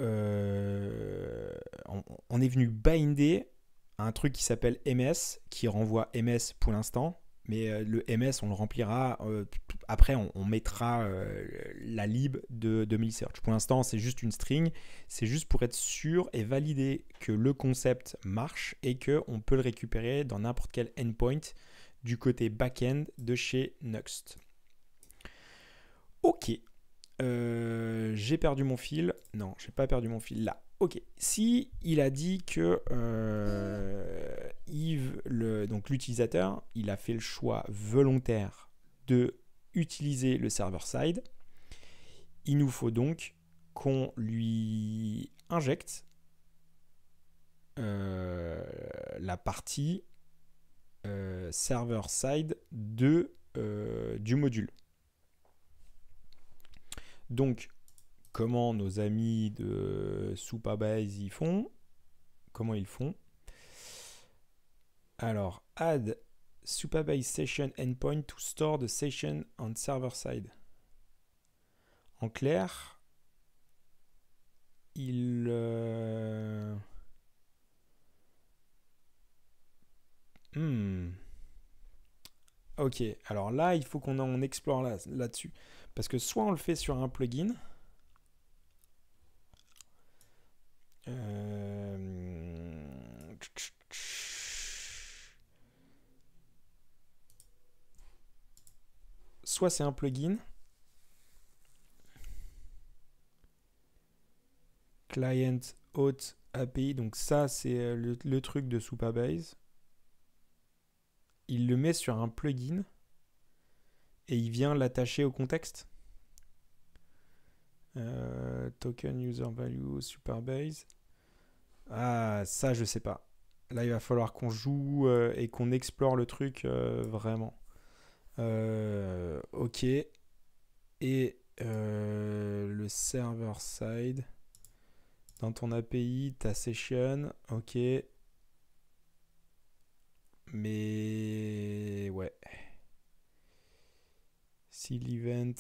On, est venu binder un truc qui s'appelle MS, qui renvoie MS pour l'instant, mais euh, le MS, on le remplira. Euh, après, on, mettra euh, la lib de, de MeliSearch. Pour l'instant, c'est juste une string. C'est juste pour être sûr et valider que le concept marche et qu'on peut le récupérer dans n'importe quel endpoint du côté back-end de chez Nuxt. Ok. j'ai perdu mon fil. Non, j'ai pas perdu mon fil là. Ok, si il a dit que euh, donc l'utilisateur, il a fait le choix volontaire de utiliser le server-side, il nous faut donc qu'on lui injecte euh, la partie euh, server-side de, du module. Donc, comment nos amis de Supabase y font. Comment ils font Alors, add Supabase session endpoint to store the session on server side. En clair, il euh, hmm. Ok, alors là, il faut qu'on en explore là-dessus. Parce que soit on le fait sur un plugin, c'est un plugin. Client Auth API. Donc ça, c'est euh, le, truc de Supabase. Il le met sur un plugin et il vient l'attacher au contexte. Euh, token user value Supabase. Ah, ça, je sais pas. Là, il va falloir qu'on joue euh, et qu'on explore le truc vraiment. Ok. Et le server side. Dans ton API, ta session. Ok. Mais ouais. Si l'event.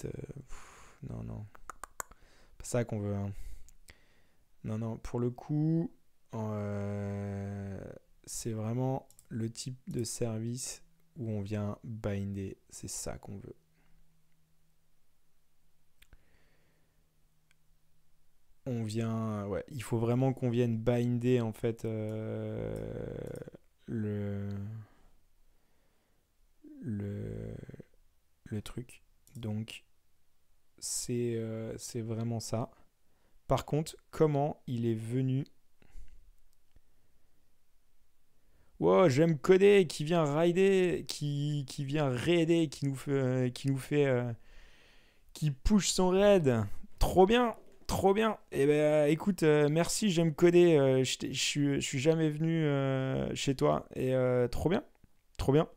non, non ça qu'on veut. Hein. Non, non, pour le coup, euh, c'est vraiment le type de service où on vient binder. C'est ça qu'on veut. On vient, ouais, il faut vraiment qu'on vienne binder en fait euh, le, le, le truc. Donc, euh, c'est vraiment ça. Par contre, comment il est venu Wow, j'aime coder, qui vient rider, qui, vient raider, qui nous fait, qui nous fait, euh, qui push son raid. Trop bien, Trop bien. Eh ben, écoute, euh, merci, j'aime coder. Euh, je suis jamais venu euh, chez toi. Et trop bien. Trop bien.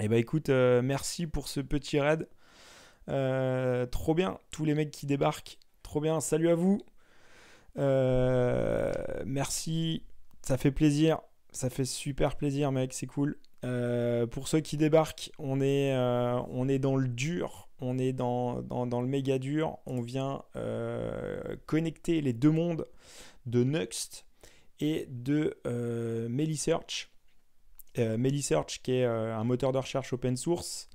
Eh ben, écoute, merci pour ce petit raid. trop bien. Tous les mecs qui débarquent. Trop bien. Salut à vous. merci. Ça fait plaisir. Ça fait super plaisir, mec. C'est cool. pour ceux qui débarquent, on est, on est dans le dur on est dans, le méga dur, on vient euh, connecter les deux mondes de Nuxt et de euh, Melisearch. Euh, Melisearch qui est euh, un moteur de recherche open source.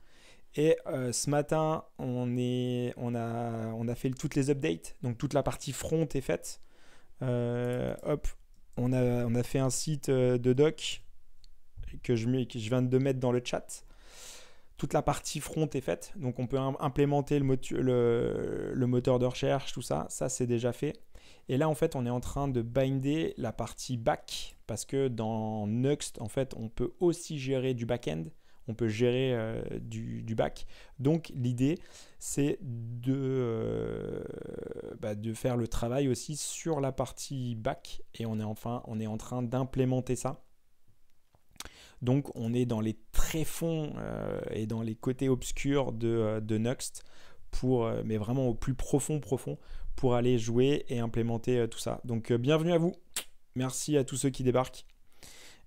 Et ce matin, on, est, on, a, on a fait toutes les updates, donc toute la partie front est faite. hop, on a, on a fait un site de doc que je, que je viens de mettre dans le chat toute la partie front est faite. Donc on peut implémenter le, le, moteur de recherche, tout ça. Ça, c'est déjà fait. Et là, en fait, on est en train de binder la partie back parce que dans Nuxt, en fait, on peut aussi gérer du back-end. On peut gérer euh, du, back. Donc l'idée, c'est de, euh, bah, de faire le travail aussi sur la partie back. Et on est enfin, on est en train d'implémenter ça. Donc on est dans les tréfonds euh, et dans les côtés obscurs de, euh, de Nuxt, mais vraiment au plus profond profond, pour aller jouer et implémenter tout ça. Donc bienvenue à vous, merci à tous ceux qui débarquent.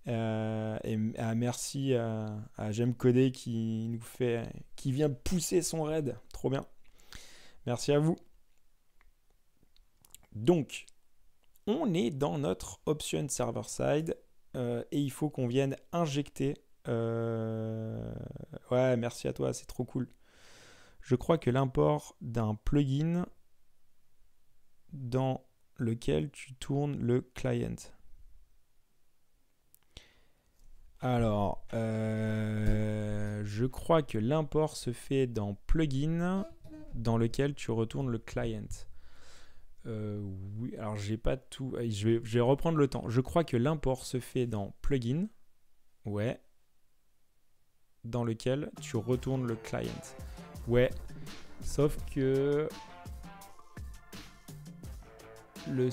Et merci à, J'aime Coder qui nous fait, qui vient pousser son raid, trop bien. Merci à vous. Donc, on est dans notre option server side euh, et il faut qu'on vienne injecter. Euh, ouais, merci à toi, c'est trop cool. Je crois que l'import d'un plugin dans lequel tu tournes le client. Alors, euh, je crois que l'import se fait dans plugin dans lequel tu retournes le client. Euh, oui, alors j'ai pas tout. Je vais, je vais reprendre le temps. Je crois que l'import se fait dans plugin. Ouais. Dans lequel tu retournes le client. Ouais. Sauf que. Le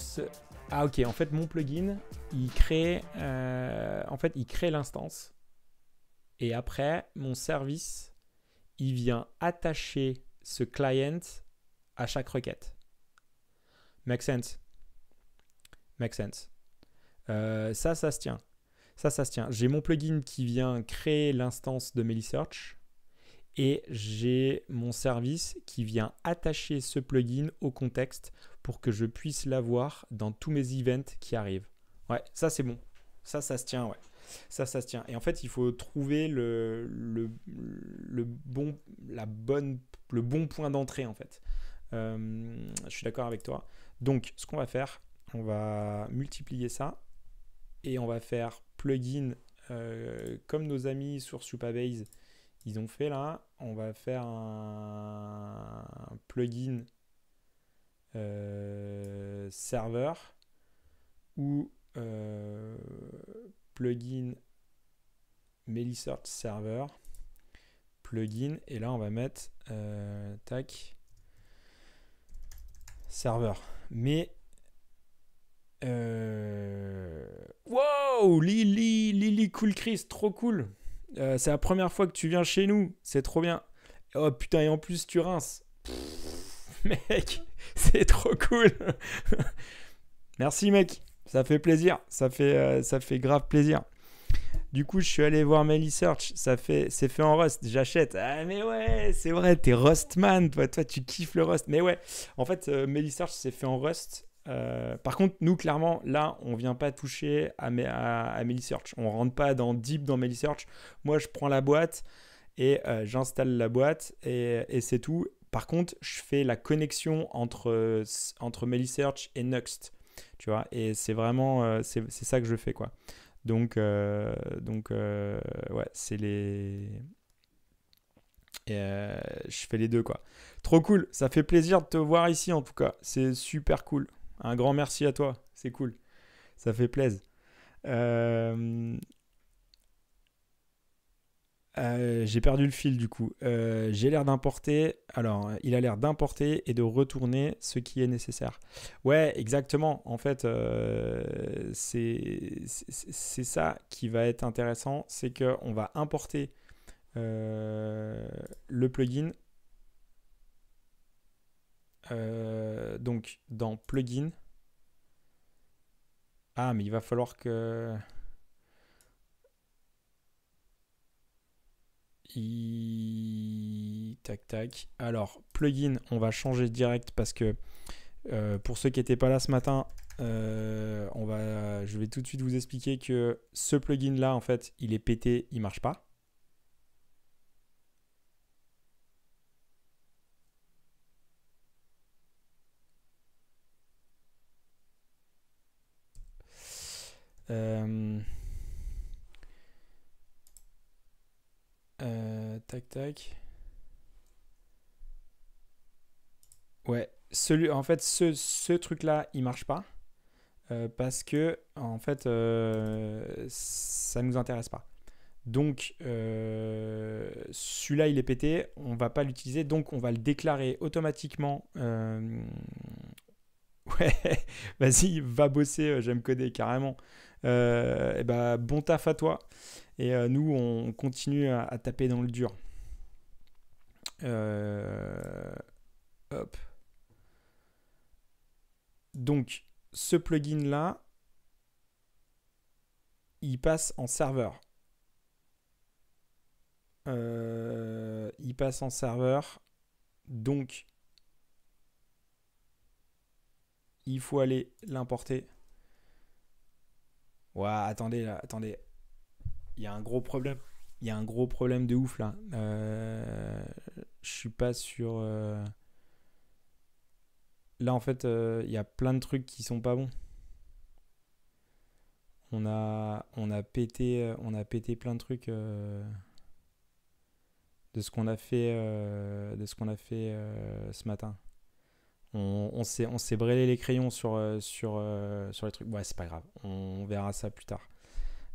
Ah ok, en fait mon plugin, il crée, euh, en fait, il crée l'instance. Et après, mon service, il vient attacher ce client à chaque requête. Make sense? Make sense. Euh, ça, ça se tient. Ça, ça se tient. J'ai mon plugin qui vient créer l'instance de Melisearch et j'ai mon service qui vient attacher ce plugin au contexte pour que je puisse l'avoir dans tous mes events qui arrivent. Ouais, ça c'est bon. Ça, ça se tient, ouais. Ça, ça se tient. Et en fait, il faut trouver le, bon point d'entrée, en fait. Euh, je suis d'accord avec toi. Donc, ce qu'on va faire, on va multiplier ça et on va faire plugin euh, comme nos amis sur Supabase ils ont fait là. On va faire un, plugin euh, serveur ou euh, plugin Melisearch server plugin et là on va mettre tac serveur mais. Euh... Wow! Lily, Lily Cool Chris, trop cool! Euh, c'est la première fois que tu viens chez nous, c'est trop bien. Oh putain, et en plus tu rinces. mec, c'est trop cool! Merci mec, ça fait plaisir, ça fait, euh, ça fait grave plaisir. Du coup, je suis allé voir Search. Ça fait, c'est fait en Rust. J'achète. Ah, mais ouais, c'est vrai, t'es Rustman. Toi, toi, tu kiffes le Rust. Mais ouais, en fait, euh, Search, c'est fait en Rust. Euh, par contre, nous, clairement, là, on vient pas toucher à, à, à Search. On rentre pas dans deep dans Search. Moi, je prends la boîte et euh, j'installe la boîte et, c'est tout. Par contre, je fais la connexion entre, entre Search et Nuxt. Tu vois, et c'est vraiment, c'est ça que je fais, quoi. Donc, euh, donc euh, ouais, c'est les. Euh, je fais les deux, quoi. Trop cool. Ça fait plaisir de te voir ici, en tout cas. C'est super cool. Un grand merci à toi. C'est cool. Ça fait plaisir. Euh, j'ai perdu le fil du coup. Euh, j'ai l'air d'importer. Alors, il a l'air d'importer et de retourner ce qui est nécessaire. Ouais, exactement. En fait, euh, c'est ça qui va être intéressant. C'est qu'on va importer le plugin. Donc, dans plugin. Ah, mais il va falloir que. Tac, tac. Alors, plugin, on va changer direct parce que euh, pour ceux qui n'étaient pas là ce matin, euh, on va, je vais tout de suite vous expliquer que ce plugin là, en fait, il est pété, il marche pas. Euh, Euh, tac, tac. Ouais, celui, en fait, ce, ce truc-là, il marche pas. Euh, parce que, en fait, euh, ça nous intéresse pas. Donc, celui-là, il est pété, on va pas l'utiliser, donc on va le déclarer automatiquement. Ouais, vas-y, va bosser, j'aime coder carrément. Et bah, bon taf à toi. Et euh, nous, on continue à, taper dans le dur. Euh, hop. Donc, ce plugin-là, il passe en serveur. Euh, il passe en serveur. Donc, il faut aller l'importer. Ouais, attendez, là, attendez il y a un gros problème. Il y a un gros problème de ouf là. Euh, je suis pas sur. Euh, là en fait, euh, il y a plein de trucs qui sont pas bons. On a, on a pété, on a pété plein de trucs de ce qu'on a fait, de ce qu'on a fait ce matin. On, s'est, les crayons sur, sur, sur les trucs. Ouais, c'est pas grave. On verra ça plus tard.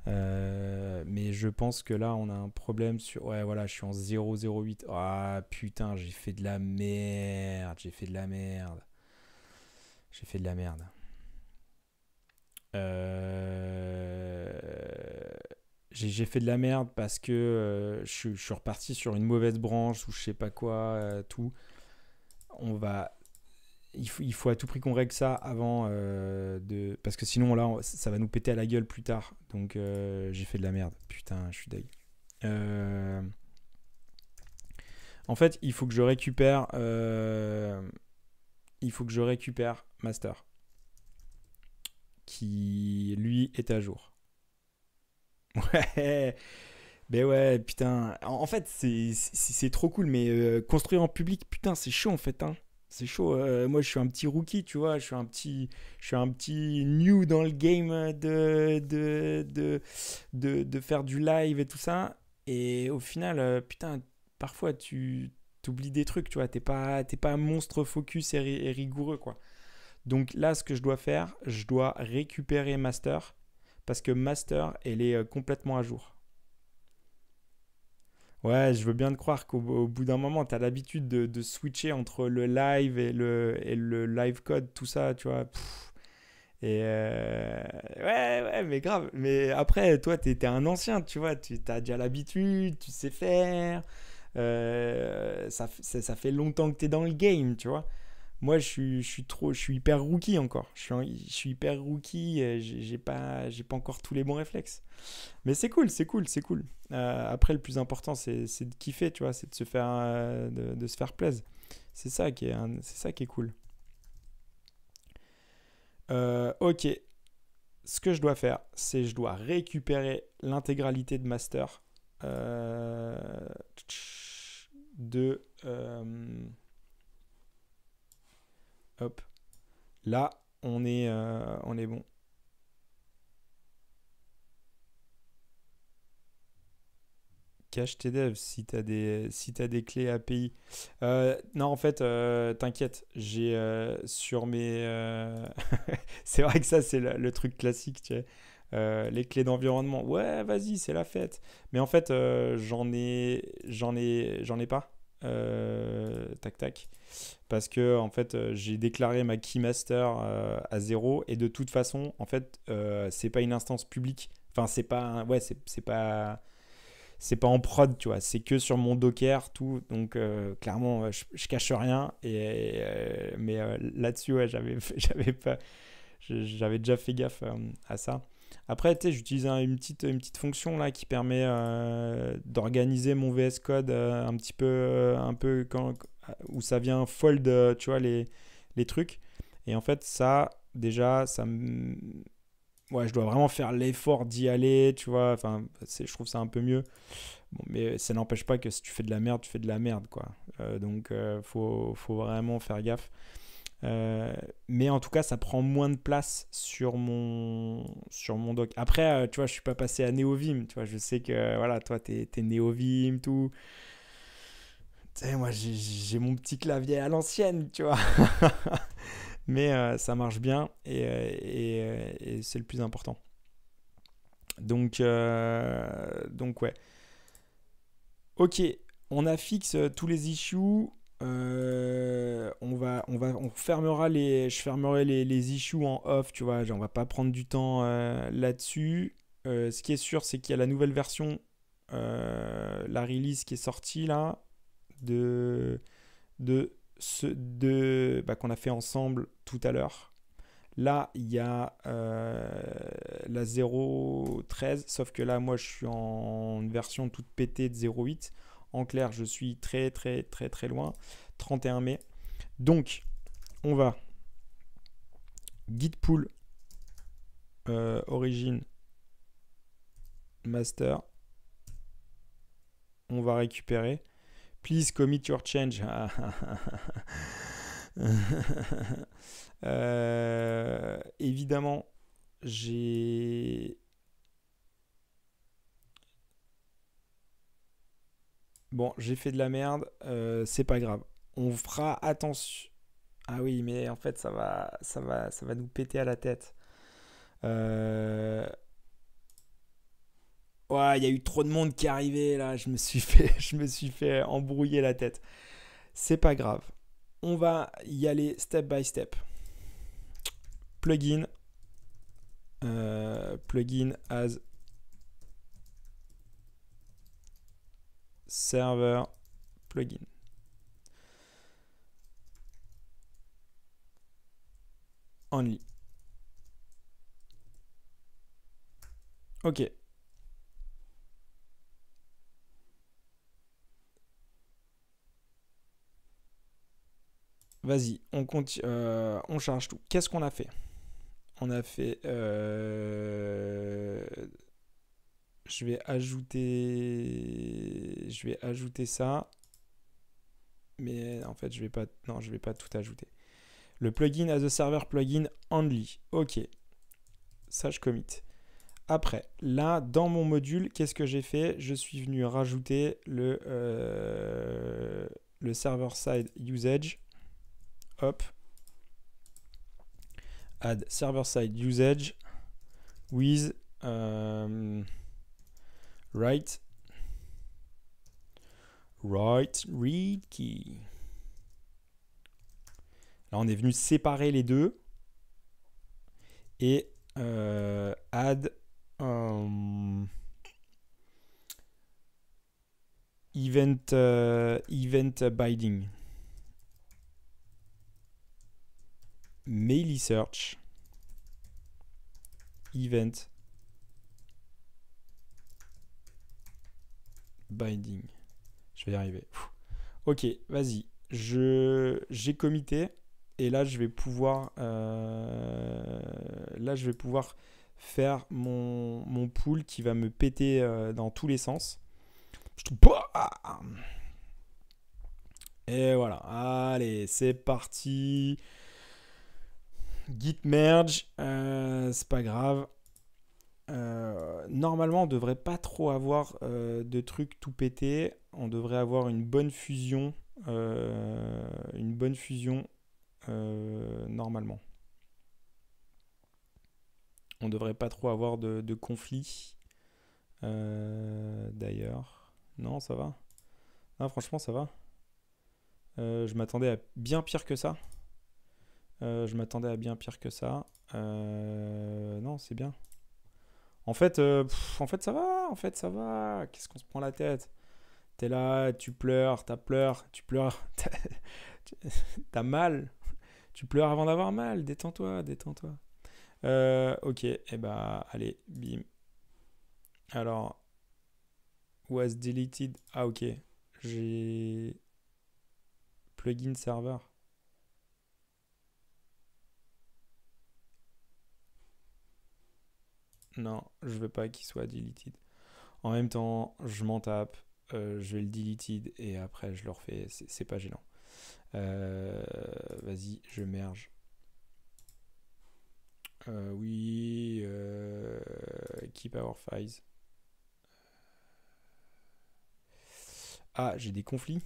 Euh, mais je pense que là, on a un problème sur. Ouais, voilà, je suis en 0,08. Ah putain, j'ai fait de la merde. J'ai fait de la merde. J'ai fait de la merde. Euh, j'ai fait de la merde parce que euh, je, je, suis reparti sur une mauvaise branche ou je sais pas quoi, tout. On va il faut, il faut à tout prix qu'on règle ça avant euh, de. Parce que sinon, là, ça va nous péter à la gueule plus tard. Donc, euh, j'ai fait de la merde. Putain, je suis deg. Euh, en fait, il faut que je récupère. Il faut que je récupère Master. Qui, lui, est à jour. Ouais. Ben ouais, putain. En, fait, c'est trop cool, mais construire en public, putain, c'est chaud en fait. Hein. C'est chaud. Euh, moi, je suis un petit rookie, tu vois. Je suis un petit, je suis un petit new dans le game de, de, de, de, de faire du live et tout ça. Et au final, euh, putain, parfois, tu oublies des trucs, tu vois. T'es pas, pas un monstre focus et, et, rigoureux, quoi. Donc là, ce que je dois faire, je dois récupérer Master. Parce que Master, elle est euh, complètement à jour. Ouais, je veux bien te croire qu'au bout d'un moment, tu as l'habitude de, switcher entre le live et le, et le live code, tout ça, tu vois. Et euh, ouais, ouais, mais grave. Mais après, toi, tu es, un ancien, tu vois. Tu as déjà l'habitude, tu sais faire. Euh, ça, ça, fait longtemps que tu es dans le game, tu vois. Moi, je suis, trop, je suis hyper rookie encore. Je suis, je suis hyper rookie. J'ai pas, j'ai pas encore tous les bons réflexes. Mais c'est cool, c'est cool, c'est cool. Euh, après, le plus important, c'est de kiffer, tu vois, c'est de se faire, euh, de, se faire plaisir. C'est ça qui est, c'est ça qui est cool. Euh, ok. Ce que je dois faire, c'est je dois récupérer l'intégralité de master de Hop. Là, on est, euh, on est bon. Cache tes devs si tu as, des, si as des clés API. Euh, non, en fait, euh, t'inquiète, j'ai sur mes. c'est vrai que ça, c'est le, truc classique, tu sais. Les clés d'environnement, ouais, vas-y, c'est la fête. Mais en fait, j'en ai, j'en ai, j'en ai pas. Euh, tac tac. Parce que en fait, j'ai déclaré ma keymaster à zéro et de toute façon, en fait, c'est pas une instance publique. Enfin, c'est pas, ouais, c'est pas c'est pas en prod, tu vois, c'est que sur mon Docker, tout. Donc, clairement, je, je, cache rien. Et, mais là-dessus, ouais, j'avais, j'avais pas, j'avais déjà fait gaffe à ça. Après, tu sais, j'utilise une petite, une petite fonction là qui permet euh, d'organiser mon VS Code euh, un petit peu, euh, un peu quand, où ça vient fold, tu vois, les, les trucs. Et en fait, ça, déjà, ça. Ouais, je dois vraiment faire l'effort d'y aller, tu vois. Enfin, je trouve ça un peu mieux. Mais ça n'empêche pas que si tu fais de la merde, tu fais de la merde, quoi. donc, faut, faut, vraiment faire gaffe. Euh, mais en tout cas, ça prend moins de place sur mon, sur mon doc. Après, euh, tu vois, je suis pas passé à Neovim. Tu vois, je sais que voilà, toi, tu es, es, Neovim, tout. Tu sais, moi, j'ai mon petit clavier à l'ancienne, tu vois. mais euh, ça marche bien et, et, c'est le plus important. Donc, donc ouais. Ok, on a fixé tous les issues. Euh, on va, on va, on fermera les, je fermerai les, les issues en off, tu vois. on va pas prendre du temps euh, là-dessus. Euh, ce qui est sûr, c'est qu'il y a la nouvelle version, la release qui est sortie là, de, de ce, de, bah, qu'on a fait ensemble tout à l'heure. Là, il y a la 0.13, sauf que là, moi, je suis en version toute pétée de 0.8. En clair, je suis très très très très loin. 31 mai. Donc, on va git pool euh, origin master. On va récupérer. Please commit your change. Euh, évidemment, j'ai Bon, j'ai fait de la merde, euh, c'est pas grave. On fera attention. Ah oui, mais en fait, ça va, ça va, ça va nous péter à la tête. Euh, ouais, il y a eu trop de monde qui est arrivé là. Je me suis fait, embrouiller la tête. C'est pas grave. On va y aller step by step. Plugin. Euh, plugin as server plugin. Only. Ok. Vas-y, on, continue, euh, on charge tout. Qu'est-ce qu'on a fait? On a fait euh, je vais ajouter je vais ajouter ça. Mais en fait je vais pas non je vais pas tout ajouter. Le plugin as a server plugin only. Ok. Ça je commit. Après là dans mon module qu'est-ce que j'ai fait? Je suis venu rajouter le euh, le server side usage. Hop. Add server side usage with euh, Right. Right. Read key. Là, on est venu séparer les deux. Et euh, add um, event, uh, event binding. Mail search. Event Binding. Je vais y arriver. Ok, vas-y. Je j'ai commité et là je vais pouvoir euh, là je vais pouvoir faire mon, mon pool qui va me péter euh, dans tous les sens. Et voilà. Allez, c'est parti. Git merge, euh, c'est pas grave. Normalement, on devrait pas trop avoir de trucs tout pété. On devrait avoir une bonne fusion, une bonne fusion normalement. On devrait pas trop avoir de, conflits. Euh, d'ailleurs. Non, ça va. Franchement, ça va. Euh, je m'attendais à bien pire que ça. Euh, je m'attendais à bien pire que ça. non, c'est bien. En fait, en fait, ça va. En fait, ça va. Qu'est-ce qu'on se prend la tête? T'es là, tu pleures, t'as pleure, tu pleures, t'as mal. Tu pleures avant d'avoir mal. Détends-toi, détends-toi. ok, et eh bah, allez, bim. Alors, was deleted. Ah, ok. J'ai plugin server. Non, je veux pas qu'il soit deleted. En même temps, je m'en tape. Euh, je vais le deleted et après je le refais. C'est pas gênant. Euh, vas-y, je merge. Euh, oui, keep our files. Ah, j'ai des conflits.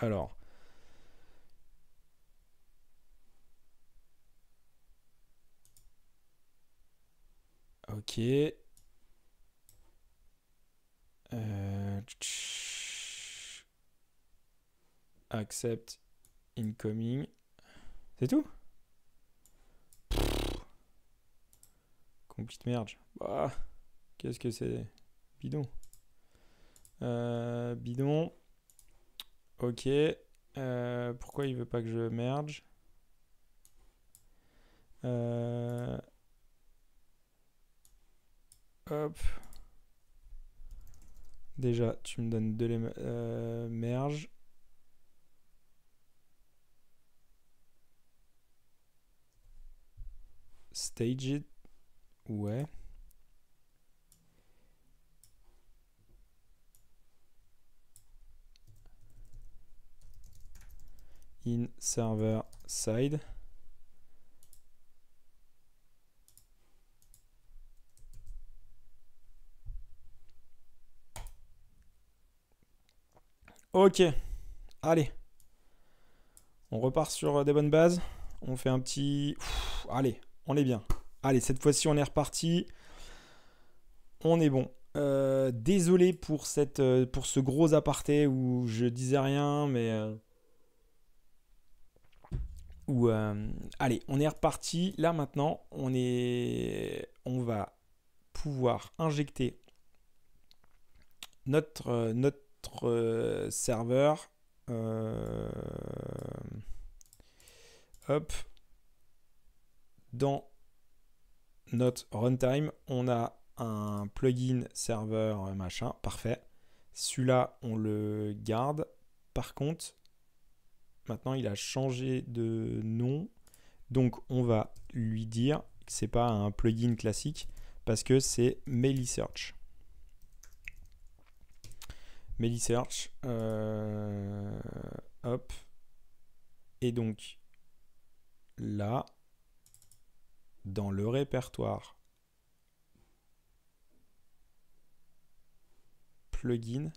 Alors. Ok. Euh, accept incoming. C'est tout? Complete merge. Bah, qu'est-ce que c'est? Bidon. Euh, bidon. Ok. Euh, pourquoi il veut pas que je merge? Euh, Hop. Déjà, tu me donnes de les merge. Stage it. Ouais. in server side. Ok, allez. On repart sur des bonnes bases. On fait un petit... allez, on est bien. Allez, cette fois-ci, on est reparti. On est bon. Euh, désolé euh, pour ce gros aparté où je disais rien, mais... Euh, euh, allez, on est reparti. Là maintenant, on va pouvoir injecter notre euh, notre euh, serveur. hop, dans notre runtime, on a un plugin serveur machin, parfait. Celui-là, on le garde. Par contre, Maintenant, il a changé de nom. Donc, on va lui dire que c'est pas un plugin classique parce que c'est MailySearch. MailySearch. Euh, hop. Et donc, là, dans le répertoire plugin,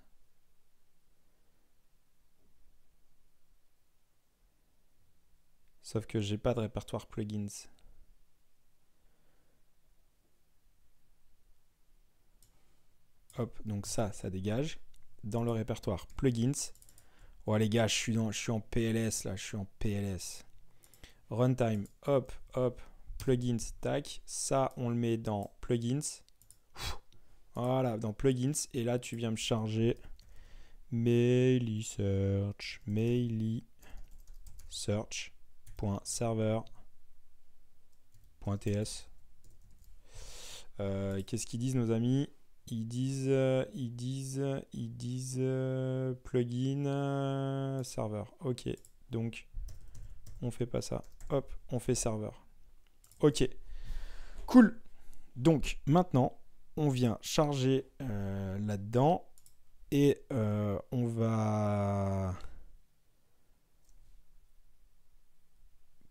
Sauf que j'ai pas de répertoire plugins. Hop, donc ça, ça dégage. Dans le répertoire plugins. Oh les gars, je suis, en PLS là, je suis en PLS. Runtime, hop, hop, plugins, tac. Ça, on le met dans plugins. Voilà, dans plugins. Et là, tu viens me charger Maily Search, Maily Search serveur.ts. Euh, Qu'est-ce qu'ils disent nos amis? Ils disent, ils disent, ils disent euh, plugin euh, serveur. Ok, donc on fait pas ça. Hop, on fait serveur. Ok, cool. Donc maintenant, on vient charger euh, là-dedans et on va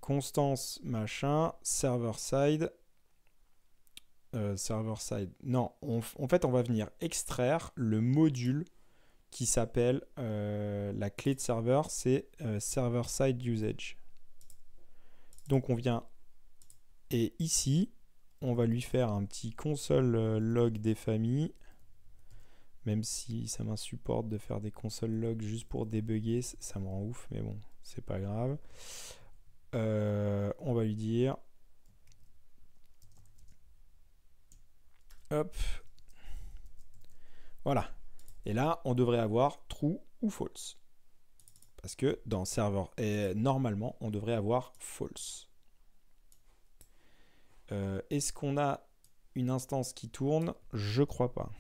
Constance machin, server side. Euh, server side. Non, en fait, on va venir extraire le module qui s'appelle euh, la clé de serveur, c'est euh, server side usage. Donc on vient Et ici, on va lui faire un petit console log des familles. Même si ça m'insupporte de faire des console logs juste pour débugger, ça me rend ouf, mais bon, c'est pas grave. On va lui dire voilà. Et là on devrait avoir true ou false. Parce que dans serveur normalement on devrait avoir false. Euh, est-ce qu'on a une instance qui tourne? Je crois pas.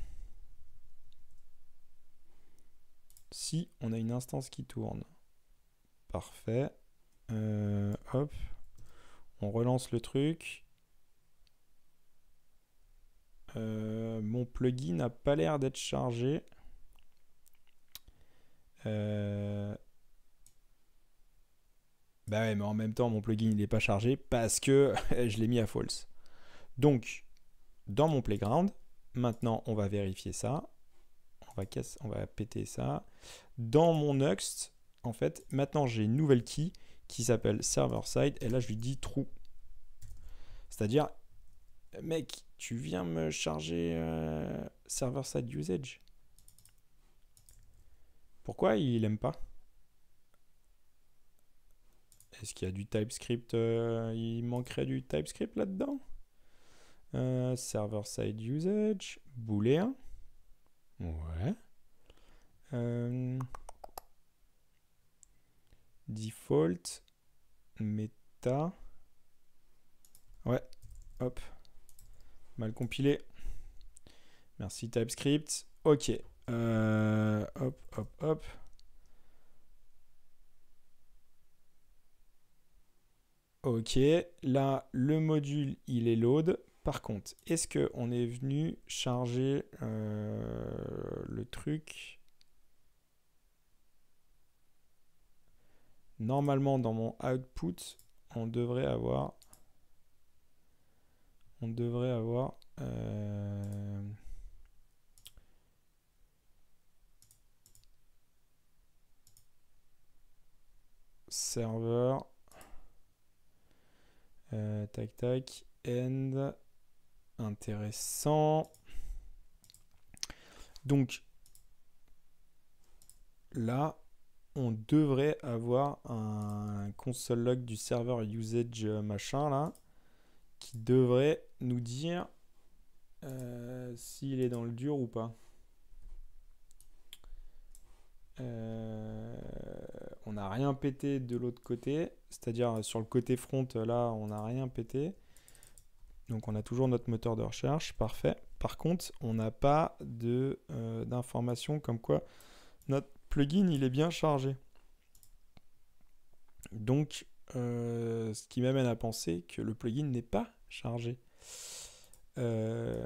Si on a une instance qui tourne. Parfait. Euh, hop. On relance le truc. Euh, mon plugin n'a pas l'air d'être chargé. Euh, bah ouais, mais en même temps, mon plugin n'est pas chargé parce que je l'ai mis à false. Donc, dans mon playground, maintenant, on va vérifier ça. On va, casser, on va péter ça. Dans mon next, en fait, maintenant, j'ai une nouvelle key qui s'appelle server side et là je lui dis true. C'est-à-dire, mec, tu viens me charger euh, server side usage. Pourquoi il aime pas? Est-ce qu'il y a du TypeScript euh, Il manquerait du TypeScript là-dedans? Euh, Server side usage, booléen. Ouais. Default. Meta. Ouais. Hop. Mal compilé. Merci TypeScript. Ok. Euh, hop, hop, hop. Ok, là le module il est load. Par contre, est-ce qu'on est venu charger euh, le truc? Normalement, dans mon output, on devrait avoir... On devrait avoir... Euh, serveur euh, tac tac end intéressant. Donc là on devrait avoir un console log du serveur usage euh, machin là qui devrait nous dire euh, s'il est dans le dur ou pas. Euh, on n'a rien pété de l'autre côté, c'est-à-dire sur le côté front là on n'a rien pété. Donc on a toujours notre moteur de recherche, parfait. Par contre, on n'a pas de d'informations comme quoi notre plugin il est bien chargé. Donc, euh, ce qui m'amène à penser que le plugin n'est pas chargé. Euh,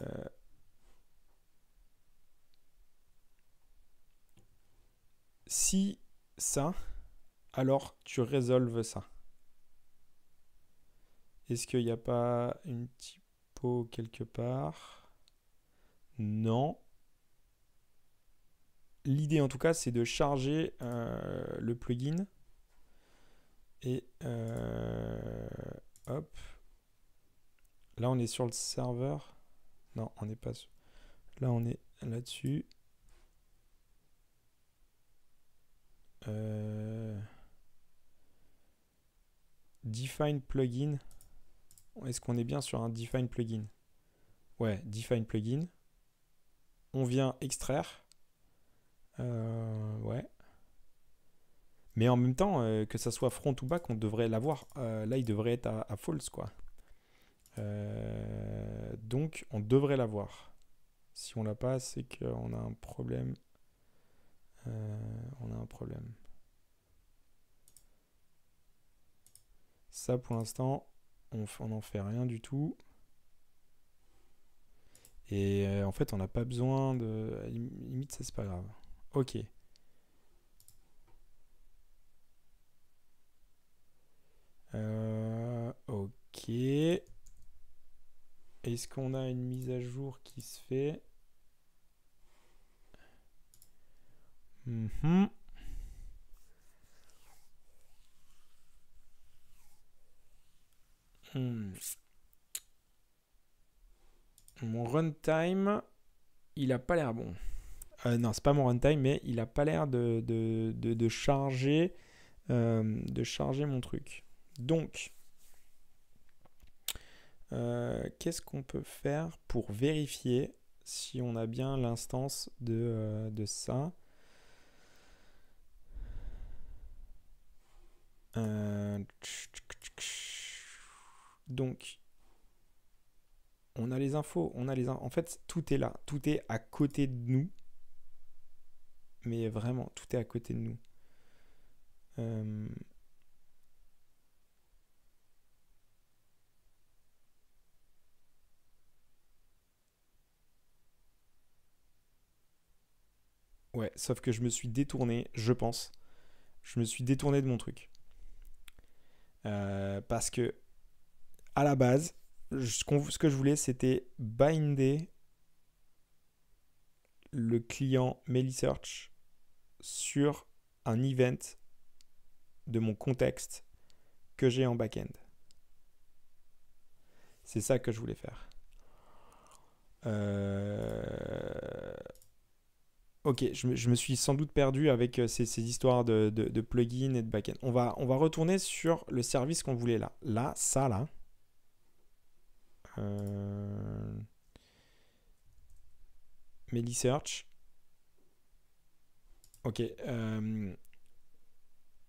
si ça, alors tu résolves ça. Est-ce qu'il n'y a pas une typo quelque part? Non l'idée en tout cas, c'est de charger euh, le plugin. Et euh, hop. Là, on est sur le serveur. Non, on n'est pas. Là, on est là-dessus. Euh, define plugin. Est-ce qu'on est bien sur un define plugin? Ouais, define plugin. On vient extraire. Euh, ouais. Mais en même temps, euh, que ça soit front ou back, on devrait l'avoir. Là, il devrait être à, false, quoi. Donc, on devrait l'avoir. Si on l'a pas, c'est qu'on a un problème. on a un problème. Ça, pour l'instant, on n'en fait rien du tout. Et en fait, on n'a pas besoin de... Limite, ça, c'est pas grave. Ok. Euh, ok. Est-ce qu'on a une mise à jour qui se fait mhm. hmm. mon runtime, il a pas l'air bon. Euh, non, c'est pas mon runtime, mais il a pas l'air de, de, charger, euh, de charger mon truc. Donc, euh, qu'est-ce qu'on peut faire pour vérifier si on a bien l'instance de, de ça Donc, on a les infos, on a les en fait tout est là, tout est à côté de nous. Mais vraiment, tout est à côté de nous. Ouais, sauf que je me suis détourné, je pense. Je me suis détourné de mon truc. Euh, parce que, à la base, ce que je voulais, c'était binder le client MailySearch sur un event de mon contexte que j'ai en back-end. C'est ça que je voulais faire. Euh, ok, je me, suis sans doute perdu avec euh, ces, histoires de, plugins et de back-end. On va, on va retourner sur le service qu'on voulait là. Là, ça là. Euh... Search. Ok. Euh,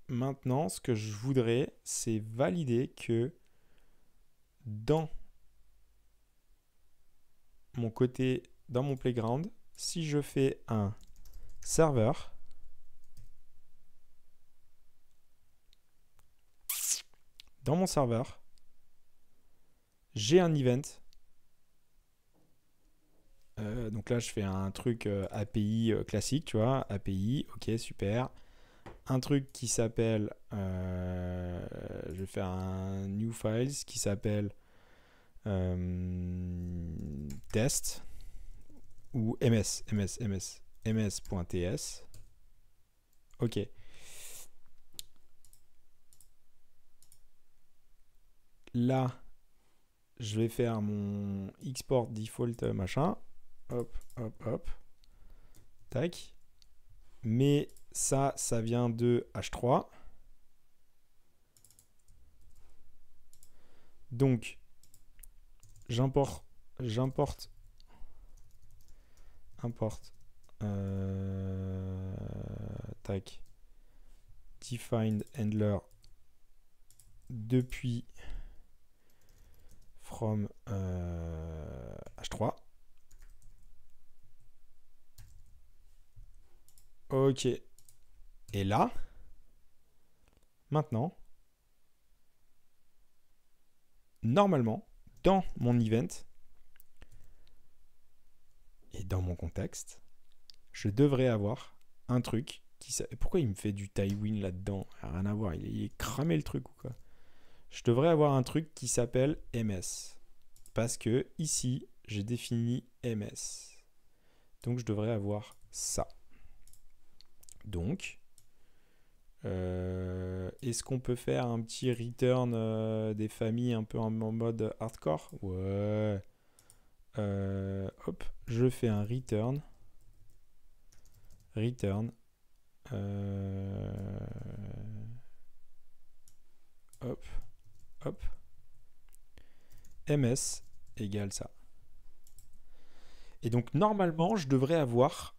maintenant, ce que je voudrais, c'est valider que dans mon côté, dans mon playground, si je fais un serveur, dans mon serveur, j'ai un event. Euh, donc là, je fais un truc euh, API euh, classique, tu vois. API, ok, super. Un truc qui s'appelle. je vais faire un new files qui s'appelle test ou ms, ms, ms, ms.ts. Ok. Là, je vais faire mon export default machin. Hop, hop, hop. Tac. Mais ça, ça vient de H3. Donc, j'importe, j'importe, importe, euh, tac, defined handler depuis from H3. Euh, ok. Et là, maintenant, normalement, dans mon event et dans mon contexte, je devrais avoir un truc qui... Pourquoi il me fait du Tywin là-dedans? Rien à voir, il est cramé le truc ou quoi? Je devrais avoir un truc qui s'appelle MS. Parce que ici, j'ai défini MS. Donc je devrais avoir ça. Donc, euh, est-ce qu'on peut faire un petit return euh, des familles un peu en, mode hardcore? Ouais. Euh, hop, je fais un return. Return. hop. Hop. MS égale ça. Et donc normalement, je devrais avoir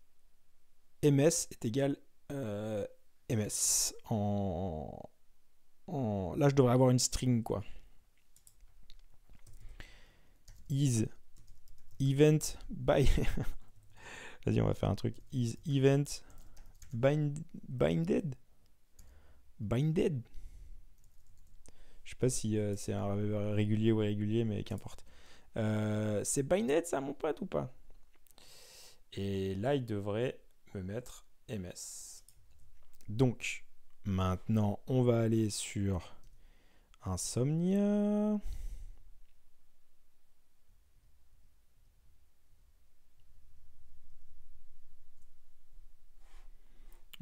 MS est égal euh, MS. En, en, là, je devrais avoir une string quoi. Is event by. Vas-y, on va faire un truc. Is event bind, binded? Binded? Je sais pas si euh, c'est un régulier ou irrégulier, mais qu'importe. Euh, c'est Bainet, ça, mon pote, ou pas? Et là, il devrait me mettre MS. Donc, maintenant, on va aller sur Insomnia.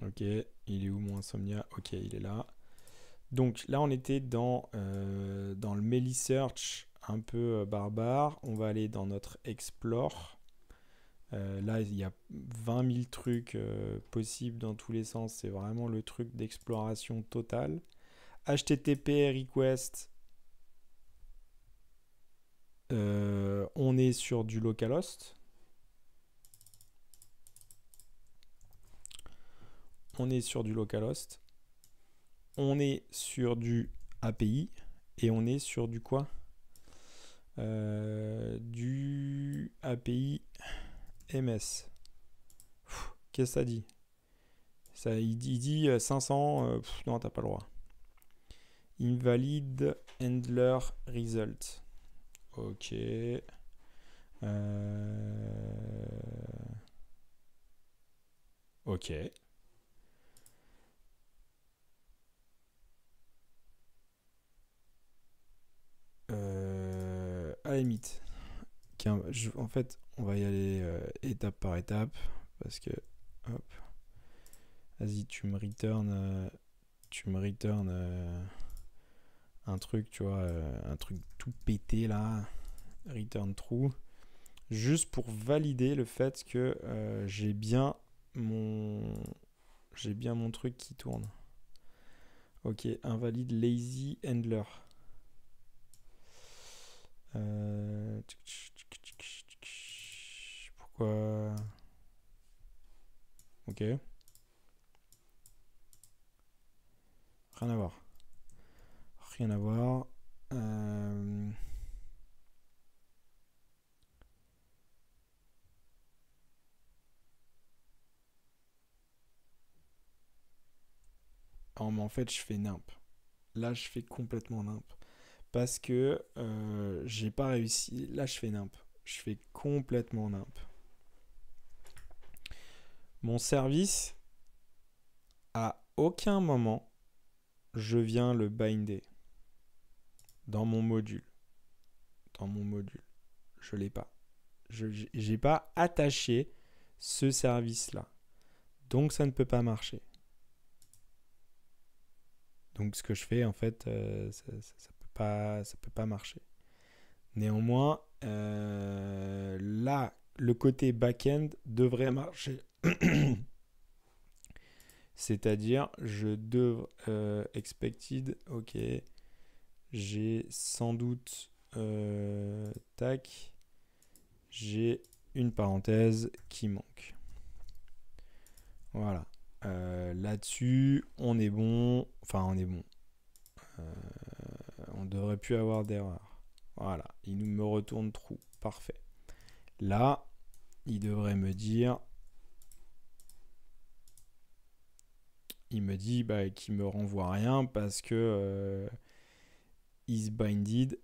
Ok, il est où mon Insomnia? Ok, il est là. Donc là, on était dans, euh, le Search un peu barbare. On va aller dans notre Explore. là, il y a 20 000 trucs possibles dans tous les sens. C'est vraiment le truc d'exploration totale. HTTP request. on est sur du localhost. On est sur du localhost on est sur du API et on est sur du quoi? Euh, Du API MS. Qu'est-ce que ça dit? Ça, il, dit, 500. Euh, euh, non, t'as pas le droit. Invalid handler result. Ok. Ok. Euh, à la limite, en fait, on va y aller euh, étape par étape parce que, hop, vas-y, tu me return, euh, tu me return un truc, tu vois, un truc tout pété là, return true, juste pour valider le fait que j'ai bien mon, j'ai bien mon truc qui tourne. Ok, invalide lazy handler. Euh, pourquoi? Ok. Rien à voir. Rien à voir. Euh, oh, mais en fait, je fais nimp. Là, je fais complètement nimp parce que euh, j'ai pas réussi. Là, je fais nimp. Je fais complètement nimp. Mon service, à aucun moment, je viens le binder dans mon module. Dans mon module. Je l'ai pas. Je n'ai pas attaché ce service-là. Donc ça ne peut pas marcher. Donc ce que je fais, en fait, euh, ça, pas, ça peut pas marcher. Néanmoins, euh, là, le côté back-end devrait marcher. C'est-à-dire, je devrais euh, expected, ok, j'ai sans doute, euh, tac, j'ai une parenthèse qui manque. Voilà. Là-dessus, on est bon. Enfin, on est bon on devrait plus avoir d'erreur. Voilà, il me retourne trou. Parfait. Là, il devrait me dire. Il me dit bah, qu'il me renvoie rien parce que euh, is binded.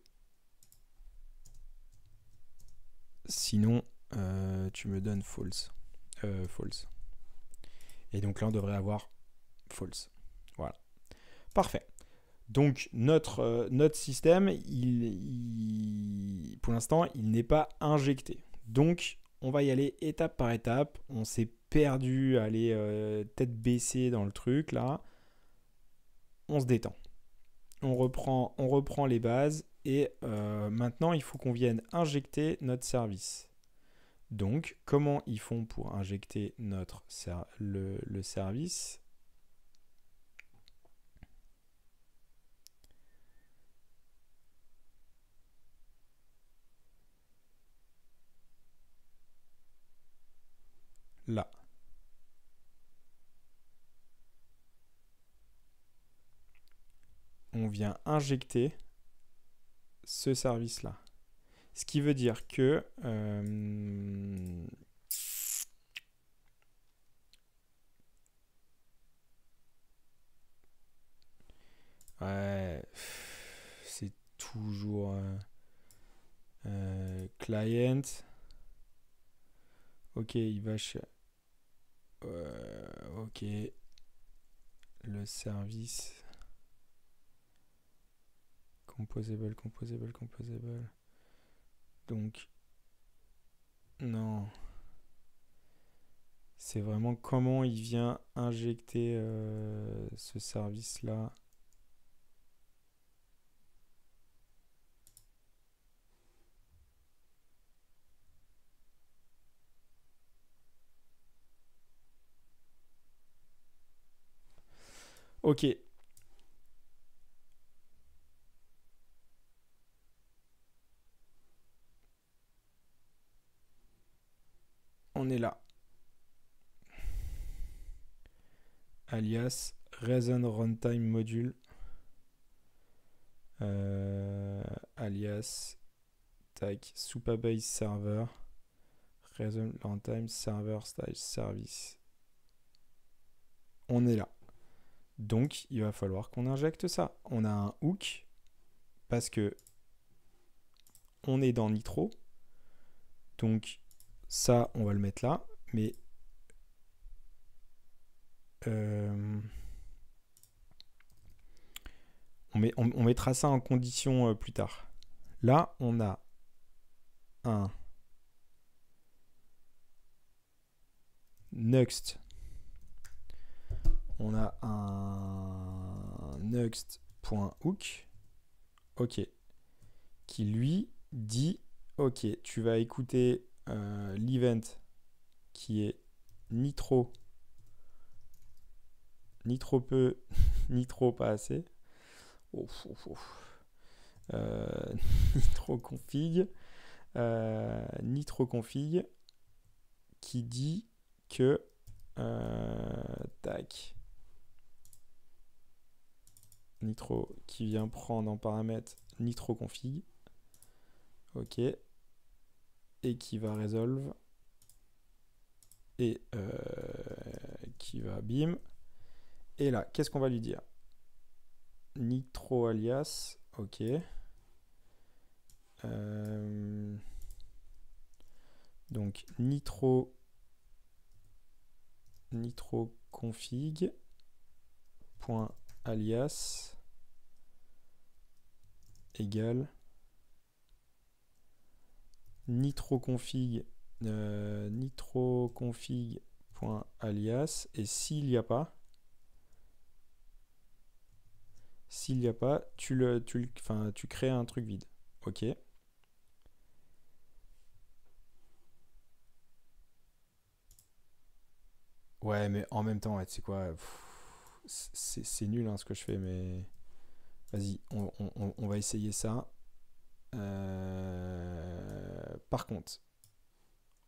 Sinon, euh, tu me donnes false. Euh, false. Et donc là, on devrait avoir false. Voilà. Parfait. Donc notre, euh, système, pour l'instant, il n'est pas injecté. Donc on va y aller étape par étape. On s'est perdu, aller euh, tête baissée dans le truc là. On se détend. On reprend, on reprend les bases et euh, maintenant il faut qu'on vienne injecter notre service. Donc comment ils font pour injecter notre le service? Là. On vient injecter ce service-là. Ce qui veut dire que euh, ouais, c'est toujours euh, euh, client. Ok, il euh, ok. Le service. Composable, composable, composable. Donc. Non. C'est vraiment comment il vient injecter euh, ce service-là. Ok. On est là. Alias Reason Runtime Module. Euh, alias tac Supabase Server. Reason Runtime Server Style Service. On est là. Donc, il va falloir qu'on injecte ça. On a un hook parce que on est dans Nitro. Donc, ça, on va le mettre là. Mais euh, on, met, on, mettra ça en condition euh, plus tard. Là, on a un next on a un next.hook, ok, qui lui dit, ok, tu vas écouter euh, l'event qui est nitro, nitro peu, nitro pas assez, euh, nitro config, euh, nitro config, qui dit que tac nitro qui vient prendre en paramètre nitro config. Ok. Et qui va résolve. Et euh, qui va bim. Et là, qu'est-ce qu'on va lui dire? Nitro alias. Ok. Euh, donc nitro nitro config alias égale nitroconfig euh, nitroconfig.alias et s'il n'y a pas s'il n'y a pas tu le tu enfin tu crées un truc vide. Ok. Ouais mais en même temps c'est quoi c'est nul hein, ce que je fais, mais vas-y, on, va essayer ça. Euh, par contre,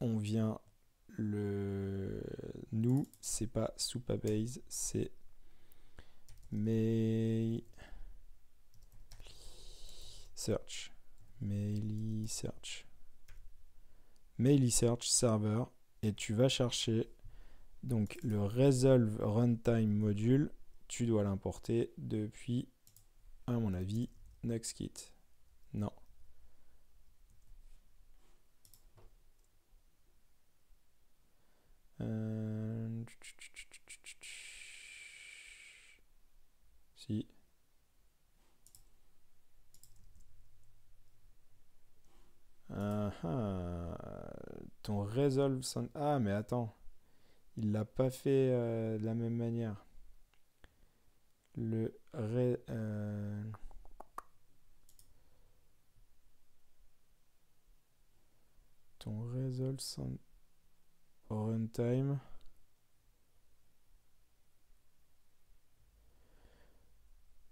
on vient le nous, c'est pas Supabase, c'est mais search, maily search, maily search server, et tu vas chercher donc le resolve runtime module, tu dois l'importer depuis, à mon avis, Nuxkit. Non. Euh, si. Uh Ton resolve... Ah, mais attends. Il l'a pas fait euh, de la même manière. Le euh, ton result runtime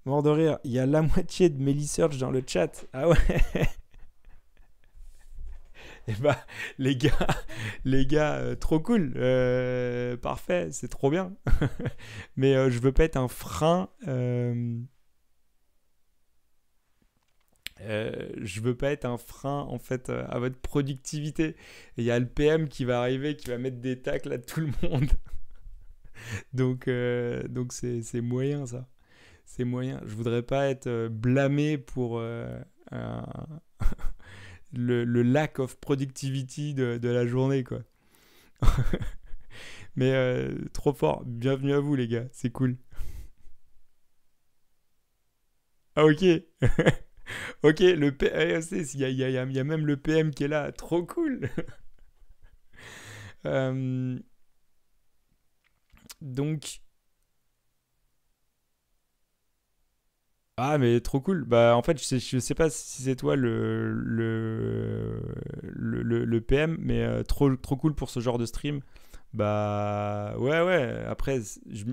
Mort de rire, il y a la moitié de mes search dans le chat. Ah ouais et eh bah, les gars, les gars, euh, trop cool, euh, parfait, c'est trop bien. Mais euh, je veux pas être un frein. je veux pas être un frein en fait à votre productivité. Il y a le PM qui va arriver, qui va mettre des tacles à tout le monde. donc donc c'est moyen ça. C'est moyen. Je voudrais pas être blâmé pour le, lack of productivity de, la journée, quoi. Mais euh, trop fort. Bienvenue à vous, les gars. C'est cool. Ah, ok. ok, le PM, il y a, y a, même le PM qui est là. Trop cool. Euh, donc, Ah, mais trop cool. Bah, en fait, je sais, je sais pas si c'est toi le, le, le, PM, mais euh, trop, trop cool pour ce genre de stream. Bah, ouais, ouais. Après, je,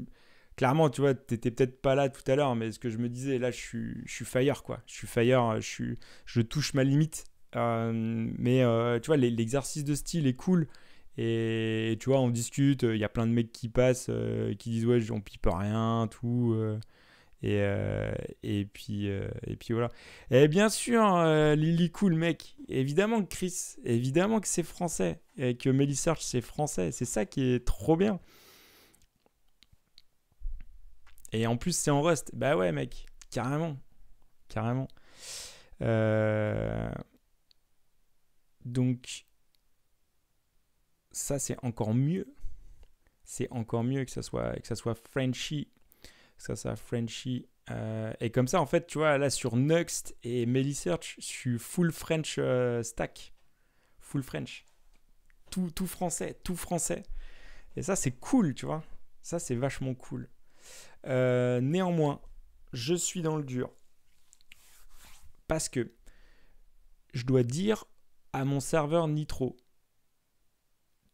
clairement, tu vois, t'étais peut-être pas là tout à l'heure, mais ce que je me disais, là, je suis, je suis fire, quoi. Je suis fire, je, suis, je touche ma limite. Euh, mais euh, tu vois, l'exercice de style est cool. Et tu vois, on discute, il y a plein de mecs qui passent, euh, qui disent ouais, on pipe rien, tout. Et, et, puis, et puis voilà. Et bien sûr, Lily Cool, mec, évidemment que Chris, évidemment que c'est français. Et que Melly Search, c'est français. C'est ça qui est trop bien. Et en plus, c'est en Rust. Bah ouais, mec, carrément. Carrément. Euh, donc, ça, c'est encore mieux. C'est encore mieux que ça soit, que soit Frenchy. Ça soit Frenchy. Euh, et comme ça, en fait, tu vois, là, sur Nuxt et Melisearch, je suis full French euh, stack. Full French. Tout, tout français, tout français. Et ça, c'est cool, tu vois. Ça, c'est vachement cool. Euh, néanmoins, je suis dans le dur. Parce que je dois dire à mon serveur Nitro,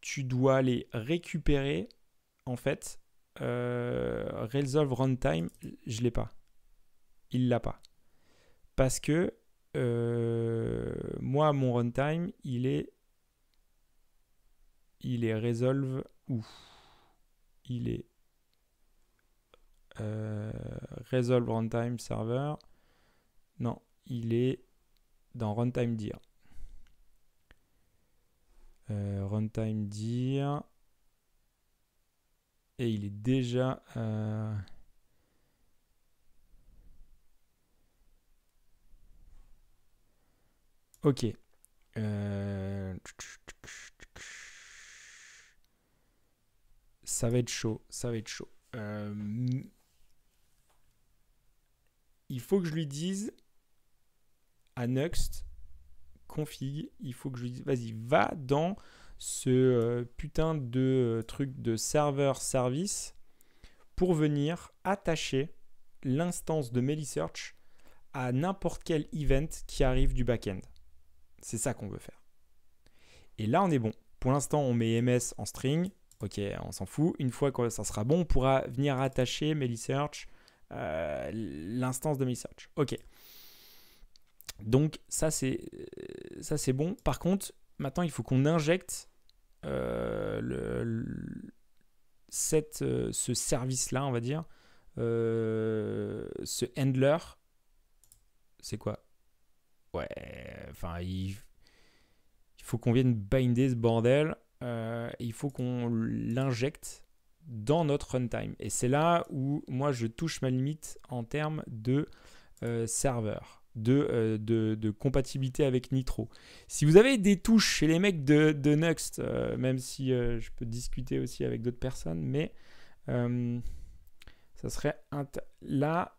tu dois aller récupérer, en fait, euh, Resolve Runtime, je l'ai pas. Il l'a pas. Parce que euh, moi, mon runtime, il est. Il est Resolve où? Il est euh, Resolve Runtime Server. Non, il est dans Runtime Dir. Runtime Dir. Et il est déjà. Euh, ok. Ça va être chaud, ça va être chaud il faut que je lui dise à Nuxt config, il faut que je lui dise vas-y, va dans ce euh, putain de euh, truc de serveur service pour venir attacher l'instance de Melisearch à n'importe quel event qui arrive du backend. C'est ça qu'on veut faire. Et là, on est bon. Pour l'instant, on met ms en string. Ok, on s'en fout. Une fois que ça sera bon, on pourra venir attacher Melisearch euh, l'instance de Melisearch. Ok. Donc ça c'est ça c'est bon. Par contre, maintenant il faut qu'on injecte euh, cette, euh, ce service-là, on va dire, ce handler. C'est quoi? Ouais, enfin il, faut qu'on vienne binder ce bordel. il faut qu'on l'injecte dans notre runtime. Et c'est là où moi je touche ma limite en termes de euh, serveur, euh, de, de, compatibilité avec Nitro. Si vous avez des touches chez les mecs de, de Nuxt, euh, même si je peux discuter aussi avec d'autres personnes, mais ça serait là.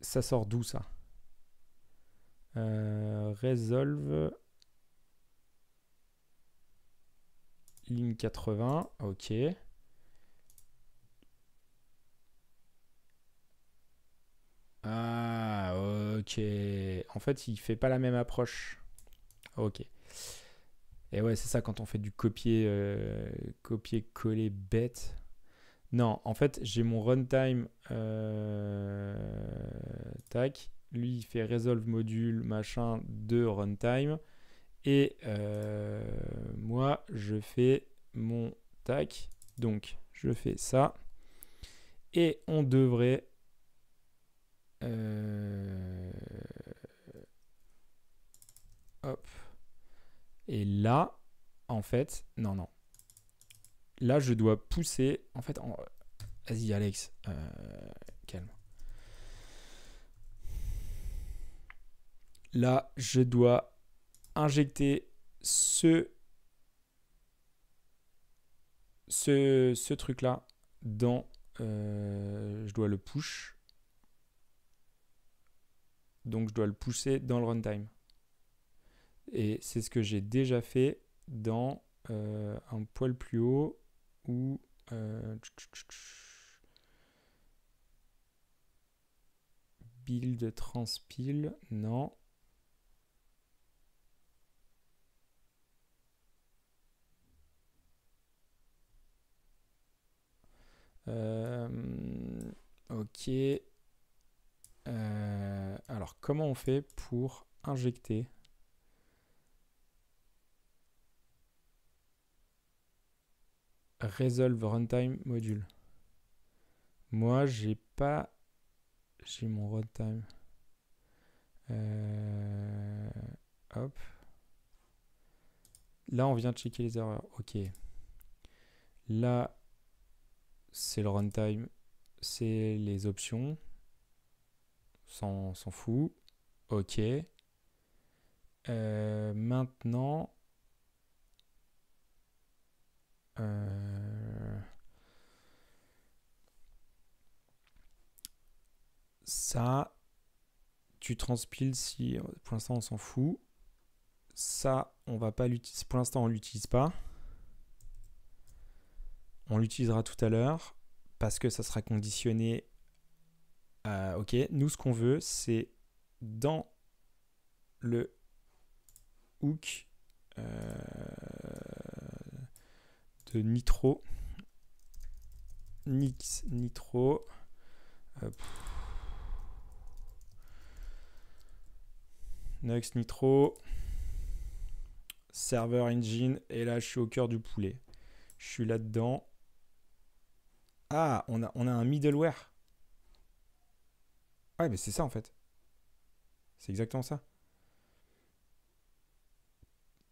Ça sort d'où ça? Resolve. Ligne 80, ok. Ah, ok. En fait, il fait pas la même approche. Ok. Et ouais, c'est ça quand on fait du copier, euh, copier-coller bête. Non, en fait, j'ai mon runtime. Euh, tac. Lui, il fait resolve module, machin, de runtime. Et euh, moi, je fais mon tac. Donc, je fais ça. Et on devrait... Euh, hop. Et là, en fait, non, non. Là, je dois pousser. En fait, vas-y, Alex, euh, calme. Là, je dois injecter ce, ce, ce truc-là dans... Euh, je dois le push. Donc je dois le pousser dans le runtime. Et c'est ce que j'ai déjà fait dans euh, un poil plus haut ou euh, build transpile, non. Euh, ok. Euh, alors, comment on fait pour injecter Resolve Runtime Module? Moi, j'ai pas. J'ai mon runtime. Euh, hop. Là, on vient de checker les erreurs. Ok. Là, c'est le runtime, c'est les options. S'en fout. Ok. Euh, maintenant, euh, ça, tu transpiles si pour l'instant on s'en fout. Ça, on va pas l'utiliser. Pour l'instant, on l'utilise pas. On l'utilisera tout à l'heure parce que ça sera conditionné. Ok, nous ce qu'on veut, c'est dans le hook euh, de Nitro, Nix Nitro. Next Nitro, Server Engine, et là je suis au cœur du poulet. Je suis là-dedans. Ah, on a, on a un middleware. Ouais, mais c'est ça en fait. C'est exactement ça.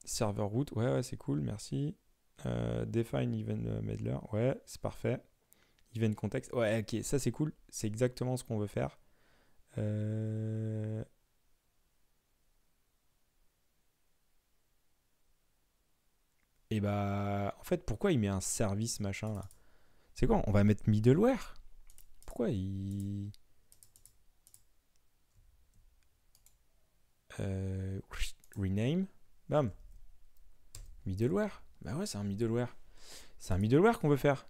Server root, ouais, ouais, c'est cool, merci. Euh, define event medler, ouais, c'est parfait. Event context, ouais, ok, ça c'est cool. C'est exactement ce qu'on veut faire. Euh, Et bah, en fait, pourquoi il met un service machin là? C'est quoi? On va mettre middleware? Pourquoi il. Euh, rename Bam Middleware Bah ouais, c'est un middleware. C'est un middleware qu'on veut faire.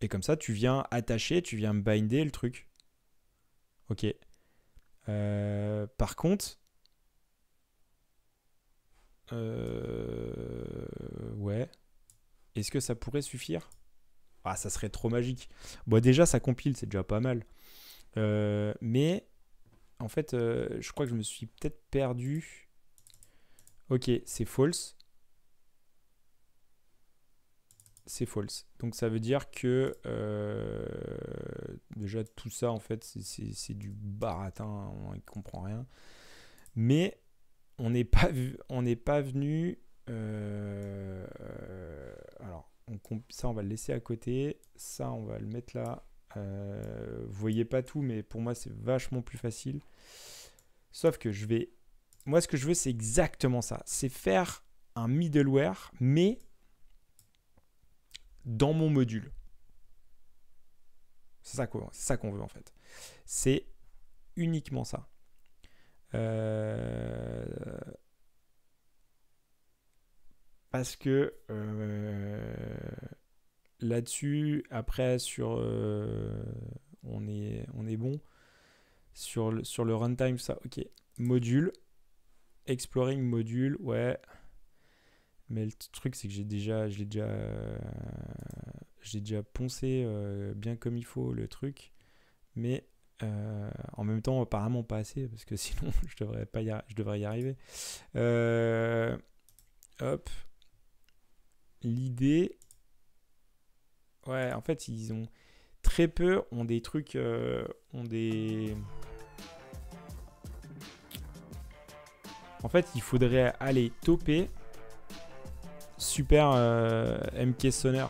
Et comme ça, tu viens attacher, tu viens binder le truc. Ok. Euh, par contre, euh, ouais. Est-ce que ça pourrait suffire? Ah, ça serait trop magique. Bon, déjà, ça compile, c'est déjà pas mal. Mais, en fait, euh, je crois que je me suis peut-être perdu. Ok, c'est false. C'est false. Donc ça veut dire que déjà tout ça en fait c'est du baratin, on ne comprend rien. Mais on n'est pas, pas venu. Euh, alors, ça, on va le laisser à côté. Ça, on va le mettre là. Euh, vous voyez pas tout, mais pour moi, c'est vachement plus facile. Sauf que je vais. Moi, ce que je veux, c'est exactement ça. C'est faire un middleware, mais dans mon module. C'est ça qu'on veut en fait. C'est uniquement ça. Euh, parce que euh, là-dessus, après, sur, euh, on, est, on est bon. Sur le, sur le runtime, ça, ok. Module, exploring module, ouais. Mais le truc, c'est que j'ai déjà, j'ai déjà, j'ai déjà poncé bien comme il faut le truc. Mais euh, en même temps, apparemment pas assez, parce que sinon je devrais, pas y, je devrais y arriver. Euh, hop. L'idée. Ouais, en fait, ils ont. Très peu ont des trucs. Euh, ont des. En fait, il faudrait aller toper. Super MK Sonner.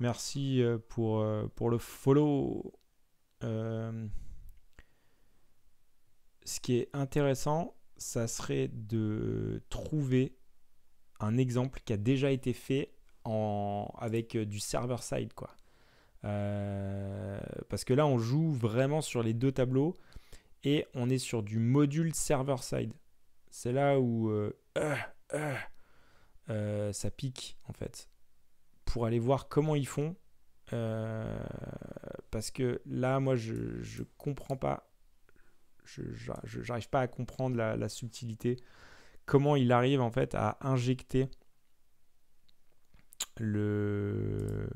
Merci pour, pour le follow. Euh, ce qui est intéressant, ça serait de trouver un exemple qui a déjà été fait avec du server-side. quoi. Euh, parce que là, on joue vraiment sur les deux tableaux et on est sur du module server-side. C'est là où euh, ça pique en fait. Pour aller voir comment ils font euh, parce que là, moi, je ne comprends pas. Je n'arrive pas à comprendre la, subtilité. Comment il arrive en fait à injecter le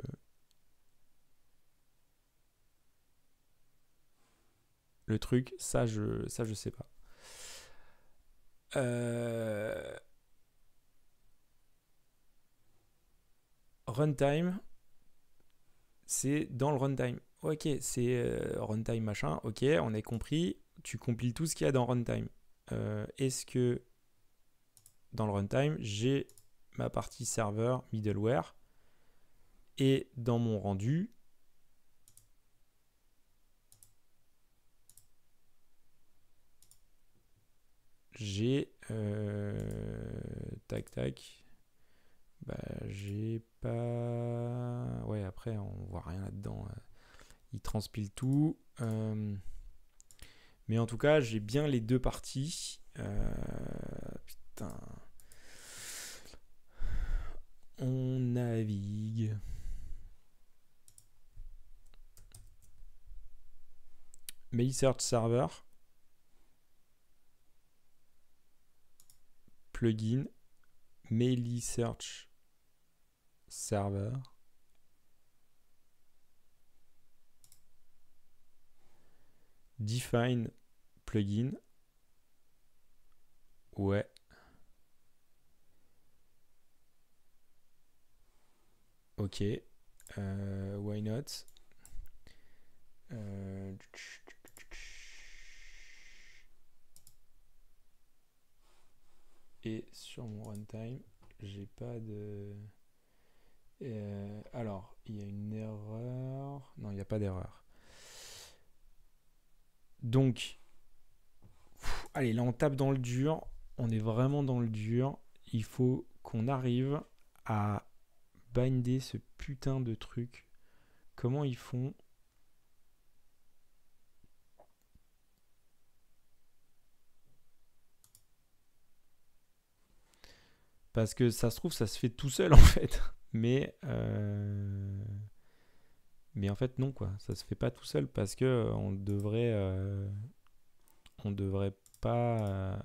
truc, ça je ça je sais pas. Euh, runtime, c'est dans le runtime. Ok, c'est euh, runtime machin. Ok, on a compris. Tu compiles tout ce qu'il y a dans runtime. Euh, est-ce que dans le runtime, j'ai ma partie serveur middleware et dans mon rendu, j'ai euh, tac tac bah j'ai pas ouais après on voit rien là dedans euh. il transpile tout euh. mais en tout cas j'ai bien les deux parties putain on navigue mail search server plugin Maily Search Server. Define plugin. Ouais. Ok. Euh, why not? Euh, Et sur mon runtime, j'ai pas de. Euh, alors, il y a une erreur. Non, il n'y a pas d'erreur. Donc, allez, là on tape dans le dur. On est vraiment dans le dur. Il faut qu'on arrive à binder ce putain de truc. Comment ils font? Parce que ça se trouve, ça se fait tout seul en fait. Mais, euh, mais en fait, non, quoi. Ça se fait pas tout seul parce que euh, on devrait, euh, on devrait pas,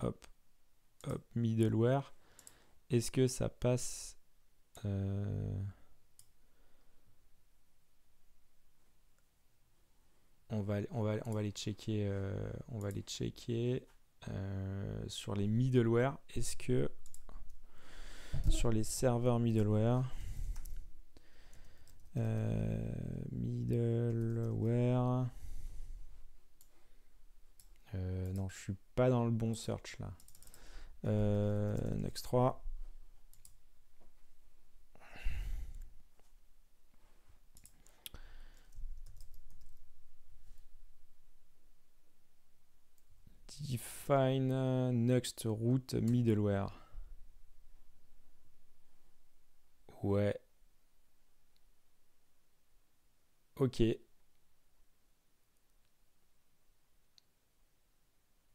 hop, hop, middleware. Est-ce que ça passe on va, on va, on va les checker, on va les checker sur les middleware. Est-ce que sur les serveurs middleware. Euh, middleware. Euh, non, je suis pas dans le bon search là. Euh, next 3. Define next route middleware. Ouais. Ok.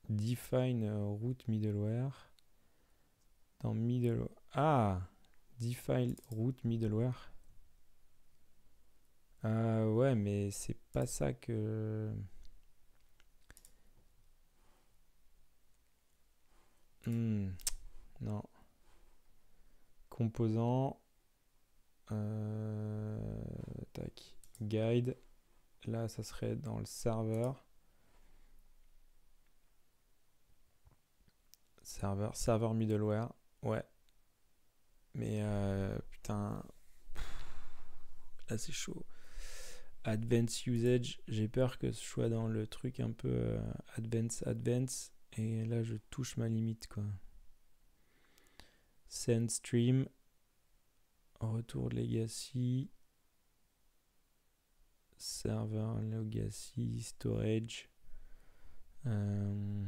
Define euh, route middleware. Dans middleware. Ah! Define route middleware. Ah ouais, mais c'est pas ça que. Hmm. Non. Composant. Euh, tac, guide. Là, ça serait dans le serveur. Serveur, serveur middleware. Ouais. Mais euh, putain. Là, c'est chaud. Advanced usage. J'ai peur que ce soit dans le truc un peu euh, advanced, advanced. Et là, je touche ma limite, quoi. Send stream. Retour legacy. Server legacy storage. Euh,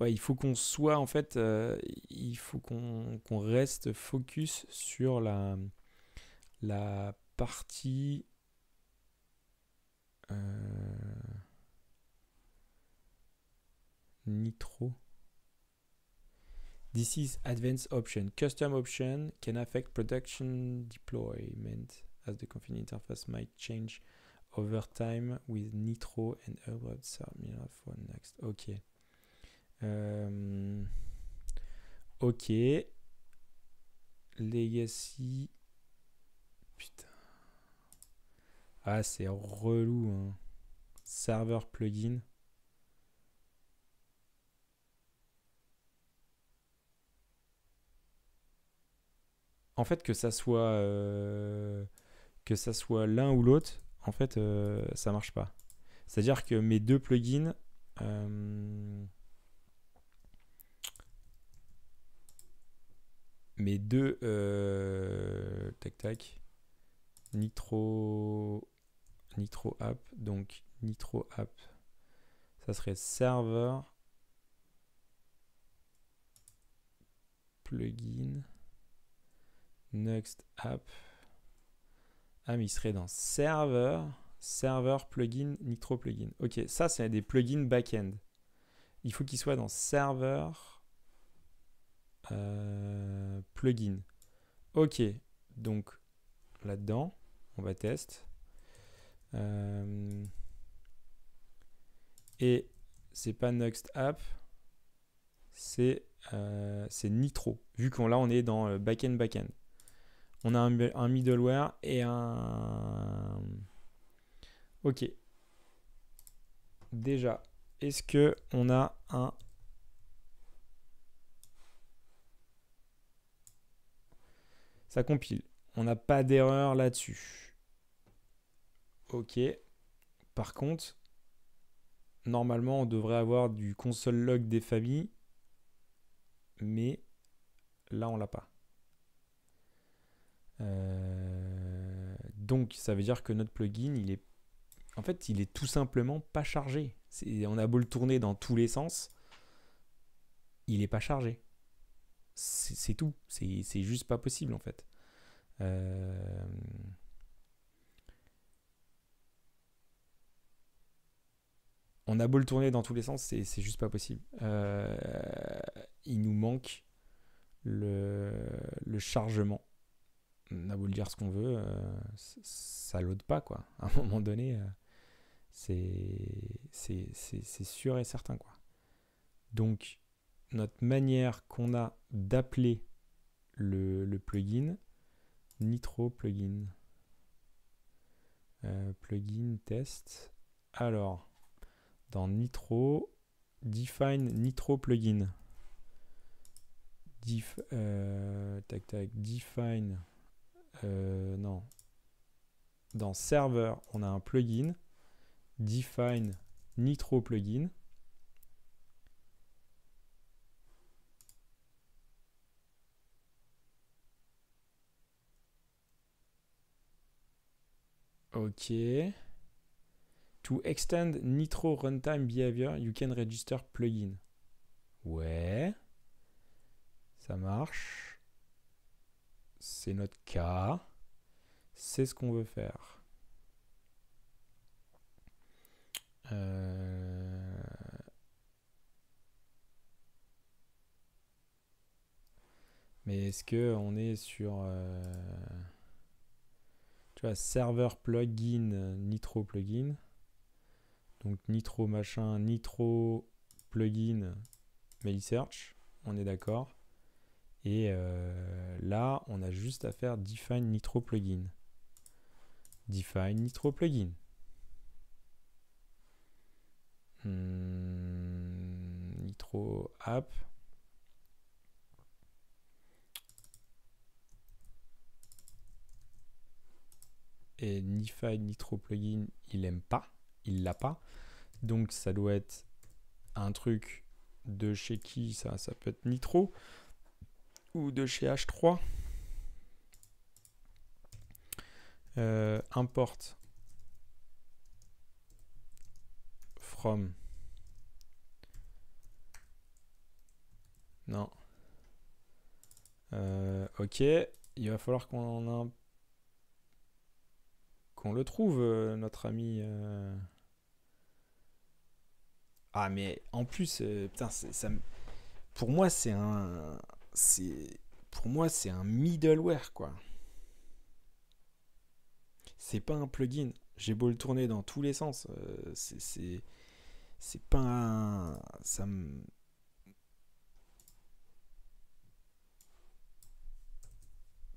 il faut qu'on soit en fait, euh, il faut qu'on reste focus sur la, la partie euh, nitro. This is advanced option. Custom option can affect production deployment as the config interface might change overtime with Nitro and upgrade Formula for next. Ok. Euh, ok. Legacy. Putain. Ah, c'est relou. Hein. Serveur plugin. En fait, que ça soit euh, que ça soit l'un ou l'autre, en fait, euh, ça marche pas. C'est-à-dire que mes deux plugins, mes deux tac tac, Nitro Nitro App, donc Nitro App, ça serait serveur plugin next app. Ah mais il serait dans serveur, serveur plugin, Nitro plugin. Ok, ça c'est des plugins back-end. Il faut qu'il soit dans serveur euh, plugin. Ok, donc là-dedans, on va tester. Euh, et c'est pas Next App, c'est euh, Nitro. Vu qu'on là on est dans backend backend. On a un, middleware et un. Ok. Déjà, est-ce que on a un Ça compile. On n'a pas d'erreur là-dessus. Ok. Par contre, normalement, on devrait avoir du console log des familles. Mais là, on l'a pas. Euh, donc, ça veut dire que notre plugin, il est, en fait, il est tout simplement pas chargé. On a beau le tourner dans tous les sens, il est pas chargé. C'est tout. C'est juste pas possible, en fait. Euh, on a beau le tourner dans tous les sens, c'est juste pas possible. Euh, il nous manque le, chargement. On a beau le dire ce qu'on veut, euh, ça l'ode pas quoi. À un moment donné, c'est sûr et certain quoi. Donc notre manière qu'on a d'appeler le, plugin, Nitro plugin, plugin test. Alors dans Nitro, define Nitro plugin. Euh, tac tac, define, euh, non. Dans serveur, on a un plugin, define Nitro plugin. Ok. To extend Nitro runtime behavior, you can register plugin. Ouais. Ça marche. C'est notre cas. C'est ce qu'on veut faire. Euh, mais est-ce que on est sur euh, tu vois serveur plugin nitro plugin donc Nitro machin, Nitro plugin, mail search, on est d'accord. Et euh, là, on a juste à faire define Nitro plugin. Define Nitro plugin. Hmm, Nitro app. Et define Nitro plugin, il aime pas il l'a pas. Donc ça doit être un truc de chez qui ça Ça peut être Nitro ou de chez H3. Euh, import from non euh, ok il va falloir qu'on qu'on le trouve euh, notre ami ah, mais en plus, euh, ça, pour moi, c'est un. C'est, pour moi, c'est un middleware, quoi. C'est pas un plugin. J'ai beau le tourner dans tous les sens, euh, c'est c'est pas un, ça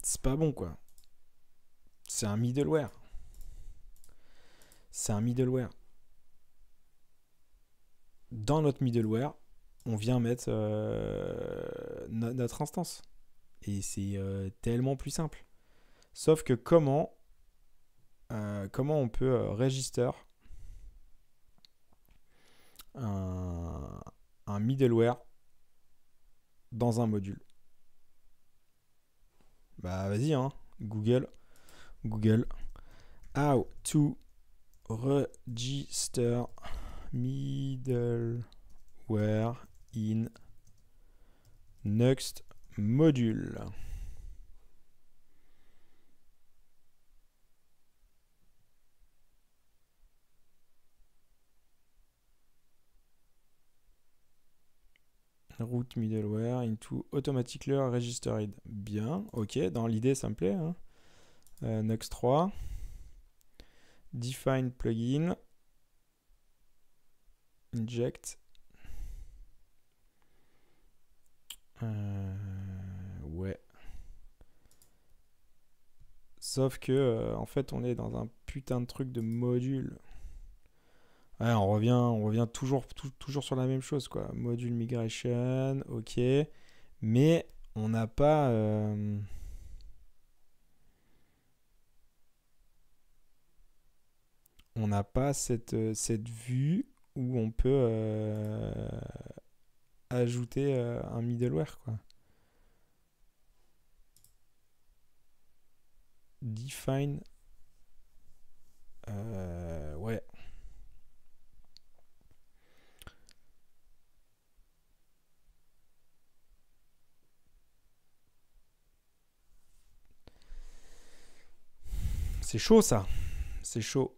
c'est pas bon quoi. C'est un middleware. C'est un middleware. Dans notre middleware, on vient mettre euh, notre instance. Et c'est euh, tellement plus simple. Sauf que comment, euh, comment on peut register un, un middleware dans un module? Bah vas-y, hein. Google. Google. How to register middleware in next module. Root middleware into automatically registered. Bien, ok, dans l'idée ça me plaît. Hein. Euh, Next 3. Define plugin. Inject. Euh, ouais. Sauf que, euh, en fait, on est dans un putain de truc de module on revient, on revient toujours, toujours sur la même chose, quoi. Module migration, ok. Mais on n'a pas. Euh, on n'a pas cette, euh, cette vue où on peut euh, ajouter un middleware, quoi. Define. ouais. C'est chaud ça. C'est chaud.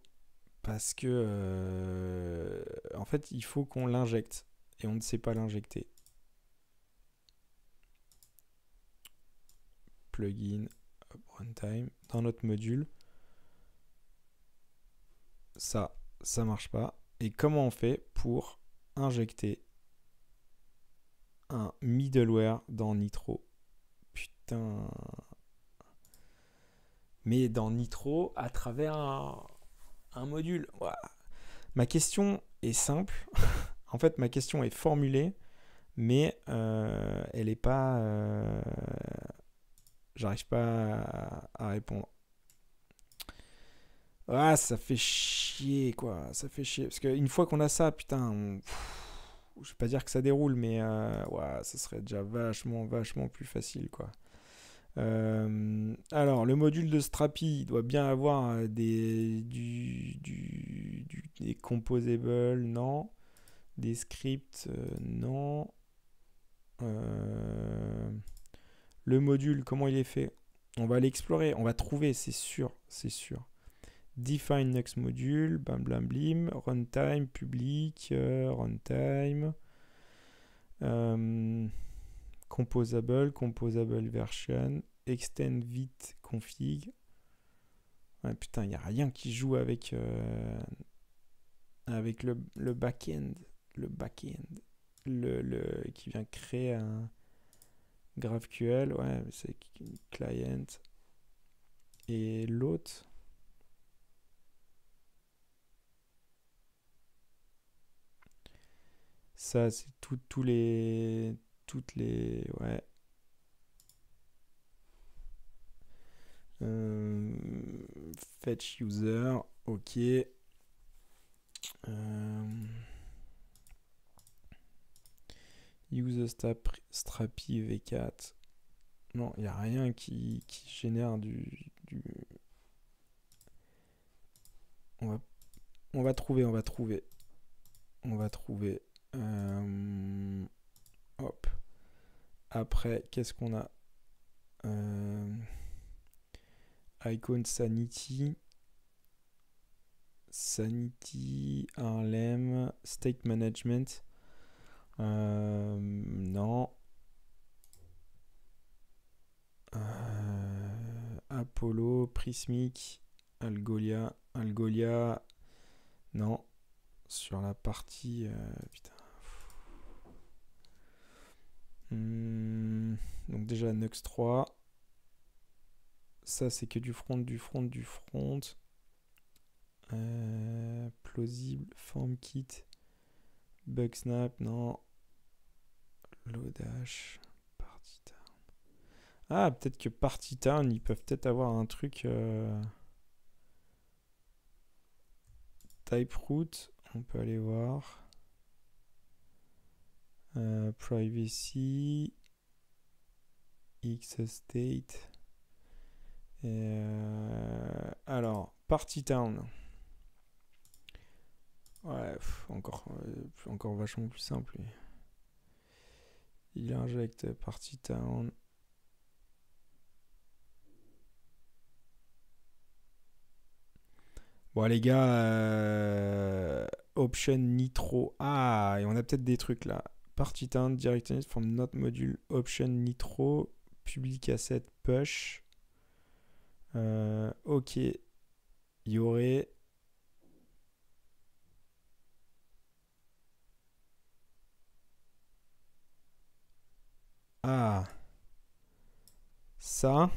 Parce que, euh, en fait, il faut qu'on l'injecte. Et on ne sait pas l'injecter. Plugin, runtime, dans notre module. Ça, ça marche pas. Et comment on fait pour injecter un middleware dans Nitro? Putain mais dans Nitro à travers un, module. Ma question est simple. en fait, ma question est formulée, mais euh, elle n'est pas. Euh, j'arrive pas à, répondre. Ah, ça fait chier, quoi. Ça fait chier. Parce qu'une fois qu'on a ça, putain, je vais pas dire que ça déroule, mais euh, ça serait déjà vachement, vachement plus facile, quoi. Euh, alors, le module de Strapi doit bien avoir euh, des, du, du, composables, non. Des scripts, euh, non. le module, comment il est fait? On va l'explorer, on va trouver, c'est sûr, c'est sûr. Define next module, bam blam blim, runtime, public, runtime. Composable, composable version, extend vite config. Ouais, putain, il n'y a rien qui joue avec, euh, avec le, le back-end. Le back-end. Le, le, qui vient créer un GraphQL. Ouais, c'est client. Et l'autre. Ça, c'est tous les toutes les. Ouais. Euh, fetch user, ok. Euh, user strapi v4. Non, il n'y a rien qui, qui génère du, du... On, va, on va trouver, on va trouver. On va trouver. Euh, hop. Après, qu'est-ce qu'on a euh, Icon Sanity. Sanity, Harlem, State Management. Euh, non. Euh, Apollo, Prismic. Algolia, Algolia. Non. Sur la partie. Hmm, donc déjà Nux 3. Ça c'est que du front, du front, du front. Euh, plausible, form kit. Bug snap, non. Lodash. Party Ah, peut-être que Party Town, ils peuvent peut-être avoir un truc. Euh... Type route, on peut aller voir. Euh, privacy. X state. Euh, alors, Party Town. Ouais, encore, euh, encore vachement plus simple. Il injecte Party Town. Bon les gars, option nitro. Ah, et on a peut-être des trucs là. Party Town, directed from not module, option nitro, public asset push. Euh, ok, il y aurait Ah. Ça.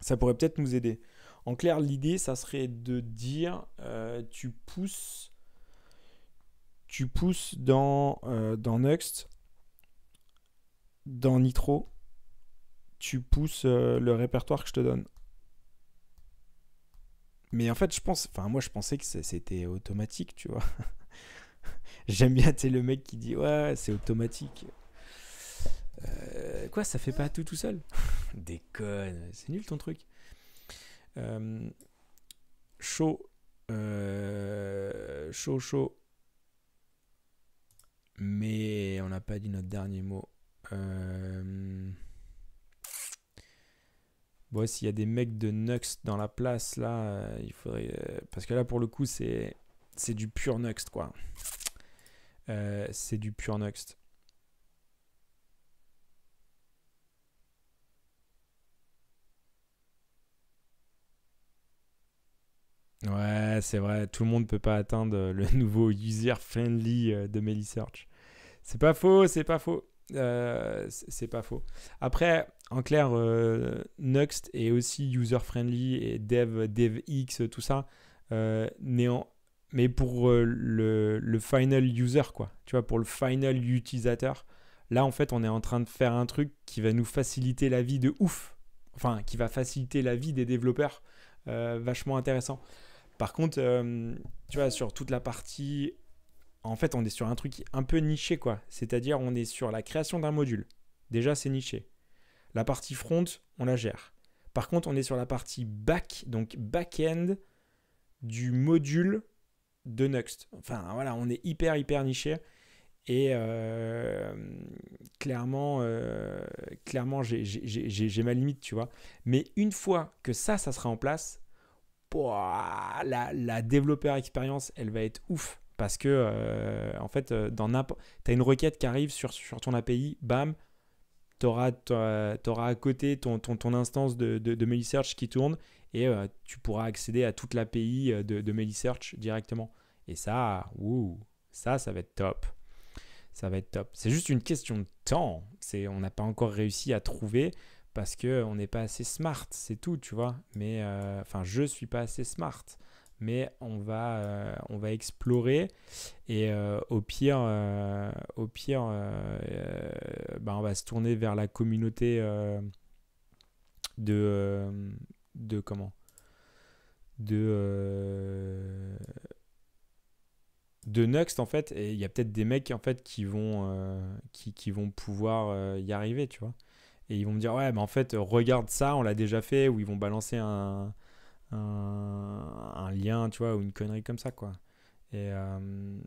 Ça pourrait peut-être nous aider. En clair, l'idée, ça serait de dire, euh, tu pousses, tu pousses dans, euh, dans Next, dans Nitro, tu pousses euh, le répertoire que je te donne. Mais en fait, je pense, enfin moi, je pensais que c'était automatique, tu vois. J'aime bien, tu le mec qui dit ouais, c'est automatique. Euh, quoi, ça fait pas tout tout seul? Déconne, c'est nul ton truc. Chaud, chaud, chaud. Mais on n'a pas dit notre dernier mot. Bon, s'il y a des mecs de Nux dans la place, là, il faudrait. Parce que là, pour le coup, c'est du pur Nuxt, quoi. c'est du pur Nuxt. Ouais, c'est vrai, tout le monde ne peut pas atteindre le nouveau user-friendly euh, de MeliSearch. C'est pas faux, c'est pas faux. Euh, c'est pas faux. Après, en clair, euh, Nuxt est aussi user-friendly et Dev, DevX, tout ça. néant, mais pour le, le, final user, quoi. Tu vois, pour le final utilisateur. Là, en fait, on est en train de faire un truc qui va nous faciliter la vie de ouf. Enfin, qui va faciliter la vie des développeurs. vachement intéressant. Par contre, euh, tu vois, sur toute la partie, en fait, on est sur un truc un peu niché, quoi. C'est-à-dire, on est sur la création d'un module. Déjà, c'est niché. La partie front, on la gère. Par contre, on est sur la partie back, donc back-end du module de Next. Enfin, voilà, on est hyper, hyper niché. Et euh, clairement, euh, clairement j'ai ma limite, tu vois. Mais une fois que ça, ça sera en place, la, la développeur expérience, elle va être ouf. Parce que, euh, en fait, euh, dans tu as une requête qui arrive sur, ton API, bam, tu auras, à côté ton, instance de, de, de qui tourne et euh, tu pourras accéder à toute l'API de, de MeliSearch directement. Et ça, ouh, ça, ça va être top. Ça va être top. C'est juste une question de temps. On n'a pas encore réussi à trouver parce qu'on n'est pas assez smart, c'est tout, tu vois. Mais, euh, enfin, je suis pas assez smart. Mais on va, euh, on va explorer et euh, au pire, au pire ben, on va se tourner vers la communauté de, de comment? De de Next en fait et il y a peut-être des mecs en fait qui vont qui, vont pouvoir y arriver tu vois et ils vont me dire ouais mais en fait regarde ça on l'a déjà fait ou ils vont balancer un, un, lien tu vois ou une connerie comme ça quoi. Et euh,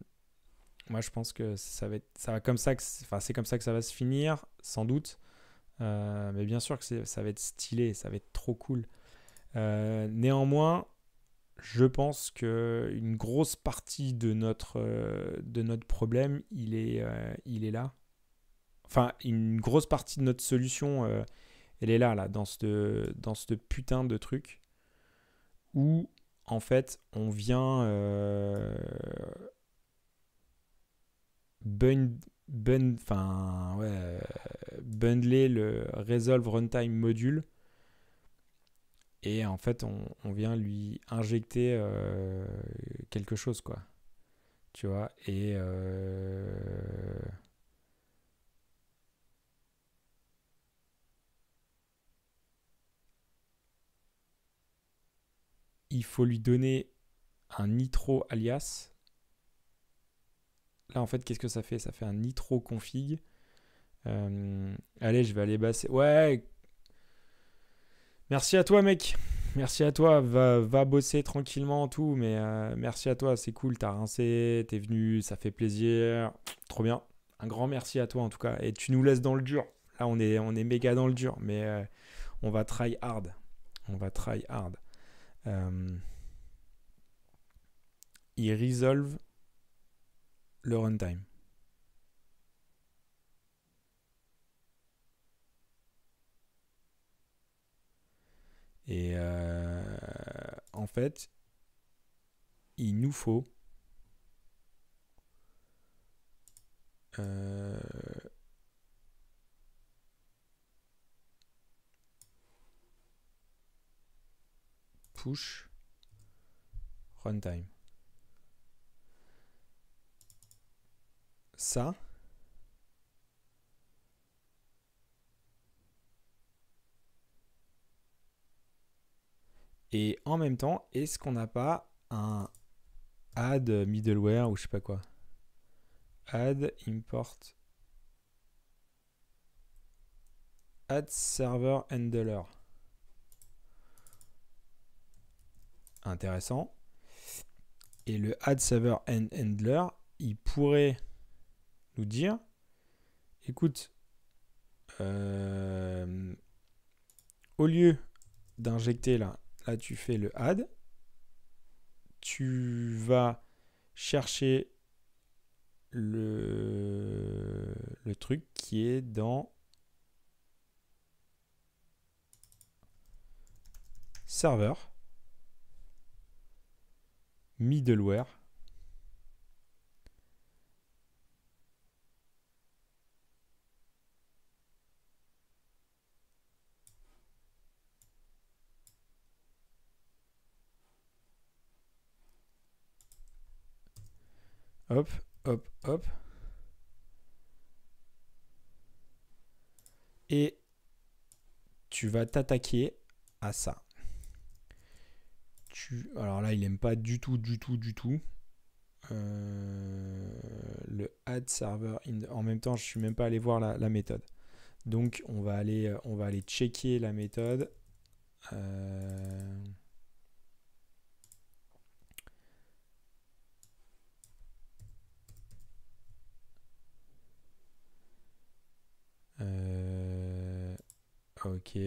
moi je pense que ça va être ça va comme ça que enfin c'est comme ça que ça va se finir sans doute. Euh, mais bien sûr que ça va être stylé ça va être trop cool. Euh, néanmoins je pense que une grosse partie de notre de notre problème il est il est là Enfin, une grosse partie de notre solution, euh, elle est là, là, dans ce, dans putain de truc. où en fait on vient euh, enfin, ouais, bundler le Resolve Runtime Module et en fait on, vient lui injecter euh, quelque chose quoi tu vois? Et il faut lui donner un nitro alias là en fait qu'est-ce que ça fait? Ça fait un nitro config euh, allez je vais aller basser ouais Merci à toi, mec. Merci à toi. Va, va bosser tranquillement, tout. Mais euh, merci à toi. C'est cool. T'as rincé. T'es venu. Ça fait plaisir. Trop bien. Un grand merci à toi, en tout cas. Et tu nous laisses dans le dur. Là, on est, méga dans le dur. Mais euh, on va try hard. On va try hard. Euh, il resolve le runtime. Et euh, en fait, il nous faut euh, push runtime. Ça, Et en même temps, est-ce qu'on n'a pas un add middleware ou je sais pas quoi? Add import add server handler. Intéressant. Et le add server handler, il pourrait nous dire écoute, euh, au lieu d'injecter là Là, tu fais le add. Tu vas chercher le, le truc qui est dans serveur, middleware, Hop, hop, hop. Et tu vas t'attaquer à ça. Alors là, il n'aime pas du tout, du tout, du tout. Euh, le add server. en même temps, je suis même pas allé voir la, méthode. Donc, on va aller, on va aller checker la méthode. Euh, Euh, ok.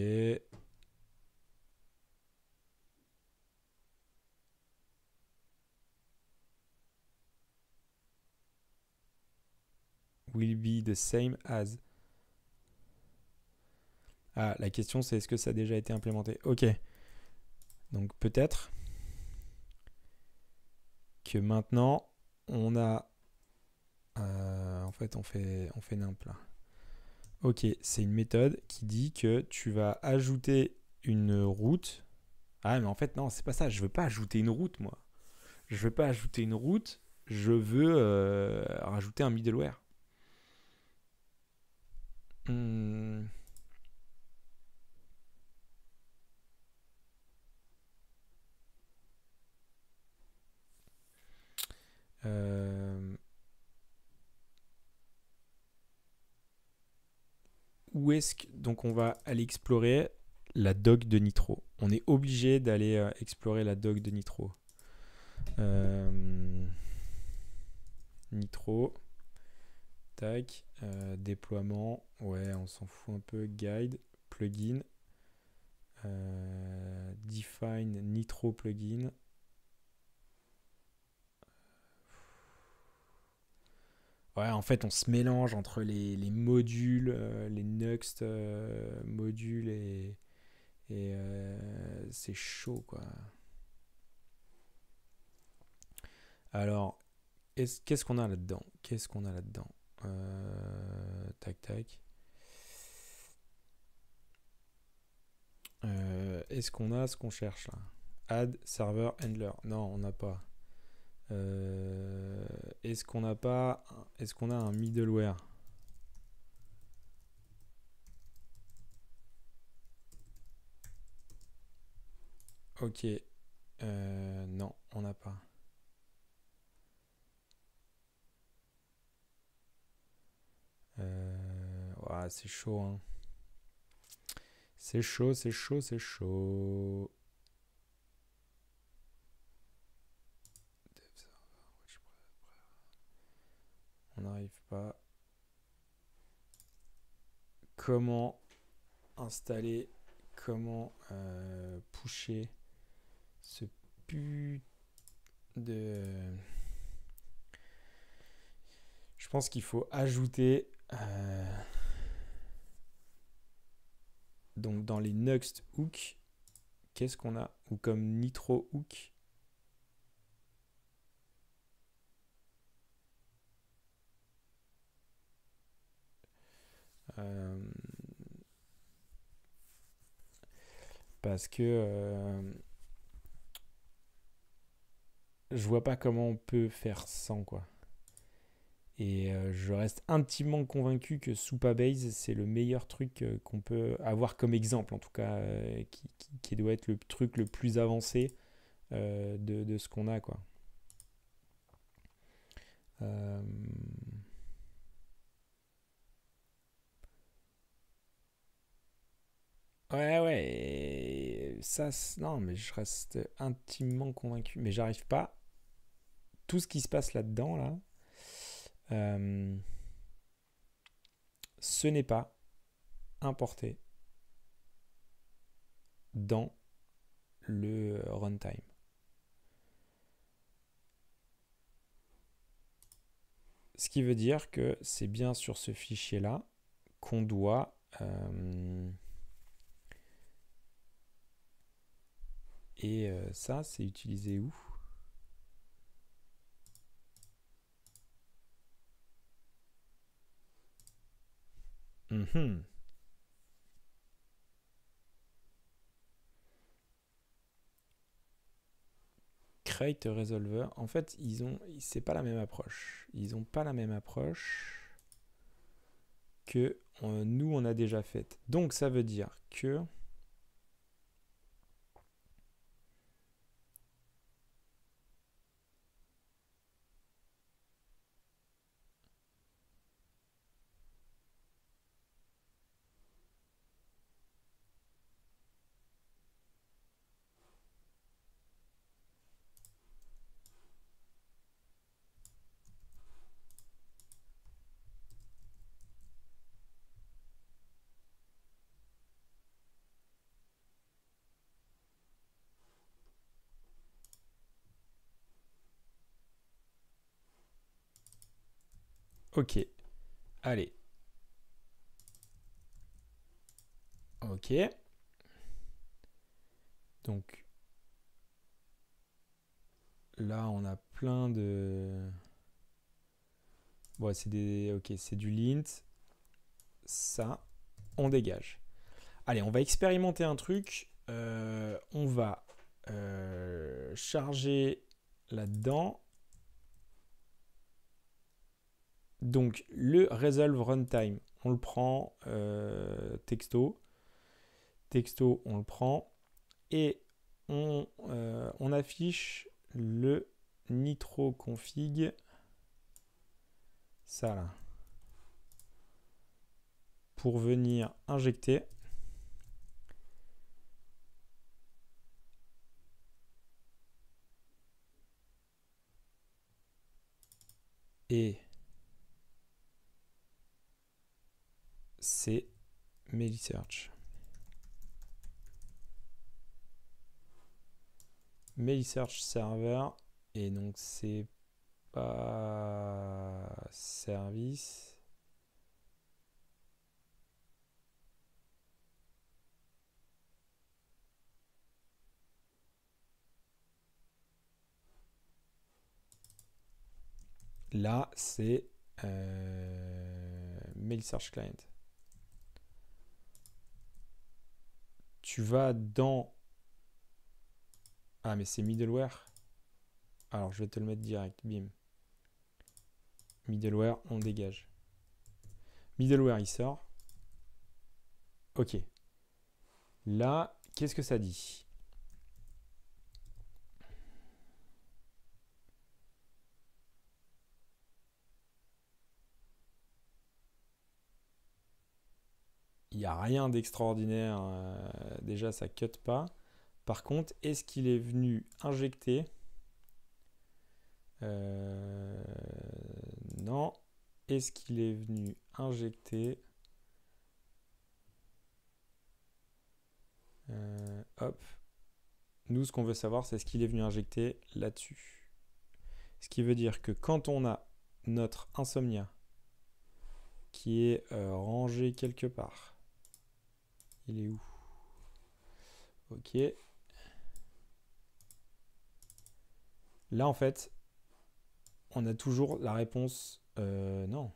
Will be the same as. Ah, la question c'est est-ce que ça a déjà été implémenté? Ok. Donc peut-être que maintenant on a. Euh, en fait, on fait, on fait. Ok, c'est une méthode qui dit que tu vas ajouter une route. Ah, mais en fait, non, c'est pas ça. Je veux pas ajouter une route, moi. Je veux pas ajouter une route. Je veux euh, rajouter un middleware. Hmm. Euh, où est-ce que donc on va aller explorer la doc de Nitro. On est obligé d'aller euh, explorer la doc de Nitro. Euh, Nitro. Euh, déploiement. Ouais, on s'en fout un peu. Guide. Plugin. define Nitro plugin. Ouais, en fait, on se mélange entre les, modules, euh, les Next euh, modules et, et euh, c'est chaud, quoi. Alors, qu'est-ce qu'on a là-dedans? Qu'est-ce qu'on a là-dedans? Euh, Tac, tac. Euh, est-ce qu'on a ce qu'on cherche là? Add server handler. Non, on n'a pas. Euh, est-ce qu'on n'a pas. Est-ce qu'on a un middleware? Ok. non, on n'a pas. Euh, c'est chaud. Hein. C'est chaud, c'est chaud, c'est chaud. On n'arrive pas. Comment installer, comment euh, pusher ce put de... Je pense qu'il faut ajouter euh, donc dans les next hook, qu'est-ce qu'on a Ou comme nitro hook. Euh, parce que euh, je vois pas comment on peut faire sans quoi. Et euh, je reste intimement convaincu que Supabase, c'est le meilleur truc euh, qu'on peut avoir comme exemple, en tout cas, euh, qui, doit être le truc le plus avancé de, ce qu'on a. Quoi. Ouais, ouais. Ça, non, mais je reste intimement convaincu. Mais j'arrive pas. Tout ce qui se passe là-dedans, là euh, ce n'est pas importé dans le runtime. Ce qui veut dire que c'est bien sur ce fichier-là qu'on doit euh, et euh, ça, c'est utilisé où? Mhm. Create resolver. En fait, ils ont, c'est pas la même approche. Ils ont pas la même approche que nous on a déjà faite. Donc ça veut dire que Ok. Allez. Ok. Donc là, on a plein de. Bon, c'est des. Ok, c'est du lint. Ça, on dégage. Allez, on va expérimenter un truc. Euh, on va euh, charger là-dedans. Donc le resolve runtime, on le prend euh, texto. Texto, on le prend. Et on, euh, on affiche le nitro config. Ça là. Pour venir injecter. Et c'est Melisearch. Melisearch server et donc c'est pas service. Là, c'est euh, Mail Search Client. Tu vas dans... Ah, mais c'est middleware. Alors, je vais te le mettre direct. Bim. Middleware, on dégage. Middleware, il sort. Ok. Là, qu'est-ce que ça dit? N'y a rien d'extraordinaire. Euh, déjà, ça cut pas. Par contre, est-ce qu'il est venu injecter? Euh, Non. Est-ce qu'il est venu injecter? Euh, Hop. Nous, ce qu'on veut savoir, c'est ce qu'il est venu injecter là-dessus? Ce qui veut dire que quand on a notre insomnia qui est rangé quelque part, est où? Ok. Là, en fait, on a toujours la réponse euh, non.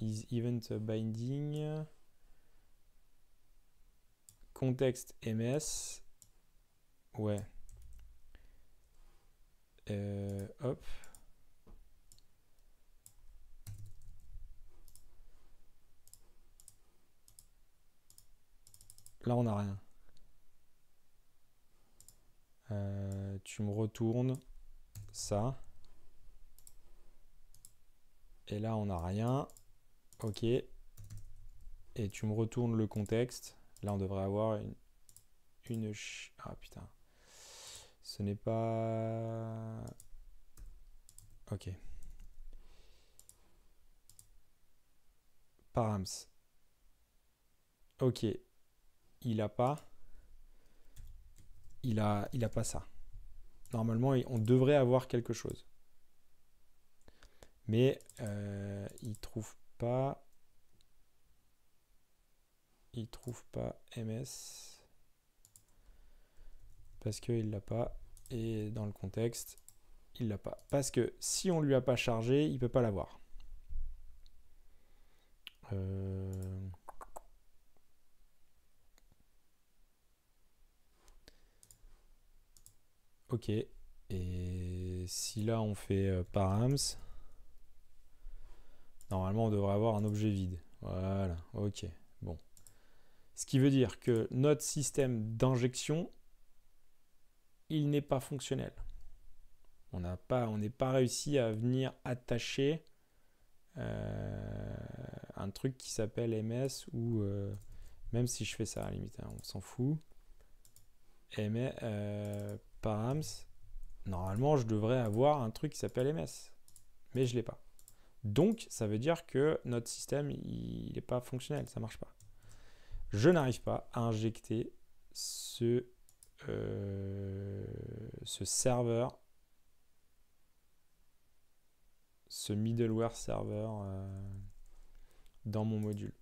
Is event binding contexte ms ouais euh, hop Là, on n'a rien. Euh, tu me retournes ça. Et là, on n'a rien. Ok. Et tu me retournes le contexte. Là, on devrait avoir une... une ah putain. Ce n'est pas... Ok. Params. Ok il a pas il a il a pas ça. Normalement, on devrait avoir quelque chose. Mais euh, il trouve pas il trouve pas MS parce qu'il l'a pas et dans le contexte il l'a pas parce que si on lui a pas chargé il peut pas l'avoir euh, Ok. Et si là on fait euh, params, normalement on devrait avoir un objet vide. Voilà, ok. Bon. Ce qui veut dire que notre système d'injection, il n'est pas fonctionnel. On n'a pas, on n'est pas réussi à venir attacher euh, un truc qui s'appelle MS ou euh, même si je fais ça à la limite, hein, on s'en fout. MS, params, normalement je devrais avoir un truc qui s'appelle MS. Mais je ne l'ai pas. Donc ça veut dire que notre système il n'est pas fonctionnel, ça ne marche pas. Je n'arrive pas à injecter ce, euh, serveur, ce middleware serveur euh, dans mon module.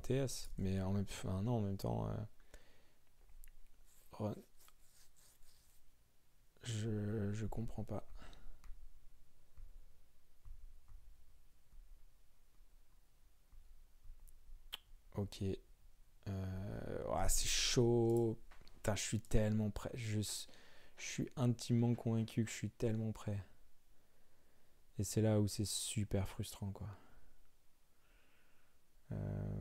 .ts, mais en même, enfin, non, en même temps, euh, je, je comprends pas. Ok. Euh, c'est chaud. je suis tellement prêt. Je, je suis intimement convaincu que je suis tellement prêt. Et c'est là où c'est super frustrant, quoi. Euh,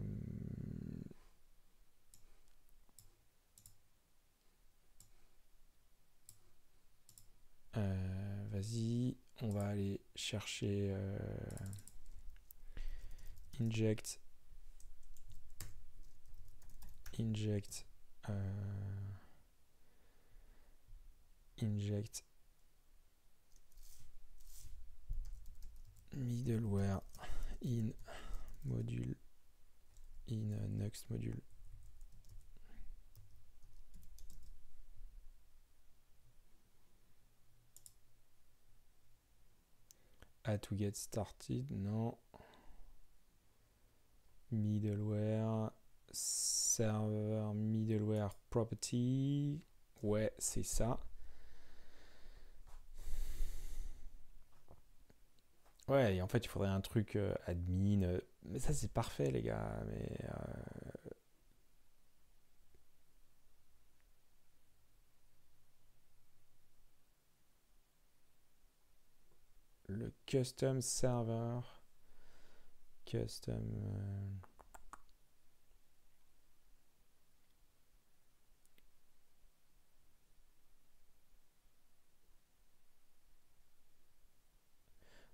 euh, vas-y, on va aller chercher euh, inject inject inject middleware in module in next module. Add to get started, non. Middleware, server, middleware property. Ouais, c'est ça. Ouais, et en fait, il faudrait un truc euh, admin. Euh, mais ça, c'est parfait, les gars. Mais euh, le custom server. Custom.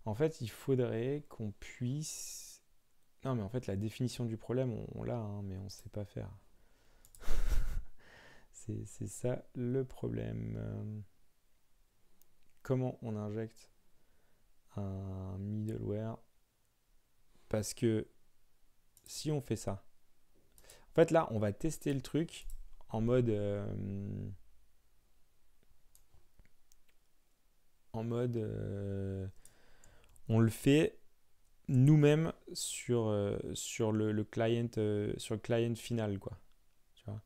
En fait, il faudrait qu'on puisse... Non, mais en fait, la définition du problème, on, l'a, hein, mais on ne sait pas faire. c'est ça le problème. comment on injecte un middleware? Parce que si on fait ça, en fait là, on va tester le truc en mode... Euh, en mode... Euh, on le fait nous-mêmes sur, euh, sur le, client euh, sur le client final quoi. Tu vois?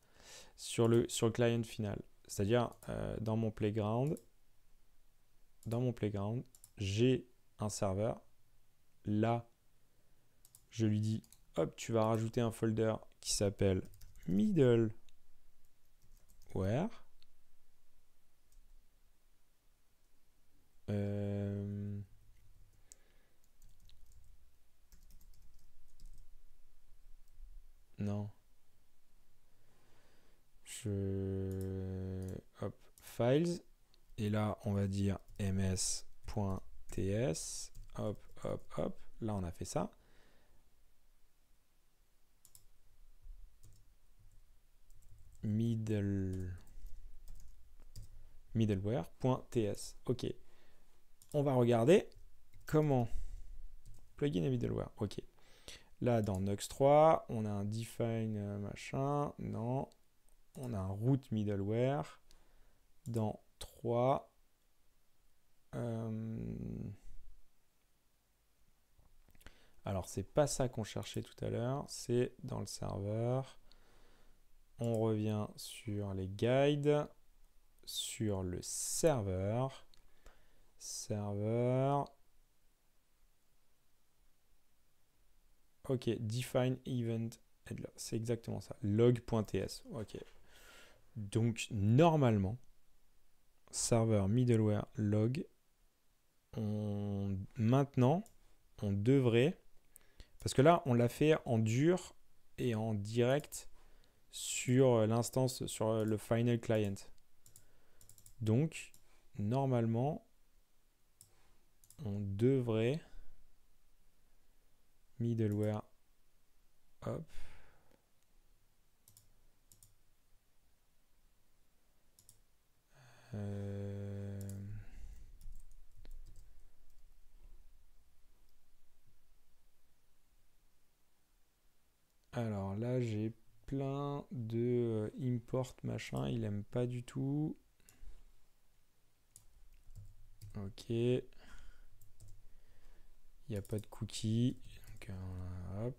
Sur le sur le client final. C'est-à-dire euh, dans mon playground dans mon playground j'ai un serveur. Là je lui dis hop tu vas rajouter un folder qui s'appelle middleware euh, Non. Je... Hop, files. Et là, on va dire ms.ts. Hop, hop, hop. Là, on a fait ça. Middle... middleware.ts. Ok. On va regarder comment plugin et middleware. Ok. Là, dans Nux 3, on a un define euh, machin. Non. On a un root middleware. Dans 3. Euh, alors, c'est pas ça qu'on cherchait tout à l'heure. C'est dans le serveur. On revient sur les guides. Sur le serveur. Serveur. Ok, define event C'est exactement ça. Log.ts. Ok. Donc, normalement, serveur middleware log, on, maintenant, on devrait, parce que là, on l'a fait en dur et en direct sur l'instance, sur le final client. Donc, normalement, on devrait middleware, hop. Euh, alors là, j'ai plein de euh, import machin, il aime pas du tout. Ok. Il n'y a pas de cookies.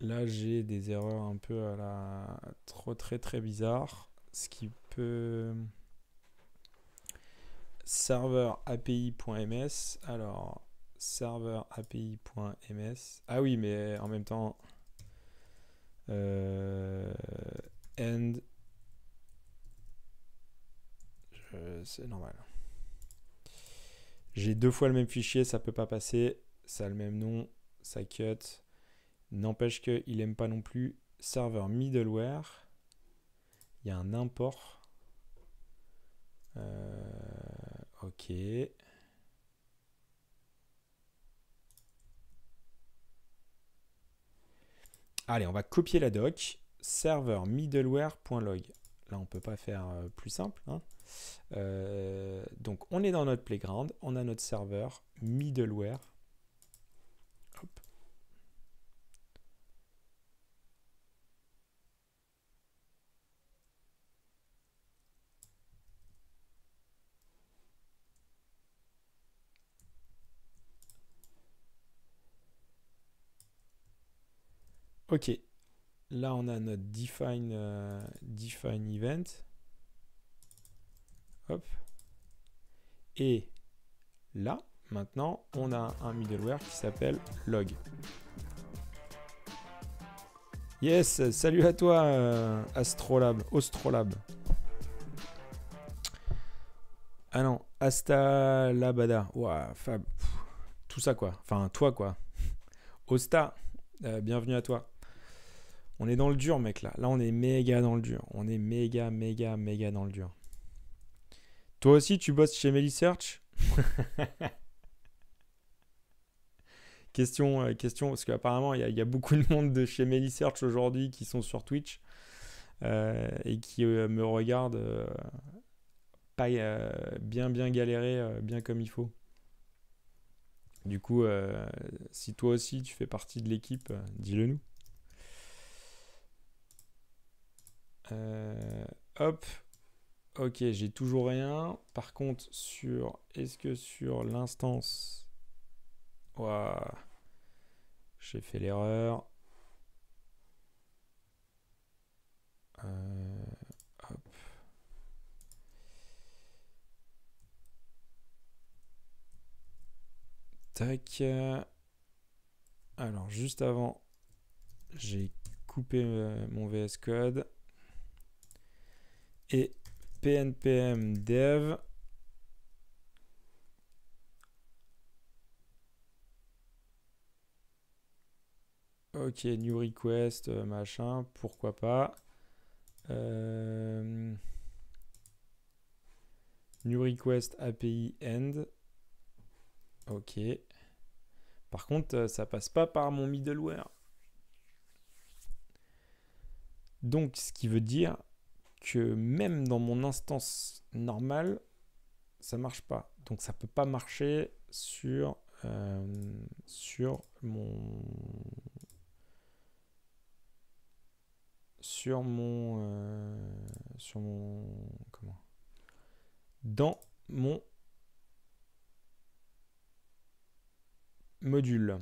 Là, j'ai des erreurs un peu à la trop très très bizarre, ce qui peut serveur api.ms. Alors, serveur api.ms. Ah oui, mais en même temps, euh, end c'est normal. J'ai deux fois le même fichier, ça peut pas passer. Ça a le même nom, ça cut. N'empêche qu'il aime pas non plus serveur middleware. Il y a un import. Euh, ok. Allez, on va copier la doc. Serveur middleware.log. Là, on peut pas faire euh, plus simple. Hein. Euh, donc on est dans notre playground, on a notre serveur middleware. Hop. Ok, là on a notre define, euh, define event. Hop. Et là, maintenant, on a un middleware qui s'appelle log. Yes, salut à toi, euh, Astrolab. Ah non, Asta Fab. Tout ça quoi. Enfin, toi quoi. Osta, euh, bienvenue à toi. On est dans le dur, mec, là. Là, on est méga dans le dur. On est méga, méga, méga dans le dur. Toi aussi, tu bosses chez Melisearch question, euh, question, parce qu'apparemment, il y, a beaucoup de monde de chez Melisearch aujourd'hui qui sont sur Twitch euh, et qui me regardent pas bien, bien galérer, bien comme il faut. Du coup, si toi aussi tu fais partie de l'équipe, dis-le nous. Euh, hop. Ok, j'ai toujours rien. Par contre, sur. Est-ce que sur l'instance. Waouh. J'ai fait l'erreur. Euh, hop. Tac. Alors, juste avant, j'ai coupé euh, mon VS Code et pnpm dev Ok, new request, euh, machin, pourquoi pas. Euh, new request API end. Ok. Par contre, euh, ça passe pas par mon middleware. Donc, ce qui veut dire que même dans mon instance normale, ça marche pas. Donc ça peut pas marcher sur, euh, sur mon sur mon euh, sur mon comment? Dans mon module.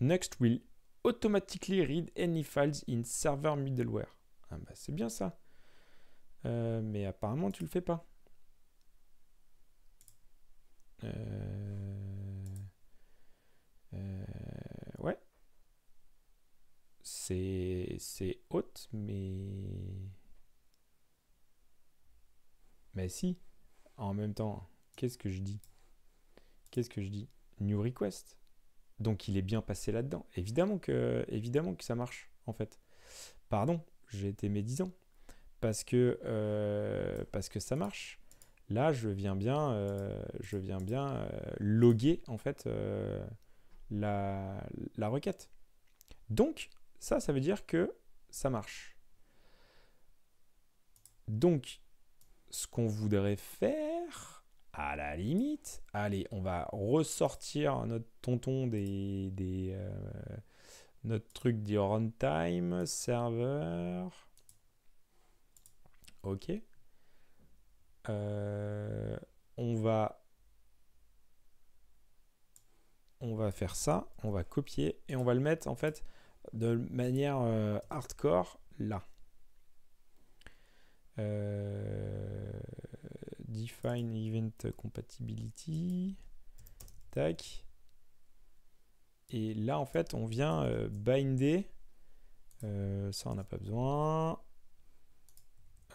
Next will automatically read any files in server middleware. Ah bah c'est bien ça. Euh, mais apparemment tu le fais pas. Euh, euh, ouais. C'est c'est haute, mais mais si. En même temps, qu'est-ce que je dis? Qu'est-ce que je dis? New request. Donc il est bien passé là-dedans. Évidemment que évidemment que ça marche en fait. Pardon, j'ai été médisant parce que, euh, parce que ça marche. Là, je viens bien, euh, je viens bien euh, loguer en fait la, la requête. Donc, ça, ça veut dire que ça marche. Donc, ce qu'on voudrait faire, à la limite, allez, on va ressortir notre tonton des, des notre truc dit runtime, serveur. Ok. Euh, on va on va faire ça, on va copier et on va le mettre en fait de manière euh, hardcore là. Euh, define event compatibility. Tac. Et là, en fait, on vient euh, binder. Euh, ça, on n'a pas besoin.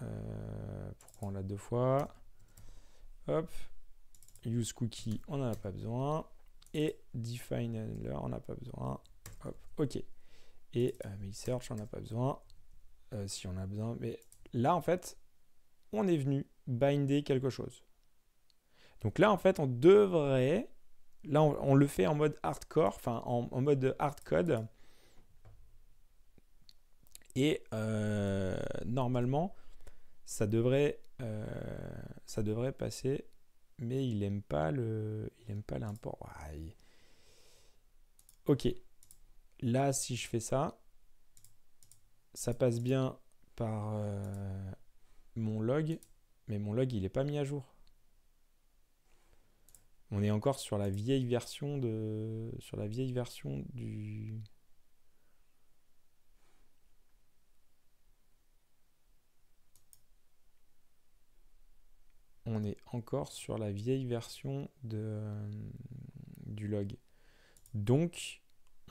Euh, pourquoi on l'a deux fois Hop. Use cookie, on n'en a pas besoin. Et define handler, on n'a pas besoin. Hop, ok. Et mail search, on n'a pas besoin. si on a besoin. Mais là, en fait, on est venu binder quelque chose. Donc là, en fait, on devrait Là, on, le fait en mode hardcore, enfin en, mode hardcode. Et euh, normalement, ça devrait, euh, ça devrait passer, mais il aime pas le, il aime pas l'import. Ok. Là, si je fais ça, ça passe bien par euh, mon log, mais mon log il est pas mis à jour. On est encore sur la vieille version de sur la vieille version du on est encore sur la vieille version de, du log. Donc,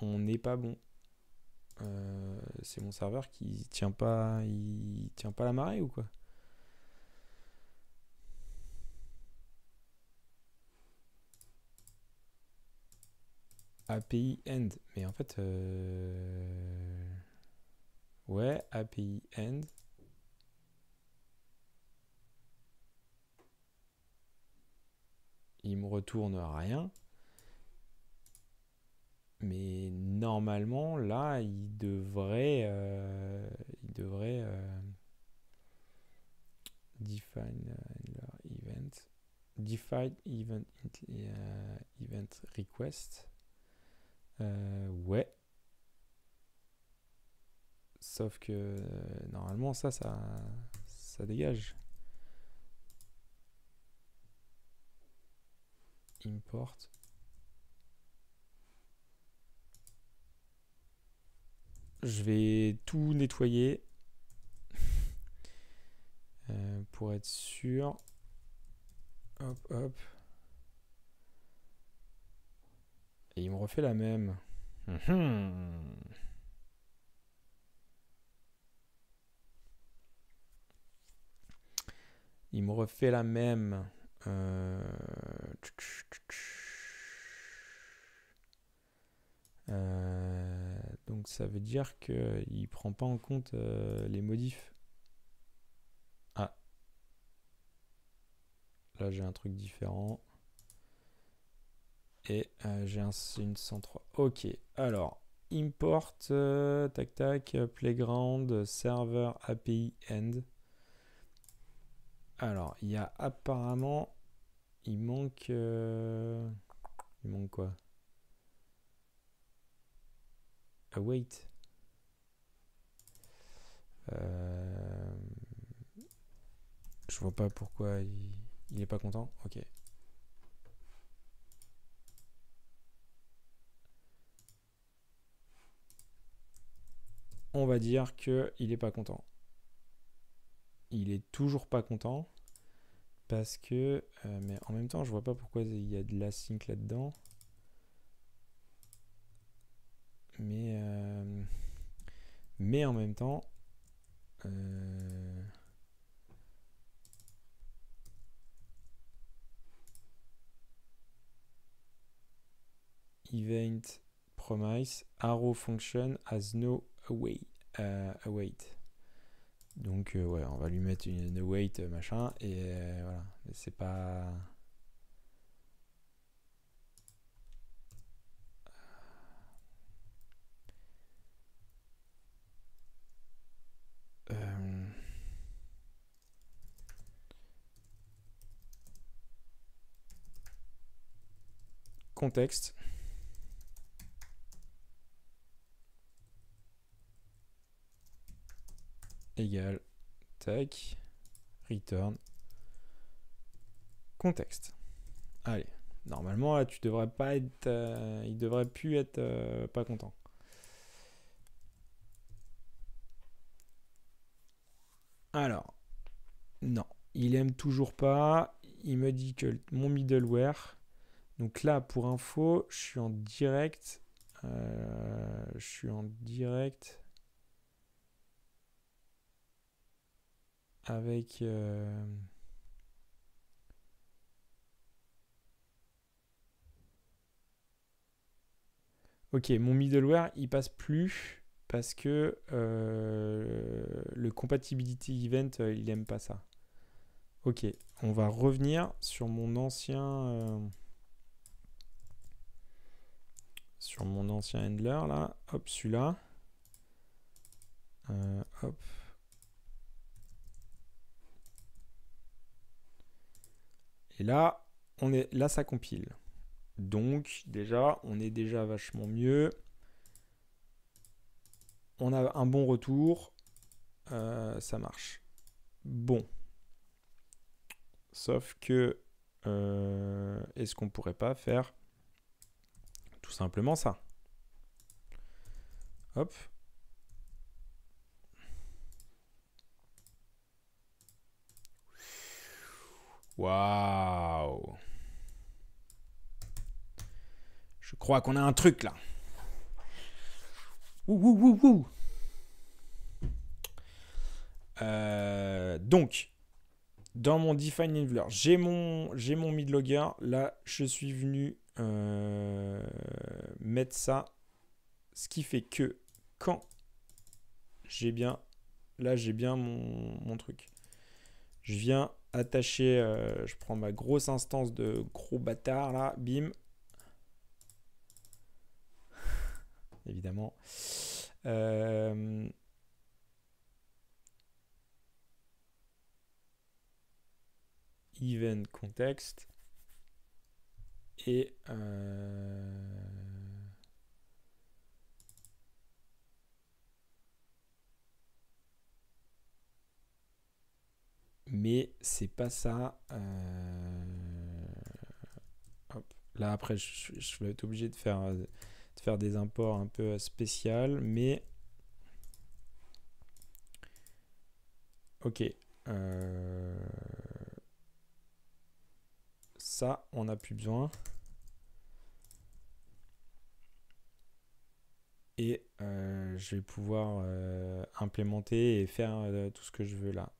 on n'est pas bon. Euh, c'est mon serveur qui tient pas, il tient pas la marée ou quoi? API end. Mais en fait, euh, ouais, API end. Il me retourne rien. Mais normalement, là, il devrait, euh, il devrait euh, define event, define event, event request. Euh, ouais. Sauf que euh, normalement ça, ça, ça dégage. Import. Je vais tout nettoyer euh, pour être sûr. Hop, hop. Et il me refait la même. Il me refait la même. Euh, donc ça veut dire qu'il prend pas en compte euh, les modifs. Ah. Là j'ai un truc différent. Et euh, j'ai un, une 103. Ok, alors, import, euh, tac tac, playground, server API end. Alors, il y a apparemment, il manque, euh, il manque quoi? Await. je vois pas pourquoi il, il est pas content. Ok. On va dire qu'il n'est pas content. Il est toujours pas content parce que, euh, mais en même temps, je vois pas pourquoi il y a de la sync là-dedans. Mais, euh, mais en même temps, euh, event promise arrow function has no await. Euh, await. Donc euh, ouais, on va lui mettre une, await euh, machin et voilà. C'est pas contexte. Égal, tac, return, contexte. Allez, normalement là tu devrais pas être, euh, il devrait plus être euh, pas content. Alors, non, il aime toujours pas. Il me dit que mon middleware. Donc là, pour info, je suis en direct. Euh, je suis en direct avec euh, Ok, mon middleware, il passe plus parce que euh, le compatibility event, euh, il aime pas ça. Ok, on va revenir sur mon ancien sur mon ancien handler là. Hop, celui-là. hop. Et là, on est, là, ça compile. Donc, déjà, on est déjà vachement mieux. On a un bon retour. Euh, ça marche. Bon. Sauf que, euh, est-ce qu'on pourrait pas faire tout simplement ça? Hop. Waouh. Je crois qu'on a un truc là. Ouh, ouh, ouh, euh, donc, dans mon Define Enabler, j'ai mon, j'ai mon midlogger. Là, je suis venu euh, mettre ça. Ce qui fait que quand j'ai bien, là, j'ai bien mon, mon, truc. Je viens attacher, euh, je prends ma grosse instance de gros bâtard là, bim. Évidemment. Euh, event context et euh, mais c'est pas ça euh, là après je, vais être obligé de faire de faire des imports un peu spécial mais ok euh, ça, on n'a plus besoin. Et euh, je vais pouvoir euh, implémenter et faire euh, tout ce que je veux là.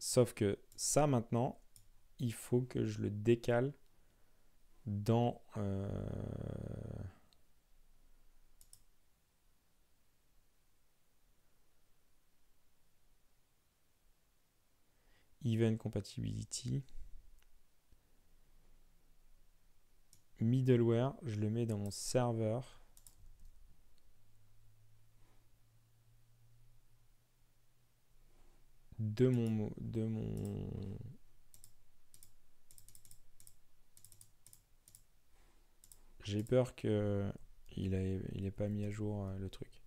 Sauf que ça maintenant, il faut que je le décale dans... Event Compatibility. middleware, je le mets dans mon serveur. De mon, de mon j'ai peur que il n'ait il pas mis à jour euh, le truc.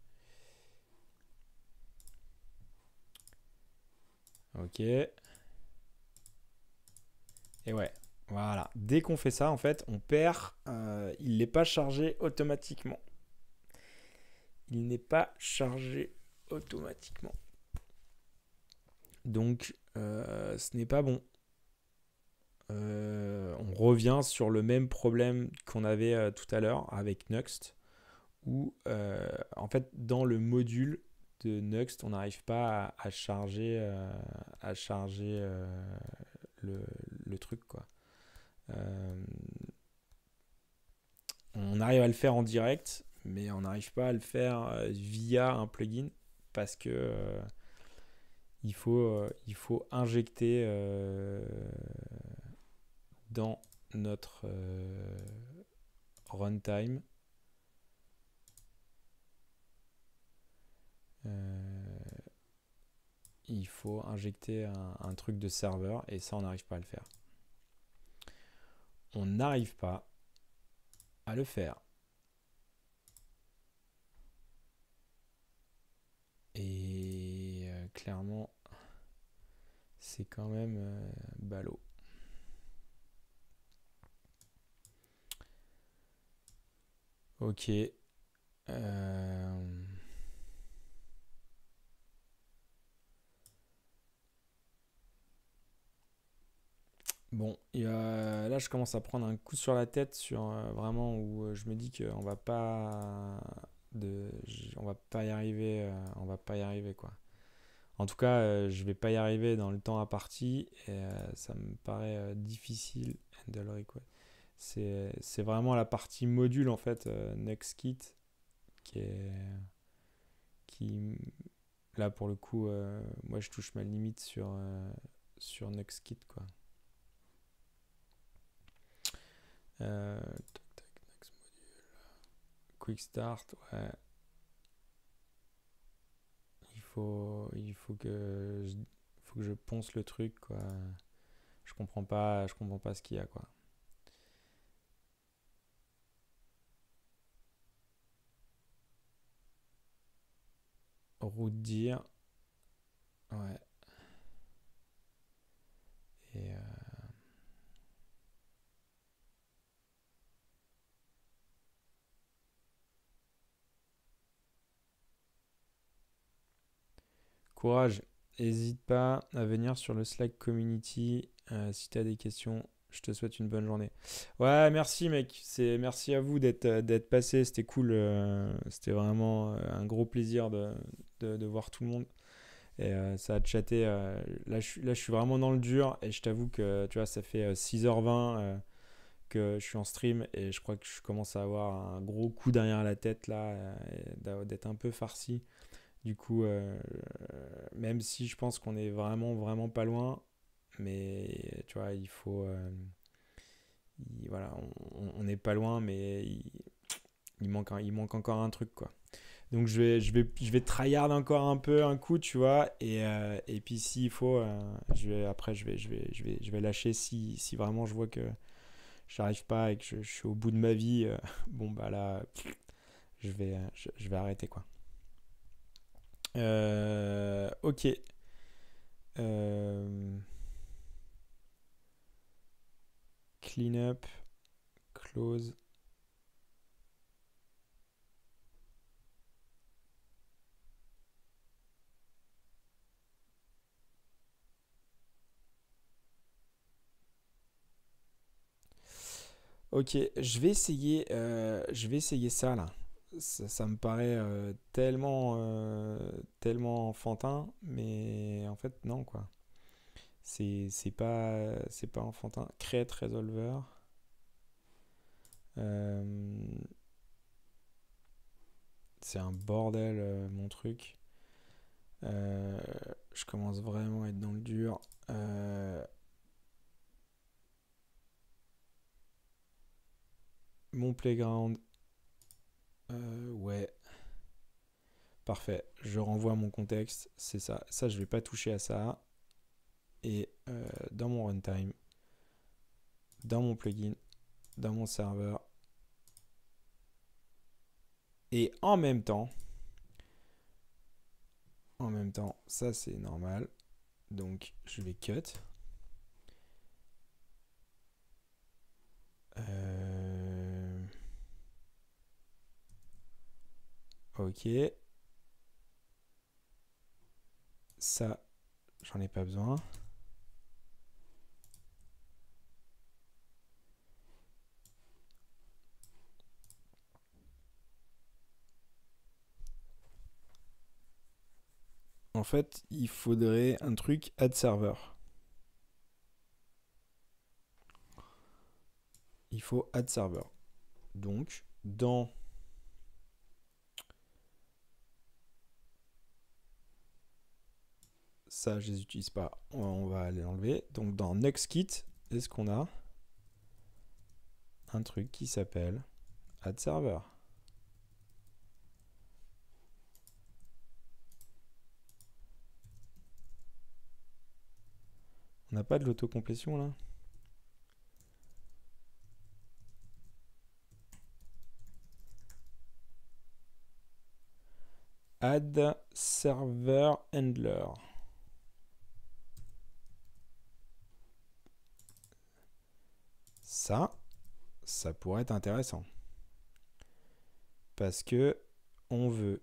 Ok. Et ouais, voilà. Dès qu'on fait ça, en fait, on perd. Euh, il n'est pas chargé automatiquement. Il n'est pas chargé automatiquement. Donc, euh, ce n'est pas bon. Euh, on revient sur le même problème qu'on avait tout à l'heure avec Nuxt, où en fait dans le module de Nuxt, on n'arrive pas à, charger, le, truc. Euh, on arrive à le faire en direct, mais on n'arrive pas à le faire euh, via un plugin parce que euh, il, faut, il faut injecter dans notre runtime il faut injecter un, truc de serveur et ça on n'arrive pas à le faire on n'arrive pas à le faire. Et euh, clairement, c'est quand même euh, ballot. Ok. Euh, Bon, là je commence à prendre un coup sur la tête sur euh, vraiment où je me dis qu'on va pas de, on va pas y arriver, on va pas y arriver quoi. En tout cas, je vais pas y arriver dans le temps à partie et ça me paraît difficile. C'est, vraiment la partie module en fait, NextKit, qui là pour le coup, moi je touche ma limite sur NextKit quoi. Euh, Quick start, ouais. Il faut, il faut que, je, faut que je ponce le truc, quoi. Je comprends pas, je comprends pas ce qu'il y a, quoi. Route dire. Ouais. Courage. N'hésite pas à venir sur le Slack Community si tu as des questions. Je te souhaite une bonne journée. Ouais, merci mec. C'est merci à vous d'être d'être passé. C'était cool. C'était vraiment un gros plaisir de, de, de, voir tout le monde. Et ça a chatté. là, je, là, je suis vraiment dans le dur. Et je t'avoue que tu vois, ça fait 6h20 que je suis en stream. Et je crois que je commence à avoir un gros coup derrière la tête là. D'être un peu farci. Du coup, euh, même si je pense qu'on est vraiment, vraiment pas loin, mais tu vois, il faut. Euh, voilà, on n'est pas loin, mais il, manque il manque encore un truc, quoi. Donc je vais, je vais, je vais tryhard encore un peu un coup, tu vois, et, euh, et puis s'il faut, je vais, après je vais, je vais, je vais, je vais lâcher si, si vraiment je vois que j'arrive pas et que je, suis au bout de ma vie, bon bah là, je vais, je vais arrêter, quoi. Euh, ok. Euh, clean up. Close. Ok, je vais essayer, euh, je vais essayer ça là ça, me paraît euh, tellement, euh, tellement enfantin, mais en fait, non, quoi. C'est pas, c'est pas enfantin. Create Resolver. Euh, c'est un bordel, mon truc. je commence vraiment à être dans le dur. mon playground euh, ouais. Parfait. Je renvoie mon contexte. C'est ça. Ça, je vais pas toucher à ça. Et euh, dans mon runtime, dans mon plugin, dans mon serveur. Et en même temps, en même temps, ça c'est normal. Donc je vais cut. Euh, Ok. Ça, j'en ai pas besoin. En fait, il faudrait un truc add server. Il faut add server. Donc, dans Ça, je les utilise pas. On va aller enlever. Donc dans NuxKit, est-ce qu'on a un truc qui s'appelle Add Server? On n'a pas de l'autocomplétion là? Add server handler. Ça, ça pourrait être intéressant. Parce que on veut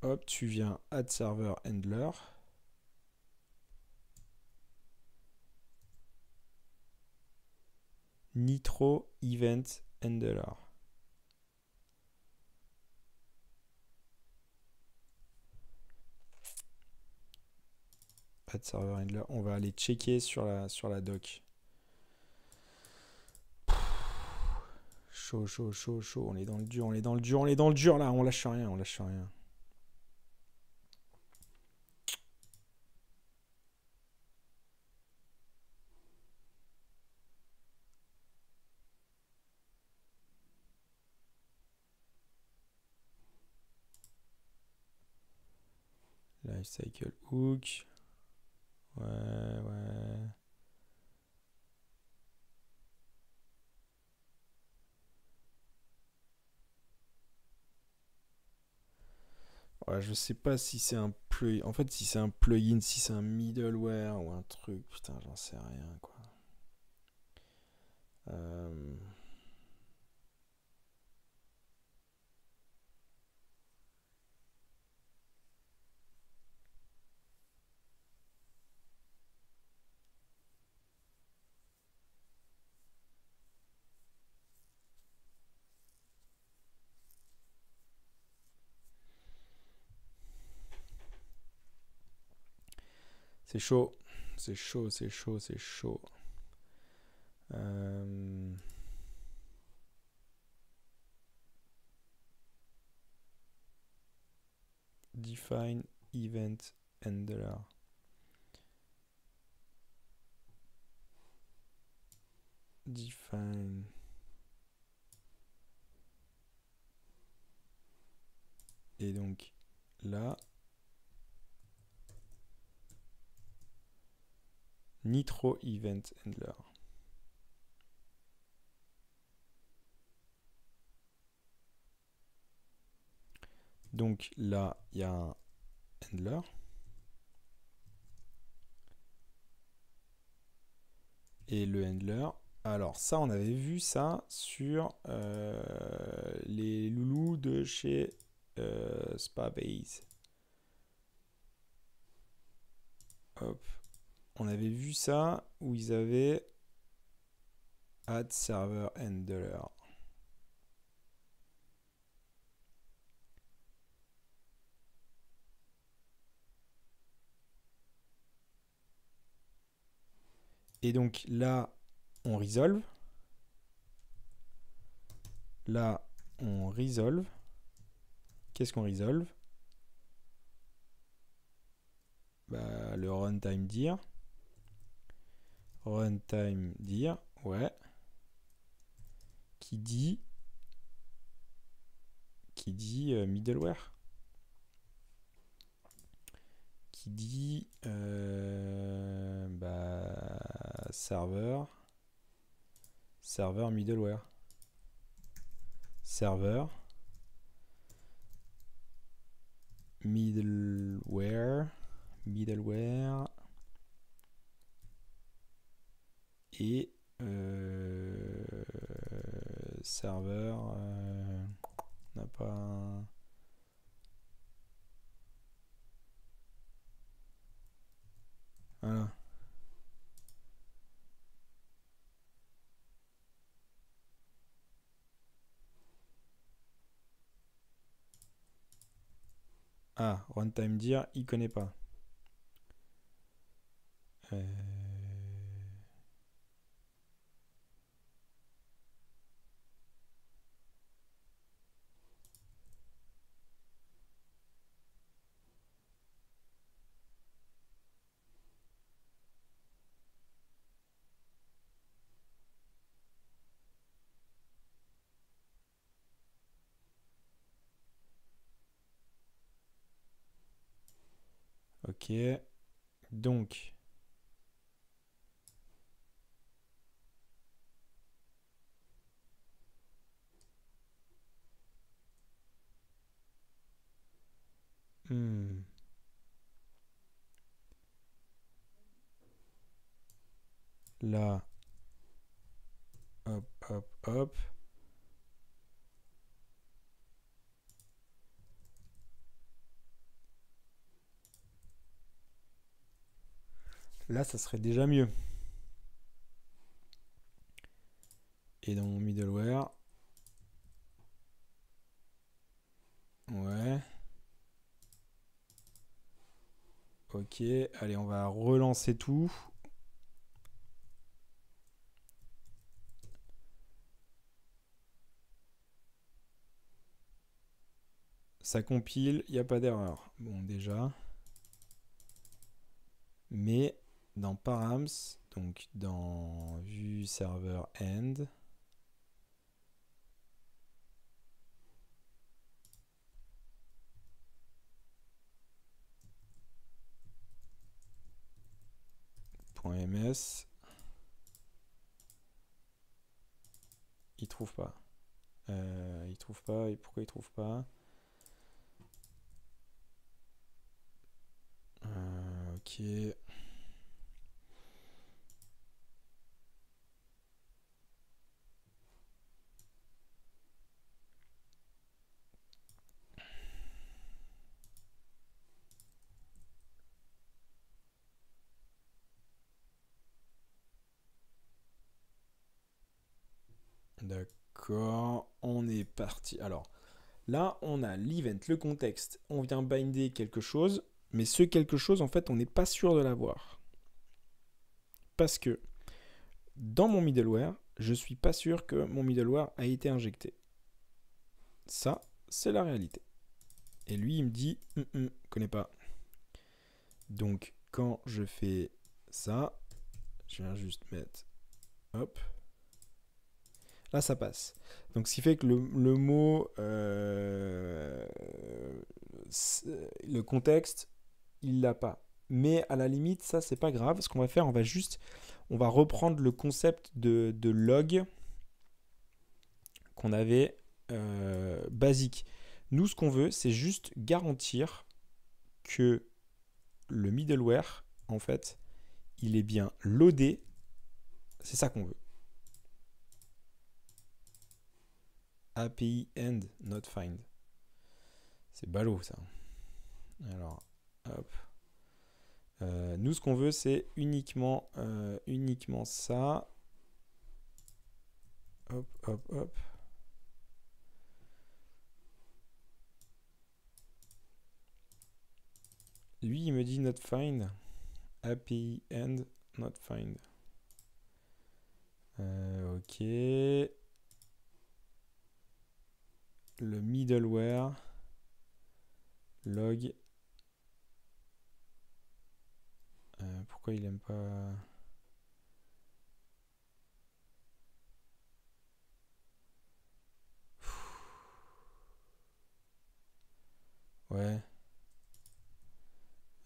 Hop, tu viens add server handler. Nitro event handler. On va aller checker sur la, sur la doc. Chaud, chaud, chaud, chaud. On est dans le dur, on est dans le dur, on est dans le dur là. On lâche rien, on lâche rien. Lifecycle hook. Ouais, ouais. Ouais, je sais pas si c'est un plugin. En fait, si c'est un plugin, si c'est un middleware ou un truc, putain, j'en sais rien, quoi. Euh... C'est chaud. C'est chaud, c'est chaud, c'est chaud. Euh, Define event handler. Define. Et donc là, Nitro Event Handler. Donc là, il y a un handler. Et le handler, alors ça, on avait vu ça sur euh, les loulous de chez euh, Spabase. Hop. On avait vu ça où ils avaient add server handler. Et donc là, on resolve. Là, on resolve. Qu'est-ce qu'on resolve? Bah, Le runtime dir. Runtime dir, ouais. Qui dit qui dit euh, middleware. Qui dit euh, bah, serveur serveur middleware. Serveur middleware, middleware et euh, serveur euh, n'a pas voilà Ah, runtime dire, il connaît pas. Euh, Donc. Hmm. Là. Hop, hop, hop. Là, ça serait déjà mieux. Et dans mon middleware. Ouais. Ok, allez, on va relancer tout. Ça compile, il n'y a pas d'erreur. Bon, déjà. Mais dans params, donc dans vue serveur end, .ms, il trouve pas. Euh, il trouve pas. Et pourquoi il trouve pas? Euh, Ok. On est parti. Alors, là, on a l'event, le contexte. On vient binder quelque chose. Mais ce quelque chose, en fait, on n'est pas sûr de l'avoir. Parce que dans mon middleware, je ne suis pas sûr que mon middleware a été injecté. Ça, c'est la réalité. Et lui, il me dit, hum, connais pas. Donc, quand je fais ça, je viens juste mettre, hop, là, ça passe. Donc, ce qui fait que le, mot, euh, le contexte, il l'a pas. Mais à la limite, ça, c'est pas grave. Ce qu'on va faire, on va juste, on va reprendre le concept de, log qu'on avait euh, basique. Nous, ce qu'on veut, c'est juste garantir que le middleware, en fait, il est bien loadé. C'est ça qu'on veut. API end not find. C'est ballot ça. Alors, hop. Euh, nous, ce qu'on veut, c'est uniquement, euh, uniquement ça. Hop, hop, hop. Lui, il me dit not find. API end not find. Euh, ok. Le middleware log. Euh, pourquoi il aime pas? Ouais.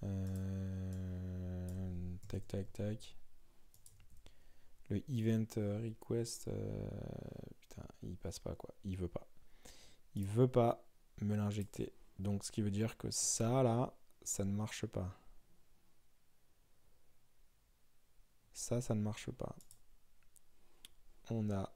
Euh, tac, tac, tac. Le event request, euh, putain, il passe pas quoi. Il veut pas. Il veut pas me l'injecter. Donc ce qui veut dire que ça là, ça ne marche pas. Ça, ça ne marche pas. On a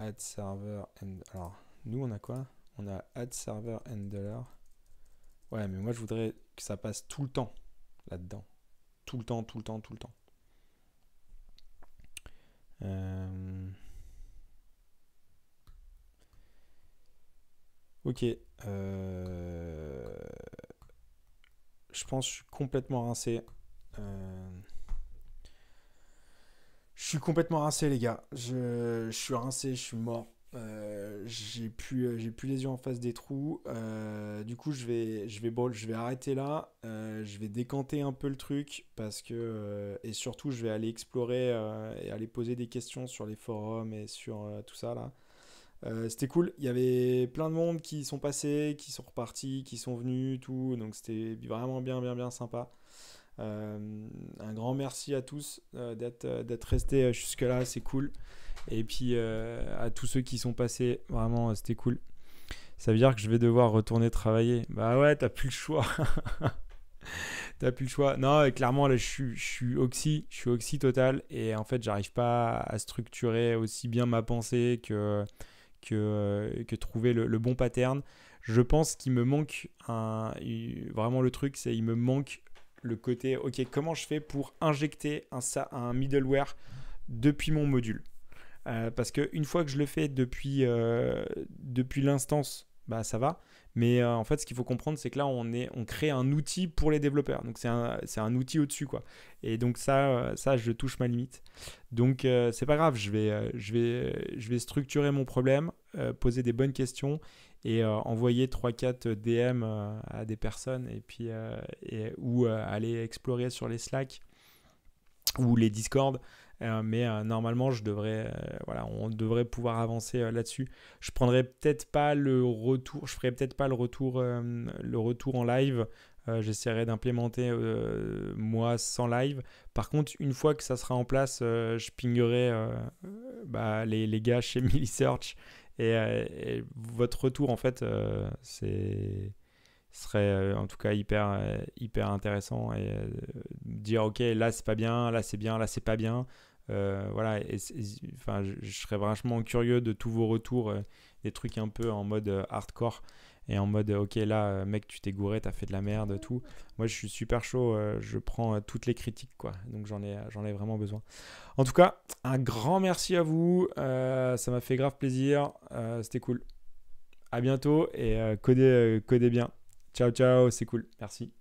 add server and alors nous on a quoi? On a add server handler ouais mais moi je voudrais que ça passe tout le temps là dedans tout le temps tout le temps tout le temps euh, ok euh, je pense que je suis complètement rincé euh, je suis complètement rincé, les gars. Je, suis rincé, je suis mort. Euh, j'ai plus, euh, j'ai plus les yeux en face des trous. Euh, du coup, je vais, je vais, je vais arrêter là. je vais décanter un peu le truc parce que et surtout, je vais aller explorer et aller poser des questions sur les forums et sur tout ça là. c'était cool. Il y avait plein de monde qui sont passés, qui sont repartis, qui sont venus, tout. Donc c'était vraiment bien, bien, bien sympa. Euh, un grand merci à tous euh, d'être euh, d'être restés jusque-là, c'est cool. Et puis à tous ceux qui sont passés, vraiment, c'était cool. Ça veut dire que je vais devoir retourner travailler. Bah ouais, t'as plus le choix. t'as plus le choix. Non, clairement, là, je suis, oxy, je suis oxy total. Et en fait, j'arrive pas à structurer aussi bien ma pensée que, que, que trouver le, le, bon pattern. Je pense qu'il me manque un, vraiment le truc, c'est il me manque le côté, ok, comment je fais pour injecter un, middleware depuis mon module euh, Parce qu'une fois que je le fais depuis, euh, depuis l'instance, bah, ça va. Mais euh, en fait, ce qu'il faut comprendre, c'est que là, on, est, on crée un outil pour les développeurs. Donc, c'est un, un, outil au-dessus. quoi. Et donc, ça, ça, je touche ma limite. Donc, c'est pas grave. Je vais, je, vais, je vais structurer mon problème, poser des bonnes questions et euh, envoyer 3-4 DM euh, à des personnes et puis euh, ou aller explorer sur les Slack ou les Discord. mais normalement, je devrais, voilà, on devrait pouvoir avancer là-dessus. Je prendrai peut-être pas le retour, je ferai peut-être pas le retour, le retour en live. J'essaierai d'implémenter moi sans live. Par contre, une fois que ça sera en place, je pingerai bah, les, les, gars chez Millisearch euh, et, votre retour, en fait, euh, c'est serait euh, en tout cas hyper, hyper intéressant et dire ok là c'est pas bien, là c'est bien, là c'est pas bien. voilà, enfin, je, serais vachement curieux de tous vos retours, des trucs un peu en mode hardcore. Et en mode ok là mec tu t'es gouré, t'as fait de la merde, tout. Moi je suis super chaud, je prends toutes les critiques quoi, donc j'en ai, j'en ai vraiment besoin. En tout cas, un grand merci à vous, ça m'a fait grave plaisir, c'était cool. À bientôt et codez, codez bien. Ciao ciao, c'est cool, merci.